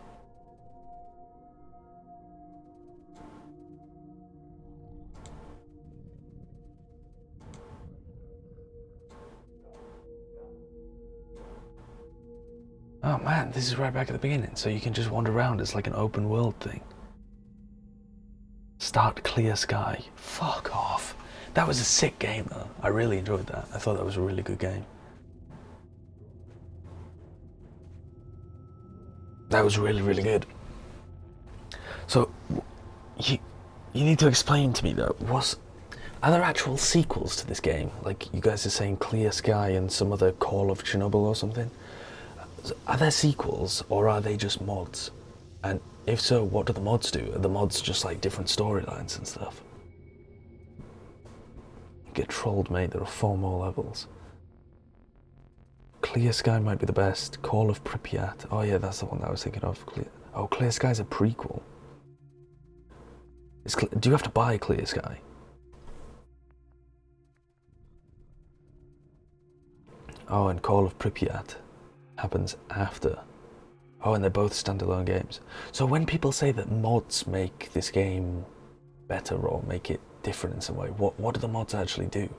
Oh man, this is right back at the beginning, so you can just wander around. It's like an open world thing. Start clear sky. Fuck off. That was a sick game though. I really enjoyed that. I thought that was a really good game. That was really, really good. So, you, you need to explain to me though, was, are there actual sequels to this game? Like you guys are saying Clear Sky and some other Call of Chernobyl or something? Are there sequels or are they just mods? And if so, what do the mods do? Are the mods just like different storylines and stuff? Get trolled, mate. There are four more levels. Clear Sky might be the best. Call of Pripyat. Oh yeah, that's the one that I was thinking of. Clear. Oh, Clear Sky's a prequel. Cle- do you have to buy Clear Sky? Oh, and Call of Pripyat happens after. Oh, and they're both standalone games. So when people say that mods make this game better or make it different in some way, what what do the mods actually do?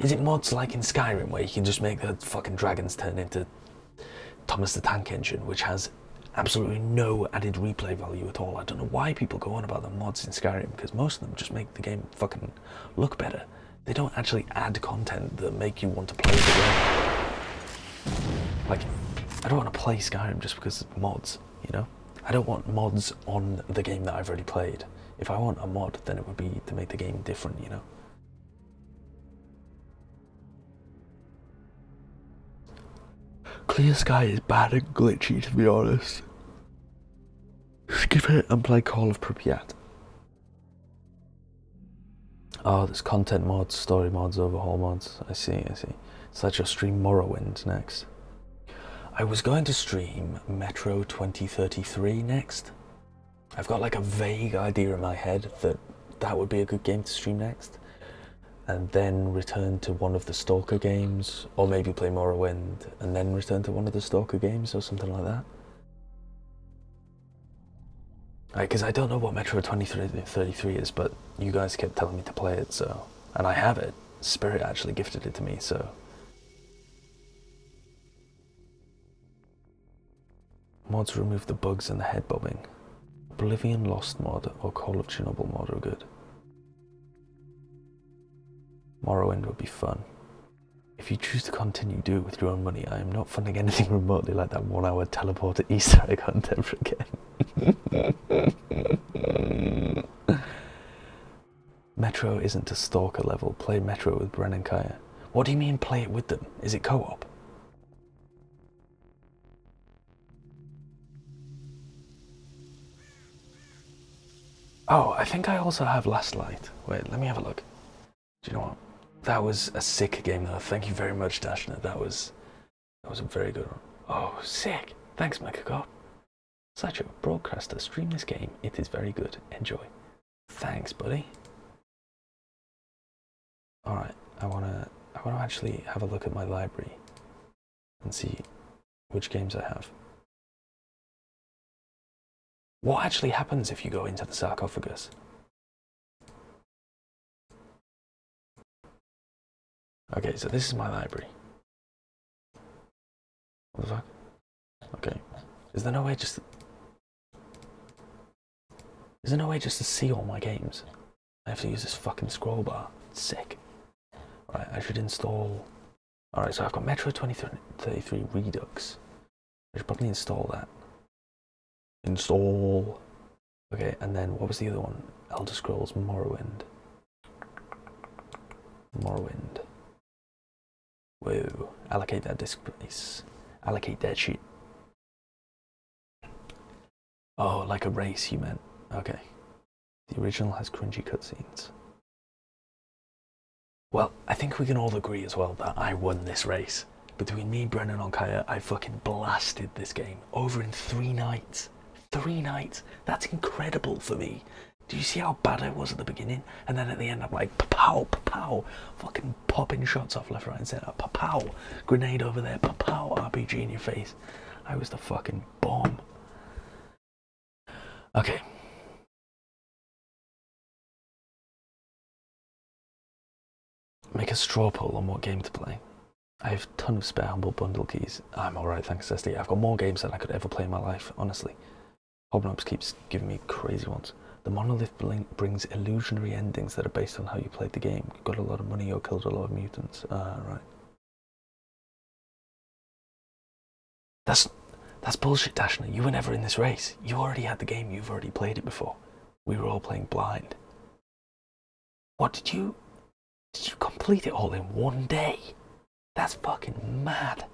Is it mods like in Skyrim where you can just make the fucking dragons turn into Thomas the Tank Engine, which has absolutely no added replay value at all? I don't know why people go on about the mods in Skyrim because most of them just make the game fucking look better. they don't actually add content that make you want to play the game. Like, I don't want to play Skyrim just because of mods, you know? I don't want mods on the game that I've already played. If I want a mod, then it would be to make the game different, you know? Clear Sky is bad and glitchy, to be honest. Skip it and play Call of Pripyat. Oh, there's content mods, story mods, overhaul mods. I see, I see. So that's your stream Morrowind next. I was going to stream Metro 2033 next. I've got like a vague idea in my head that that would be a good game to stream next. And then return to one of the Stalker games, or maybe play Morrowind, and then return to one of the Stalker games, or something like that. Because I don't know what Metro 2033 is, but you guys kept telling me to play it, so. And I have it. Spirit actually gifted it to me, so. Mods remove the bugs and the head bobbing. Oblivion Lost mod or Call of Chernobyl mod are good. Morrowind would be fun. If you choose to continue, do it with your own money. I am not funding anything remotely like that one hour teleporter Easter egg hunt ever again. Metro isn't a stalker level. Play Metro with Bren and Kaya. What do you mean play it with them? Is it co Oh, I think I also have Last Light. Wait, let me have a look. Do you know what? That was a sick game though. Thank you very much, Dashna. That was that was a very good one. Oh, sick. Thanks, Mecha Such a broadcaster, stream this game. It is very good. Enjoy. Thanks, buddy. Alright, I wanna I wanna actually have a look at my library and see which games I have. What actually happens if you go into the sarcophagus? Okay, so this is my library. What the fuck? Okay. Is there no way just... Is there no way just to see all my games? I have to use this fucking scroll bar. Sick. Alright, I should install... Alright, so I've got Metro 2033 Redux. I should probably install that. Install. Okay, and then what was the other one? Elder Scrolls Morrowind. Morrowind. Whoa. Allocate that disk space. Allocate that shit. Oh, like a race, you meant. Okay. The original has cringy cutscenes. Well, I think we can all agree as well that I won this race. Between me, Brennan, and Kaya, I fucking blasted this game over in three nights. Three nights. That's incredible for me. Do you see how bad I was at the beginning? And then at the end, I'm like, pow, pow, fucking popping shots off left, right, and center. Pow, grenade over there. Pow, RPG in your face. I was the fucking bomb. Okay. Make a straw poll on what game to play. I have a ton of spare humble bundle keys. I'm alright, thanks, SD. I've got more games than I could ever play in my life, honestly. Hobnobs keeps giving me crazy ones. The monolith brings illusionary endings that are based on how you played the game. You got a lot of money or killed a lot of mutants. Ah, right. That's that's bullshit, Dashna. You were never in this race. You already had the game. You've already played it before. We were all playing blind. What did you? Did you complete it all in one day? That's fucking mad.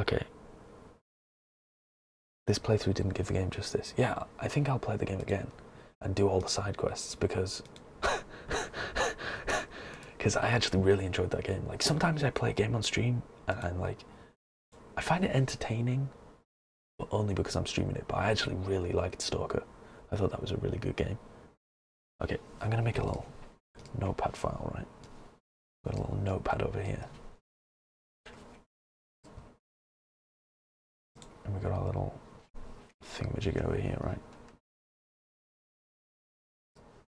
Okay. This playthrough didn't give the game justice. Yeah, I think I'll play the game again and do all the side quests because because I actually really enjoyed that game. Like sometimes I play a game on stream and, and like I find it entertaining, but only because I'm streaming it. But I actually really liked Stalker. I thought that was a really good game. Okay, I'm gonna make a little notepad file, right? Got a little notepad over here. And we got our little thingamajig over here, right?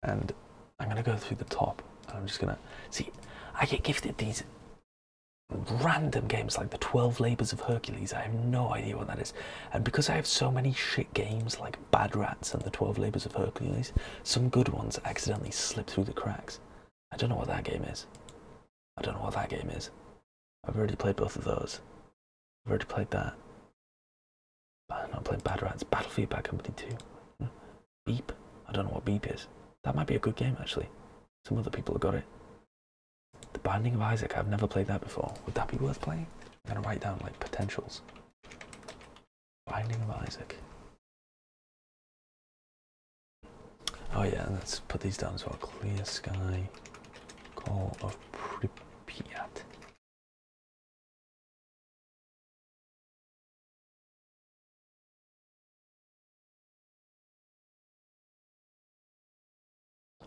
And I'm gonna go through the top and I'm just gonna see I get gifted these random games like the 12 Labors of Hercules. I have no idea what that is. And because I have so many shit games like Bad Rats and the 12 Labors of Hercules, some good ones accidentally slip through the cracks. I don't know what that game is. I don't know what that game is. I've already played both of those. I've already played that. I'm not playing Bad Rats. Battlefield Bad Company 2. Beep. I don't know what Beep is. That might be a good game actually. Some other people have got it. The Binding of Isaac, I've never played that before. Would that be worth playing? I'm gonna write down like potentials. Binding of Isaac. Oh yeah, let's put these down as well. Clear Sky, Call of Pripyat.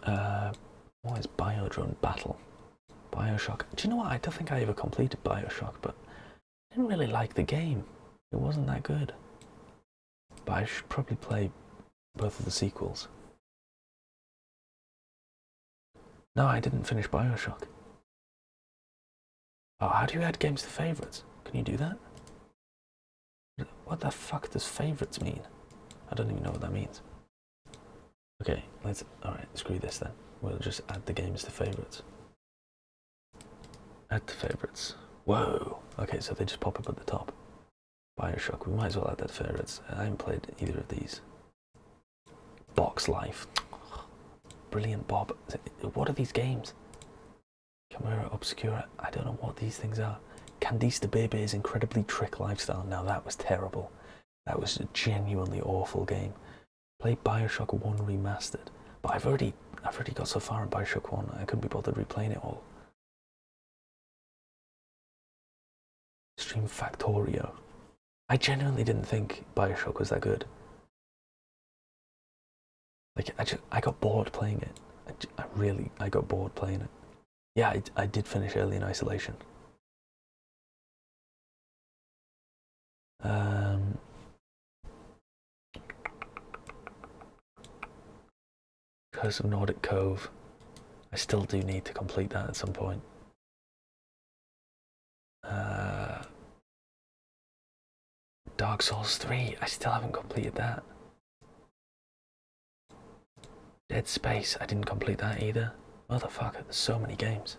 Uh, what is Biodrone Battle? Bioshock. Do you know what? I don't think I ever completed Bioshock, but I didn't really like the game. It wasn't that good. But I should probably play both of the sequels. No, I didn't finish Bioshock. Oh, how do you add games to favorites? Can you do that? What the fuck does favorites mean? I don't even know what that means. Okay, let's. Alright, screw this then. We'll just add the games to favorites. Add to favorites. Whoa! Okay, so they just pop up at the top. Bioshock, we might as well add that favorites. I haven't played either of these. Box Life. Brilliant Bob. What are these games? Camera Obscura. I don't know what these things are. Candice DeBébé's Incredibly Trick Lifestyle. Now that was terrible. That was a genuinely awful game. Play Bioshock 1 Remastered. But I've already I've already got so far in Bioshock 1, I couldn't be bothered replaying it all. Stream Factorio. I genuinely didn't think Bioshock was that good. Like, I, just, I got bored playing it. I, ju- I really, I got bored playing it. Yeah, I, I did finish Alien Isolation. Um, Curse of Nordic Cove. I still do need to complete that at some point. Uh, Dark Souls 3. I still haven't completed that. Dead Space. I didn't complete that either. Motherfucker, there's so many games.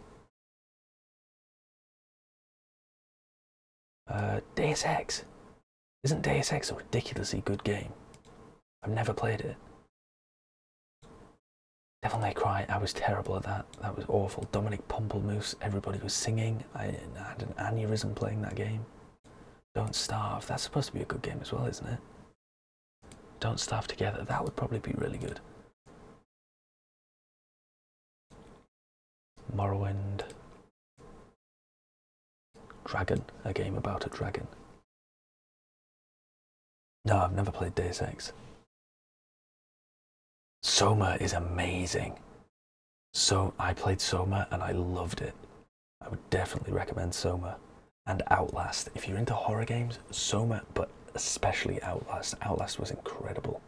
Uh, Deus Ex. Isn't Deus Ex a ridiculously good game? I've never played it. Devil May Cry, I was terrible at that. That was awful. Dominique Pamplemousse, everybody was singing. I, I had an aneurysm playing that game. Don't Starve, that's supposed to be a good game as well, isn't it? Don't Starve Together, that would probably be really good. Morrowind. Dragon, a game about a dragon. No, I've never played Deus Ex. Soma is amazing. So I played Soma and I loved it. I would definitely recommend Soma and Outlast. If you're into horror games, Soma, but especially Outlast. Outlast was incredible.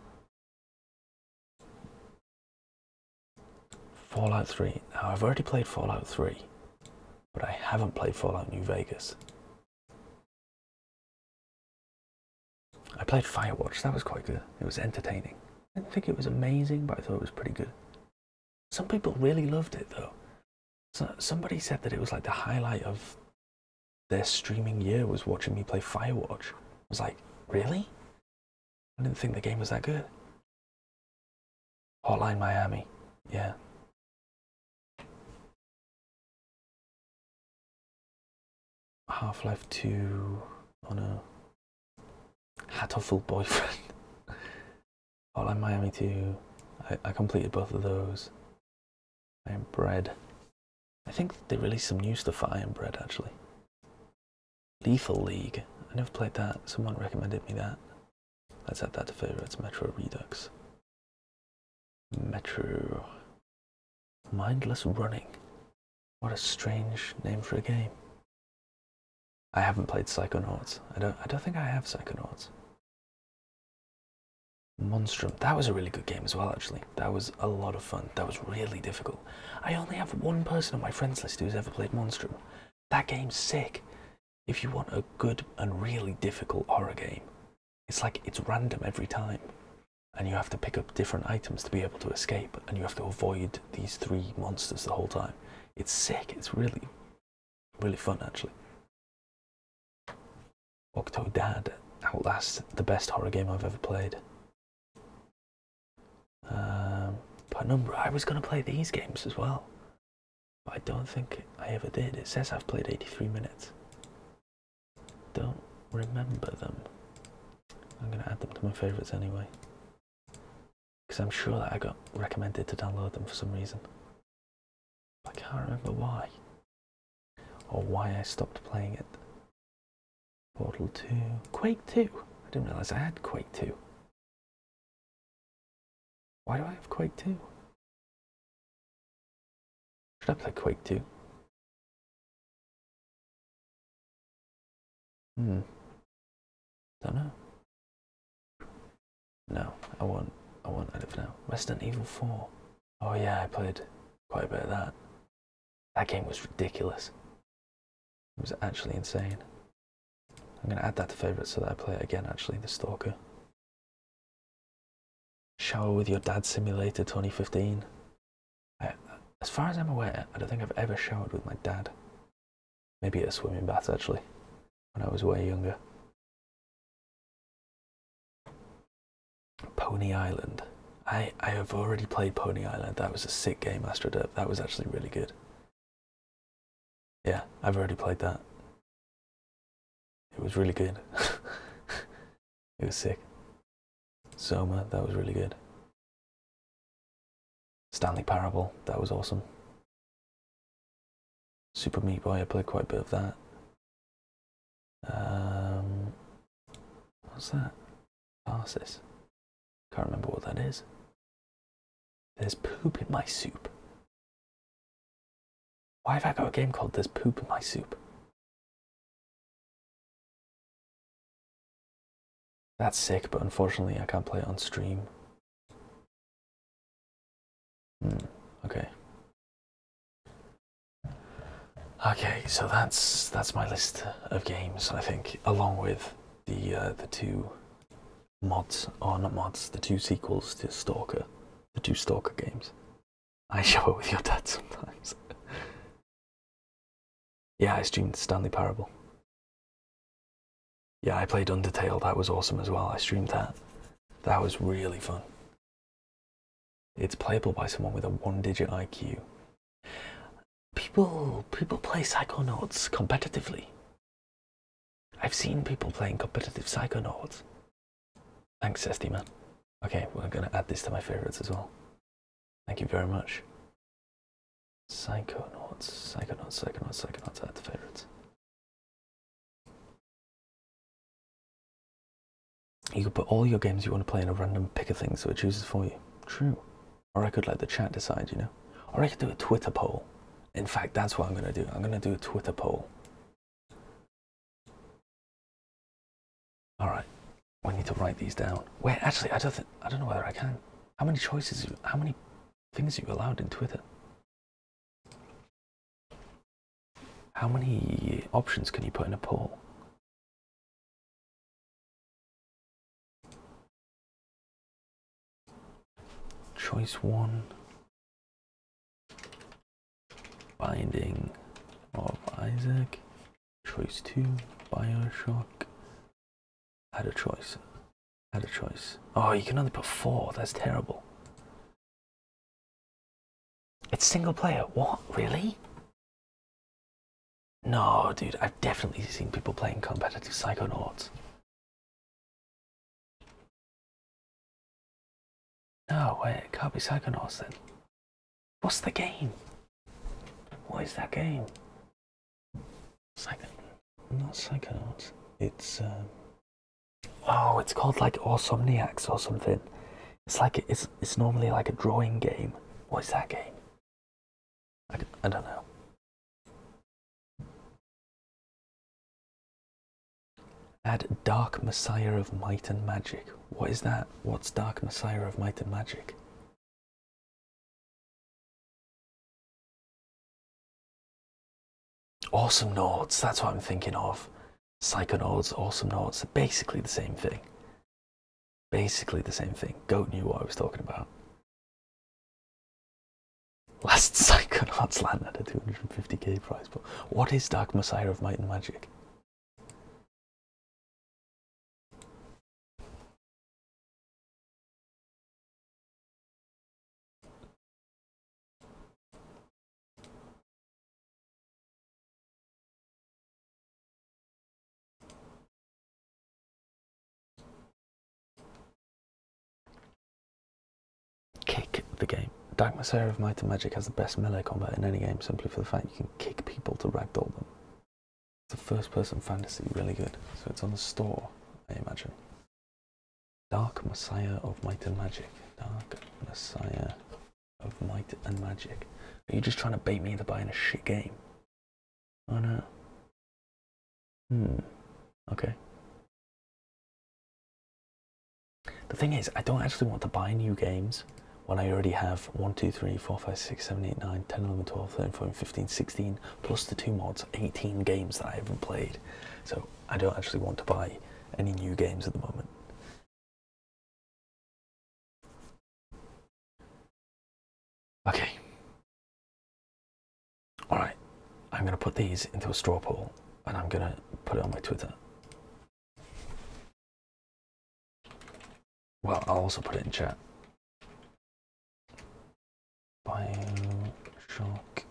Fallout 3. Now I've already played Fallout 3, but I haven't played Fallout New Vegas. I played Firewatch. That was quite good. It was entertaining. I didn't think it was amazing, but I thought it was pretty good. Some people really loved it though. So, somebody said that it was like the highlight of their streaming year was watching me play Firewatch. I was like, really? I didn't think the game was that good. Hotline Miami, yeah. Half Life 2 on a Hatoful boyfriend. Hotline Miami 2. I, I completed both of those. Iron Bread. I think they released some new stuff for Iron Bread actually. Lethal League. I never played that. Someone recommended me that. Let's add that to favorites. Metro Redux. Metro. Mindless Running. What a strange name for a game. I haven't played Psychonauts. I don't I don't think I have Psychonauts. Monstrum. That was a really good game as well, actually. That was a lot of fun. That was really difficult. I only have one person on my friends list who's ever played Monstrum. That game's sick. If you want a good and really difficult horror game, it's like it's random every time. And you have to pick up different items to be able to escape, and you have to avoid these three monsters the whole time. It's sick. It's really, really fun actually. Octodad Outlast, the best horror game I've ever played. Um, Penumbra, I was going to play these games as well. But I don't think I ever did. It says I've played 83 minutes. Don't remember them. I'm going to add them to my favourites anyway. Because I'm sure that I got recommended to download them for some reason. I can't remember why. Or why I stopped playing it. Portal 2. Quake 2. I didn't realise I had Quake 2. Why do I have Quake 2? Should I play Quake 2? Hmm. Don't know. No, I won't. I won't add it for now. Resident Evil 4. Oh yeah, I played quite a bit of that. That game was ridiculous. It was actually insane. I'm to add that to favourites so that I play it again, actually, The Stalker. Shower with Your Dad Simulator 2015. I, as far as I'm aware, I don't think I've ever showered with my dad. Maybe at a swimming bath, actually, when I was way younger. Pony Island. I, I have already played Pony Island. That was a sick game, Astroderp. That was actually really good. Yeah, I've already played that. It was really good. it was sick. Soma, that was really good. Stanley Parable, that was awesome. Super Meat Boy, I played quite a bit of that. Um, what's that? Arsis. Can't remember what that is. There's poop in my soup. Why have I got a game called There's Poop in My Soup? That's sick, but unfortunately I can't play it on stream. Hmm, okay. Okay, so that's that's my list of games. I think, along with the uh, the two mods, or not mods, the two sequels to Stalker, the two Stalker games. I show it with your dad sometimes. yeah, I streamed Stanley Parable. Yeah, I played Undertale. That was awesome as well. I streamed that. That was really fun. It's playable by someone with a one-digit IQ. People, people play Psychonauts competitively. I've seen people playing competitive Psychonauts. Thanks, Esty man. Okay, we're gonna add this to my favorites as well. Thank you very much. Psychonauts, Psychonauts, Psychonauts, Psychonauts, add to favorites. You could put all your games you want to play in a random pick of things so it chooses for you. True. Or I could let the chat decide, you know? Or I could do a Twitter poll. In fact, that's what I'm going to do. I'm going to do a Twitter poll. Alright. We need to write these down. Wait, actually, I don't I don't know whether I can. How many choices, how many things are you allowed in Twitter? How many options can you put in a poll? Choice one Binding of Isaac. Choice two Bioshock. Had a choice. Had a choice. Oh, you can only put four. That's terrible. It's single player. What? Really? No, dude. I've definitely seen people playing competitive Psychonauts. No, wait, it can't be Psychonauts then. What's the game? What is that game? Psycho... Not Psychonauts. It's, um... Oh, it's called like Awesomenauts or something. It's like, it's, it's normally like a drawing game. What is that game? I, I don't know. Add Dark Messiah of Might and Magic. What is that? What's Dark Messiah of Might and Magic? Awesomenauts, that's what I'm thinking of. Psychonauts, Awesomenauts, basically the same thing. Basically the same thing. Goat knew what I was talking about. Last Psychonauts land at a 250k price, but what is Dark Messiah of Might and Magic? Dark Messiah of Might and Magic has the best melee combat in any game simply for the fact you can kick people to ragdoll them. It's a first person fantasy, really good. So it's on the store, I imagine. Dark Messiah of Might and Magic. Dark Messiah of Might and Magic. Are you just trying to bait me into buying a shit game? Oh no. Hmm. Okay. The thing is, I don't actually want to buy new games when I already have 1, 2, 3, 4, 5, 6, 7, 8, 9, 10, 11, 12, 13, 14, 15, 16, plus the two mods, 18 games that I haven't played. So I don't actually want to buy any new games at the moment. Okay. Alright. I'm going to put these into a straw poll and I'm going to put it on my Twitter. Well, I'll also put it in chat. Bioshock.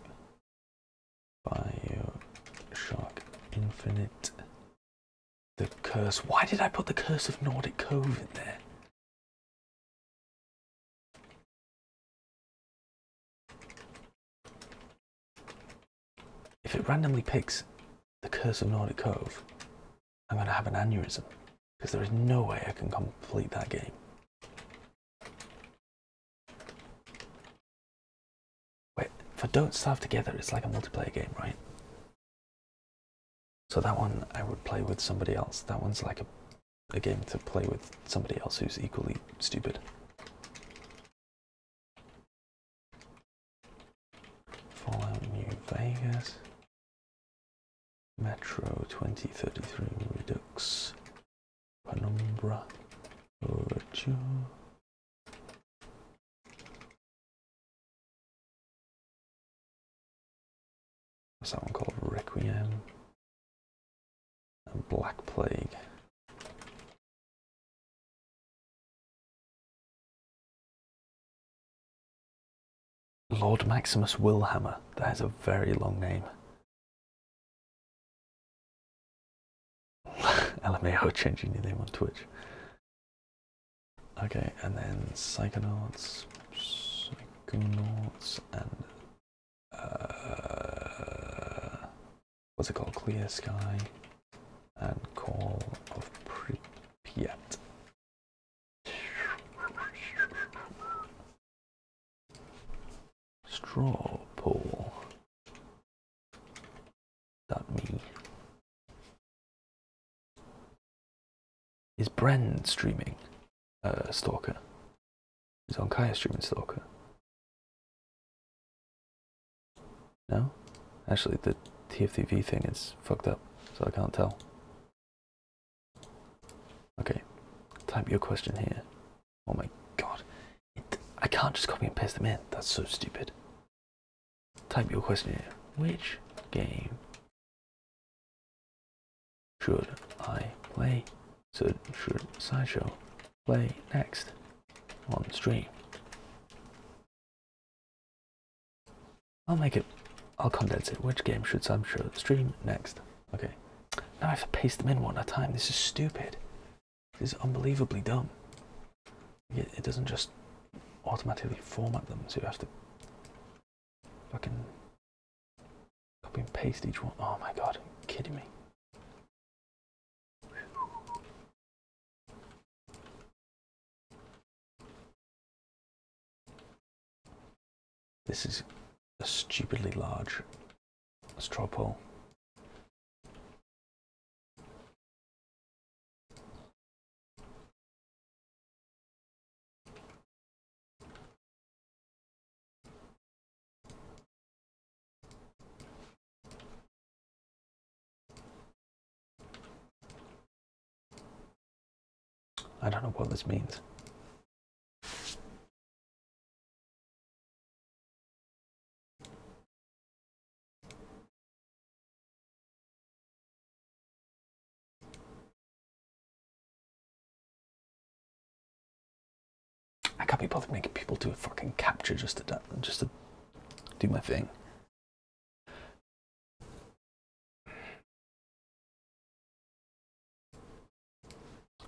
Bioshock Infinite. The Curse. Why did I put the Curse of Nordic Cove in there? If it randomly picks the Curse of Nordic Cove, I'm going to have an aneurysm because there is no way I can complete that game. Wait, for Don't Starve Together, it's like a multiplayer game, right? So that one I would play with somebody else. That one's like a, a game to play with somebody else who's equally stupid. Fallout New Vegas. Metro 2033 Redux. Penumbra. Overture. What's that one called? Requiem. And Black Plague. Lord Maximus Willhammer. That is a very long name. LMAO changing your name on Twitch. Okay, and then Psychonauts, Psychonauts, and uh, what's it called? Clear Sky and Call of Pripyat. Straw poll. That me. Is Bren streaming uh, Stalker? Is on Kaya streaming Stalker? No? Actually, the TFTV thing is fucked up, so I can't tell. Okay, type your question here. Oh my god. It, I can't just copy and paste them in. That's so stupid. Type your question here. Which game should I play? So should Sideshow play next on stream? I'll make it, I'll condense it. Which game should Sideshow stream next? Okay. Now I have to paste them in one at a time. This is stupid. This is unbelievably dumb. It, it doesn't just automatically format them, so you have to fucking copy and paste each one. Oh my god, are kidding me? This is a stupidly large straw poll. I don't know what this means. Be bothered making people do a fucking captcha just to just to do my thing.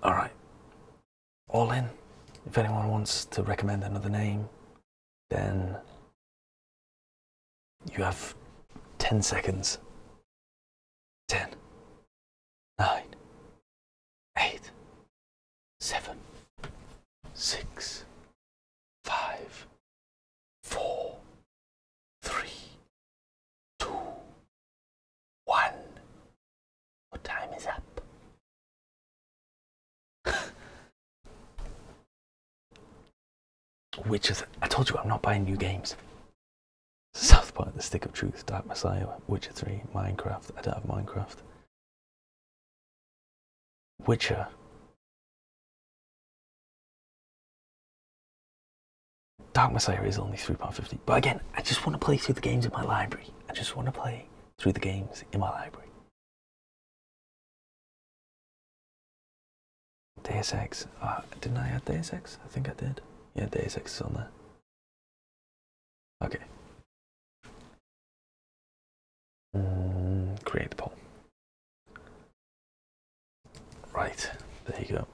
All right, all in. If anyone wants to recommend another name, then you have ten seconds. Ten, nine, eight, seven, six, five, four, three, two, one. What time is up? Which is, I told you I'm not buying new games. South Park, The Stick of Truth, Dark Messiah, Witcher 3, Minecraft. I don't have Minecraft. Witcher. Dark Messiah is only £3.50. But again, I just want to play through the games in my library. I just want to play through the games in my library. Deus Ex. Uh, didn't I add Deus Ex? I think I did. Is on there. Okay. Mm, create the poll. Right, there you go.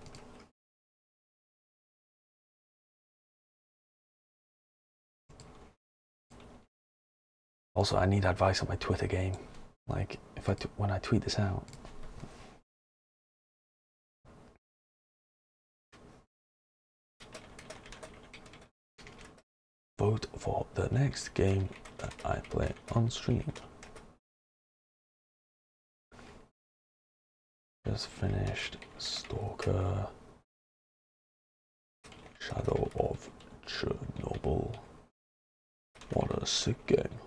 Also, I need advice on my Twitter game. Like, if I when I tweet this out, vote for the next game that I play on stream. Just finished Stalker Shadow of Chernobyl. What a sick game.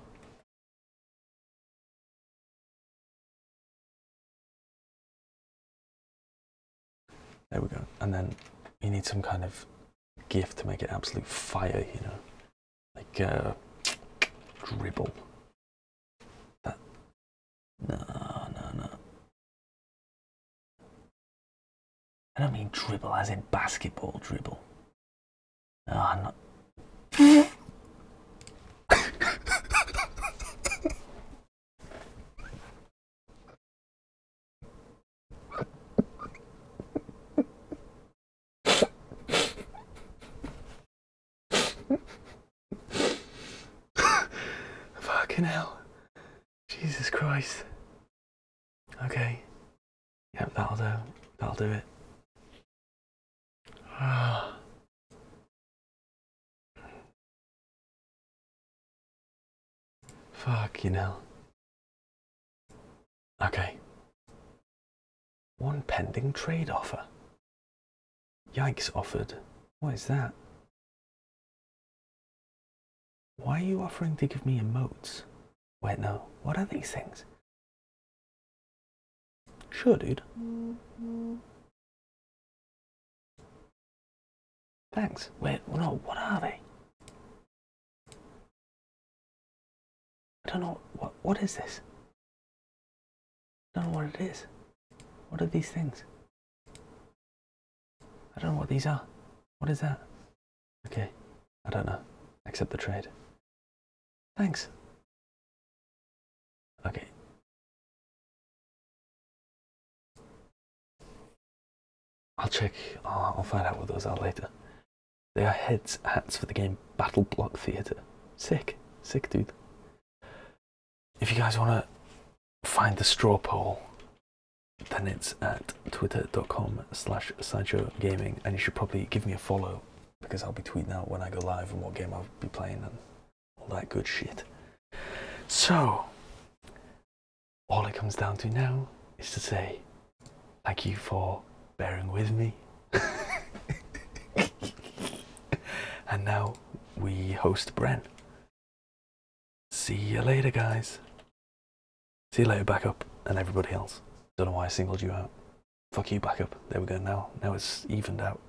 There we go. And then you need some kind of gift to make it absolute fire, you know? Like uh dribble. That no no no. I don't mean dribble as in basketball dribble. I'm not Fucking hell. Jesus Christ. Okay. Yep, that'll do. That'll do it. Ah. you know. Okay. One pending trade offer. Yikes offered. What is that? Why are you offering to give me emotes? Wait, no. What are these things? Sure, dude. Thanks. Wait, no, what are they? I don't know. What, what is this? I don't know what it is. What are these things? I don't know what these are. What is that? Okay. I don't know. Accept the trade. Thanks. Okay. I'll check. Oh, I'll find out what those are later. They are heads hats for the game Battle Block Theatre. Sick. Sick, dude. If you guys want to find the straw poll, then it's at twitter.com slash sideshow gaming and you should probably give me a follow because I'll be tweeting out when I go live and what game I'll be playing and all that good shit. So, all it comes down to now is to say thank you for bearing with me. and now we host Bren. See you later, guys. See you later, backup, and everybody else. Don't know why I singled you out. Fuck you, backup. There we go. Now, now it's evened out.